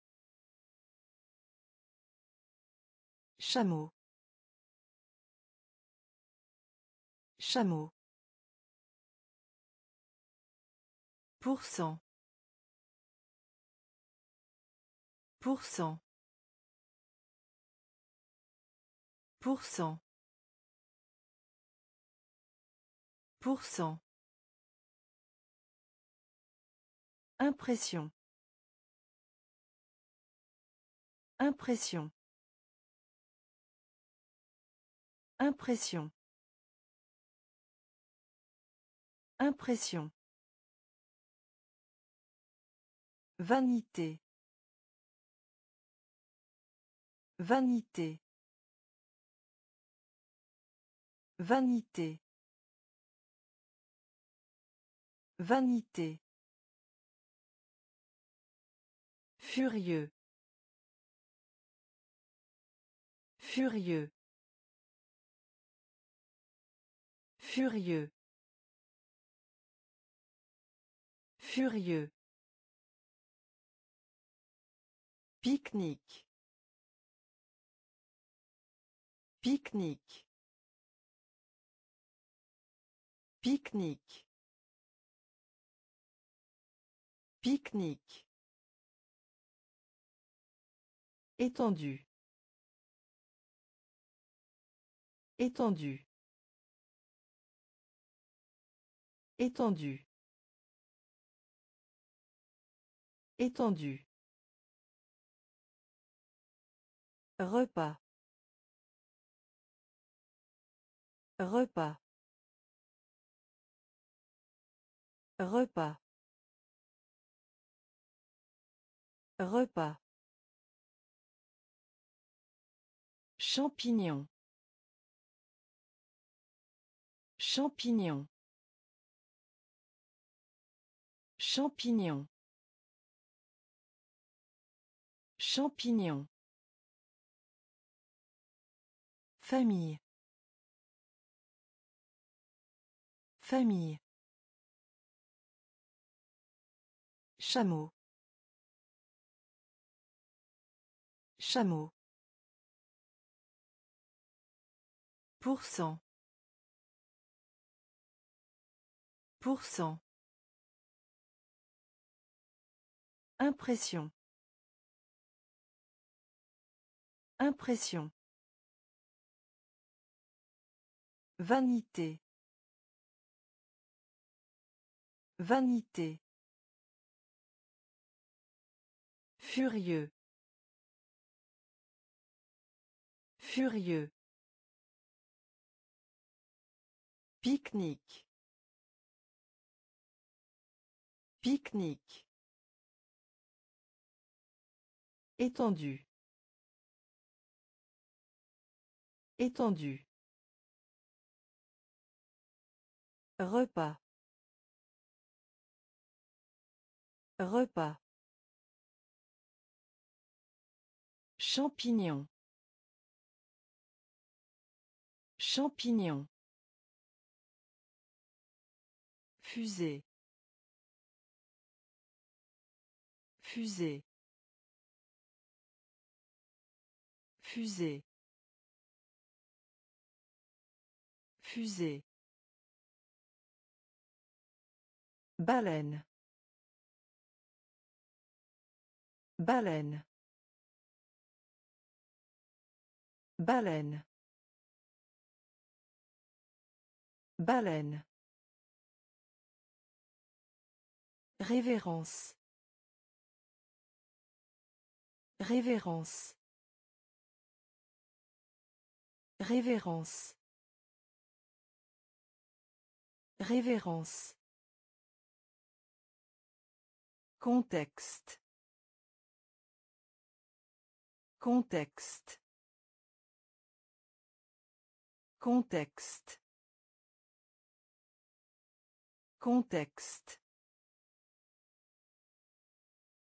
Chameau. Chameau. Pour cent. Pour cent. Pour cent. Pour cent. Impression. Impression. Impression. Impression. Vanité. Vanité. Vanité. Vanité. Furieux. Furieux. Furieux. Furieux. Pique-nique. Pique-nique. Pique-nique. Pique-nique. Étendu. Étendu. Étendu. Étendu. Repas. Repas. Repas. Repas. Champignon. Champignon. Champignon. Champignon. Famille. Famille. Chameau. Chameau. Pour cent. Pour cent. Impression. Impression. Vanité. Vanité. Furieux. Furieux. Pique-nique. Pique-nique. Étendu. Étendu. Repas. Repas. Champignon. Champignon. Fusée. Fusée. Fusée. Fusée. Baleine. Baleine. Baleine. Baleine. Révérence. Révérence. Révérence. Révérence. Contexte. Contexte. Contexte. Contexte.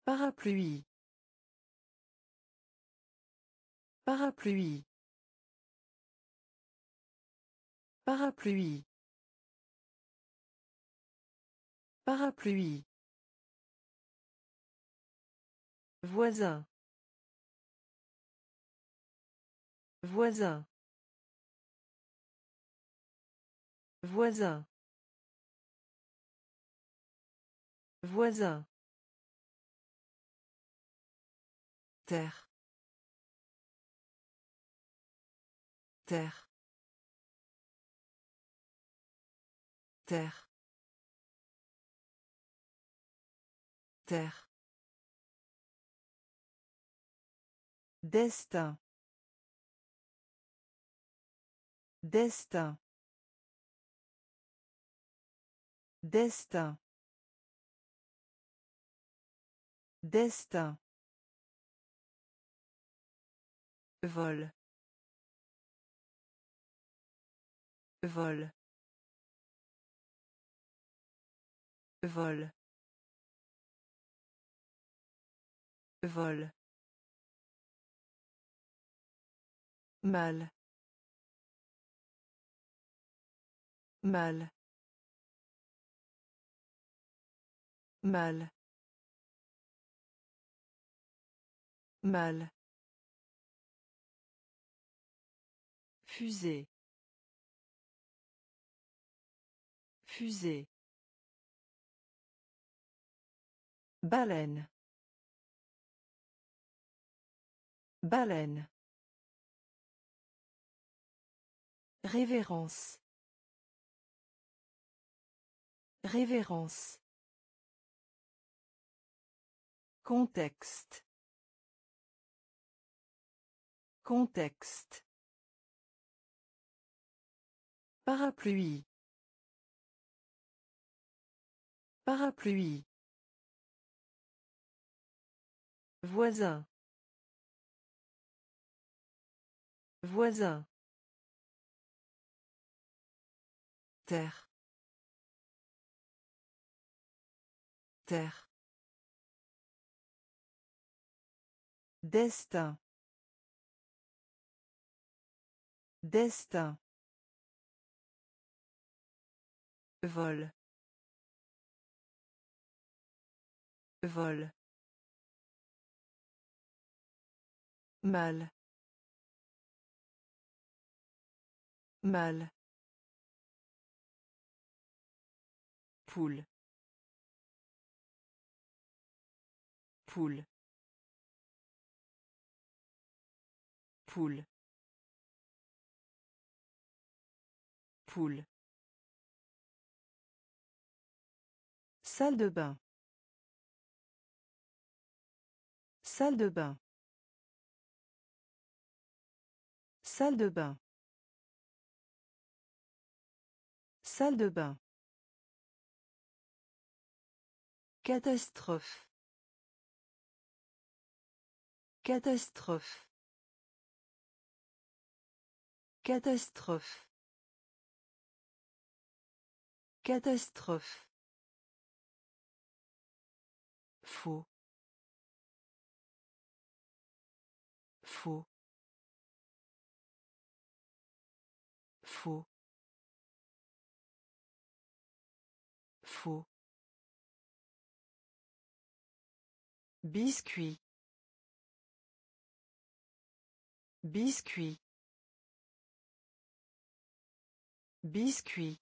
Parapluie. Parapluie. Parapluie. Parapluie. Voisin. Voisin. Voisin. Voisin. Terre. Terre. Terre. Terre. Destin. Destin. Destin. Destin. Vol. Vol. Vol. Vol. Mal. Mal. Mal. Mal. Fusée. Fusée. Baleine. Baleine. Révérence. Révérence. Contexte. Contexte. Parapluie. Parapluie. Voisin. Voisin. Terre. Destin. Destin. Vol. Vol. Mal. Mal. Poule. Poule. Poule. Poule. Salle de bain. Salle de bain. Salle de bain. Salle de bain. Catastrophe. Catastrophe. Catastrophe. Catastrophe. Faux. Faux. Faux. Faux. Biscuit. Biscuit. Biscuit.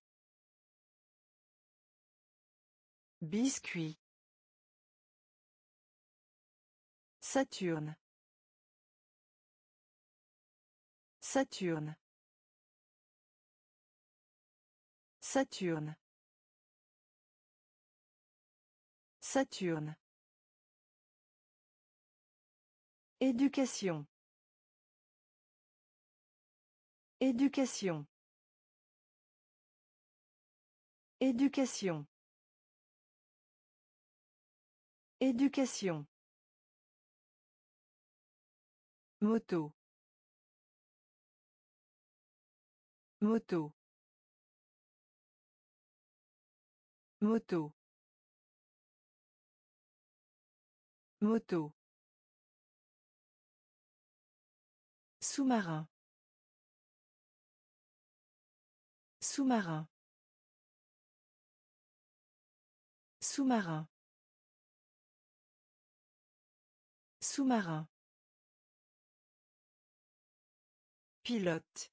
Biscuit. Saturne. Saturne. Saturne. Saturne. Éducation. Éducation. Éducation. Éducation. Moto. Moto. Moto. Moto. Sous-marin. Sous-marin. Sous-marin. Sous-marin. Pilote.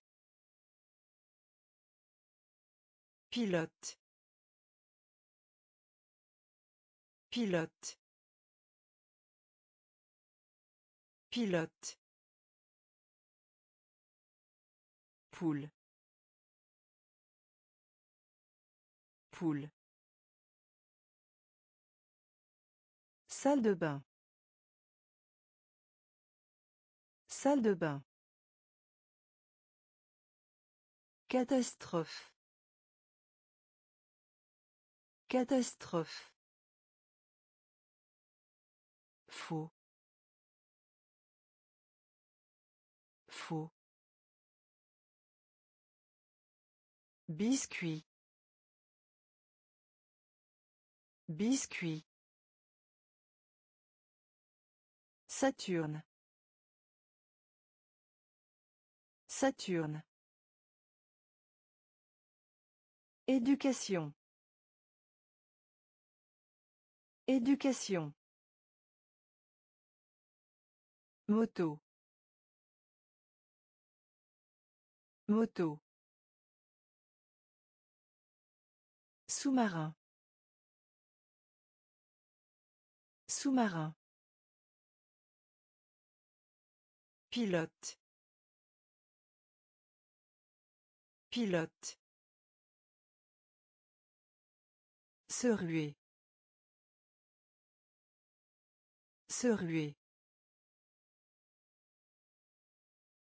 Pilote. Pilote. Pilote. Poule. Poule. Salle de bain. Salle de bain. Catastrophe. Catastrophe. Faux. Faux. Biscuit. Biscuit. Saturne. Saturne. Éducation. Éducation. Moto. Moto. Sous-marin. Sous-marin. Pilote. Pilote. Se ruer. Se ruer.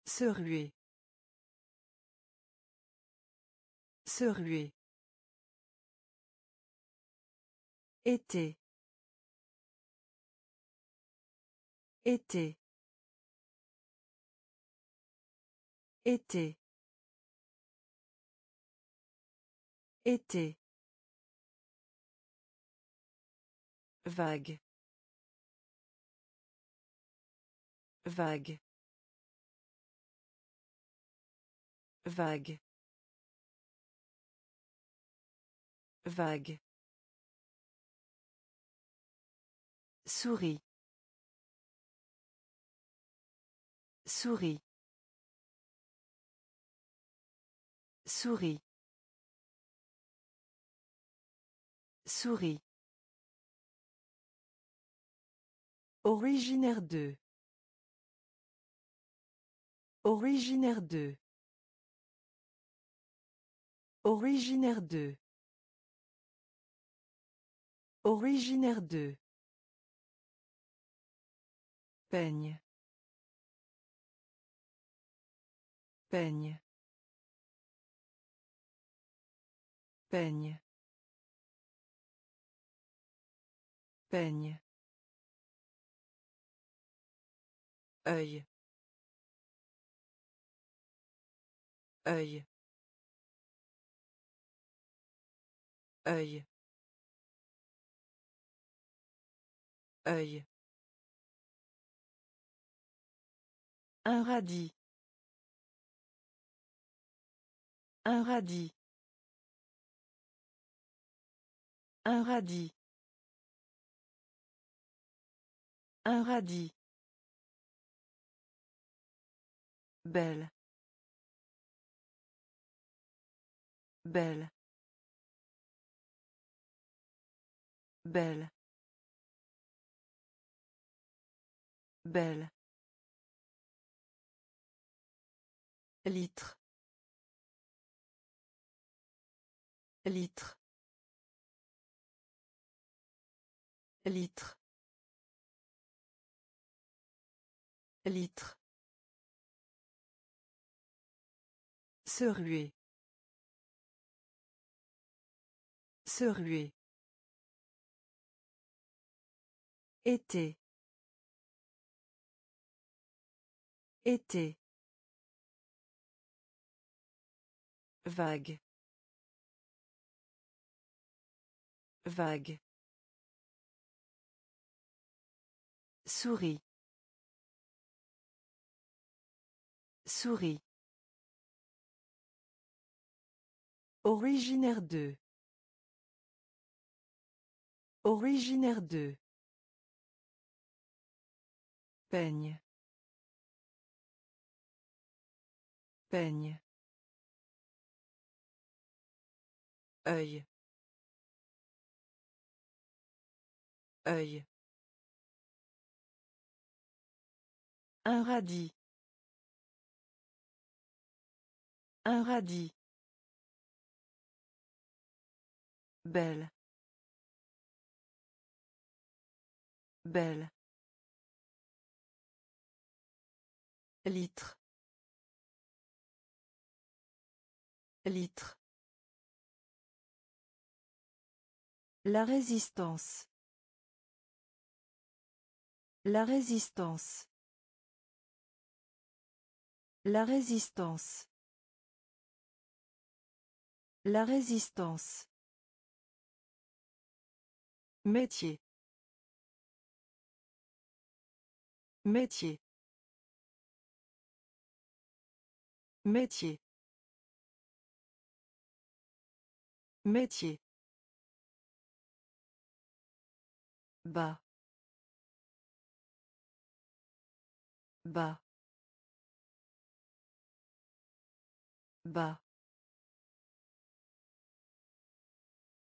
Se ruer. Se ruer. Été. Été. Été. Été. Vague. Vague. Vague. Vague. Souris. Souris. Souris. Souris. Originaire de. Originaire de. Originaire de. Originaire de. Peigne. Peigne. Peigne. Peigne. œil œil œil œil un radis un radis un radis un radis Belle. Belle. Belle. Belle. Litre. Litre. Litre. Litre. Se ruer. Se ruer. Été. Été. Vague. Vague. Souris. Souris. Originaire de. Originaire de. Peigne. Peigne. œil œil un radis un radis Belle. Belle. Litre. Litre. La résistance. La résistance. La résistance. La résistance. Métier. Métier. Métier. Métier. Bas. Bas. Bas.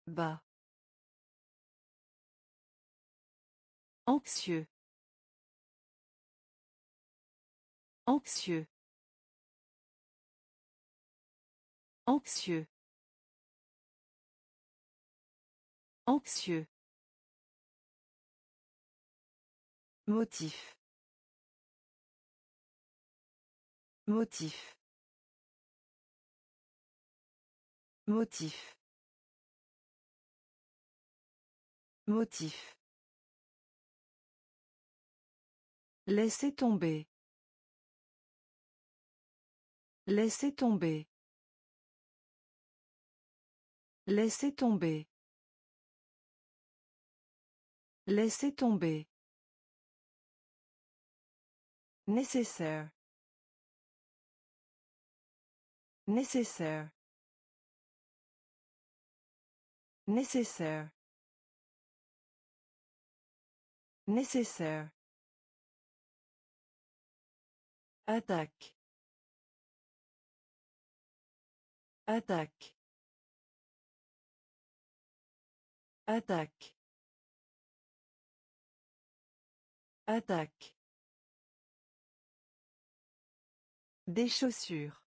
Bas. Anxieux. Anxieux. Anxieux. Anxieux. Motif. Motif. Motif. Motif. Laissez tomber. Laissez tomber. Laissez tomber. Laissez tomber. Nécessaire. Nécessaire. Nécessaire. Nécessaire. Attaque. Attaque. Attaque. Attaque. Des chaussures.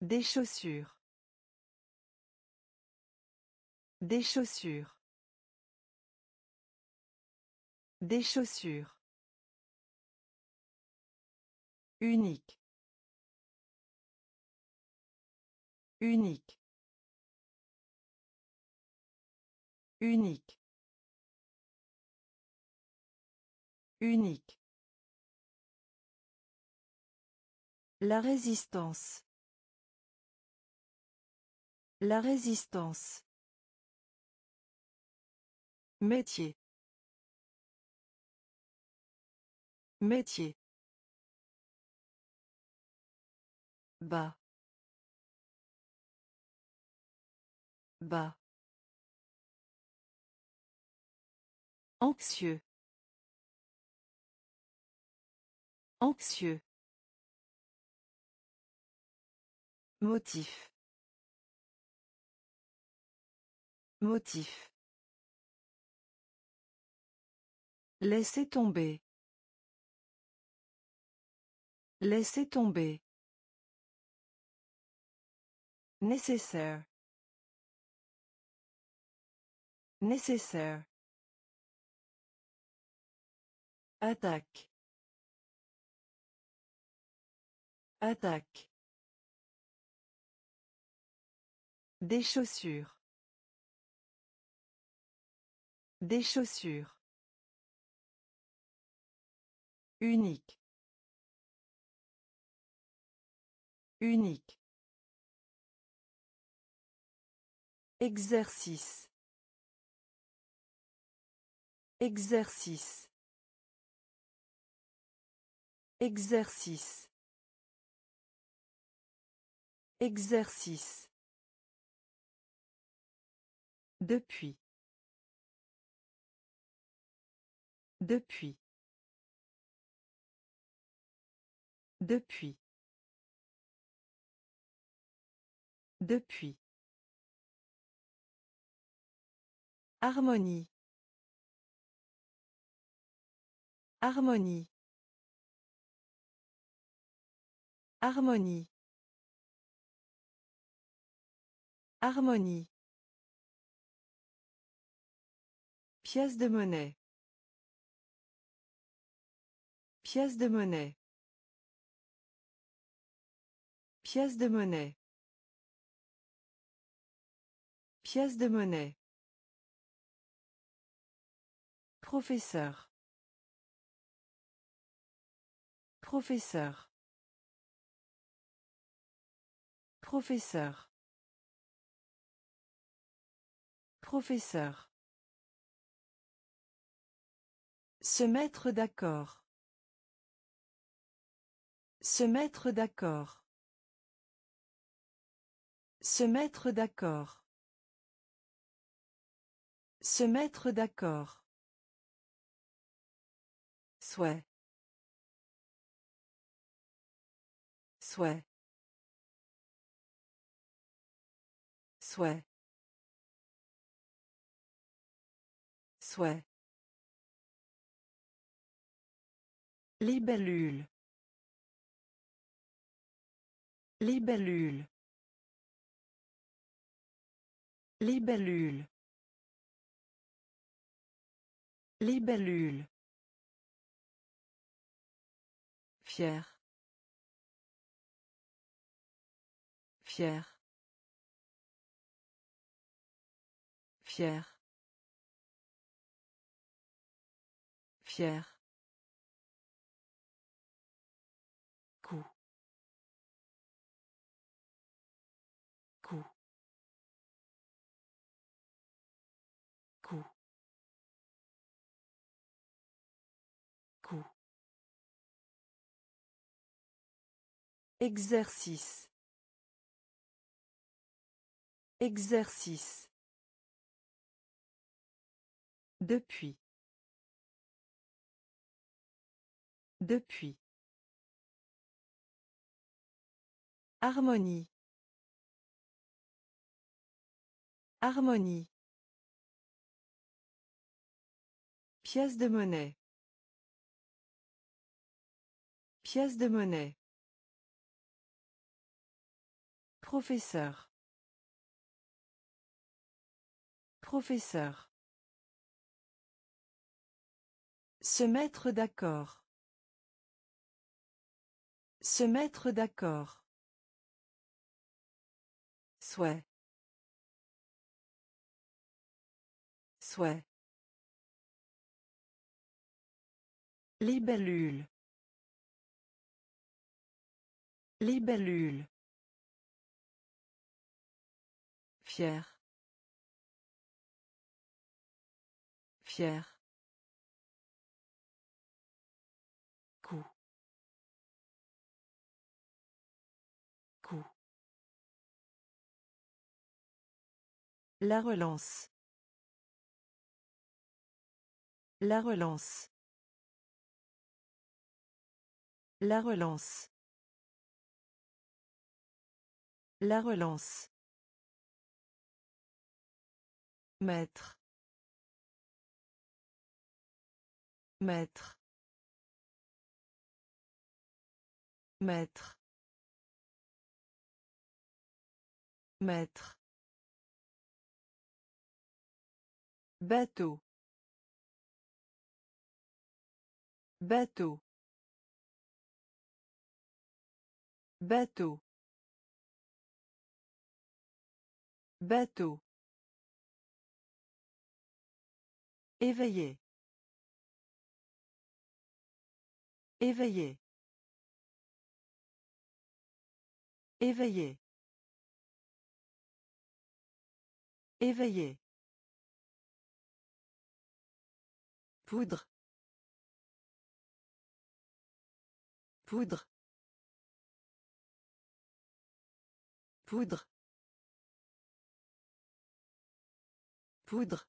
Des chaussures. Des chaussures. Des chaussures. Unique. Unique. Unique. Unique. La résistance. La résistance. Métier. Métier. Bas. Bas. Anxieux. Anxieux. Motif. Motif. Laissez tomber. Laissez tomber. Nécessaire. Nécessaire. Attaque. Attaque. Des chaussures. Des chaussures. Unique. Unique. Exercice. Exercice. Exercice. Exercice. Depuis. Depuis. Depuis. Depuis. Harmonie. Harmonie. Harmonie. Harmonie. Pièce de monnaie. Pièce de monnaie. Pièce de monnaie. Pièce de monnaie. Professeur. Professeur. Professeur. Professeur. Se mettre d'accord. Se mettre d'accord. Se mettre d'accord. Se mettre d'accord. Souhait. Souhait. Souhait. Souhait. Libellule. Libellule. Libellule. Libellule. Fier. Fier. Fier. Fier. Exercice. Exercice. Depuis. Depuis. Harmonie. Harmonie. Pièce de monnaie. Pièce de monnaie. Professeur. Professeur. Se mettre d'accord. Se mettre d'accord. Souhait. Souhait. Libellule. Libellule. Fier. Fier. La relance. La relance. La relance. La relance. Maître. Maître. Maître. Maître. Bateau. Bateau. Bateau. Bateau. Éveillé. Éveillé. Éveillé. Éveillé. Poudre. Poudre. Poudre. Poudre.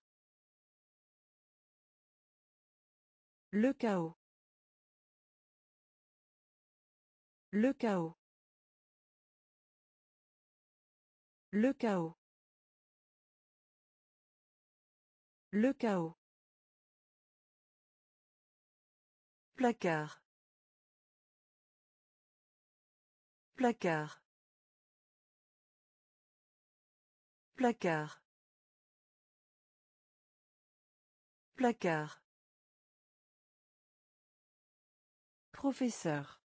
Le chaos. Le chaos. Le chaos. Le chaos. Placard. Placard. Placard. Placard. Professeur.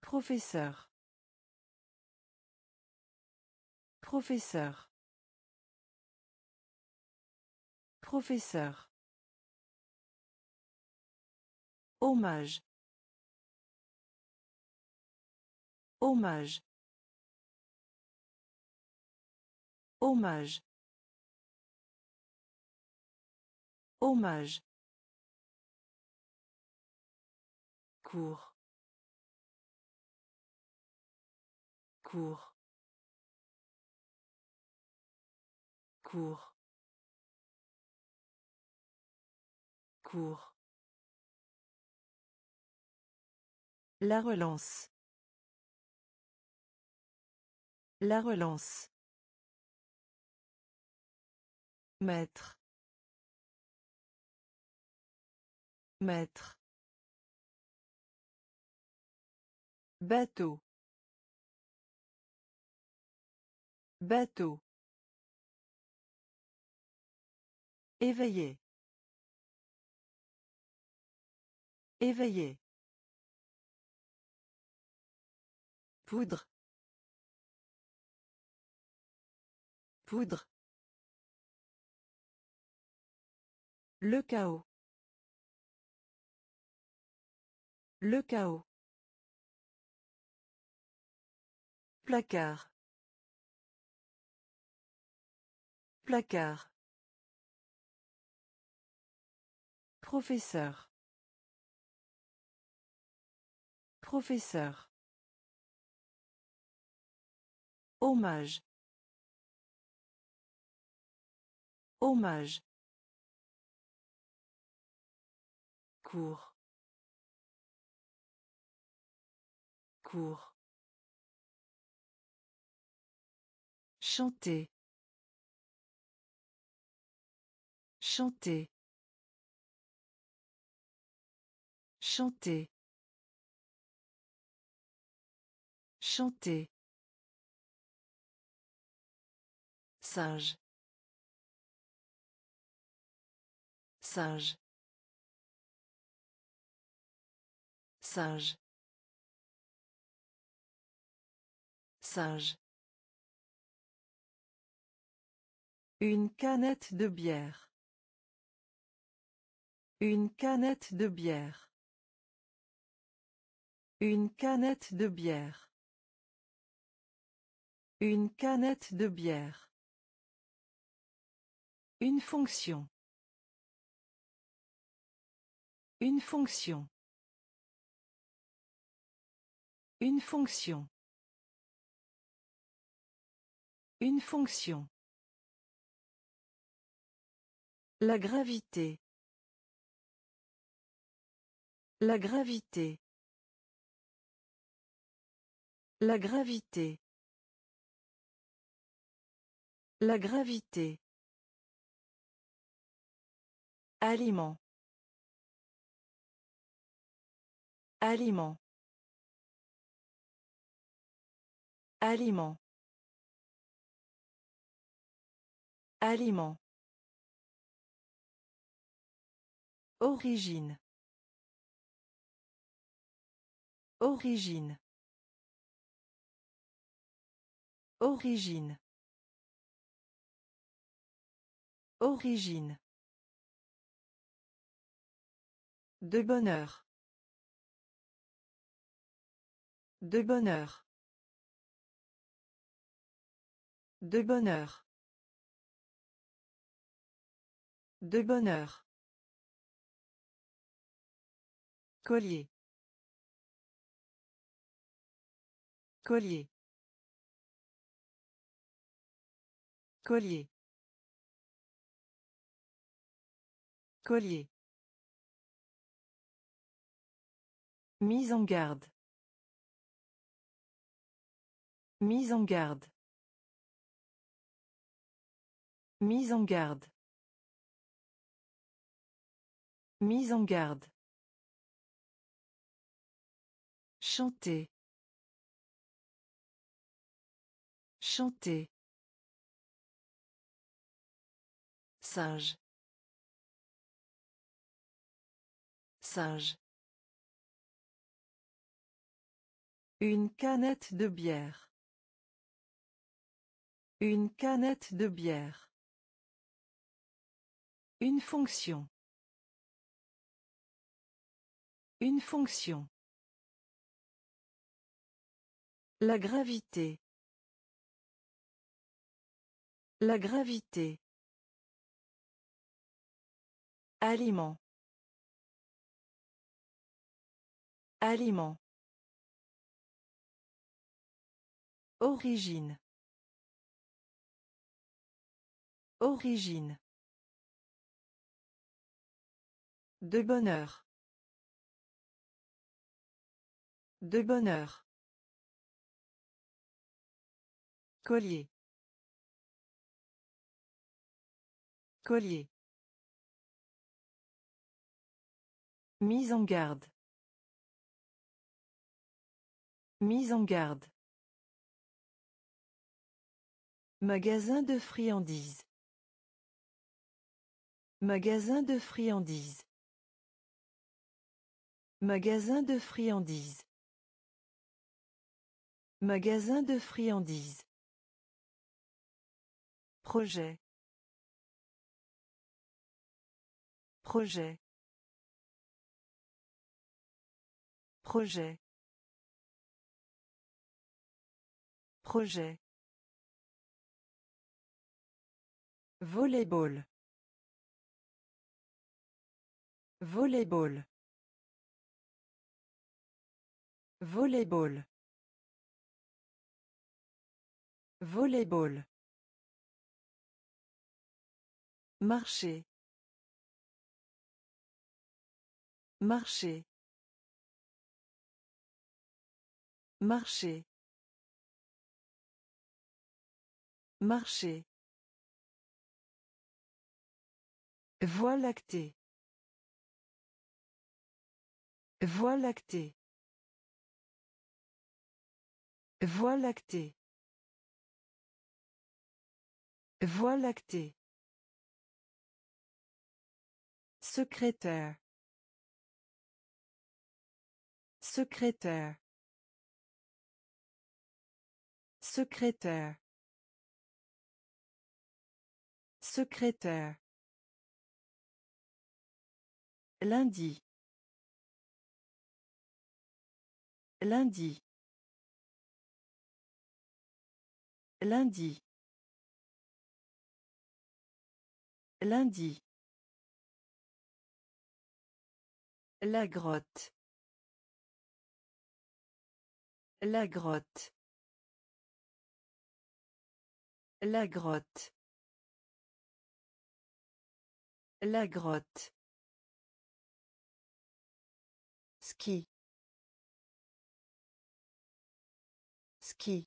Professeur. Professeur. Professeur. Hommage. Hommage. Hommage. Hommage. Cours cours cours cours La relance. La relance. Maître. Maître. Bateau. Bateau. Éveillé. Éveillé. Poudre. Poudre. Le chaos. Le chaos. Placard. Placard. Professeur. Professeur. Hommage. Hommage. Cours. Cours. Chanter. Chanter. Chanter. Chanter. Singe. Singe. Singe. Singe. Une canette de bière. Une canette de bière. Une canette de bière. Une canette de bière. Une fonction. Une fonction. Une fonction. Une fonction. La gravité. La gravité. La gravité. La gravité. Aliment. Aliment. Aliment. Aliment. Origine. Origine. Origine. Origine. De bonheur. De bonheur. De bonheur. De bonheur. Collier. Collier. Collier. Collier. Mise en garde. Mise en garde. Mise en garde. Mise en garde. Chanter. Chanter. Singe. Singe. Une canette de bière. Une canette de bière. Une fonction. Une fonction. La gravité. La gravité. Aliment. Aliment. Origine. Origine. De bonheur. De bonheur. Collier. Collier. Mise en garde. Mise en garde. Magasin de friandises. Magasin de friandises. Magasin de friandises. Magasin de friandises. Projet. Projet. Projet. Projet. Volleyball. Volleyball. Volleyball. Volleyball. Marcher. Marcher. Marcher. Marcher. Voie lactée. Voie lactée. Voie lactée. Voie lactée. Secrétaire. Secrétaire. Secrétaire. Secrétaire. Lundi. Lundi. Lundi. Lundi. La grotte. La grotte. La grotte. La grotte. Ski. Ski.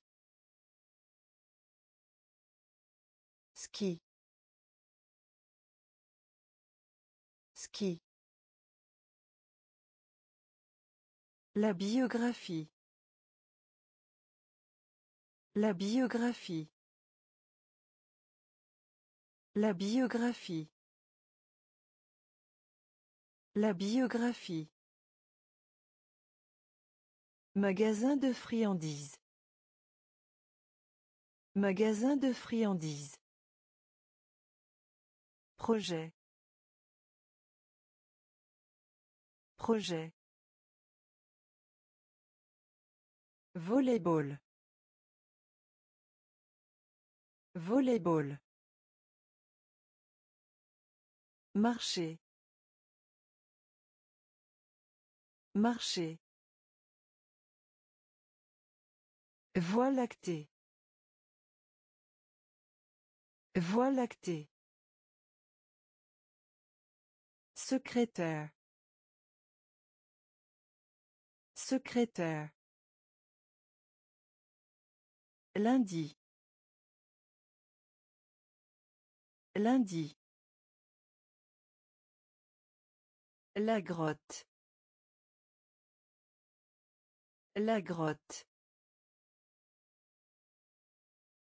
Ski. Ski. La biographie. La biographie. La biographie. La biographie. Magasin de friandises. Magasin de friandises. Projet. Projet. Volleyball. Volleyball. Marcher. Marcher. Voie lactée. Voie lactée. Secrétaire. Secrétaire. Lundi. Lundi. La grotte. La grotte.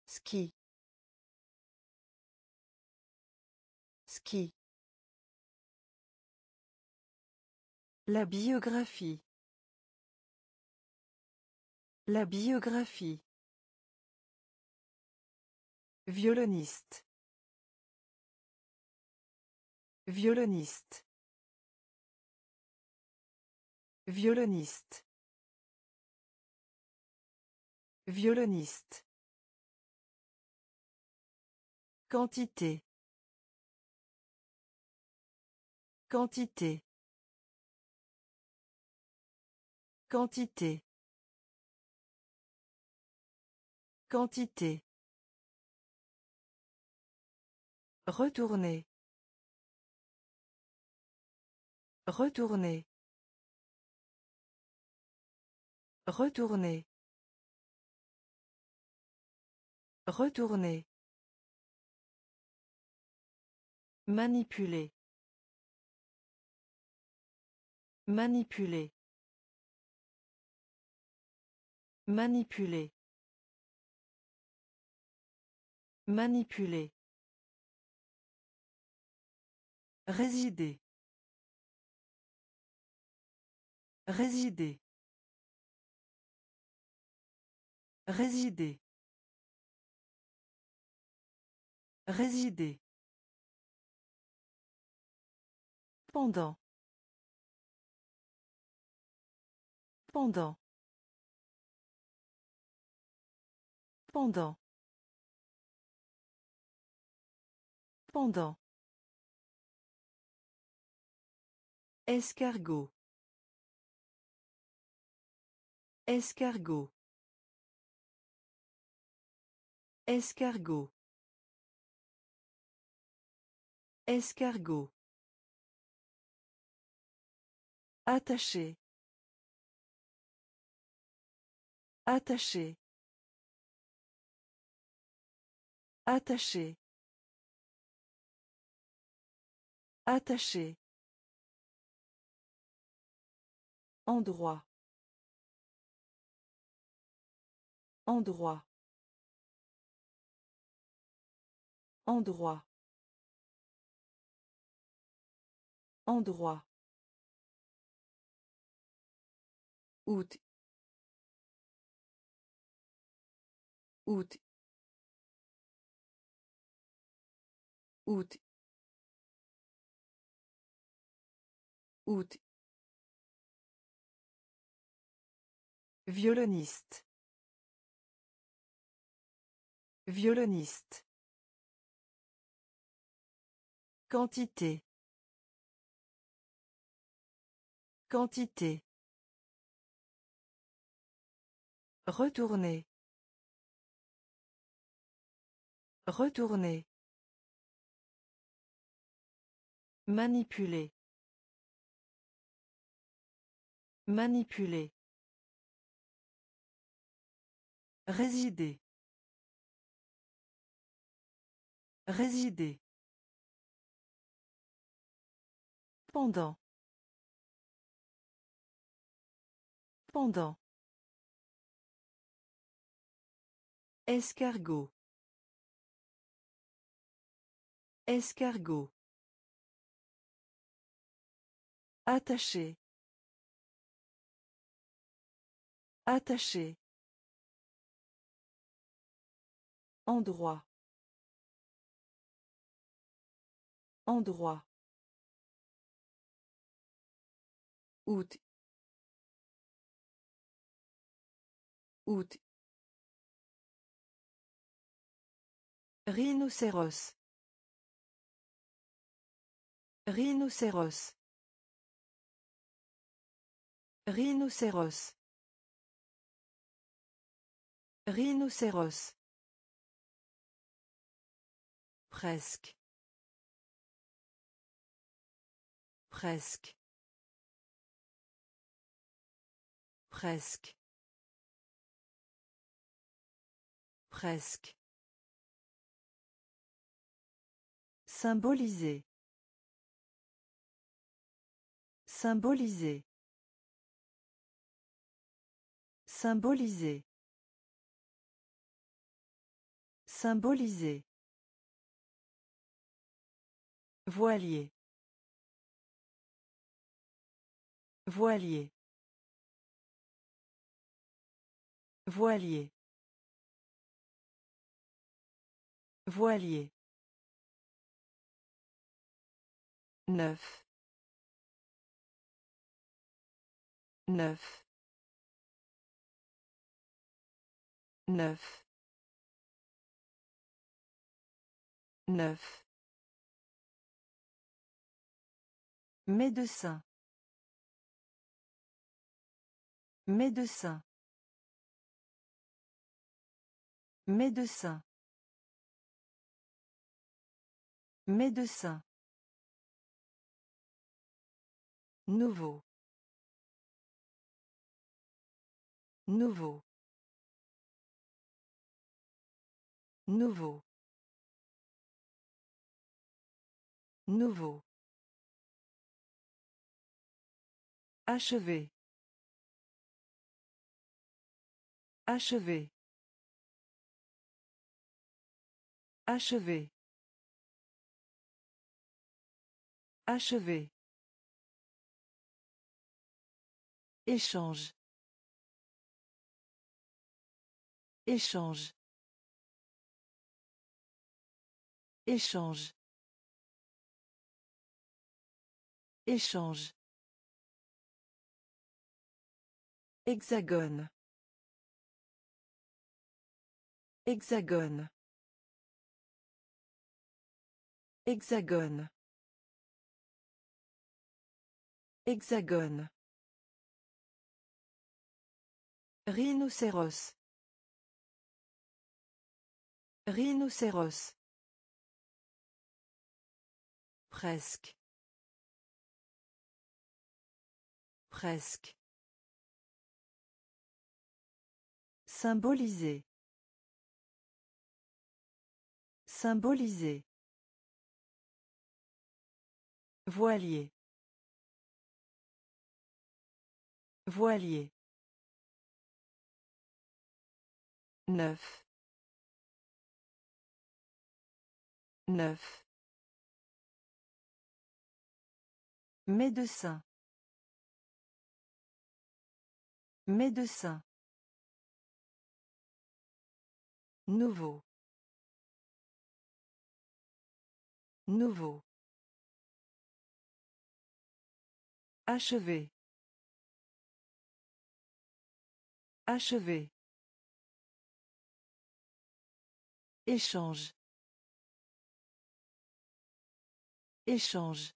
Ski. Ski. La biographie. La biographie. Violoniste. Violoniste. Violoniste. Violoniste. Quantité. Quantité. Quantité. Quantité. Retourner. Retourner. Retourner. Retourner. Manipuler. Manipuler. Manipuler. Manipuler. Résider. Résider. Résider. Résider. Pendant. Pendant. Pendant. Pendant. Escargot. Escargot. Escargot. Escargot. Attaché. Attaché. Attaché. Attaché. Endroit. Endroit. Endroit. Endroit. Août. Août. Août. Août. Violoniste. Violoniste. Quantité. Quantité. Retourner. Retourner. Manipuler. Manipuler. Résider. Résider. Pendant. Pendant. Escargot. Escargot. Attaché. Attaché. Endroit. Endroit. Août. Août. Rhinocéros. Rhinocéros. Rhinocéros. Rhinocéros. Presque. Presque. Presque. Presque. Symboliser. Symboliser. Symboliser. Symboliser. Voilier. Voilier. Voilier. Voilier. Neuf. Neuf. Neuf. Neuf. Médecin. Médecin. Médecin. Médecin. Nouveau. Nouveau. Nouveau. Nouveau. Achevé. Achevé. Achevé. Achevé. Échange. Échange. Échange. Échange. Hexagone. Hexagone. Hexagone. Hexagone. Rhinocéros. Rhinocéros. Presque. Presque. Symboliser. Symboliser. Voilier. Voilier. Neuf. Neuf. Médecin. Médecin. Nouveau. Nouveau. Achevé. Achevé. Échange. Échange.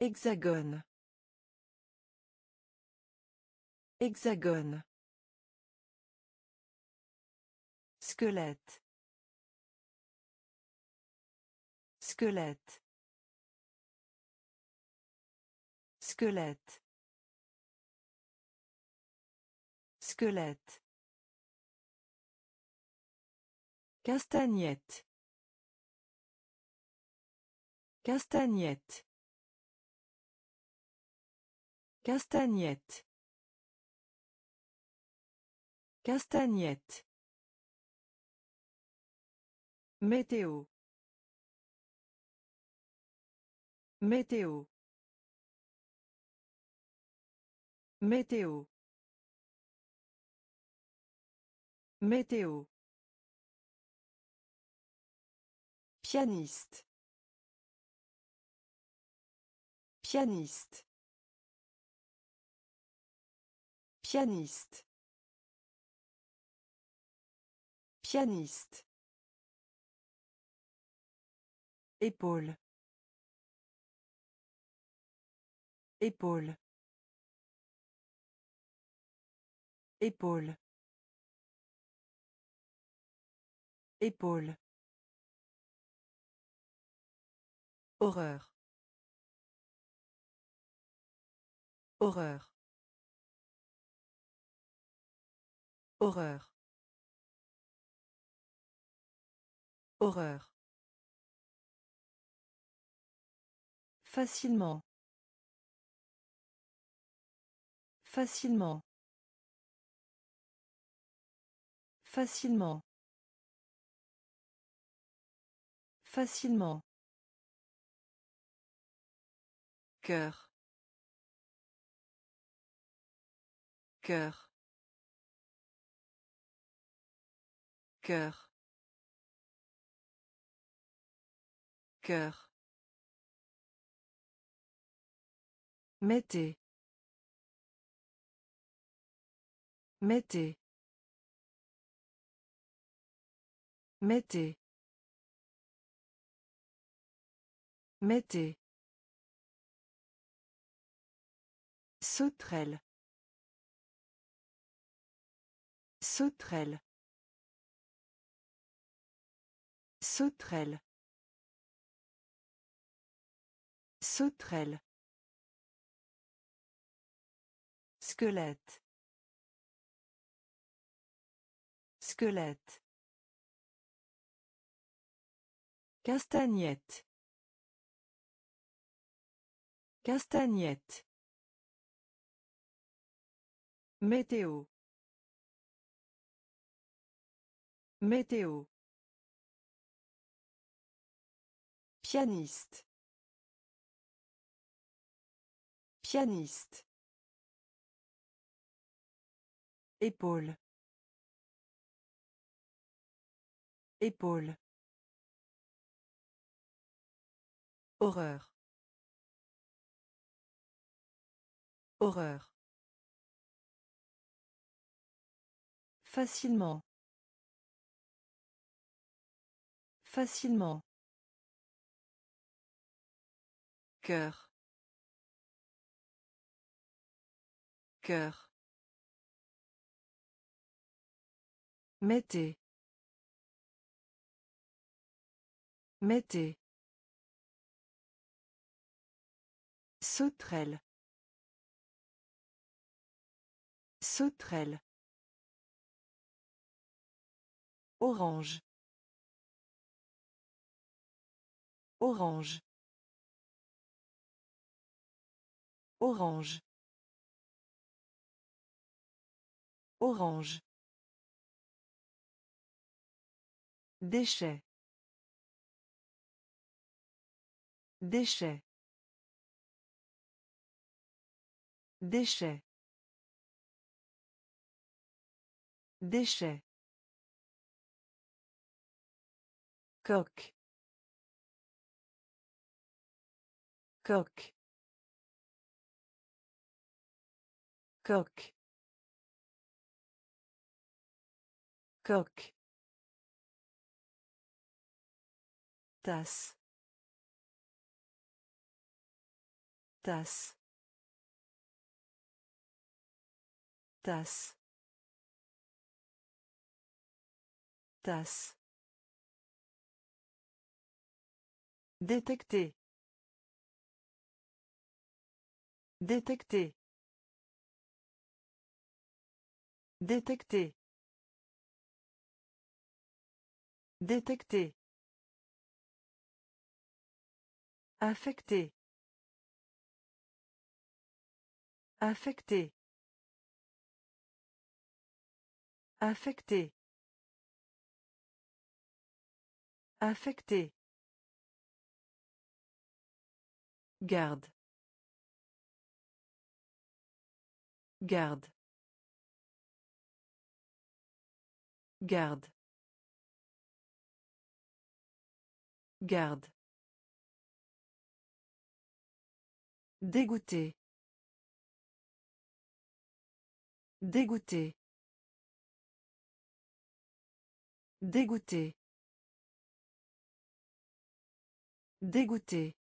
Hexagone. Hexagone. Squelette. Squelette. Squelette. Squelette. Castagnette. Castagnette. Castagnette. Castagnette. Météo. Météo. Météo. Météo. Pianiste. Pianiste. Pianiste. Pianiste. Épaule. Épaule. Épaule. Épaule. Horreur. Horreur. Horreur. Horreur. Facilement. Facilement. Facilement. Facilement. Cœur. Cœur. Cœur. Cœur. Mettez. Mettez. Mettez. Mettez. Sauterelle. Sauterelle. Sauterelle. Sauterelle. Squelette. Squelette. Castagnette. Castagnette. Météo. Météo. Pianiste. Pianiste. Épaule. Épaule. Horreur. Horreur. Facilement. Facilement. Cœur. Cœur. Mettez. Mettez. Sauterelle. Sauterelle. Orange. Orange. Orange. Orange. Déchets. Déchets. Déchets. Déchets. Coq. Coq. Coq. Coq. Tasse tasse tasse tasse Détecter. Détecter. Détecter. Détecter. Affecté. Affecté. Affecté. Affecté. Garde. Garde. Garde. Garde. Dégoûté. Dégoûté. Dégoûté. Dégoûté.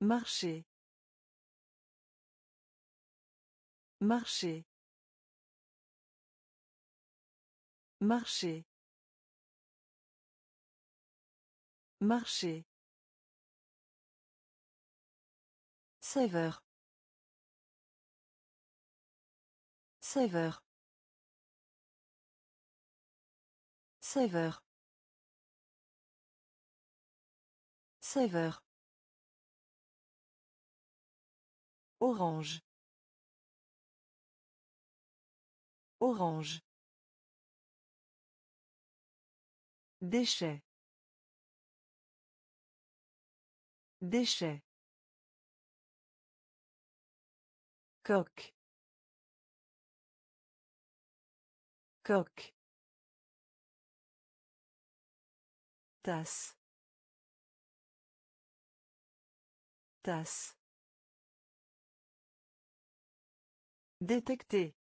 Marcher. Marcher. Marcher. Marcher. Saveur. Saveur. Saveur. Saveur. Orange. Orange. Déchets. Déchets. Coq. Coq. Tasse. Tasse. Détecter.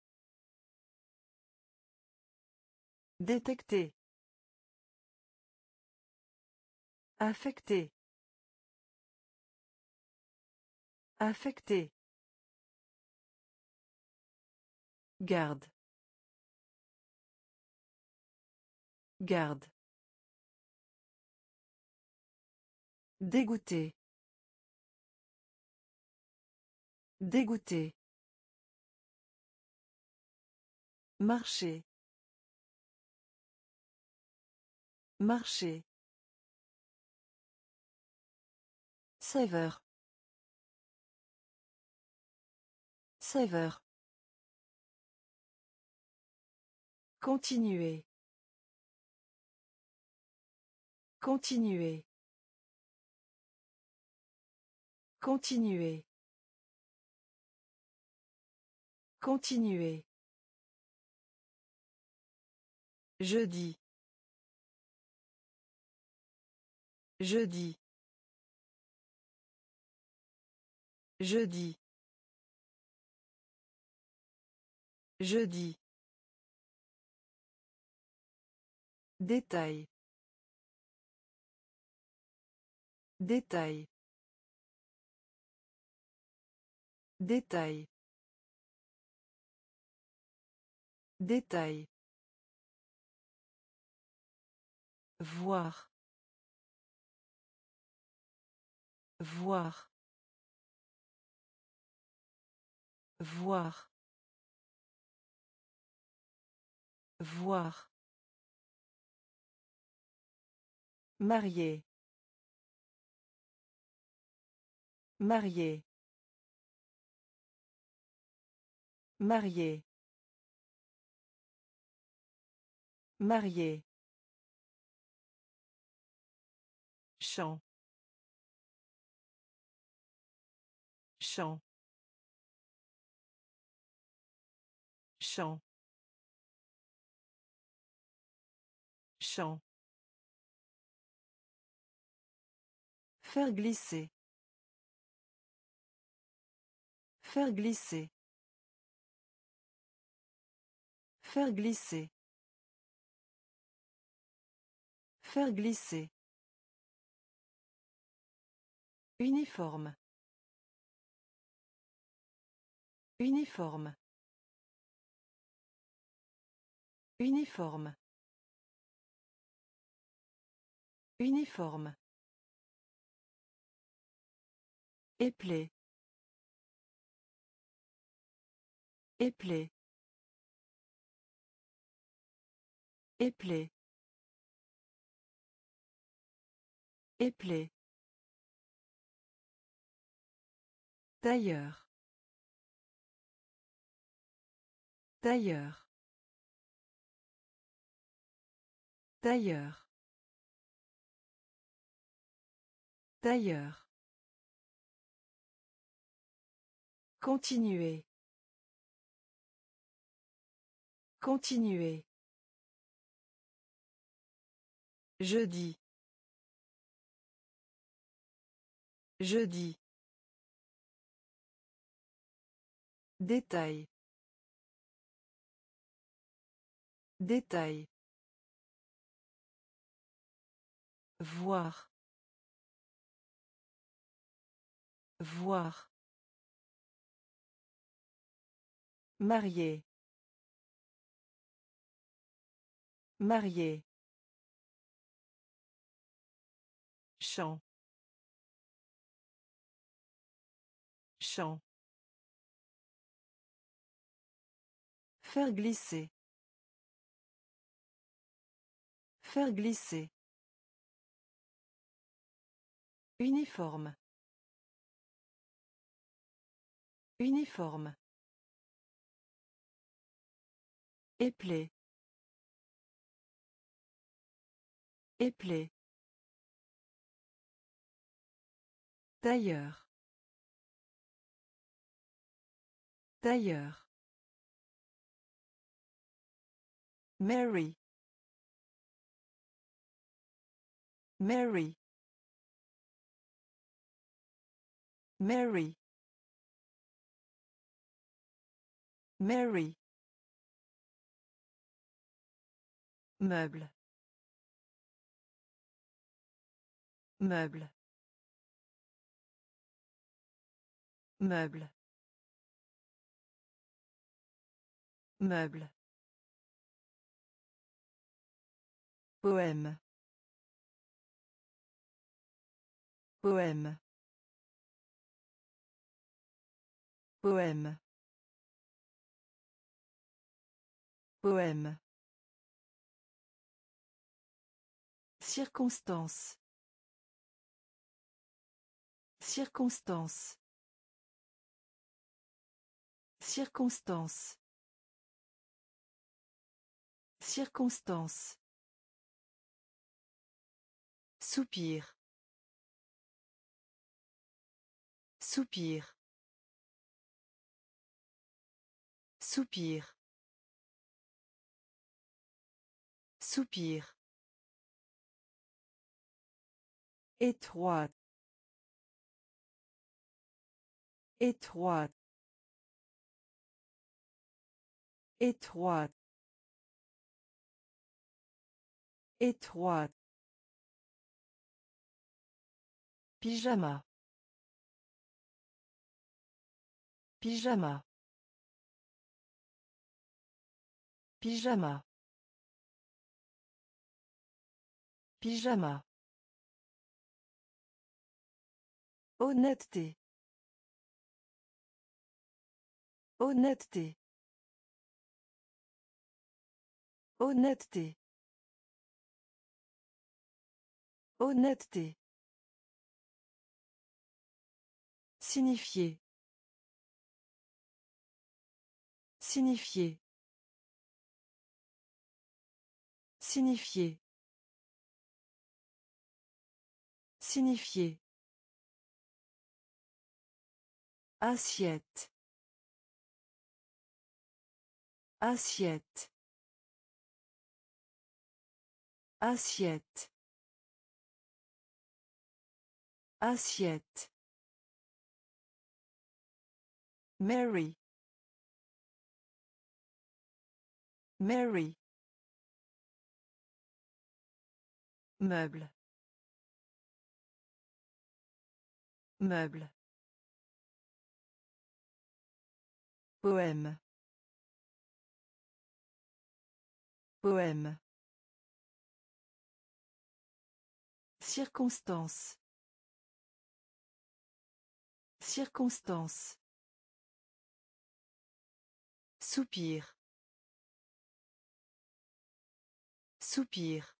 Détecter. Affecté. Affecté. Garde. Garde. Dégoûté. Dégoûté. Marcher. Marcher. Saveur. Saveur. Continuer. Continuer. Continuer. Continuer. Jeudi. Jeudi. Jeudi. Jeudi. Détail. Détail. Détail. Détail. Voir. Voir. Voir. Voir. Marié. Marié. Marié. Marié. Champ. Champ. Champ. Champ. Faire glisser. Faire glisser. Faire glisser. Faire glisser. Uniforme. Uniforme. Uniforme. Uniforme. Éplé. Éplé. Éplé. Éplé. D'ailleurs. D'ailleurs. D'ailleurs. D'ailleurs. Continuer. Continuer. Jeudi. Jeudi. Détail. Détail. Voir. Voir. Marié. Marié. Champ. Champ. Faire glisser. Faire glisser. Uniforme. Uniforme. Éplé. Éplé. D'ailleurs. D'ailleurs. Mary. Mary. Mary. Mary. Meuble. Meuble. Meuble. Meuble. Poème. Poème. Poème. Poème. Circonstance. Circonstance. Circonstance. Circonstance. Soupir. Soupir. Soupir. Soupir. Étroite. Étroite. Étroite. Étroite. Pyjama. Pyjama. Pyjama. Pyjama. Honnêteté. Honnêteté. Honnêteté. Honnêteté. Signifier. Signifier. Signifier. Signifier. Assiette. Assiette. Assiette. Assiette. Mary. Mary. Meuble. Meuble. Poème. Poème. Circonstance. Circonstance. Soupir. Soupir.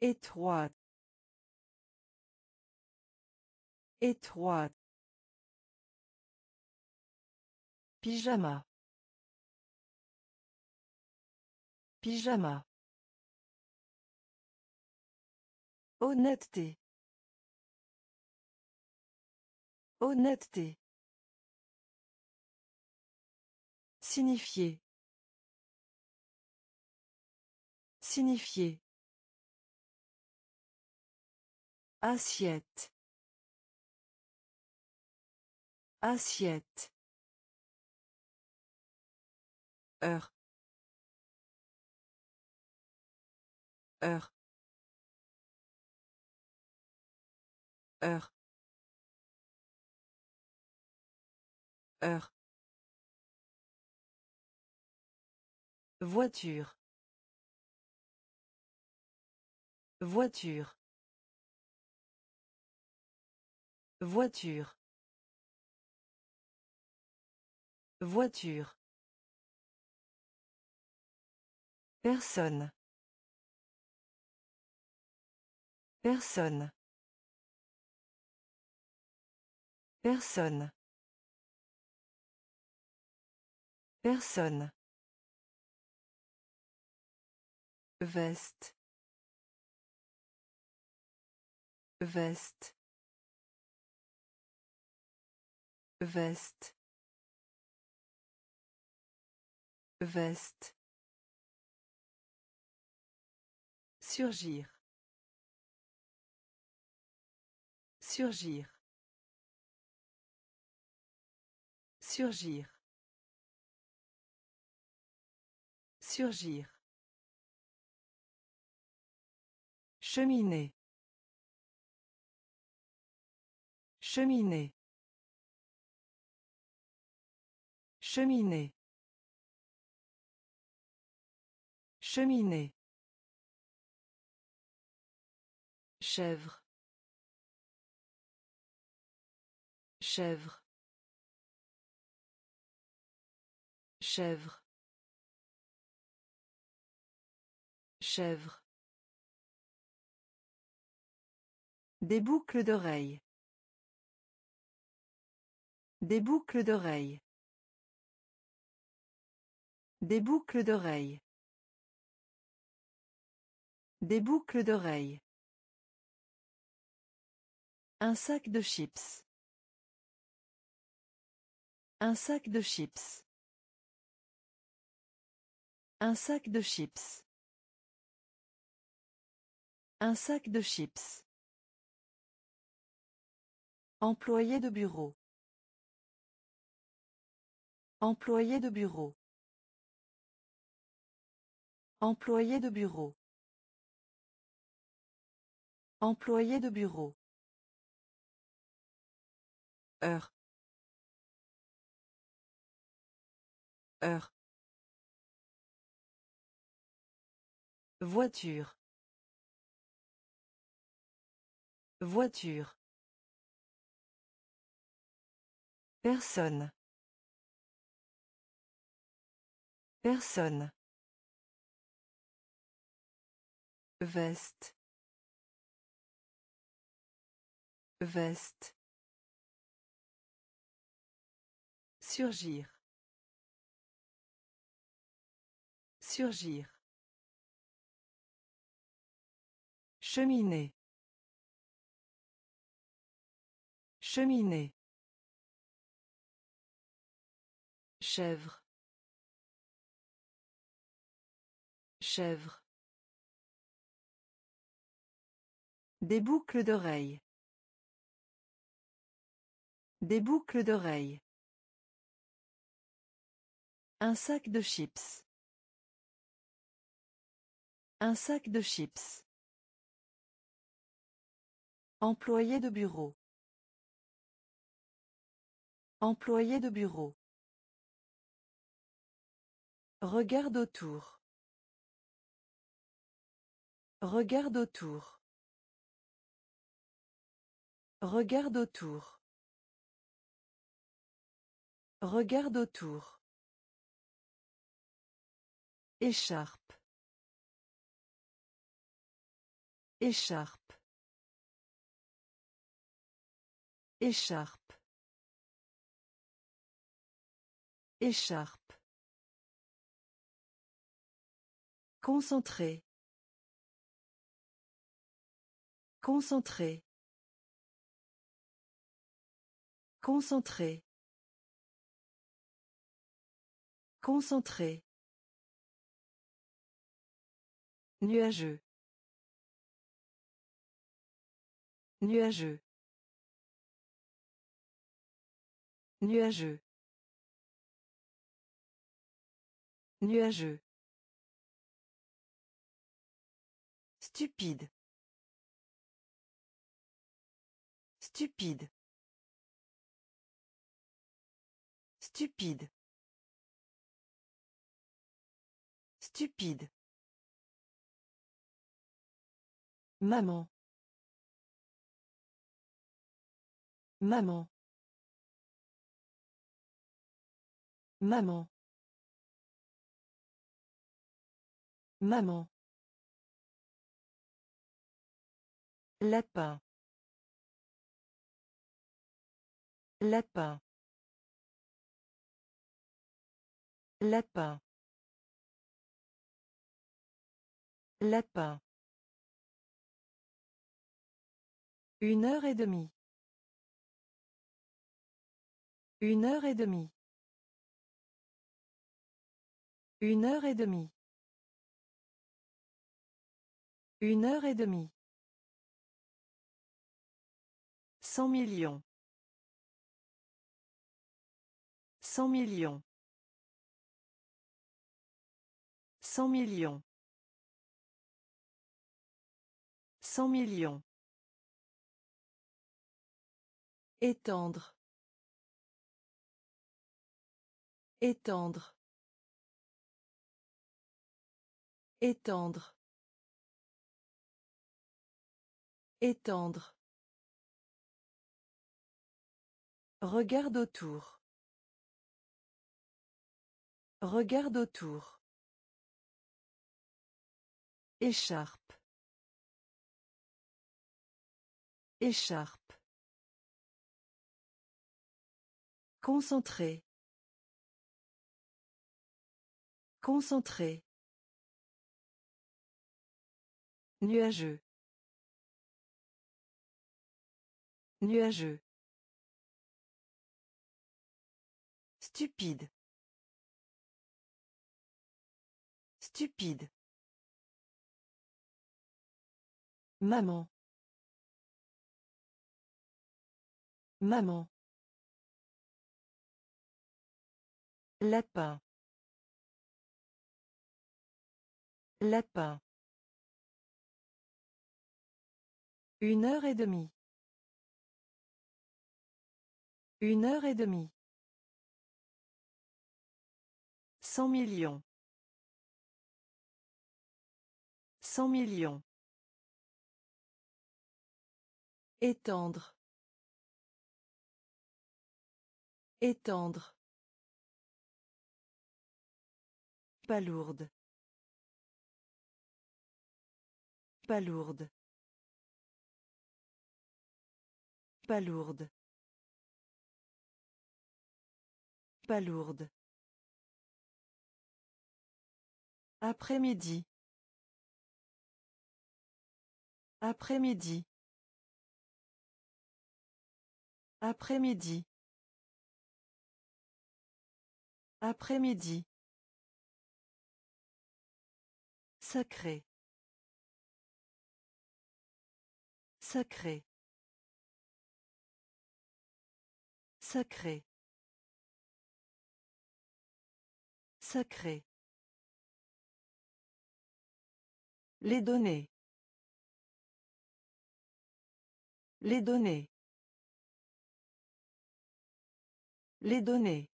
Étroite. Étroite. Pyjama. Pyjama. Honnêteté. Honnêteté. Signifier. Signifier. Assiette. Assiette. Heure. Heure. Heure. Heure. Voiture. Voiture. Voiture. Voiture. Personne. Personne. Personne. Personne. Veste. Veste. Veste. Veste. Surgir. Surgir. Surgir. Surgir. Cheminée. Cheminée. Cheminée. Cheminée. Chèvre. Chèvre. Chèvre. Chèvre. Des boucles d'oreilles. Des boucles d'oreilles. Des boucles d'oreilles. Des boucles d'oreilles. Un sac de chips. Un sac de chips. Un sac de chips. Un sac de chips. Employé de bureau. Employé de bureau. Employé de bureau. Employé de bureau. Heure. Heure. Voiture. Voiture. Personne. Personne. Veste. Veste. Surgir. Surgir. Cheminée. Cheminée. Chèvre. Chèvre. Des boucles d'oreilles. Des boucles d'oreilles. Un sac de chips. Un sac de chips. Employé de bureau. Employé de bureau. Regarde autour. Regarde autour. Regarde autour. Regarde autour. Écharpe. Écharpe. Écharpe. Écharpe. Concentré. Concentré. Concentré. Concentré. Nuageux. Nuageux. Nuageux. Nuageux. Stupide. Stupide. Stupide. Stupide. Maman. Maman. Maman. Maman. Lapin. Lapin. Lapin. Lapin. Une heure et demie. Une heure et demie. Une heure et demie. Une heure et demie. Cent millions. Cent millions. Cent millions. Cent millions. Étendre. Étendre. Étendre. Étendre. Regarde autour. Regarde autour. Écharpe. Écharpe. Concentré. Concentré. Nuageux. Nuageux. Stupide. Stupide. Maman. Maman. Lapin. Lapin. Une heure et demie. Une heure et demie. Cent millions. Cent millions. Étendre. Étendre. Palourde. Palourde. Palourde. Palourde. Après-midi. Après-midi. Après-midi. Après-midi. Sacré. Sacré. Sacré. Sacré. Les données. Les données. Les données.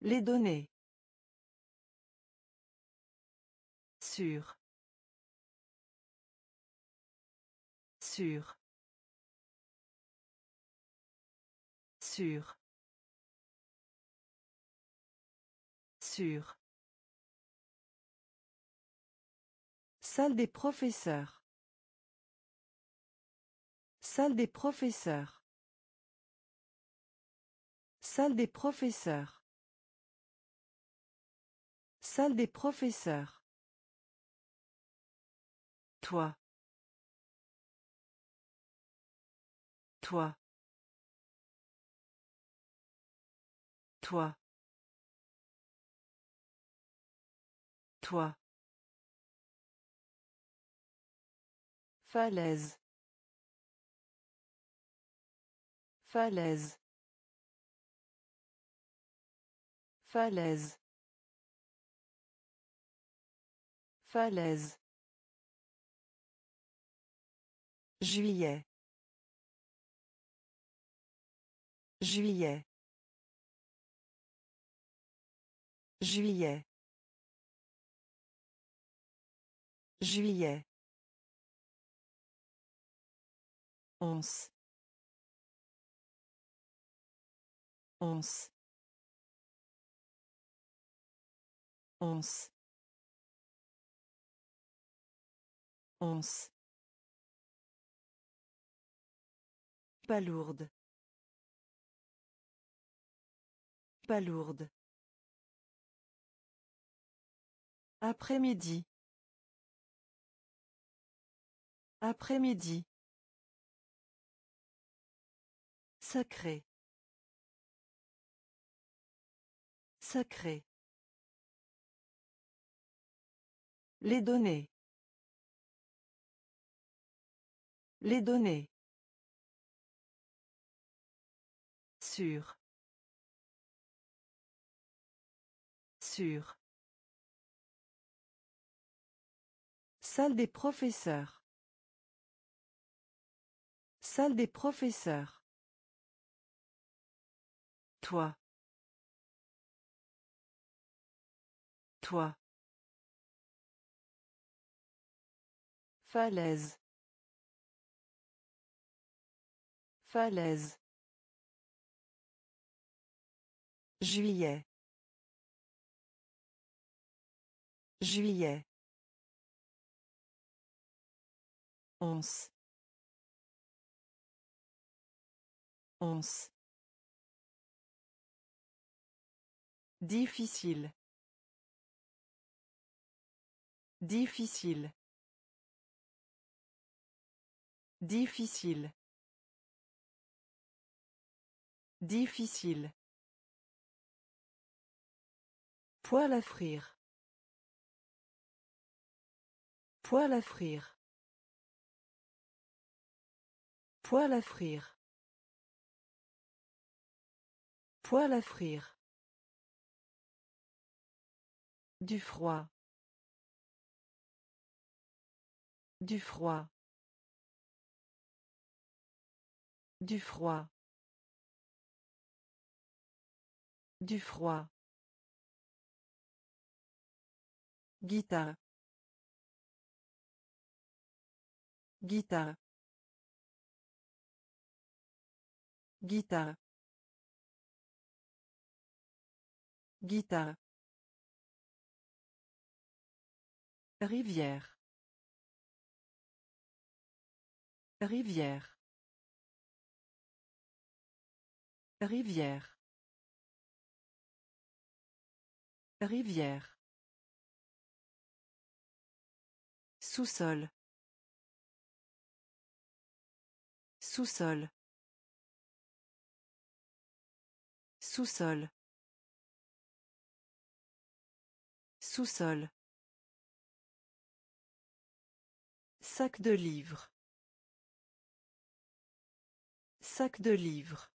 Les données. Sûr. Sûr. Sûr. Sûr. Salle des professeurs. Salle des professeurs. Salle des professeurs. Salle des professeurs. Toi. Toi. Toi. Toi. Falaise. Falaise. Falaise. Falaise. Juillet. Juillet. Juillet. Juillet. Onze. Onze. Onze. Onze. Palourde. Palourde. Après-midi. Après-midi. Sacré. Sacré. Les données. Les données. Sûr. Sûr. Salle des professeurs. Salle des professeurs. Toi. Toi. Falaise. Falaise. Juillet. Juillet. Onze. Onze. Difficile. Difficile. Difficile. Difficile. Poêle à frire. Poêle à frire. Poêle à frire. Poêle à frire. Du froid. Du froid. Du froid. Du froid. Guitare. Guitare. Guitare. Guitare. Rivière. Rivière. Rivière. Rivière. Sous-sol. Sous-sol. Sous-sol. Sous-sol. Sac de livres. Sac de livres.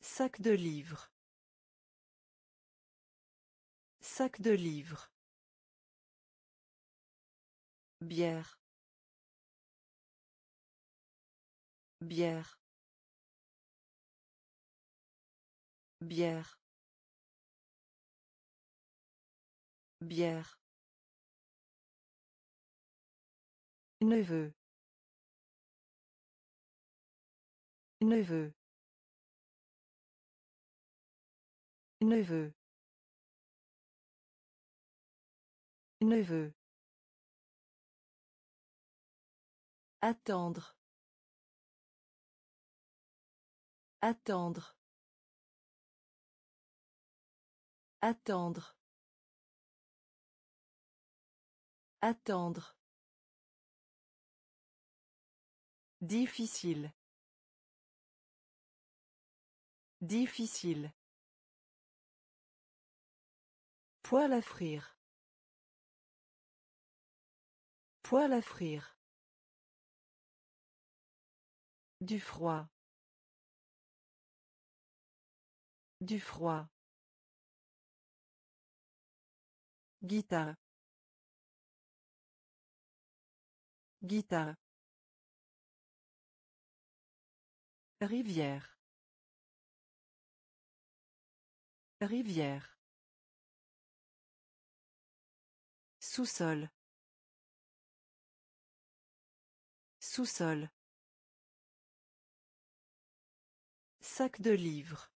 Sac de livres. Sac de livres. Bière. Bière. Bière. Bière. Neveu. Neveu. Neveu. Neveu. Attendre. Attendre. Attendre. Attendre. Difficile. Difficile. Poêle à frire. Poêle à frire. Du froid. Du froid. Guitare. Guitare. Rivière. Rivière. Sous-sol. Sous-sol. Sac de livres.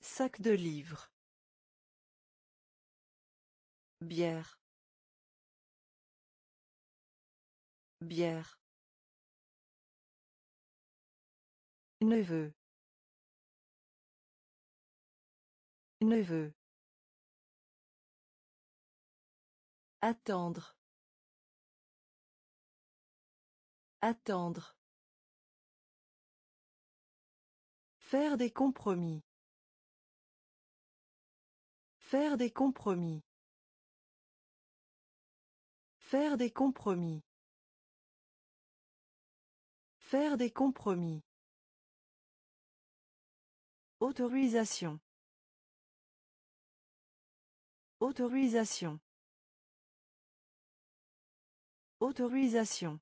Sac de livres. Bière. Bière. Neveu. Neveu. Attendre. Attendre. Faire des compromis. Faire des compromis. Faire des compromis. Faire des compromis. Autorisation. Autorisation. Autorisation.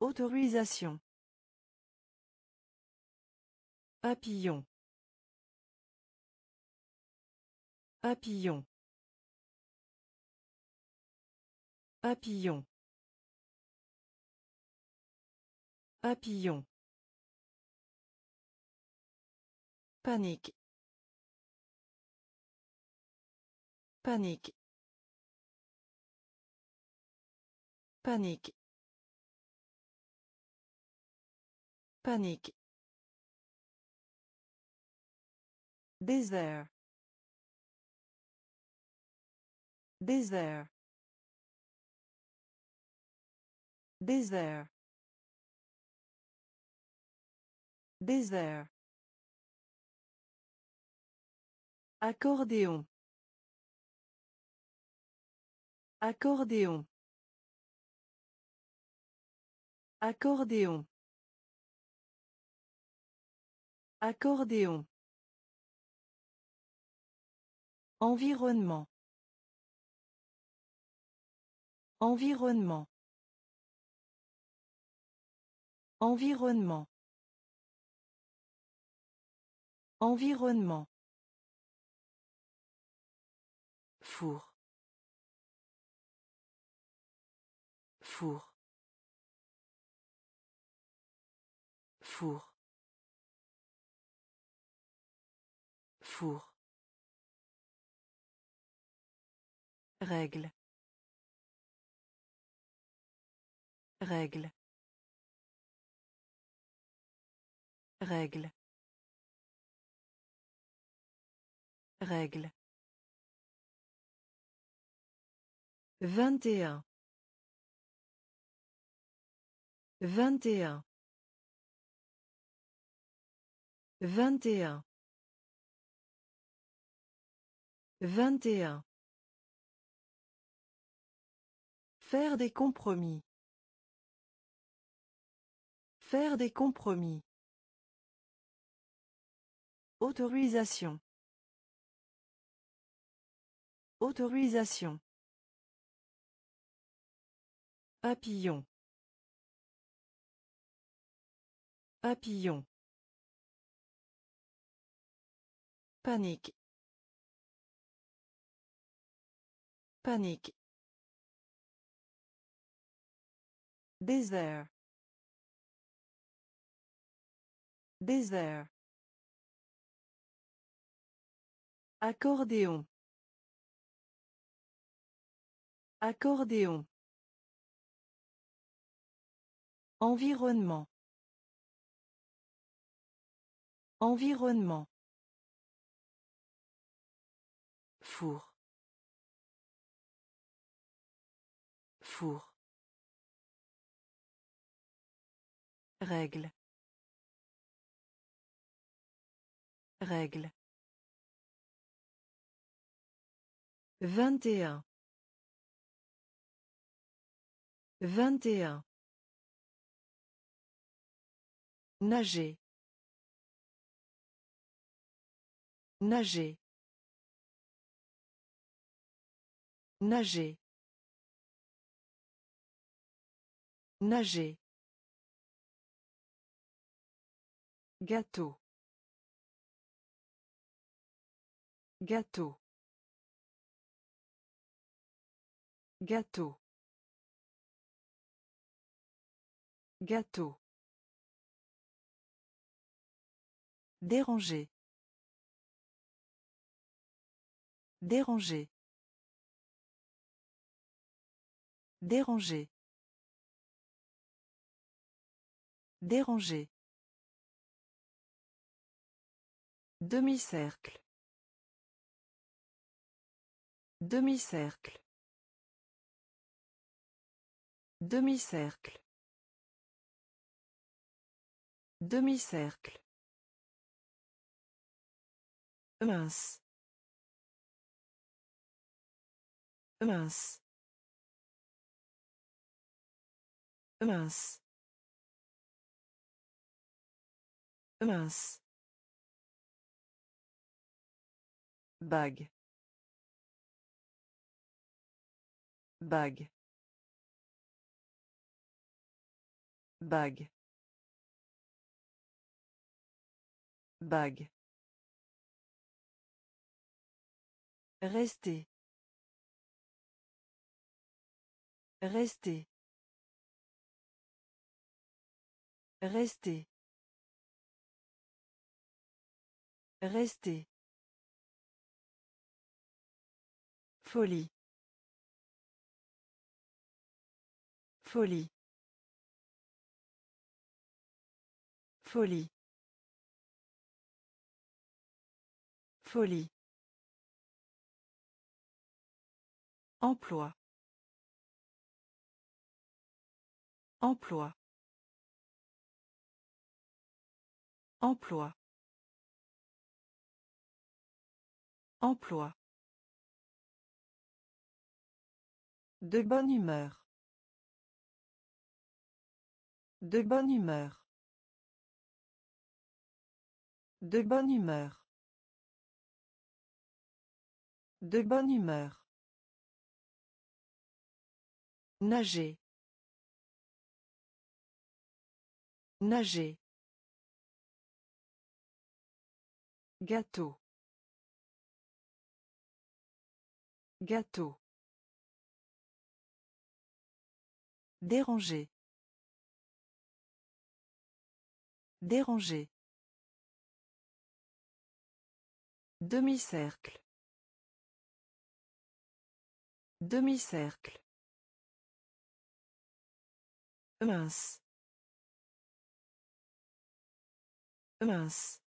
Autorisation. Papillon. Papillon. Papillon. Papillon. Panique. Panique. Panique. Panique. Désert. Désert. Désert. Désert. Accordéon. Accordéon. Accordéon. Accordéon. Environnement. Environnement. Environnement. Environnement. Four. Four. Four. Four. Règle. Règle. Règle. Règle. Vingt et un. Vingt et un. Vingt et un. Vingt et un. Faire des compromis. Faire des compromis. Autorisation. Autorisation. Papillon. Papillon. Panique. Panique. Désert. Désert. Accordéon. Accordéon. Environnement. Environnement. Four. Four. Règle. Règle. Vingt et un. Vingt et un. Nager. Nager. Nager. Nager. Gâteau. Gâteau. Gâteau. Gâteau. Déranger. Déranger. Déranger. Déranger. Demi-cercle. Demi-cercle. Demi-cercle. Demi-cercle. Mince. Mince. Mince. Mince. Bague. Bague. Bague. Bague. Rester. Rester. Rester. Rester. Folie. Folie. Folie. Folie. Emploi. Emploi. Emploi. Emploi. De bonne humeur. De bonne humeur. De bonne humeur. De bonne humeur. Nager. Nager. Gâteau. Gâteau. Déranger. Déranger. Demi-cercle. Demi-cercle. Mince. Mince.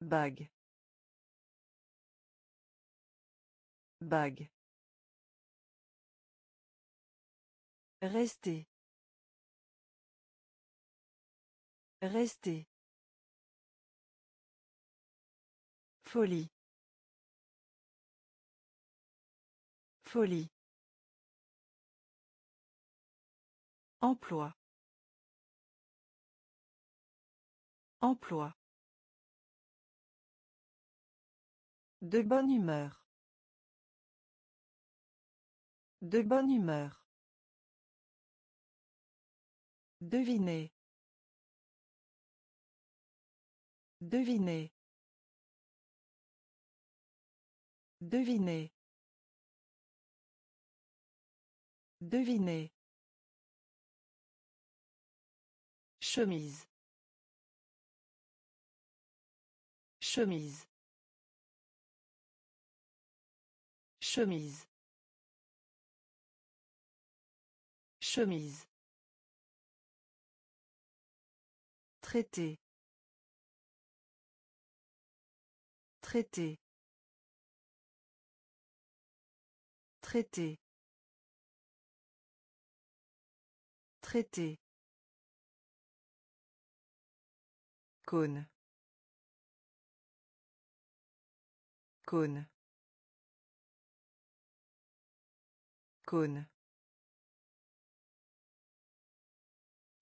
Bague. Bague. Rester. Rester. Folie. Folie. Emploi. Emploi. De bonne humeur. De bonne humeur. Devinez. Devinez. Devinez. Devinez. Chemise. Chemise. Chemise. Chemise. Traité. Traité. Traité. Traité. Cône. Cône. Cône.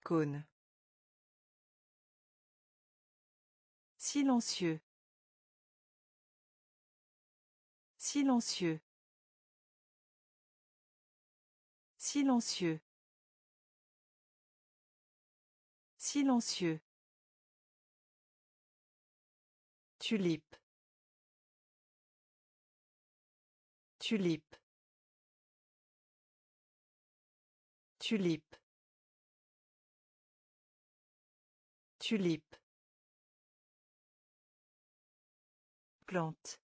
Cône. Silencieux. Silencieux. Silencieux. Silencieux. Tulipe. Tulipe. Tulipe. Tulipe. Plante.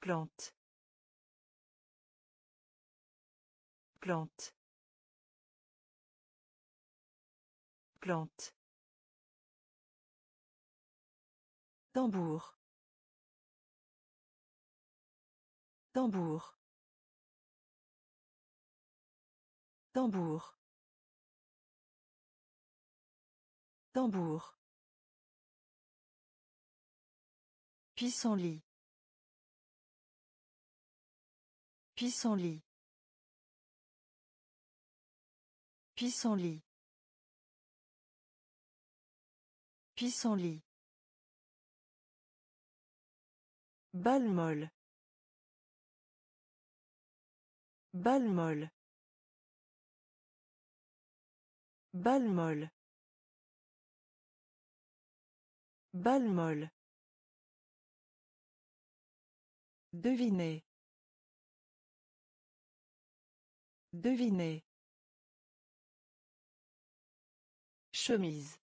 Plante. Plante. Plante. Tambour. Tambour. Tambour. Tambour. Pissenlit. Pissenlit. Pissenlit. Pissenlit. Balle molle. Balle molle. Balle molle. Balle molle. Devinez. Devinez. Chemise.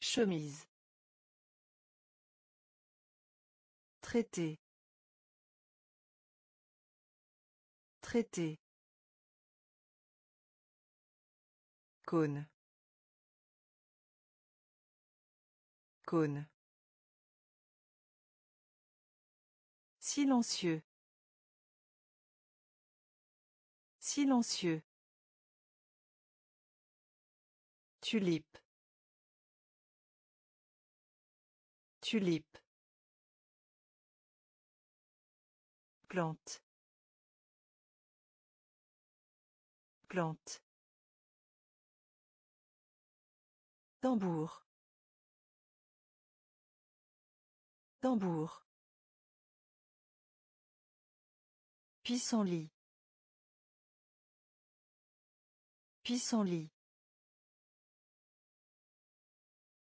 Chemise. Traité. Traité. Cône. Cône. Silencieux. Silencieux. Tulipe. Tulipe. Plante. Plante. Tambour. Tambour. Pissenlit. Pissenlit.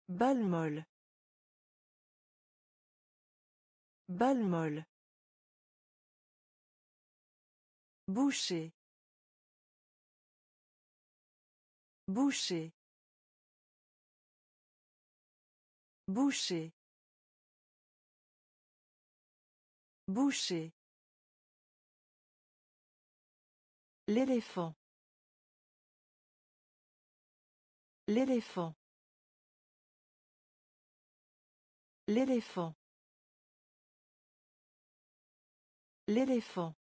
Balle molle. Balle molle. Boucher. Boucher. Boucher. Boucher. L'éléphant. L'éléphant. L'éléphant. L'éléphant.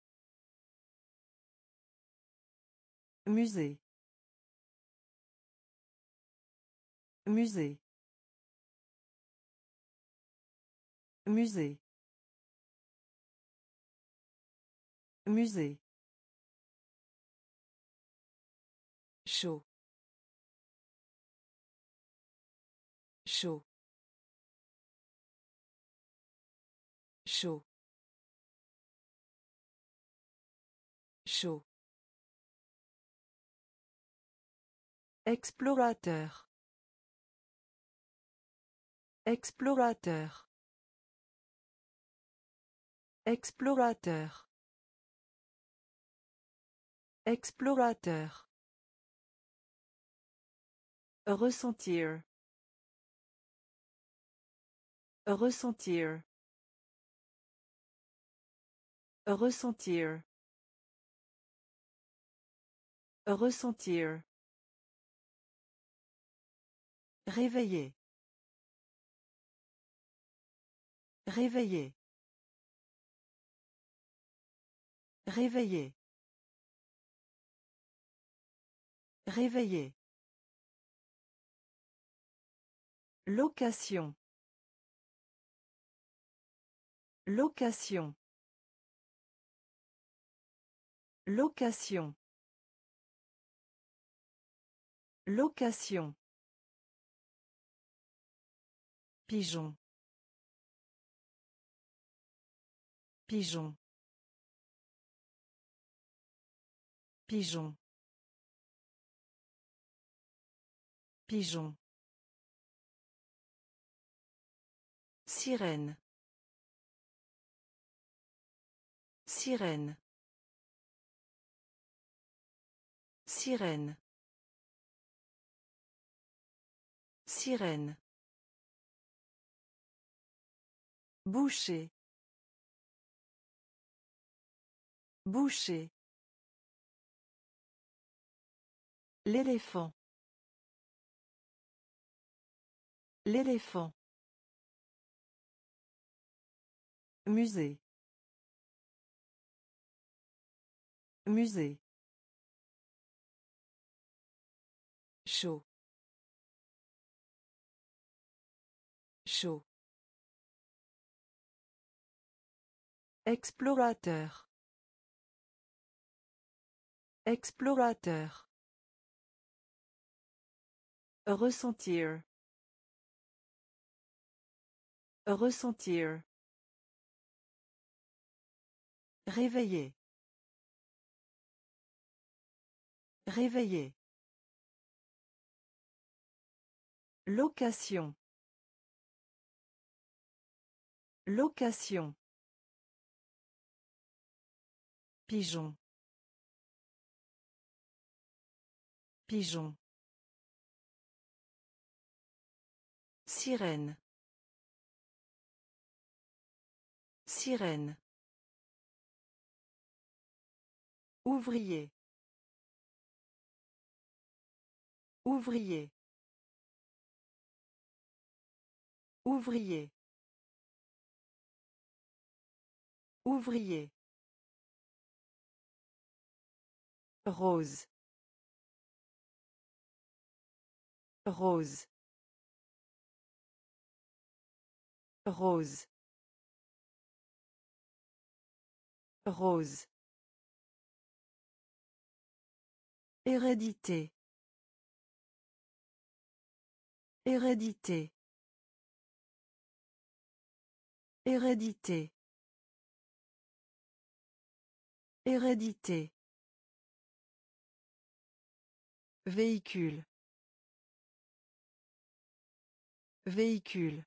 Musée. Musée. Musée. Musée. Chaud chaud chaud chaud Explorateur. Explorateur. Explorateur. Explorateur. Ressentir. Ressentir. Ressentir. Ressentir. Réveiller. Réveiller. Réveiller. Réveiller. Location. Location. Location. Location. Pigeon. Pigeon. Pigeon. Pigeon. Sirène. Sirène. Sirène. Sirène. Boucher. Boucher. L'éléphant. L'éléphant. Musée. Musée. Chaud. Chaud. Explorateur. Explorateur. Ressentir. Ressentir. Réveiller. Réveiller. Location. Location. Pigeon. Pigeon. Sirène. Sirène. Ouvrier. Ouvrier. Ouvrier. Ouvrier. Rose. Rose. Rose. Rose. Hérédité. Hérédité. Hérédité. Hérédité. Véhicule. Véhicule.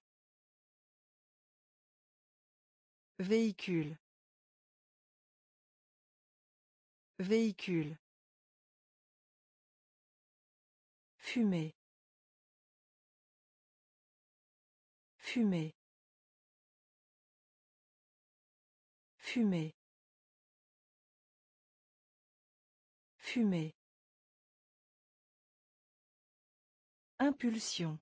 Véhicule. Véhicule. Fumer. Fumer. Fumer. Fumer. Impulsion.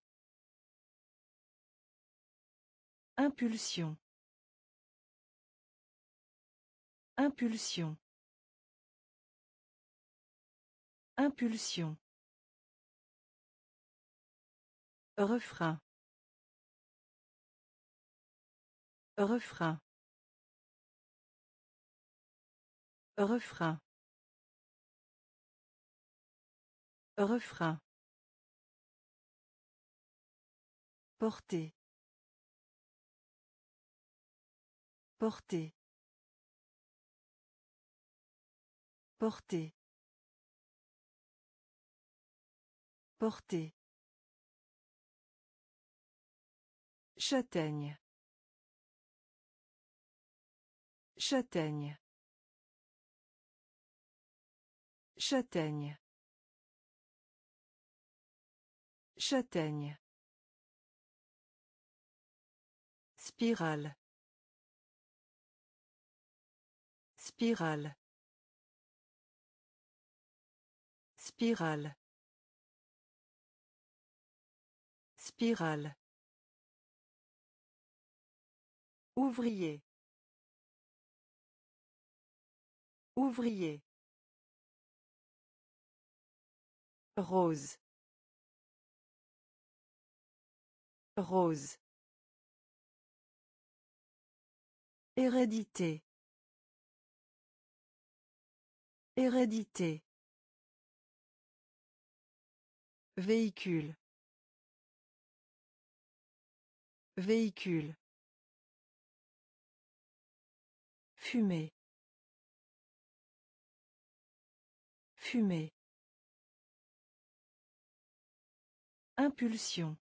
Impulsion. Impulsion. Impulsion. Refrain. Refrain. Refrain. Refrain. Porter. Porter. Porter. Porter. Châtaigne. Châtaigne. Châtaigne. Châtaigne. Spirale. Spirale. Spirale. Spirale. Ouvrier. Ouvrier. Rose. Rose. Hérédité. Hérédité. Véhicule. Véhicule. Fumer. Fumer. Impulsion.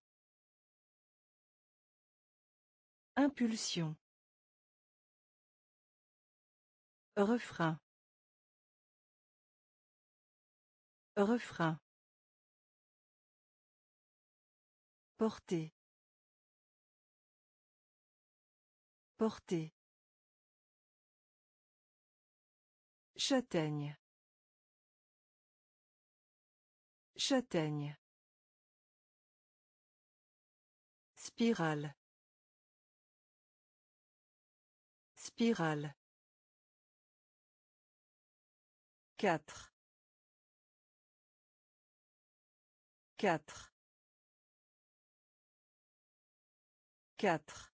Impulsion. Refrain. Refrain. Porter. Porter. Châtaigne. Châtaigne. Spirale. Spirale. Quatre. Quatre. Quatre.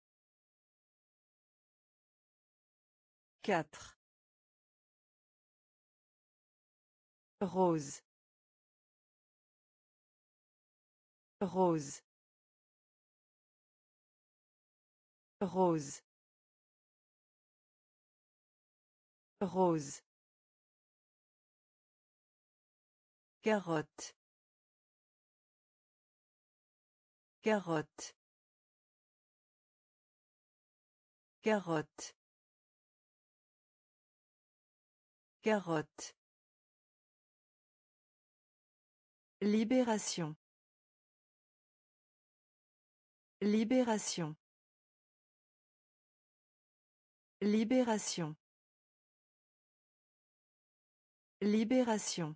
Quatre. Rose. Rose. Rose. Rose. Carotte. Carotte. Carotte. Carotte. Libération. Libération. Libération. Libération.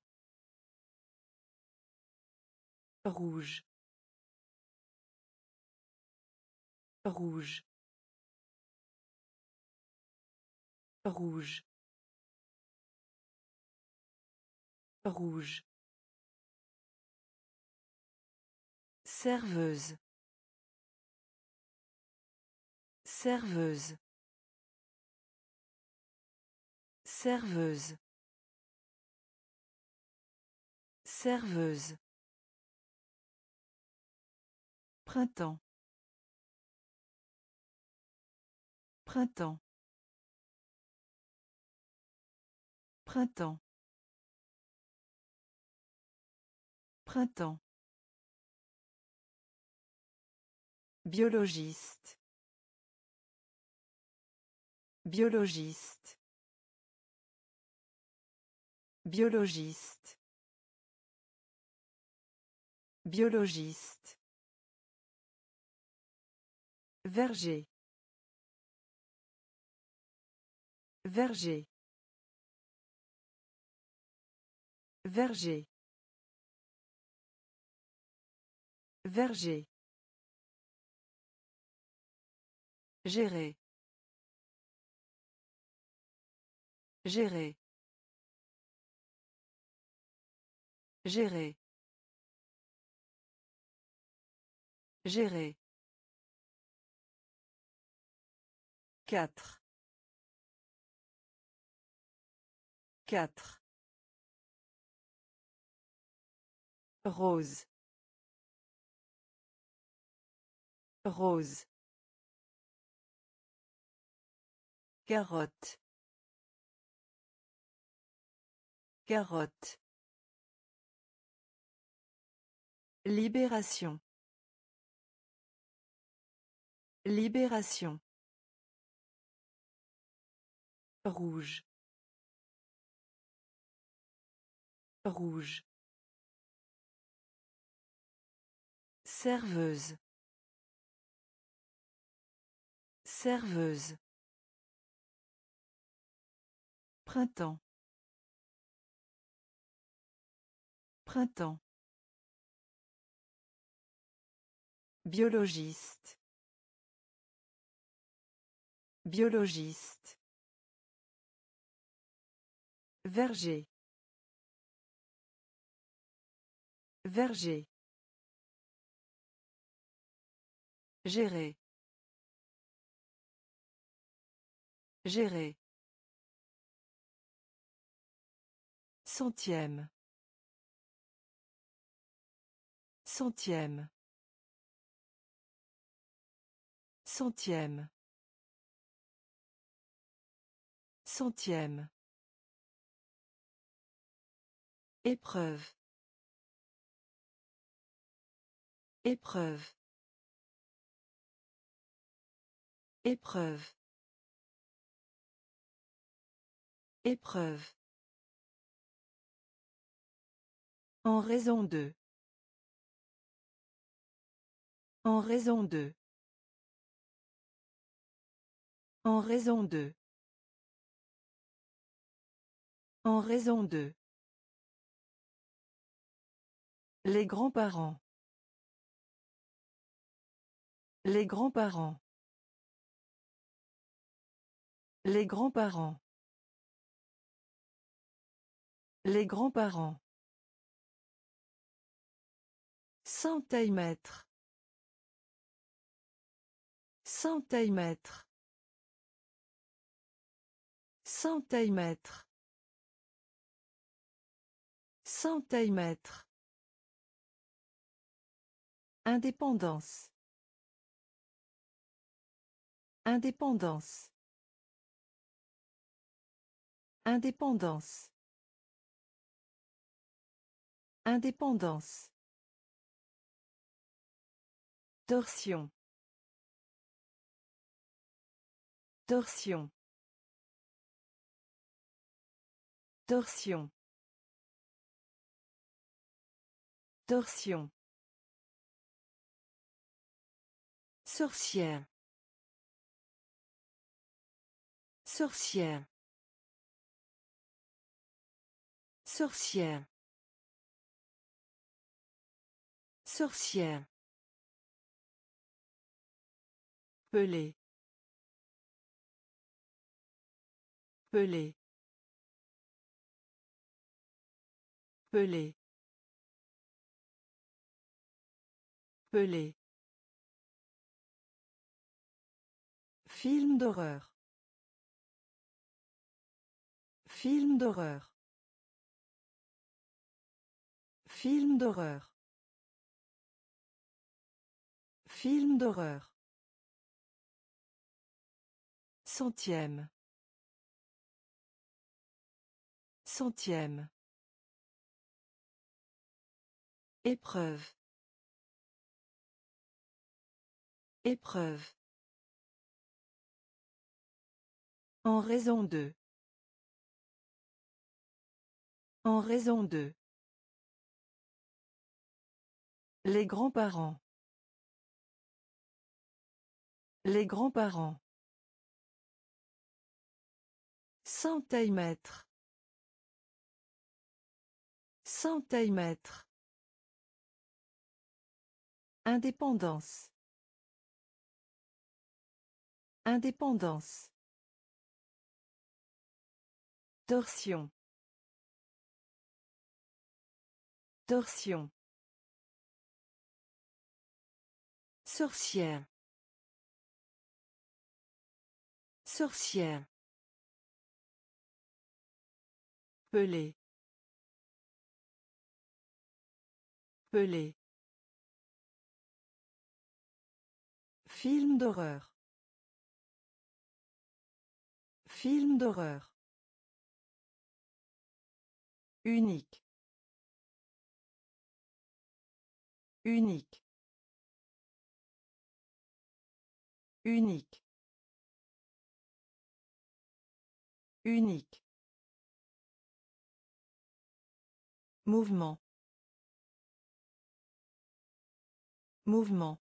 Rouge. Rouge. Rouge. rouge serveuse. Serveuse. Serveuse. Serveuse. Printemps. Printemps. Printemps. Printemps Biologiste. Biologiste. Biologiste. Biologiste. Verger. Verger. Verger. Verger. Gérer. Gérer. Gérer. Gérer. Quatre. Quatre. Rose. Rose. Carotte. Carotte. Libération. Libération. Rouge. Rouge. Serveuse. Serveuse. Printemps. Printemps. Biologiste. Biologiste. Verger. Verger. Gérer. Gérer. Centième. Centième. Centième. Centième. Épreuve. Épreuve. Épreuve. Épreuve. En raison de. En raison de. En raison de. En raison de. Les grands-parents. Les grands-parents. Les grands-parents. Les grands-parents. Centimètre. Centimètre. Centimètre. Centimètre. Indépendance. Indépendance. Indépendance. Indépendance. Torsion. Torsion. Torsion. Torsion. Sorcière. Sorcière. Sorcière. Sorcière. Pelé. Pelé. Pelé. Pelé. Film d'horreur. Film d'horreur. Film d'horreur. Film d'horreur. Centième. Centième. Épreuve. Épreuve. En raison de. En raison de. Les grands-parents. Les grands-parents. Centimètre. Centimètre. Indépendance. Indépendance. Torsion. Torsion. Sorcière. Sorcière. Pelé. Pelé. Film d'horreur. Film d'horreur. Unique. Unique. Unique. Unique. Mouvement. Mouvement.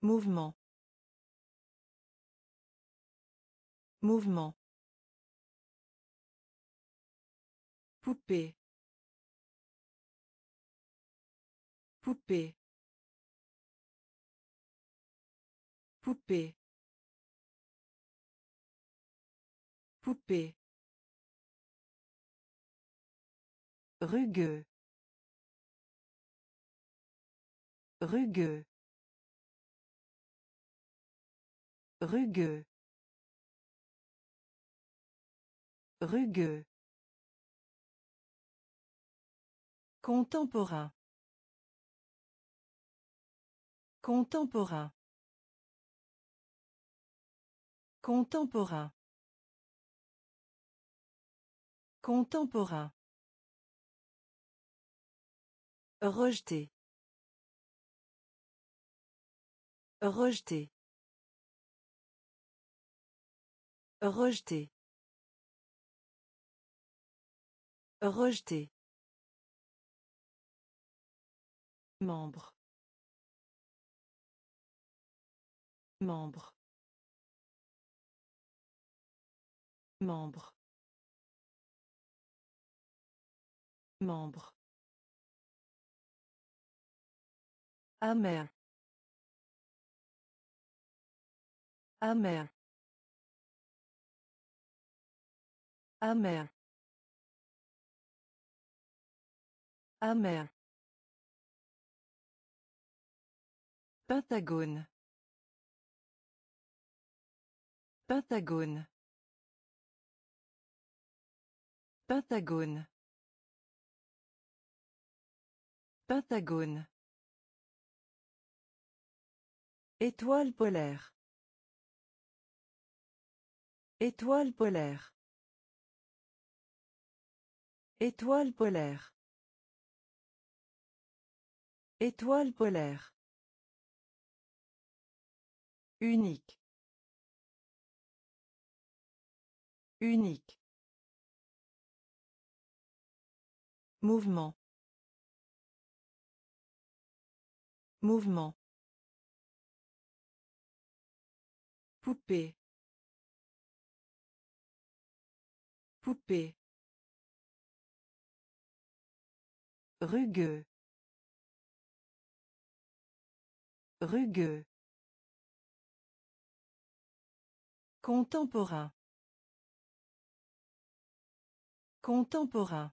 Mouvement. Mouvement. Poupée. Poupée. Poupée. Poupée. Rugueux. Rugueux. Rugueux. Rugueux. Contemporain. Contemporain. Contemporain. Contemporain. Rejeté. Rejeté. Rejeté. Rejeté. Membre. Membre. Membre. Membre. Amer. Amer. Amer. Amer. Pentagone. Pentagone. Pentagone. Pentagone. Étoile polaire. Étoile polaire. Étoile polaire. Étoile polaire. Unique. Unique. Mouvement. Mouvement. Poupée. Poupée. Rugueux. Rugueux. Contemporain. Contemporain.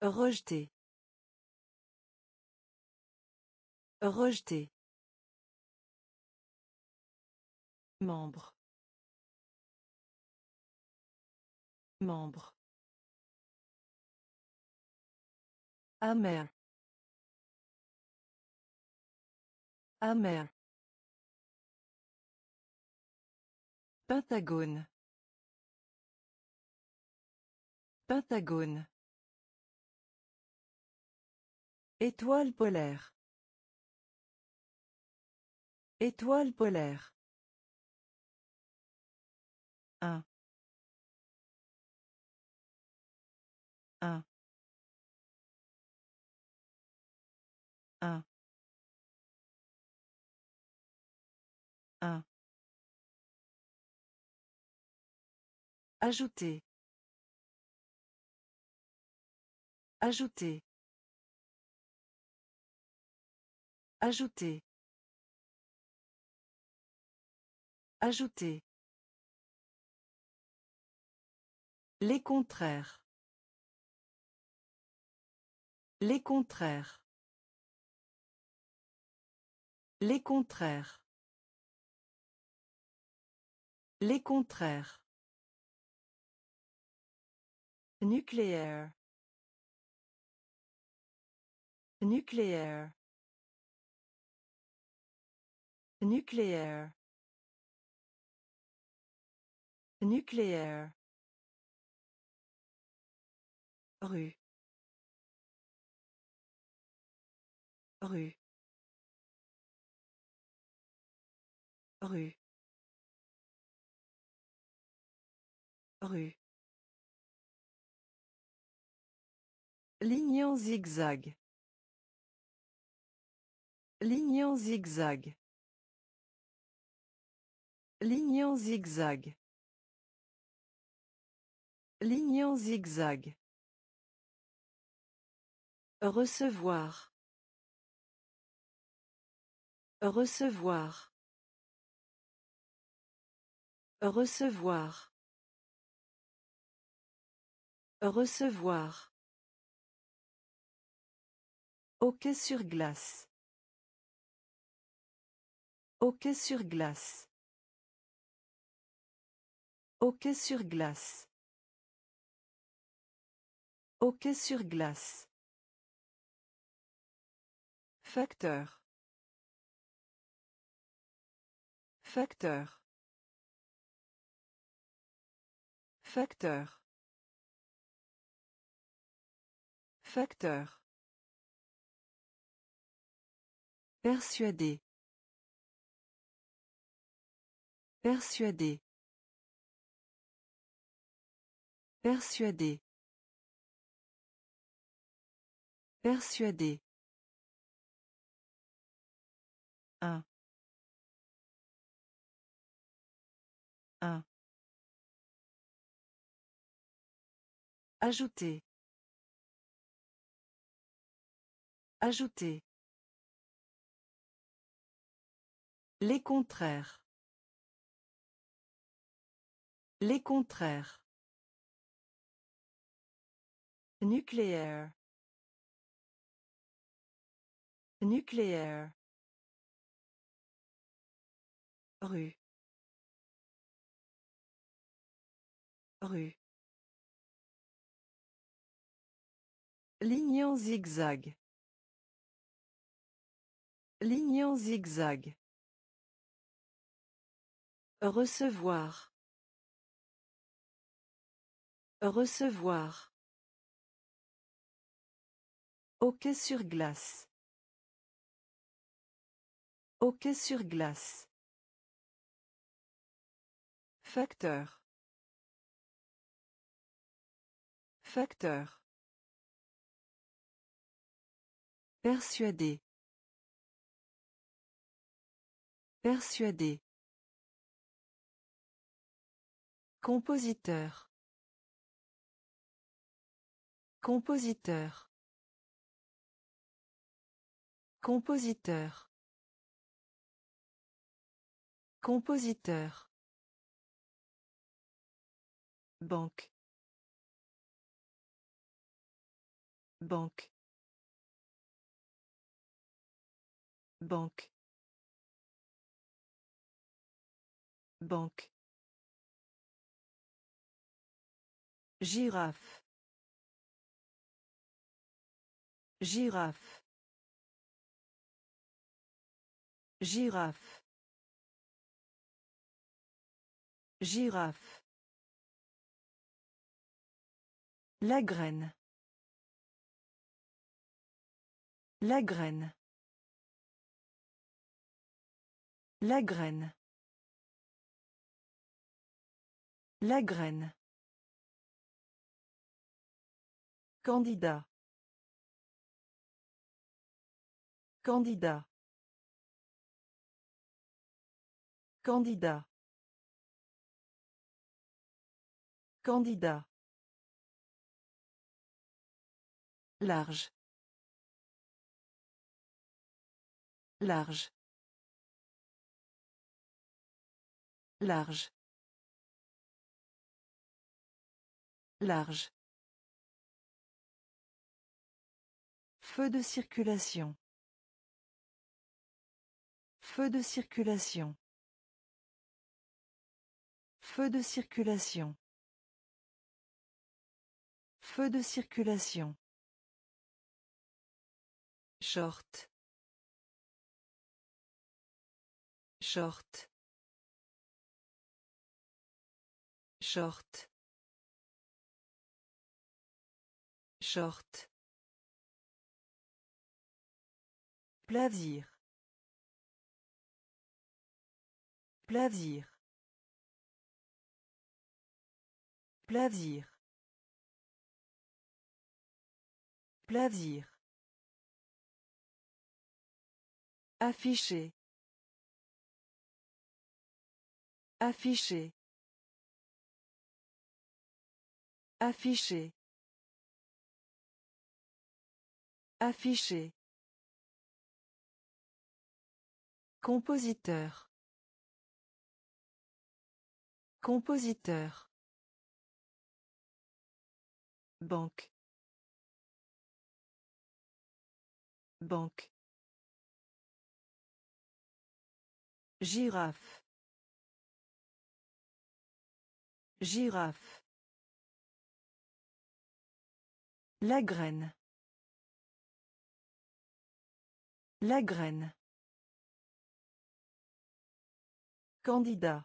Rejeté. Rejeté. Membre. Membre. Amer. Amer. Pentagone. Pentagone. Étoile polaire. Étoile polaire. Un. Un. Un. Un. Ajouter. Ajouter. Ajouter. Ajouter. Les contraires. Les contraires. Les contraires. Les contraires. Nucléaire. Nucléaire. Nucléaire. Nucléaire. Rue. Rue. Rue. Rue. Ligne zigzag. Ligne zigzag. Ligne zigzag. Ligne zigzag. Recevoir. Recevoir. Recevoir. Recevoir. Hockey sur glace. Hockey sur glace. Hockey sur glace. Hockey sur glace. Facteur. Facteur. Facteur. Facteur. Persuadé. Persuadé. Persuadé. Persuadé. Un. Un. Ajouter. Ajouter. Les contraires. Les contraires. Nucléaire. Nucléaire. Rue. Rue. Ligne zigzag. Ligne zigzag. Recevoir. Recevoir. Hockey sur glace. Hockey sur glace. Facteur. Facteur. Persuadé. Persuadé. Compositeur. Compositeur. Compositeur. Compositeur. Banque. Banque. Banque. Banque. Girafe. Girafe. Girafe. Girafe. La graine. La graine. La graine. La graine. Candidat. Candidat. Candidat. Candidat. Large. Large. Large. Large. Feu de circulation. Feu de circulation. Feu de circulation. Feu de circulation. Short. Short. Short. Short. Plaisir. Plaisir. Plaisir. Plaisir. Afficher. Afficher. Afficher. Afficher. Compositeur. Compositeur. Banque. Banque. Girafe. Girafe. La graine. La graine. Candidat.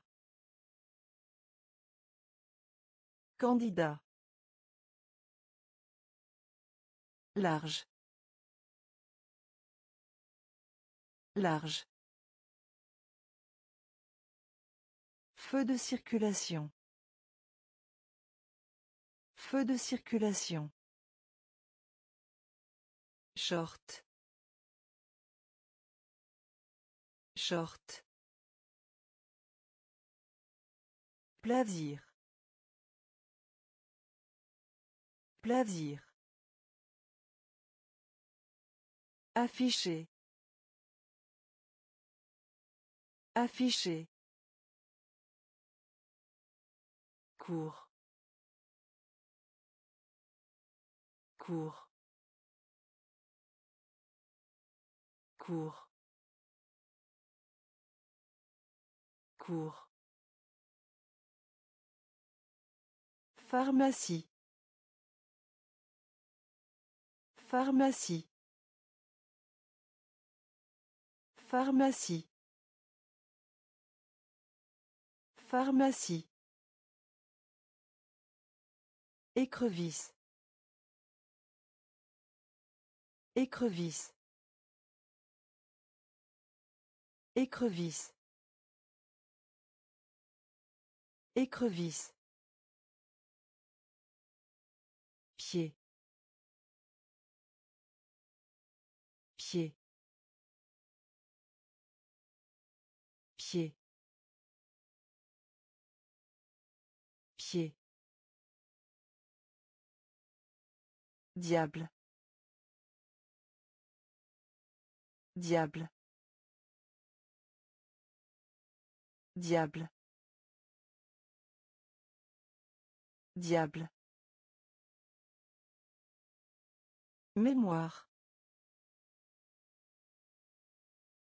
Candidat. Large. Large. Feu de circulation. Feu de circulation. Short. Short. Plaisir. Plaisir. Afficher. Afficher. Cours. Cours. Cours. Cours. Pharmacie. Pharmacie. Pharmacie. Pharmacie. Écrevisse. Écrevisse. Écrevisse. Écrevisse. Diable. Diable. Diable. Diable. Mémoire.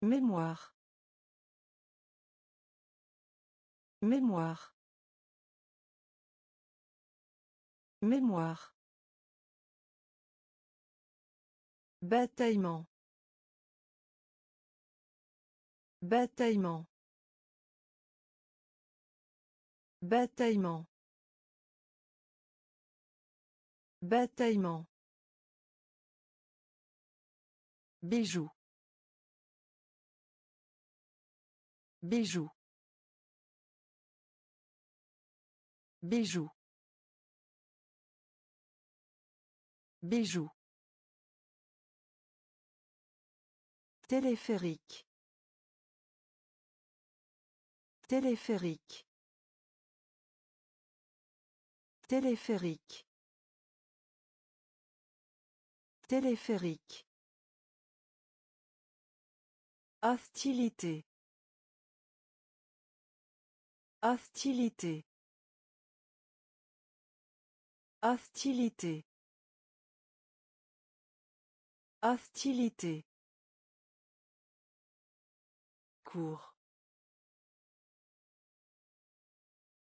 Mémoire. Mémoire. Mémoire. Bataillement. Bataillement. Bataillement. Bataillement. Bijou. Bijou. Bijou. Bijou. Téléphérique. Téléphérique. Téléphérique. Téléphérique. Hostilité. Hostilité. Hostilité. Hostilité. Cours.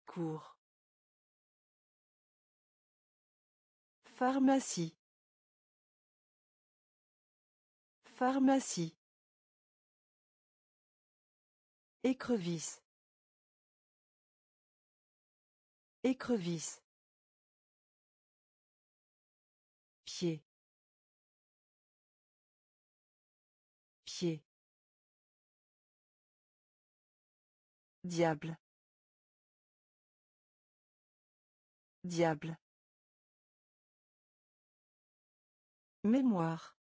Cours. Pharmacie. Pharmacie. Écrevisse. Écrevisse. Diable. Diable. Mémoire.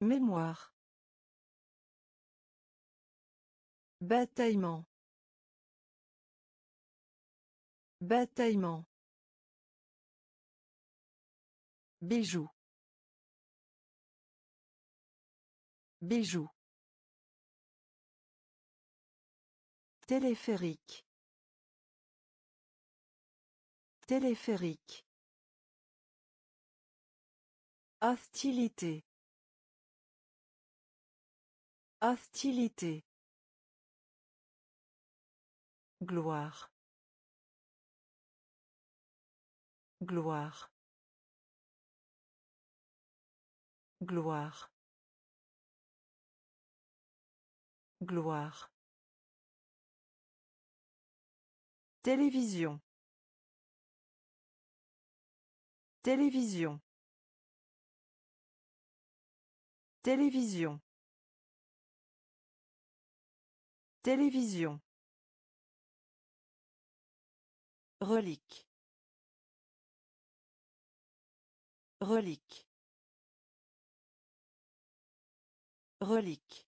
Mémoire. Bataillement. Bataillement. Bijou. Bijou. Téléphérique. Téléphérique. Hostilité. Hostilité. Gloire. Gloire. Gloire. Gloire. Télévision. Télévision. Télévision. Télévision. Relique. Relique. Relique.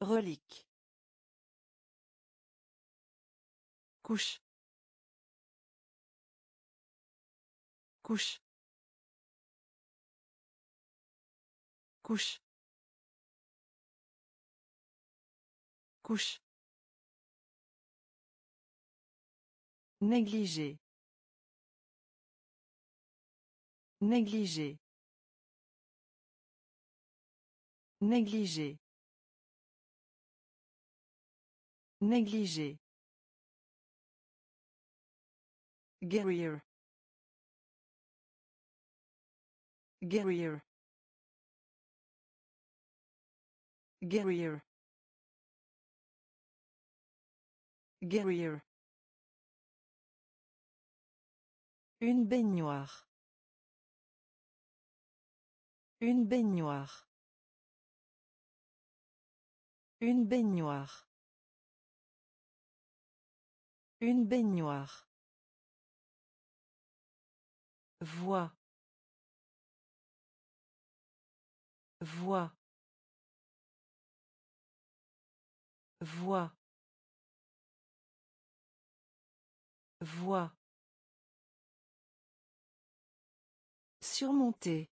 Relique. Couche. Couche. Couche. Couche. Négligé. Négligé. Négligé. Négligé. Guerrier. Guerrier. Guerrier. Guerrier. Une baignoire. Une baignoire. Une baignoire. Une baignoire. Voix. Voix. Voix. Voix. Surmonter.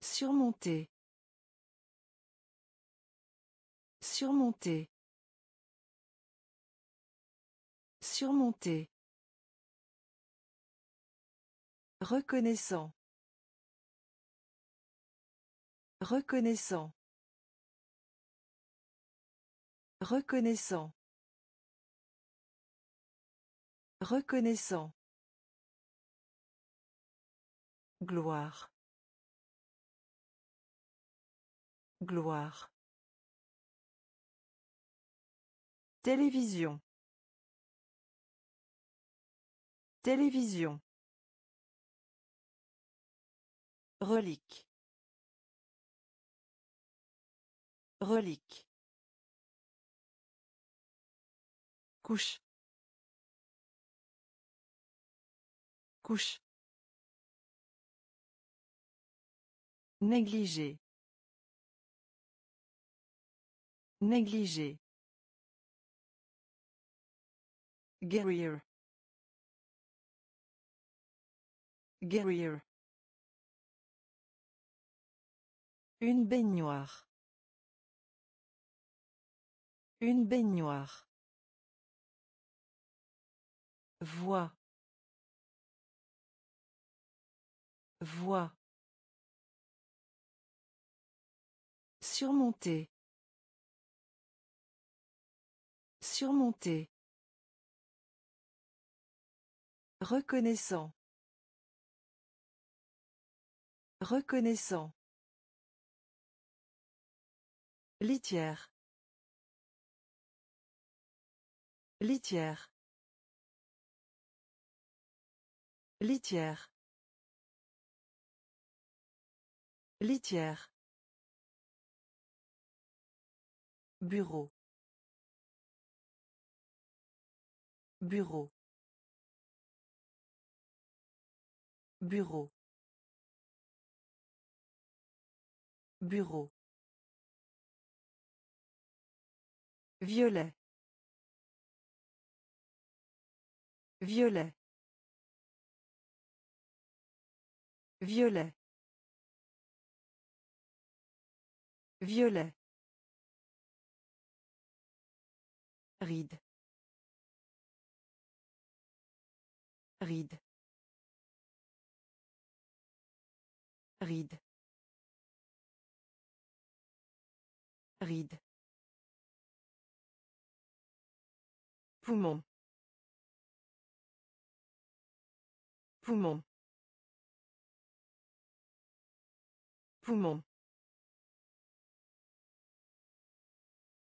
Surmonter. Surmonter. Surmonter. Reconnaissant. Reconnaissant. Reconnaissant. Reconnaissant. Gloire. Gloire. Télévision. Télévision. Relique. Relique. Couche. Couche. Négligé. Négligé. Guerrier. Guerrier. Une baignoire. Une baignoire. Voix. Voix. Surmonter. Surmonter. Reconnaissant. Reconnaissant. Litière. Litière. Litière. Litière. Bureau. Bureau. Bureau. Bureau. Violet. Violet. Violet. Violet. Ride. Ride. Ride. Ride. Poumon. Poumon. Poumon.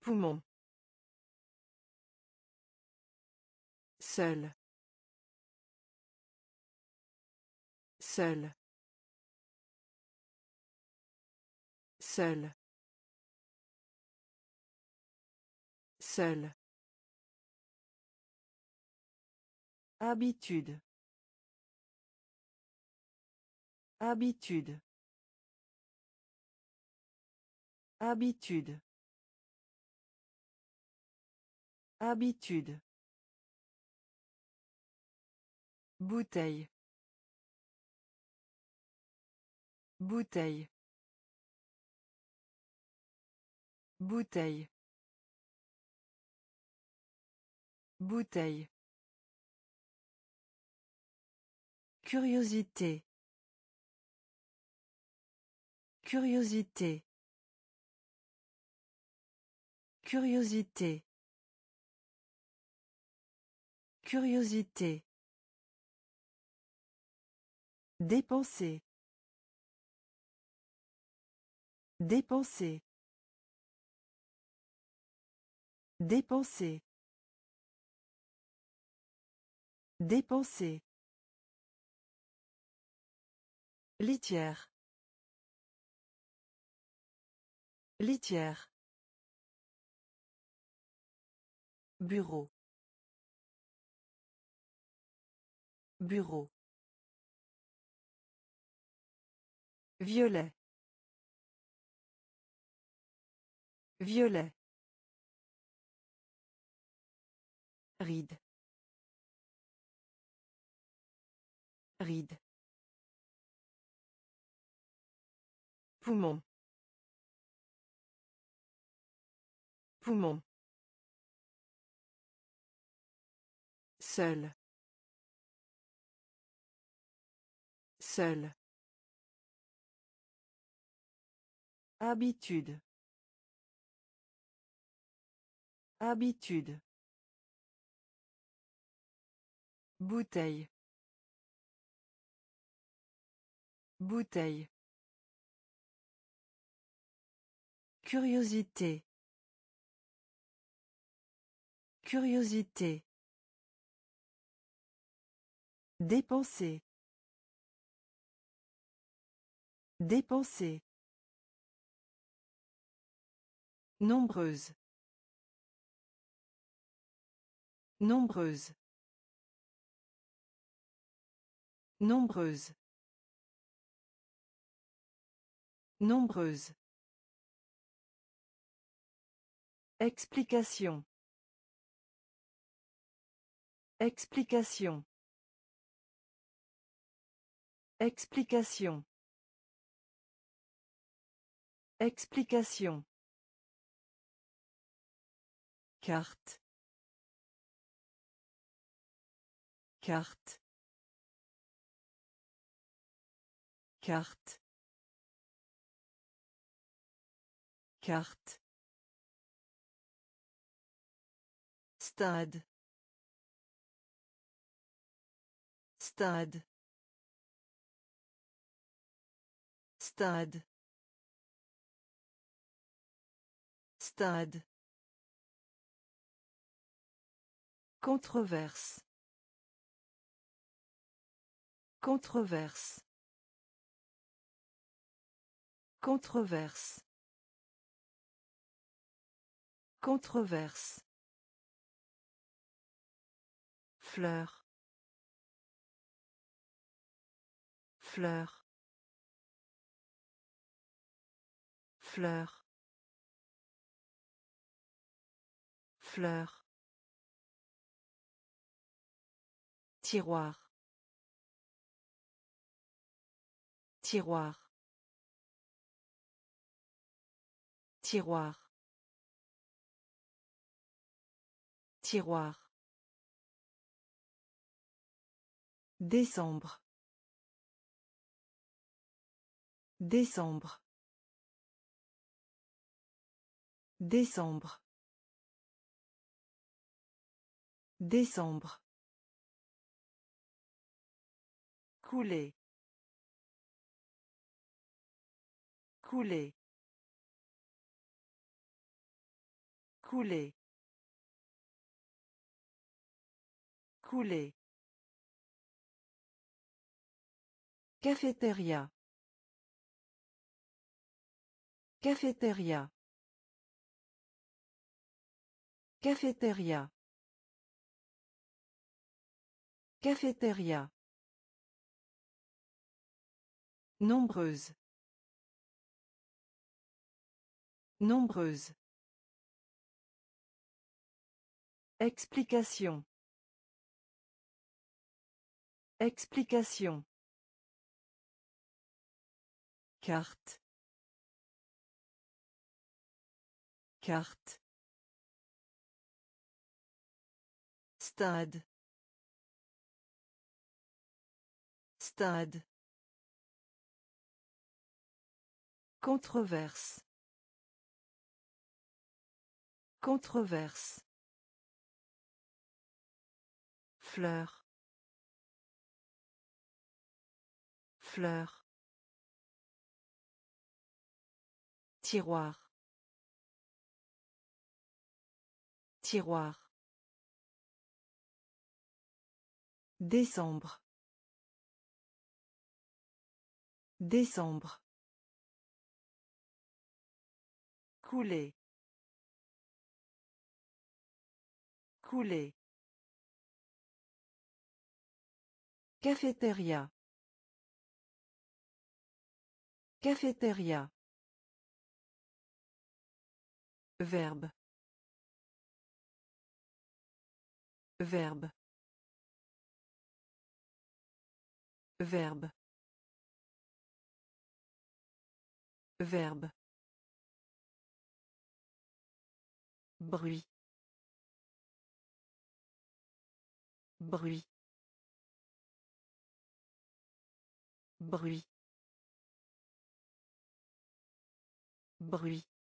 Poumon. Seul. Seul. Seul. Seul. Habitude. Habitude. Habitude. Habitude. Bouteille. Bouteille. Bouteille. Bouteille. Curiosité. Curiosité. Curiosité. Curiosité. Dépenser. Dépenser. Dépenser. Dépenser. Litière. Litière. Bureau. Bureau. Violet. Violet. Ride. Ride. Poumon. Poumon. Seul. Seul. Habitude. Habitude. Bouteille. Bouteille. Curiosité. Curiosité. Dépenser. Dépenser. Nombreuse. Nombreuse. Nombreuse. Nombreuse. Explication. Explication. Explication. Explication. Carte. Carte. Carte. Carte. Stade. Stade. Stade. Stade. Controverse. Controverse. Controverse. Controverse. Fleur. Fleur. Fleur. Fleur. Tiroir. Tiroir. Tiroir. Tiroir. Décembre. Décembre. Décembre. Décembre. Couler. Couler. Couler. Couler. Cafétéria. Cafétéria. Cafétéria. Cafétéria. Nombreuse. Nombreuse. Explication. Explication. Carte. Carte. Stade. Stade. Controverse. Controverse. Fleur. Fleur. Tiroir. Tiroir. Décembre. Décembre. Couler. Couler. Cafétéria. Cafétéria. Verbe. Verbe. Verbe. Verbe. Bruit. Bruit. Bruit. Bruit.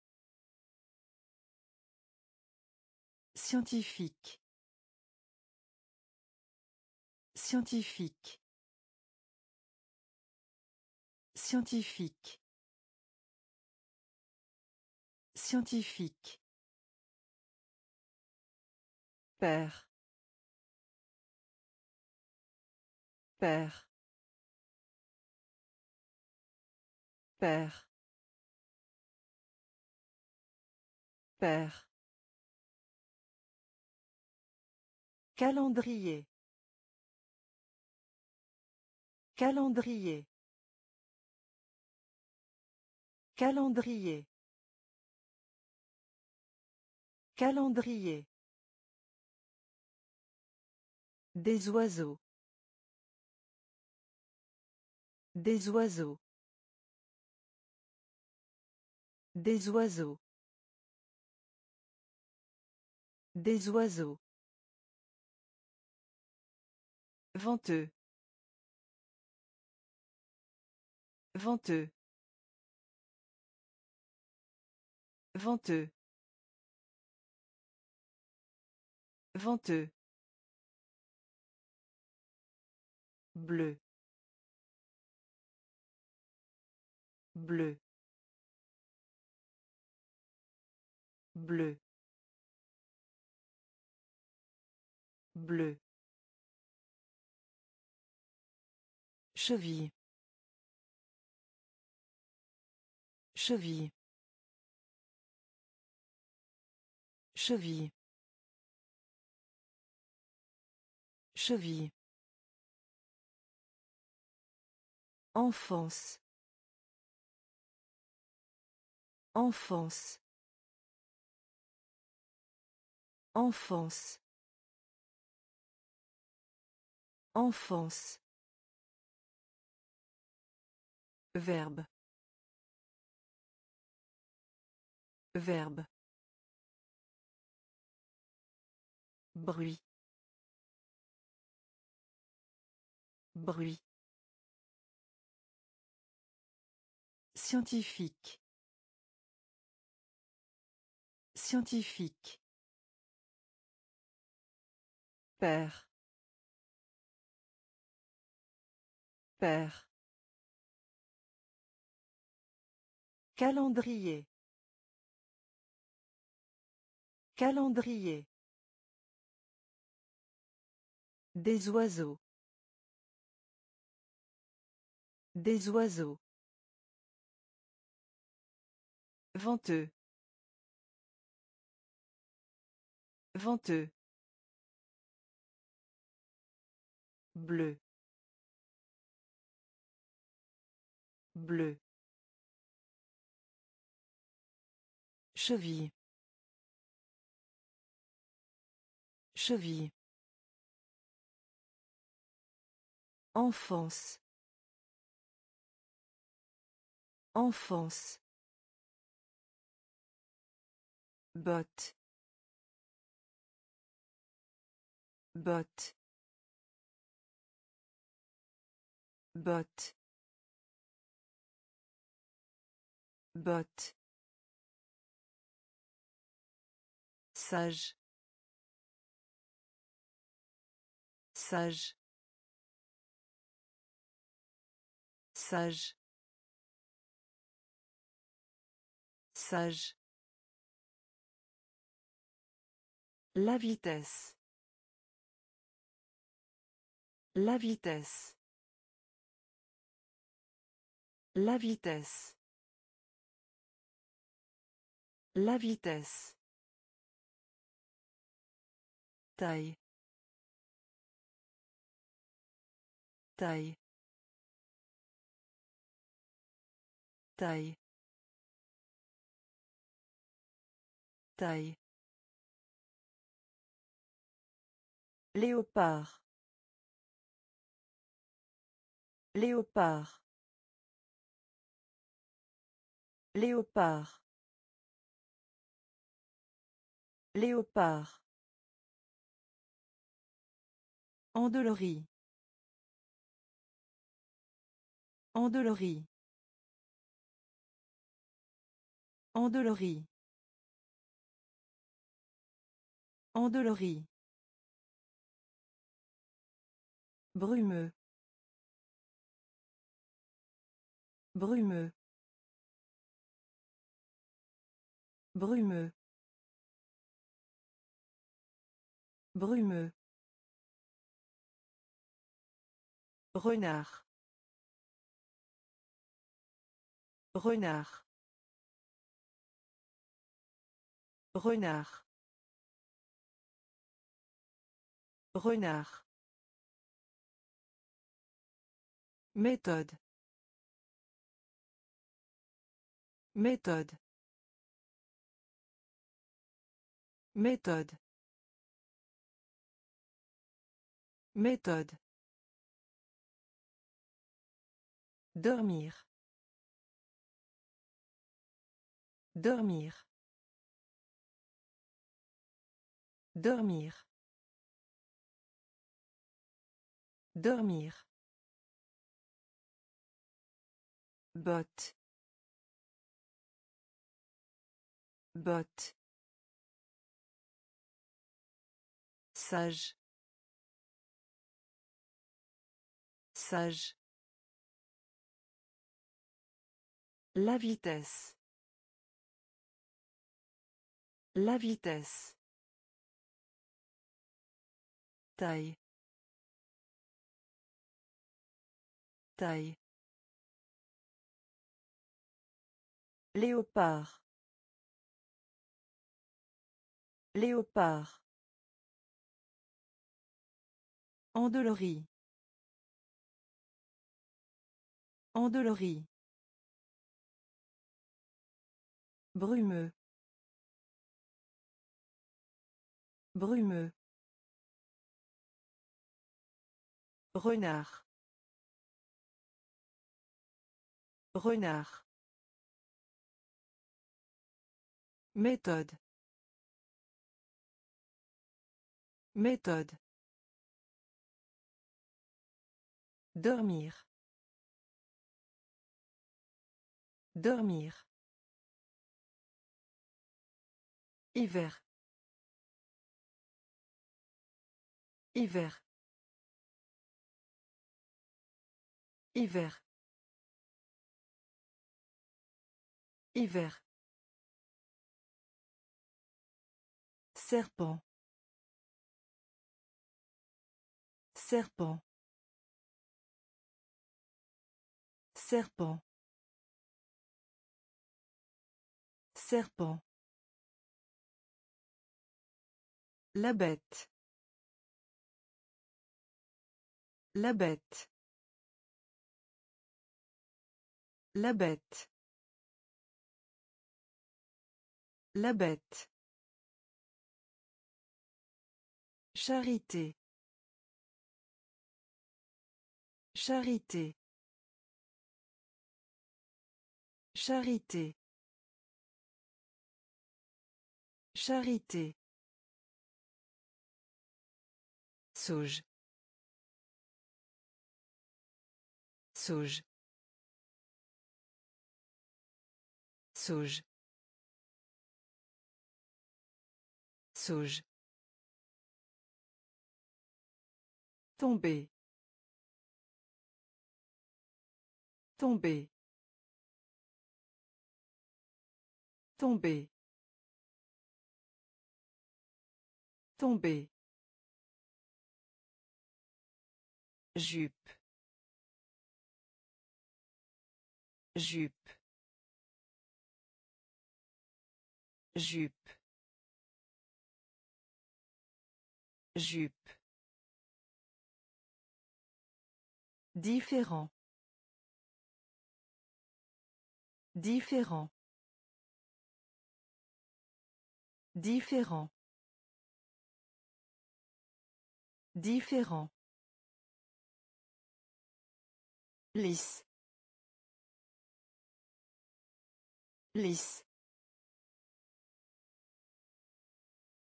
Scientifique. Scientifique. Scientifique. Scientifique. Père. Père. Père. Père. Calendrier. Calendrier. Calendrier. Calendrier. Des oiseaux. Des oiseaux. Des oiseaux. Des oiseaux. Venteux. Venteux. Venteux. Venteux. Bleu. Bleu. Bleu. Bleu. Cheville. Cheville. Cheville. Cheville. Enfance. Enfance. Enfance. Enfance. Verbe. Verbe. Bruit. Bruit. Scientifique. Scientifique. Père. Père. Calendrier. Calendrier. Des oiseaux. Des oiseaux. Venteux. Venteux. Bleu. Bleu. Cheville. Cheville. Enfance. Enfance. Botte. Botte. Botte. Botte. Sage. Sage. Sage. Sage. La vitesse. La vitesse. La vitesse. La vitesse. Taille. Taille. Taille. Taille. Léopard. Léopard. Léopard. Léopard. Endolori. Endolori. Endolori. Endolori. Brumeux. Brumeux. Brumeux. Brumeux. Renard. Renard. Renard. Renard. Méthode. Méthode. Méthode. Méthode. Dormir. Dormir. Dormir. Dormir. Botte. Botte. Sage. Sage. La vitesse. La vitesse. Taille. Taille. Léopard. Léopard. Endolori. Endolori. Brumeux. Brumeux. Renard. Renard. Méthode. Méthode. Dormir. Dormir. Hiver. Hiver. Hiver. Hiver. Serpent. Serpent. Serpent. Serpent. La bête. La bête. La bête. La bête. Charité. Charité. Charité. Charité. Sauge. Sauge. Sauge. Sauge. Tomber. Tomber. Tomber. Tomber. Jupe. Jupe. Jupe. Jupe. Différent. Différent. Différent. Différent. Lisse. Lisse.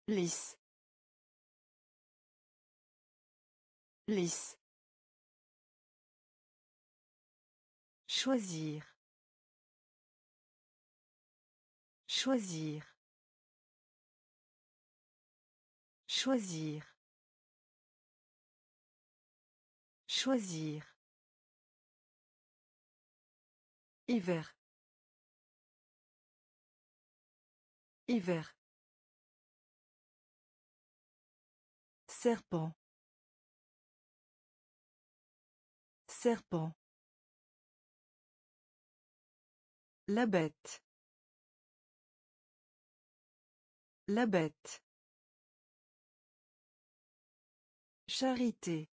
lisse lisse choisir. Choisir. Choisir. Choisir hiver hiver Serpent. Serpent. La bête. La bête. Charité.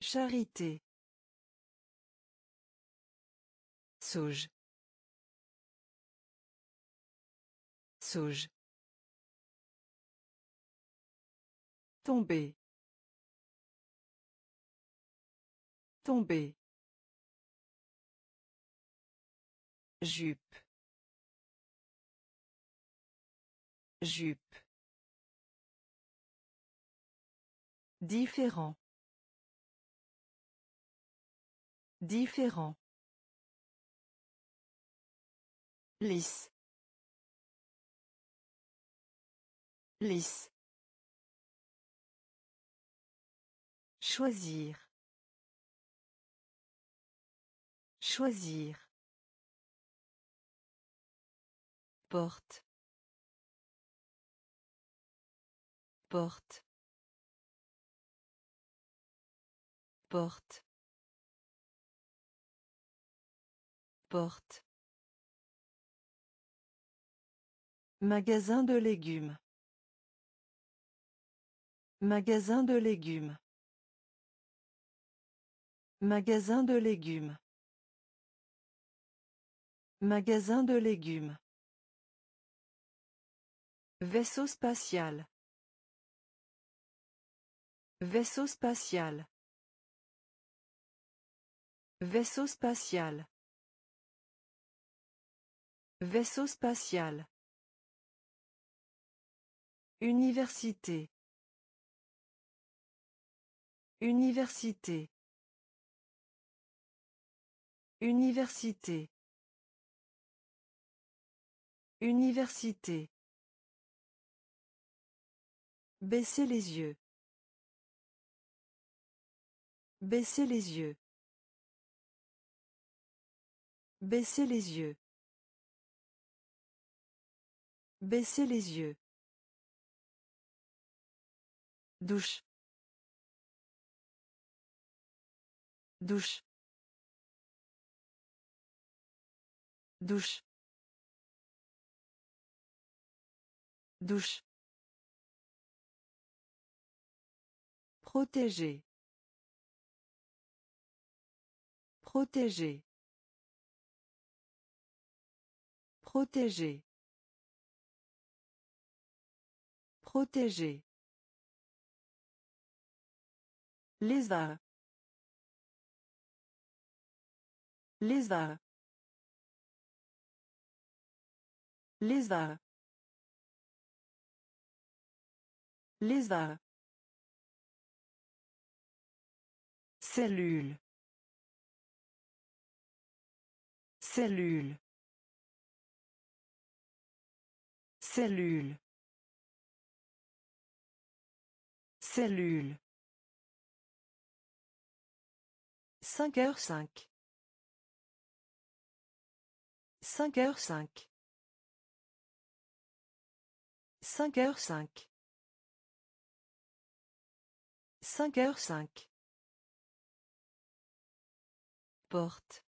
Charité. Sauge. Sauge. Tomber. Tomber. Jupe. Jupe. Différent. Différent. Lisse. Lisse. Choisir. Choisir. Porte. Porte. Porte. Porte. Magasin de légumes. Magasin de légumes. Magasin de légumes. Magasin de légumes. Vaisseau spatial. Vaisseau spatial. Vaisseau spatial. Vaisseau spatial. Université. Université. Université. Université. Baissez les yeux. Baissez les yeux. Baissez les yeux. Baissez les yeux. Douche. Douche. Douche. Douche. Protéger. Protéger. Protéger. Protéger. Lézard. Lézard. Lézard. Lézard. Cellule. Cellule. Cellule. Cellule. Cinq heures cinq. Cinq heures cinq. Cinq heures cinq. Cinq heures cinq. Porte.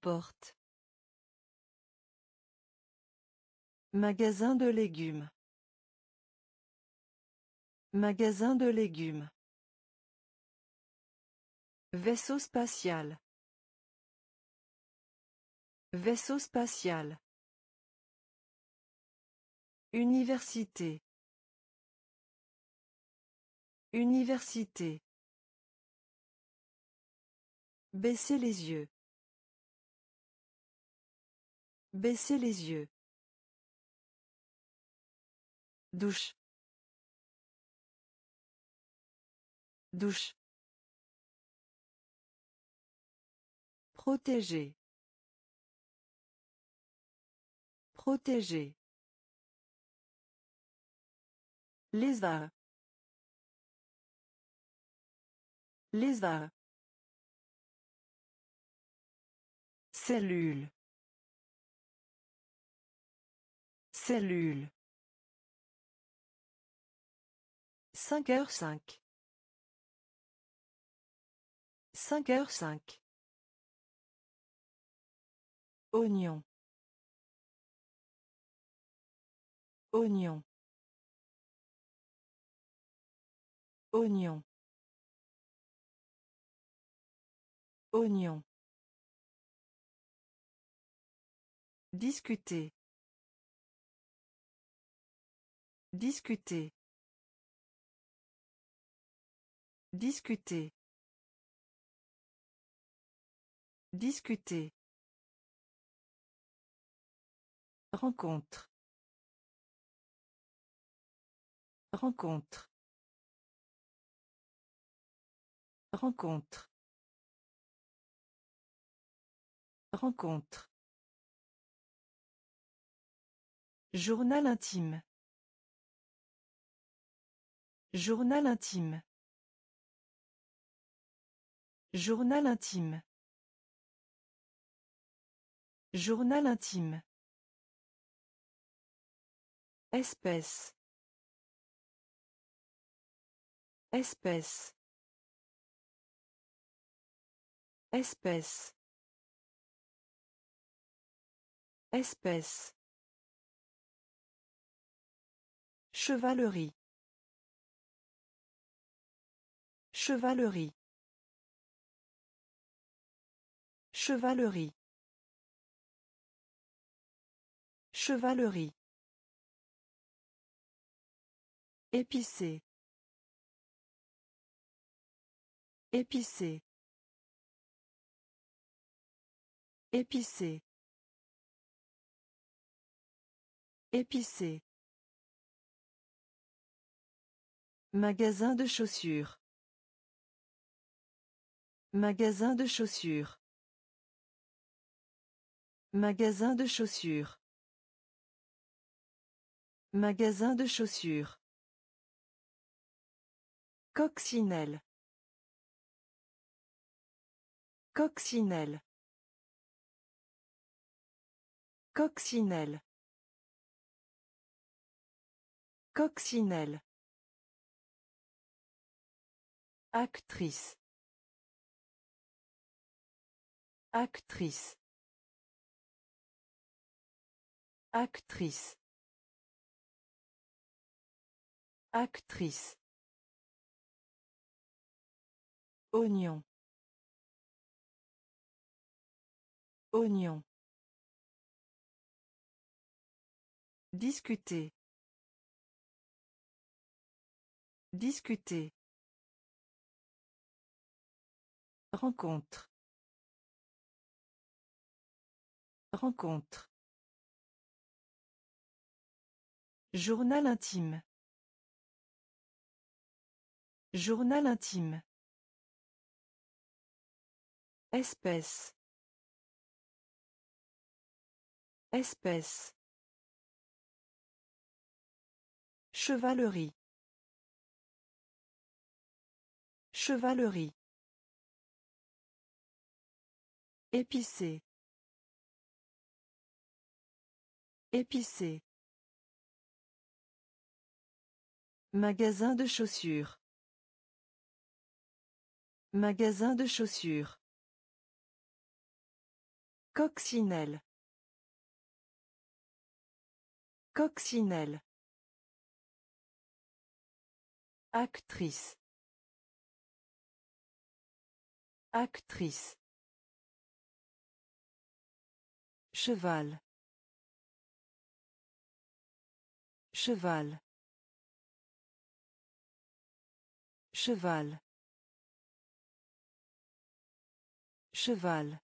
Porte. Magasin de légumes. Magasin de légumes. Vaisseau spatial. Vaisseau spatial. Université. Université. Baissez les yeux. Baisser les yeux. Douche. Douche. Protéger. Protéger. Lézard. Lézard. Cellule. Cellule. 5h5. 5h5. Oignon. Oignon. Oignon. Oignon. Discuter. Discuter. Discuter. Discuter. Rencontre. Rencontre. Rencontre. Rencontre. Journal intime. Journal intime. Journal intime. Journal intime. Espèce. Espèce. Espèce. Espèce. Chevalerie. Chevalerie. Chevalerie. Chevalerie. Épicé. Épicé. Épicé. Épicé. Magasin de chaussures. Magasin de chaussures. Magasin de chaussures. Magasin de chaussures. Coccinelle. Coccinelle. Coccinelle. Coccinelle. Actrice. Actrice. Actrice. Actrice. Oignon. Oignon. Discuter. Discuter. Rencontre. Rencontre. Journal intime. Journal intime. Espèce. Espèce. Chevalerie. Chevalerie. Épicé. Épicé. Magasin de chaussures. Magasin de chaussures. Coccinelle. Coccinelle. Actrice. Actrice. Cheval. Cheval. Cheval. Cheval.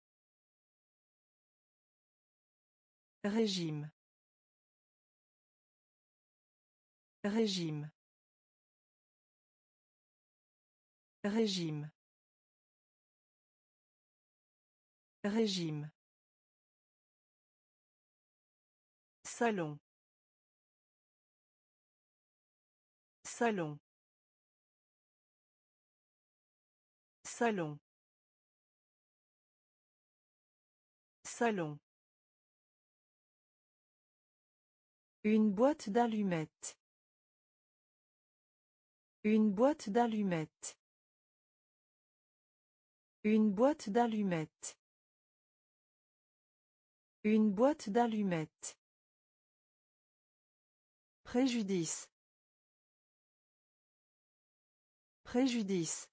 Régime. Régime. Régime. Régime. Salon. Salon. Salon. Salon. Une boîte d'allumettes. Une boîte d'allumettes. Une boîte d'allumettes. Une boîte d'allumettes. Préjudice. Préjudice.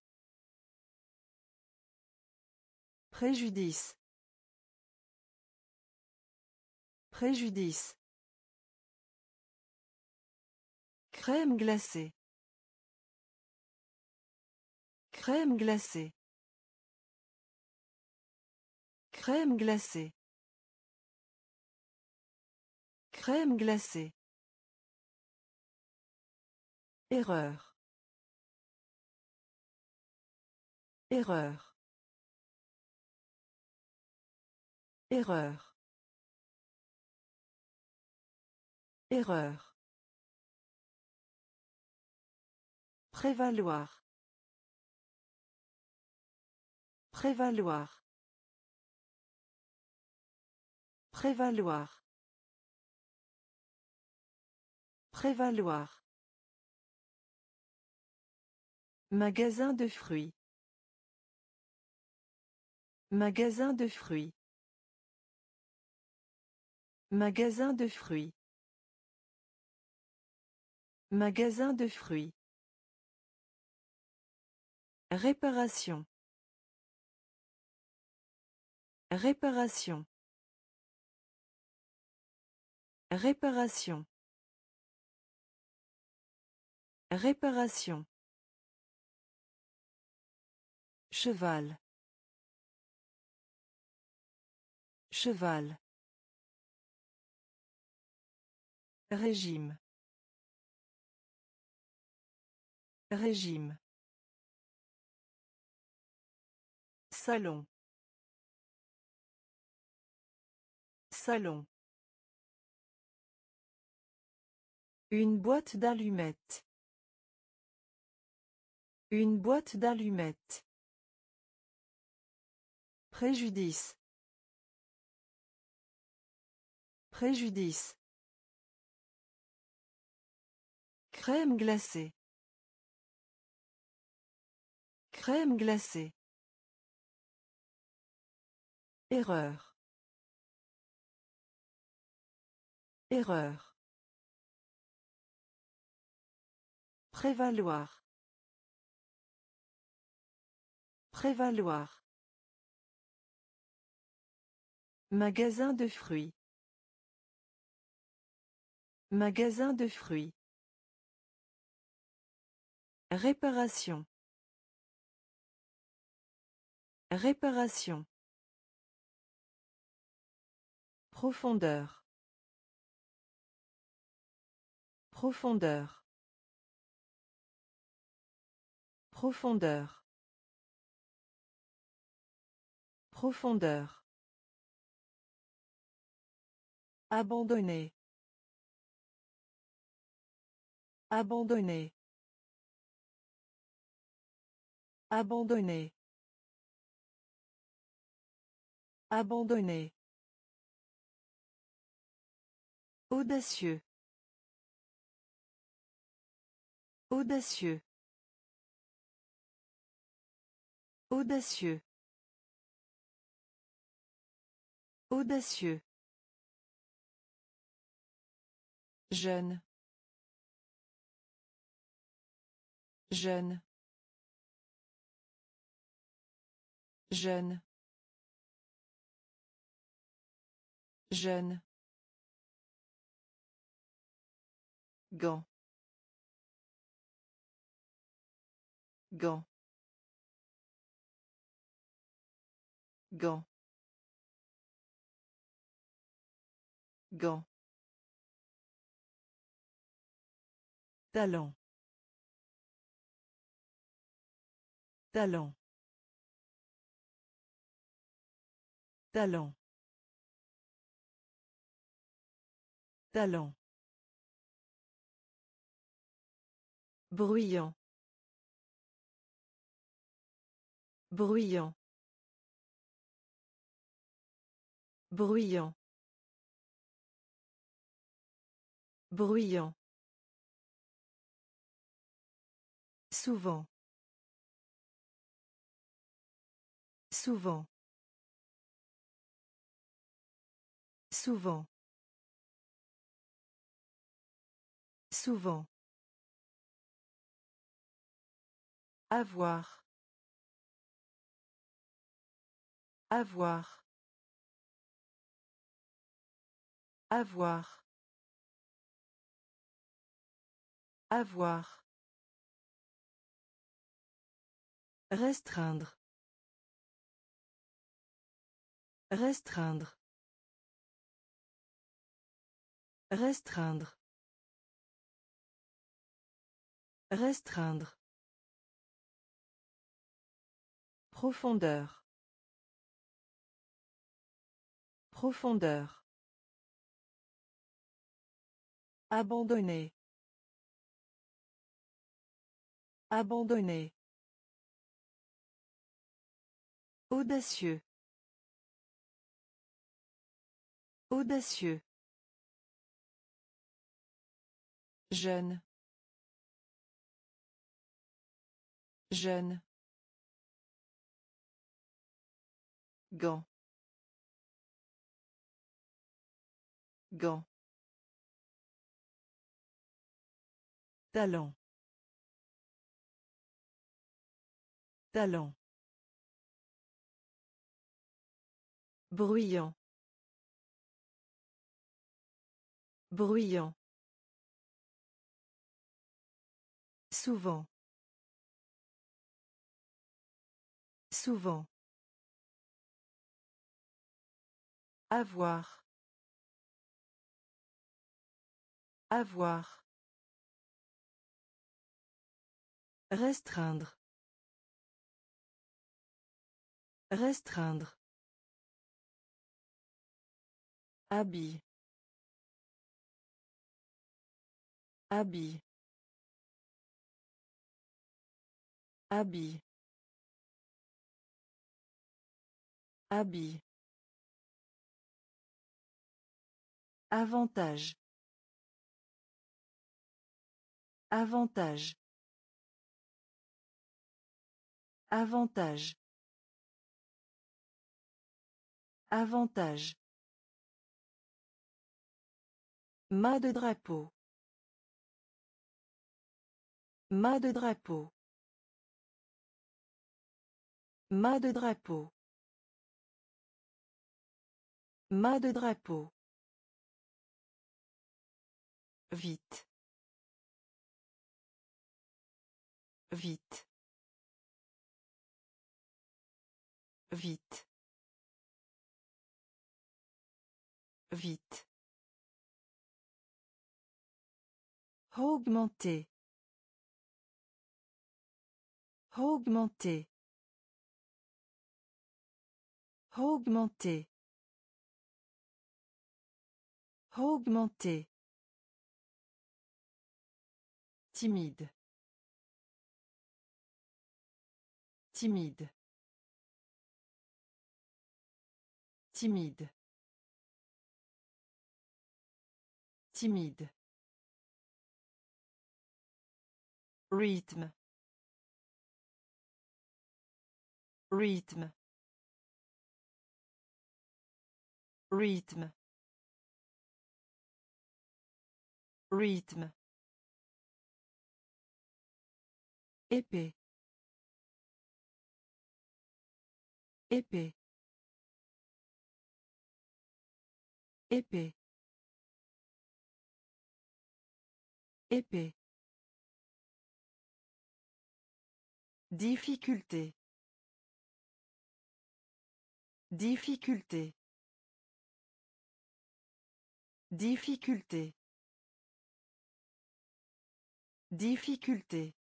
Préjudice. Préjudice. Crème glacée. Crème glacée. Crème glacée. Crème glacée. Erreur. Erreur. Erreur. Erreur. Prévaloir. Prévaloir. Prévaloir. Prévaloir. Magasin de fruits. Magasin de fruits. Magasin de fruits. Magasin de fruits. Réparation. Réparation. Réparation. Réparation. Cheval. Cheval. Régime. Régime. Salon. Salon. Une boîte d'allumettes. Une boîte d'allumettes. Préjudice. Préjudice. Crème glacée. Crème glacée. Erreur. Erreur. Prévaloir. Prévaloir. Magasin de fruits. Magasin de fruits. Réparation. Réparation. Profondeur. Profondeur. Profondeur. Profondeur. Abandonner. Abandonner. Abandonner. Abandonner. Audacieux. Audacieux. Audacieux. Audacieux. Jeune. Jeune. Jeune. Jeune. Gant. Gant. Gant. Gant. Talent. Talent. Talent. Talent. Bruyant. Bruyant. Bruyant. Bruyant. Souvent. Souvent. Souvent. Souvent. Avoir. Avoir. Avoir. Avoir. Restreindre. Restreindre. Restreindre. Restreindre. Profondeur. Profondeur. Abandonner. Abandonner. Audacieux. Audacieux. Jeune. Jeune. Gant. Gant. Talent. Talent. Bruyant. Bruyant. Souvent. Souvent. Avoir. Avoir. Restreindre. Restreindre. Habit. Habit. Habit. Habit. Avantage. Avantage. Avantage. Avantage. Mât de drapeau. Mât de drapeau. Mât de drapeau. Mât de drapeau. Vite. Vite. Vite. Vite. Augmenter. Augmenter. Augmenter. Augmenter. Timide. Timide. Timide. Timide. Rythme. Rythme. Rythme. Rythme. Épée. Épée. Épée. Épée. Difficulté. Difficulté. Difficulté. Difficulté.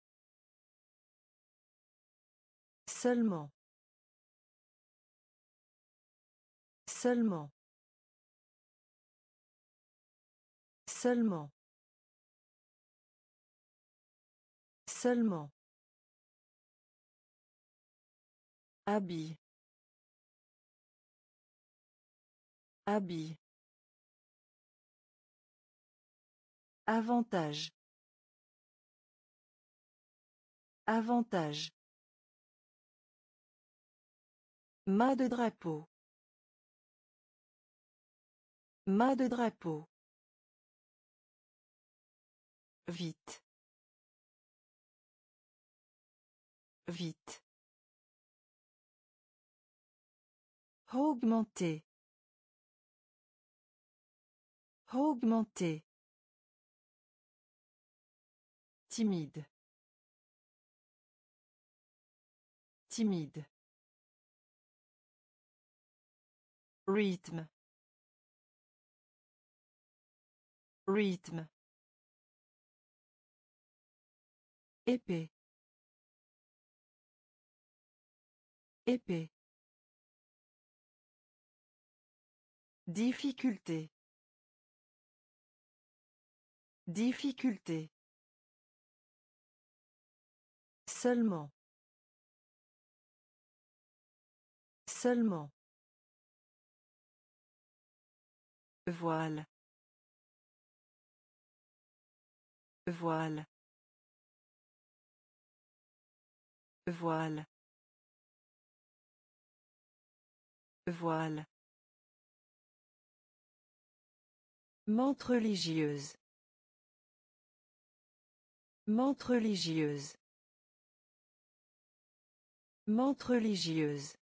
Seulement. Seulement. Seulement. Seulement. Habit. Habit. Avantage. Avantage. Mât de drapeau. Mât de drapeau. Vite. Vite. Augmenter. Augmenter. Timide. Timide. Rythme. Rythme. Épée. Épée. Difficulté. Difficulté. Seulement. Seulement. Voile. Voile. Voile. Voile. Mente religieuse. Mente religieuse. Mente religieuse.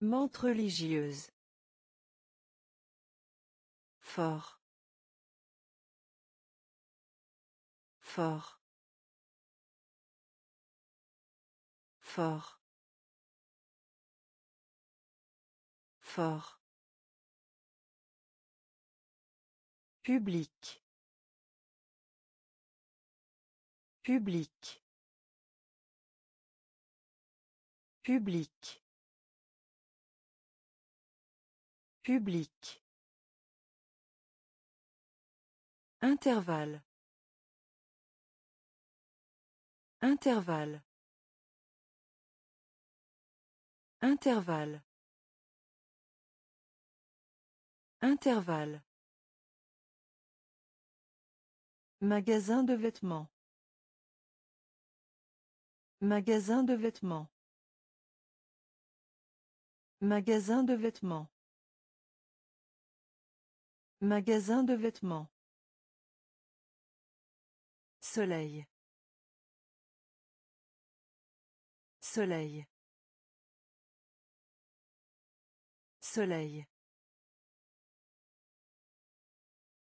Mente religieuse. Fort. Fort. Fort. Fort. Public. Public. Public. Public. Intervalle. Intervalle. Intervalle. Intervalle. Magasin de vêtements. Magasin de vêtements. Magasin de vêtements. Magasin de vêtements. Soleil. Soleil. Soleil.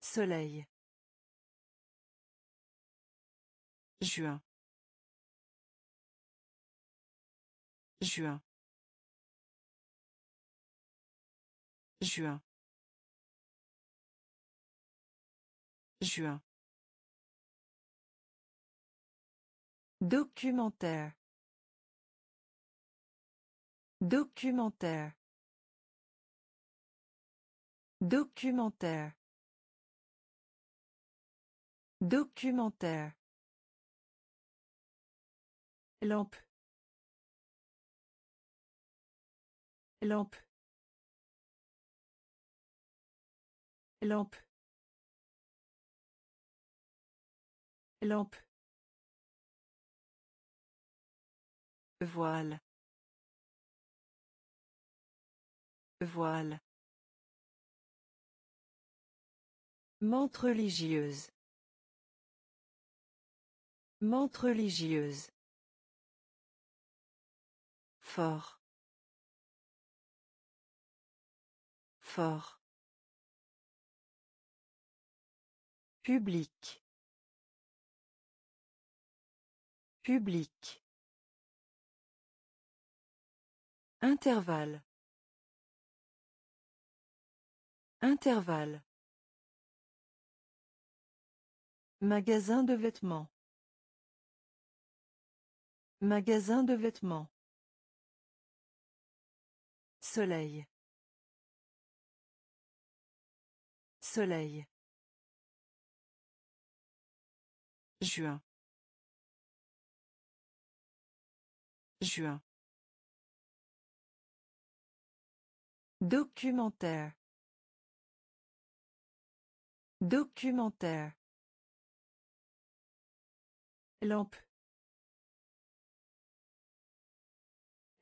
Soleil. Juin. Juin. Juin. Juin. Documentaire. Documentaire. Documentaire. Documentaire. Lampe. Lampe. Lampe. Lampe. Voile. Voile. Mente religieuse. Mente religieuse. Fort. Fort. Public. Public. Intervalle. Intervalle. Magasin de vêtements. Magasin de vêtements. Soleil. Soleil. Juin. Juin. Documentaire. Documentaire. Lampe.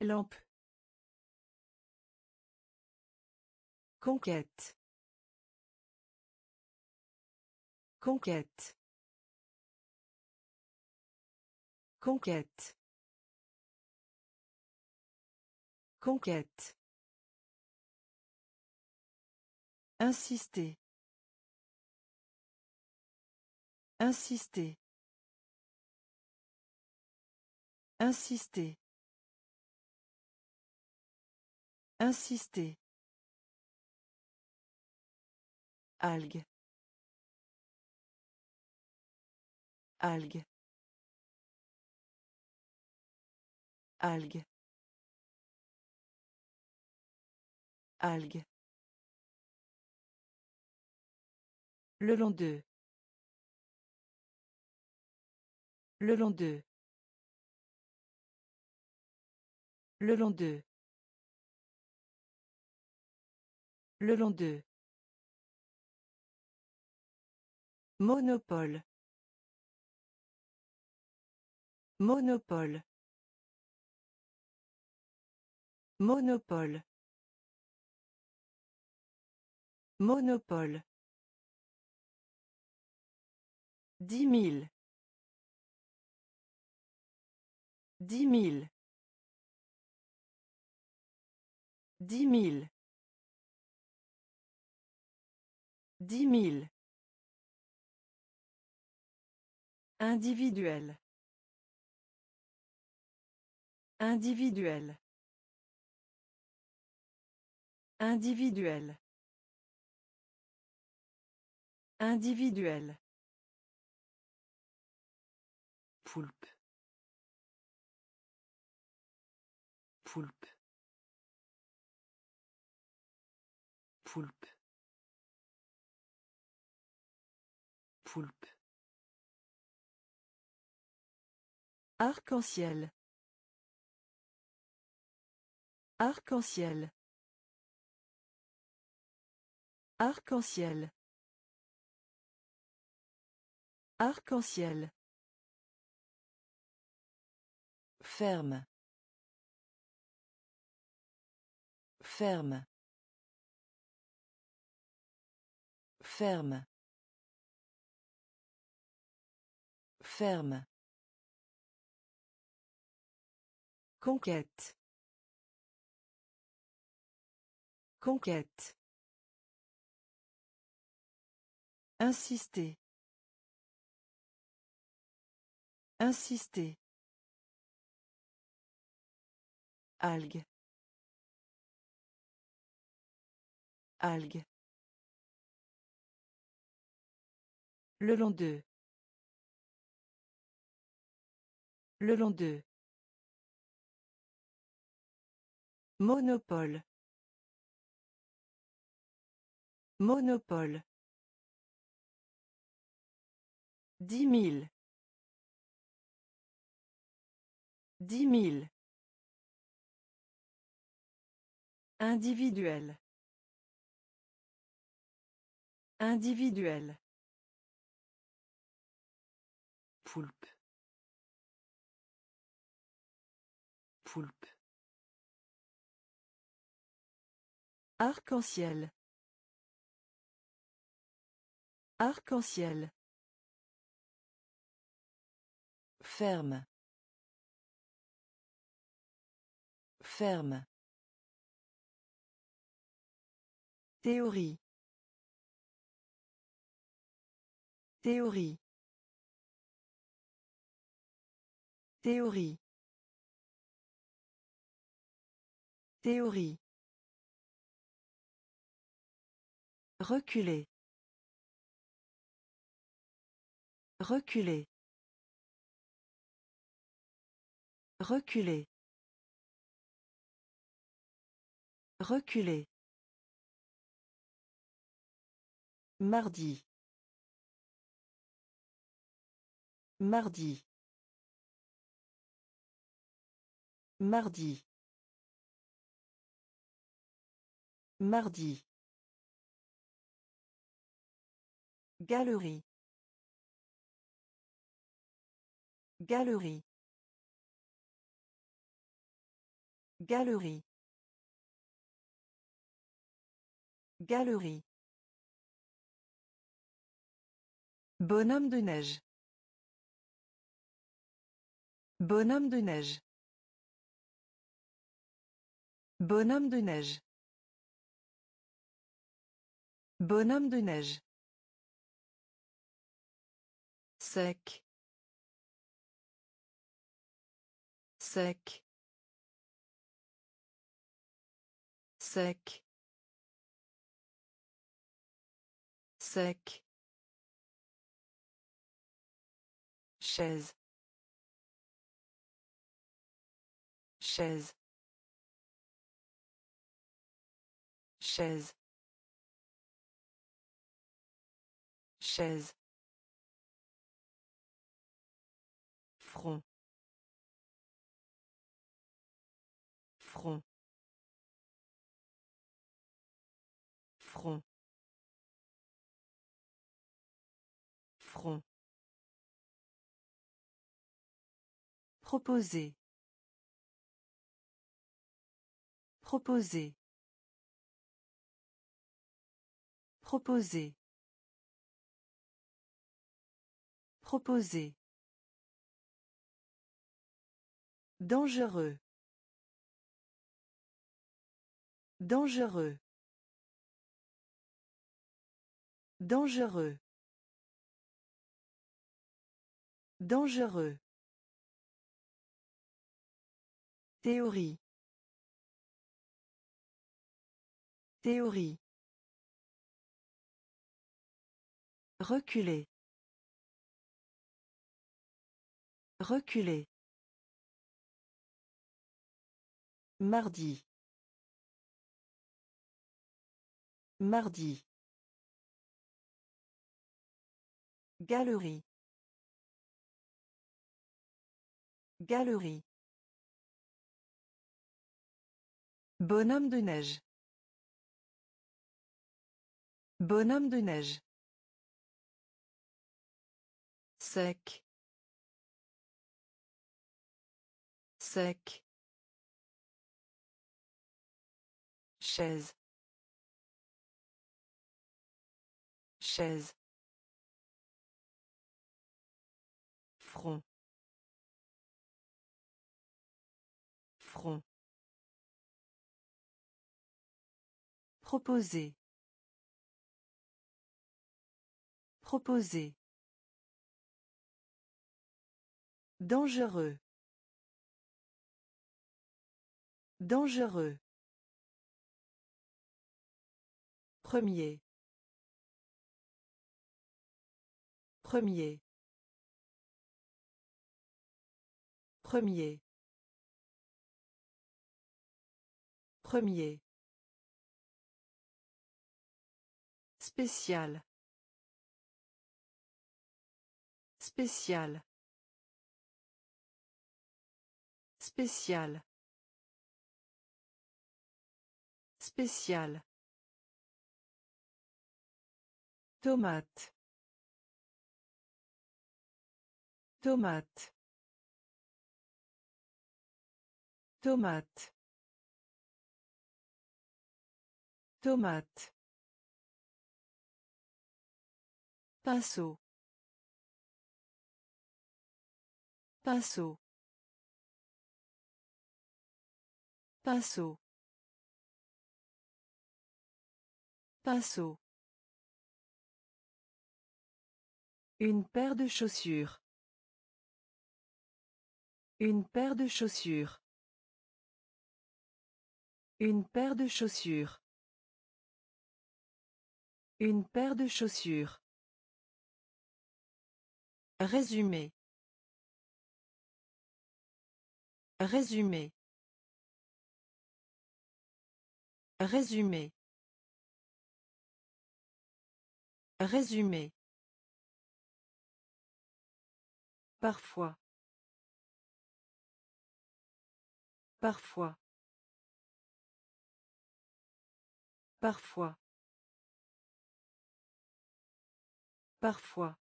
Lampe. Conquête. Conquête. Conquête. Conquête. Insister. Insister. Insister. Insister. Algue. Algue. Algue. Algue. Le long d'eux. Le long d'eux. Le long d'eux. Le long d'eux. Monopole. Monopole. Monopole. Monopole. Dix mille. Dix mille. Dix mille. Dix mille. Individuel. Individuel. Individuel. Individuel. Poulpe. Poulpe. Poulpe. Poulpe. Arc-en-ciel. Arc-en-ciel. Arc-en-ciel. Arc-en-ciel. Ferme. Ferme. Ferme. Ferme. Conquête. Conquête. Insister. Insister. Algue. Algue. Le long d'eux. Le long d'eux. Monopole. Monopole. Dix mille. Dix mille. Individuel. Individuel. Poulpe. Poulpe. Arc-en-ciel. Arc-en-ciel. Ferme. Ferme. Théorie. Théorie. Théorie. Théorie. Reculer. Reculer. Reculer. Reculer. Mardi. Mardi. Mardi. Mardi. Galerie. Galerie. Galerie. Galerie. Bonhomme de neige. Bonhomme de neige. Bonhomme de neige. Bonhomme de neige. Sec. Sec. Sec. Sec. Chaise. Chaise. Chaise. Chaise. Front. Front. Front. Front. Proposer. Proposer. Proposer. Proposer. Dangereux. Dangereux. Dangereux. Dangereux. Théorie. Théorie. Reculer. Reculer. Mardi. Mardi. Galerie. Galerie. Bonhomme de neige. Bonhomme de neige. Sec. Sec. Chaise. Chaise. Front. Front. Proposer. Proposer. Dangereux. Dangereux. Premier. Premier. Premier. Premier. Spécial. Spécial. Spécial. Spécial. Tomate. Tomate. Tomate. Tomate. Pinceau. Pinceau. Pinceau. Pinceau. Une paire de chaussures. Une paire de chaussures. Une paire de chaussures. Une paire de chaussures. Résumé. Résumé. Résumé. Résumé. Parfois. Parfois. Parfois. Parfois.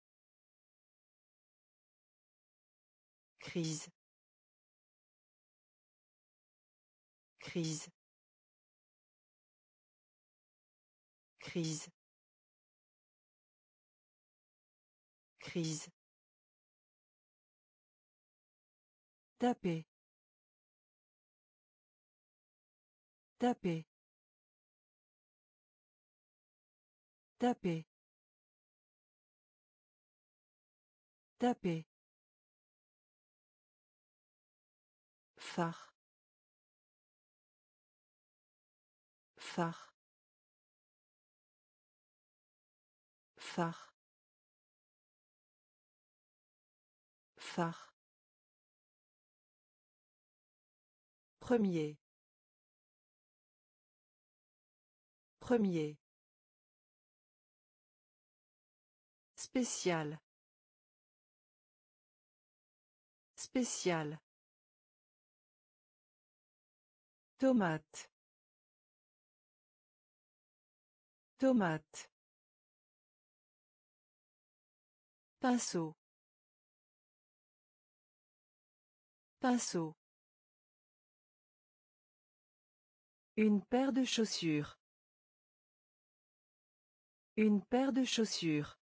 Crise. Crise. Crise. Crise. Taper. Taper. Taper. Taper. Phare phare phare phare Premier. Premier. Spécial. Spécial. Tomate. Tomate. Pinceau. Pinceau. Une paire de chaussures. Une paire de chaussures.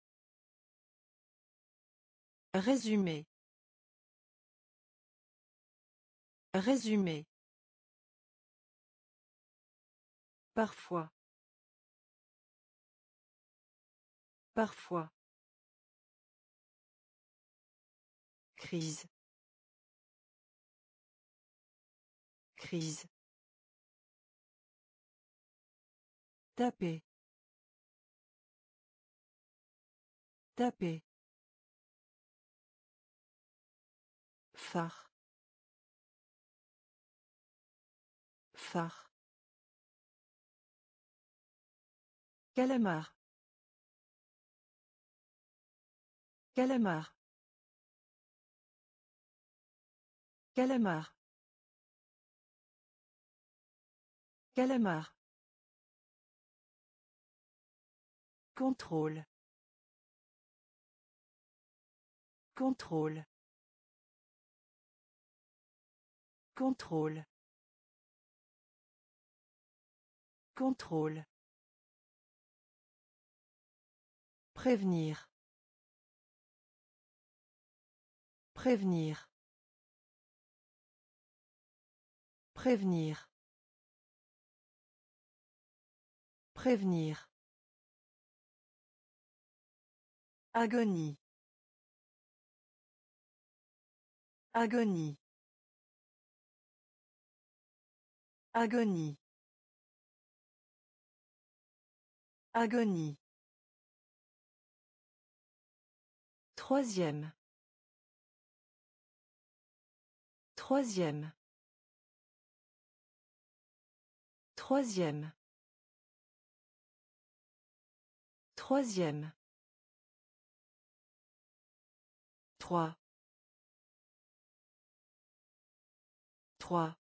Résumé. Résumé. Parfois. Parfois. Crise. Crise. Taper. Taper. phare phare Calamar. Calamar. Calamar. Calamar. Contrôle. Contrôle. Contrôle. Contrôle. Prévenir. Prévenir. Prévenir. Prévenir. Agonie. Agonie. Agonie. Agonie. Troisième. Troisième. Troisième. Troisième. Trois. Trois.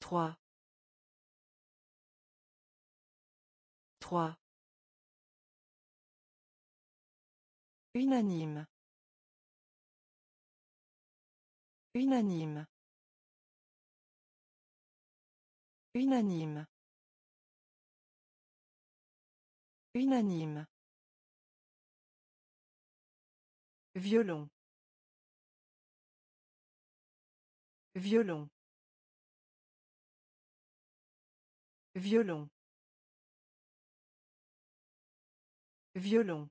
Trois. Trois. Unanime. Unanime. Unanime. Unanime. Violon. Violon. Violon. Violon.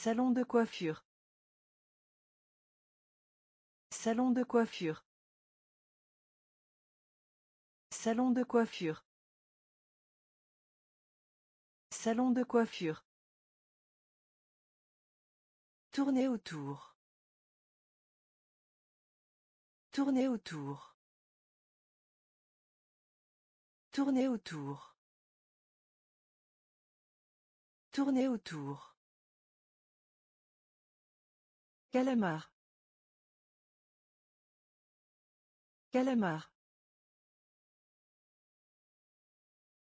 Salon de coiffure. Salon de coiffure. Salon de coiffure. Salon de coiffure. Tourner autour. Tourner autour. Tourner autour. Tourner autour. Calamar. Calamar.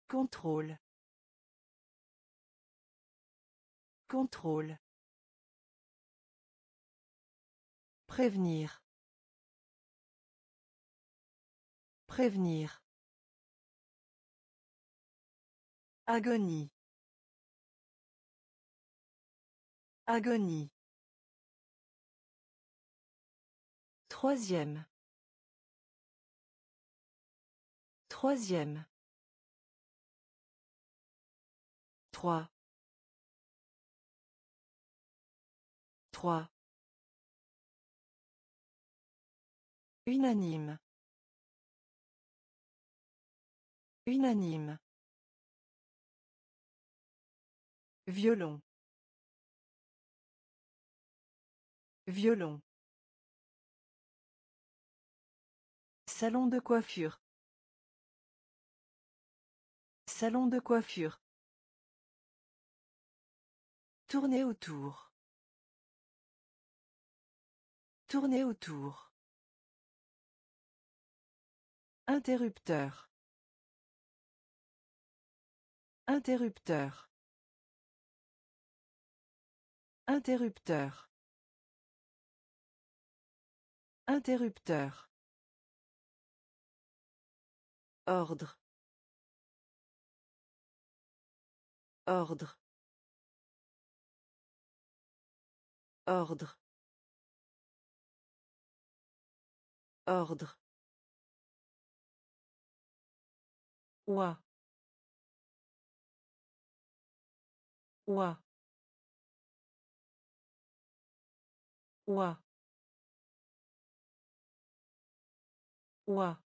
Contrôle. Contrôle. Prévenir. Prévenir. Agonie. Agonie. Troisième. Troisième. Trois. Trois. Unanime. Unanime. Violon. Violon. Salon de coiffure. Salon de coiffure. Tourner autour. Tourner autour. Interrupteur. Interrupteur. Interrupteur. Interrupteur. Ordre. Ordre. Ordre. Ordre. Ouah. Ouah. Ouah. Ouah.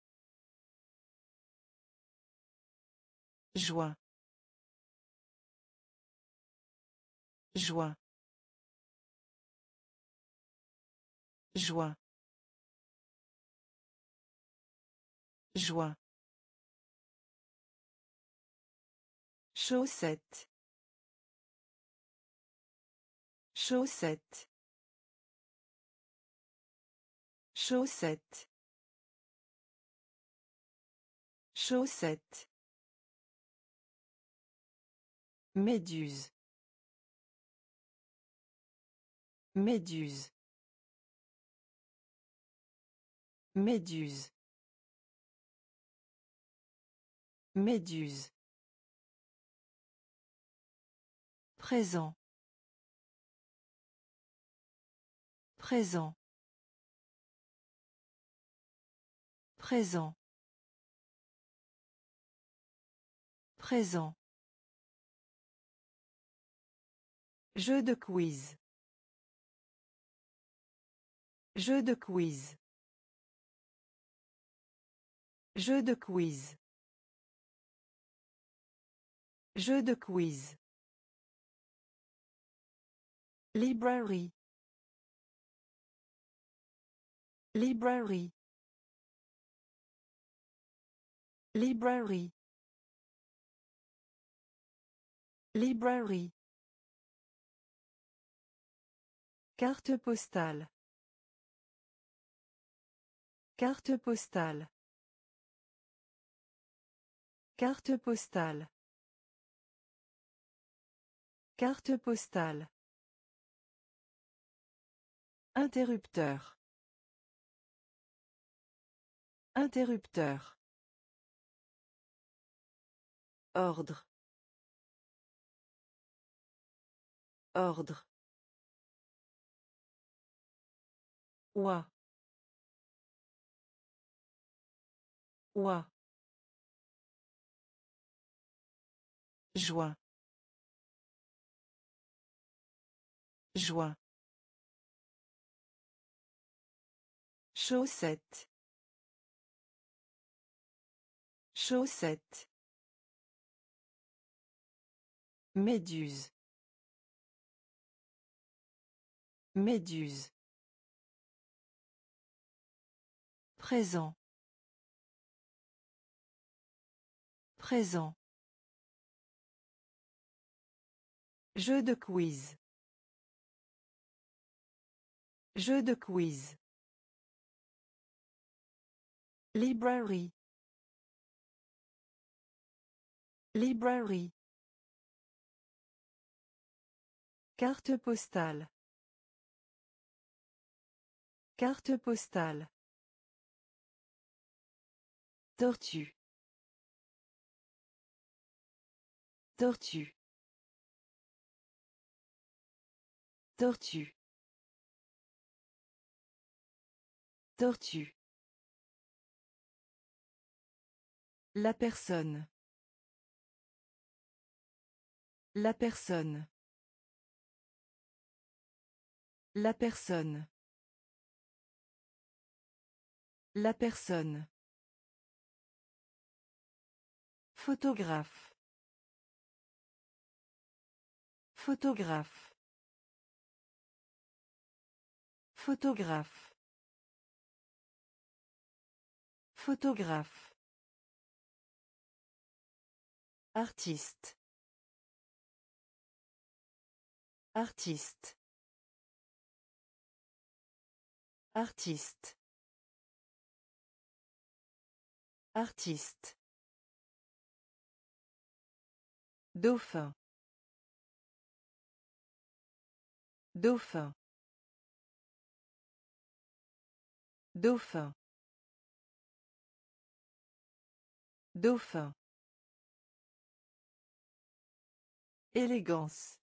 Joie. Joie. Joie. Joie. Chaussette. Chaussette. Chaussette. Chaussette. Méduse. Méduse. Méduse. Méduse. Présent. Présent. Présent. Présent. Jeu de quiz. Jeu de quiz. Jeu de quiz. Jeu de quiz. Library. Library. Library. Library. Carte postale. Carte postale. Carte postale. Carte postale. Interrupteur. Interrupteur. Ordre. Ordre. Ouah. Joie. Joie. Chaussette. Chaussette. Méduse. Méduse. Présent. Présent. Jeu de quiz. Jeu de quiz. Library. Library. Carte postale. Carte postale. Tortue. Tortue. Tortue. Tortue. La personne. La personne. La personne. La personne. Photographe. Photographe. Photographe. Photographe. Artiste. Artiste. Artiste. Artiste. Dauphin. Dauphin. Dauphin. Dauphin. Élégance.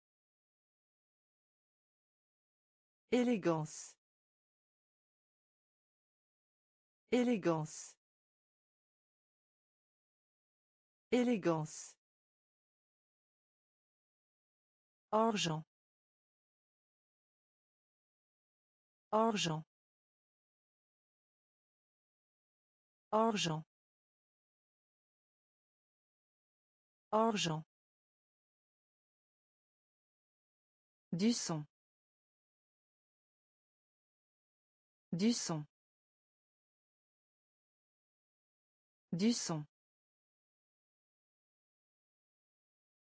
Élégance. Élégance. Élégance. Argent. Argent. Argent. Argent. Du son. Du son. Du son.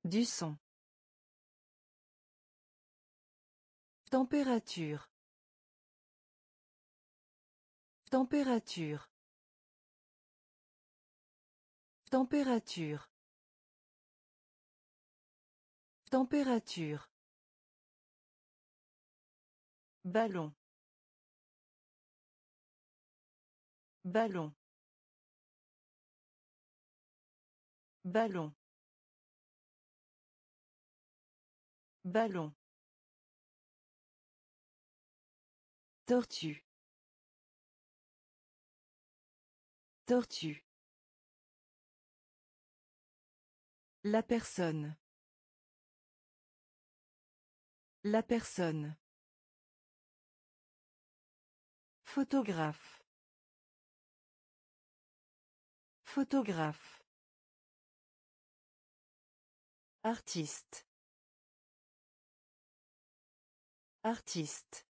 Du son. Température. Température. Température. Température. Ballon. Ballon. Ballon. Ballon. Tortue. Tortue. La personne. La personne. Photographe. Photographe. Artiste. Artiste.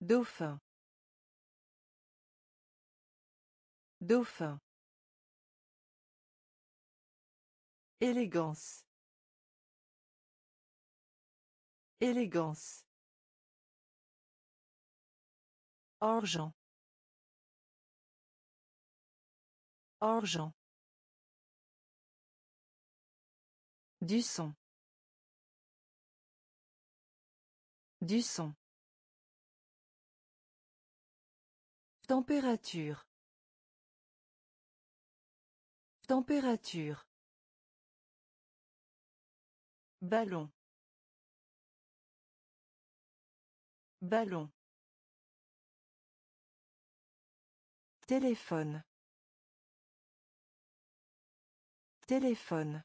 Dauphin. Dauphin. Élégance. Élégance. Argent. Argent. Du son. Du son. Température. Température. Ballon. Ballon. Téléphone. Téléphone.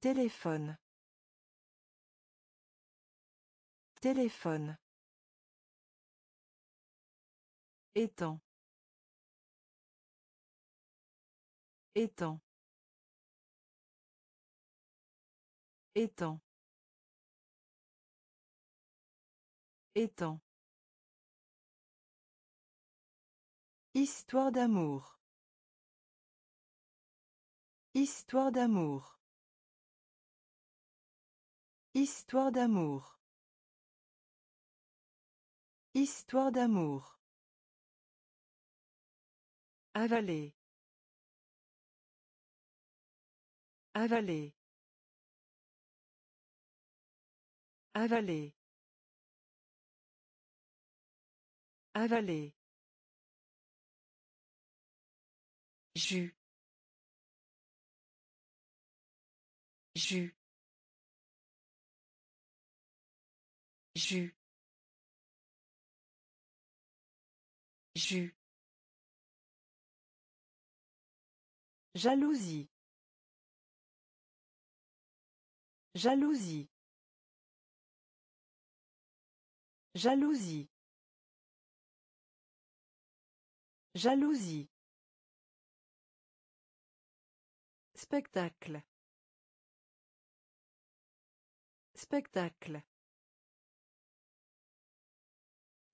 Téléphone. Téléphone. Étang. Étang. Étang. Étang. Histoire d'amour. Histoire d'amour. Histoire d'amour. Histoire d'amour. Avaler. Avaler. Avaler. Avaler. Jus. Jus. Jus. Jus. Jalousie. Jalousie. Jalousie. Jalousie. Spectacle. Spectacle.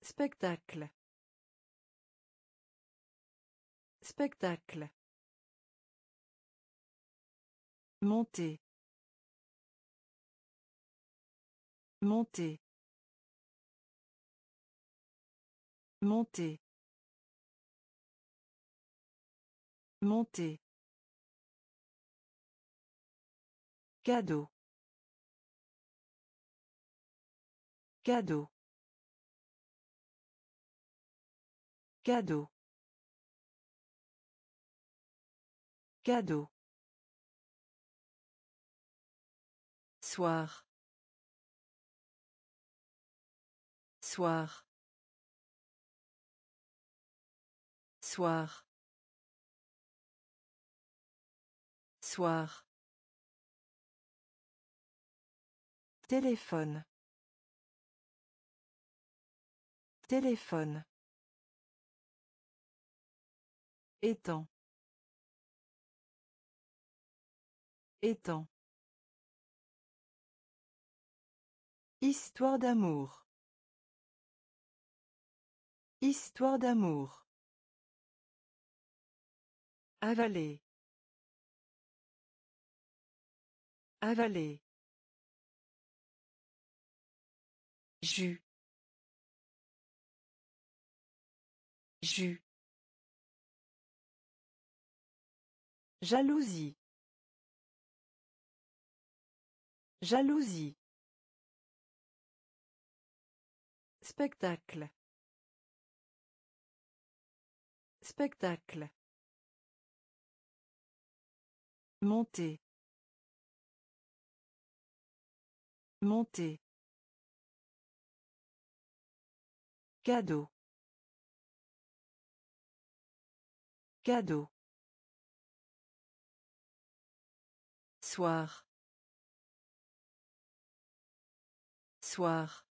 Spectacle. Spectacle. Monter. Monter. Monter. Monter. Cadeau. Cadeau. Cadeau. Cadeau. Soir. Soir. Soir. Soir. Téléphone. Téléphone. Étang. Étang. Histoire d'amour. Histoire d'amour. Avaler. Avaler. Jus. Jus. Jalousie. Jalousie. Spectacle. Spectacle. Monter. Monter. Cadeau. Cadeau. Soir. Soir.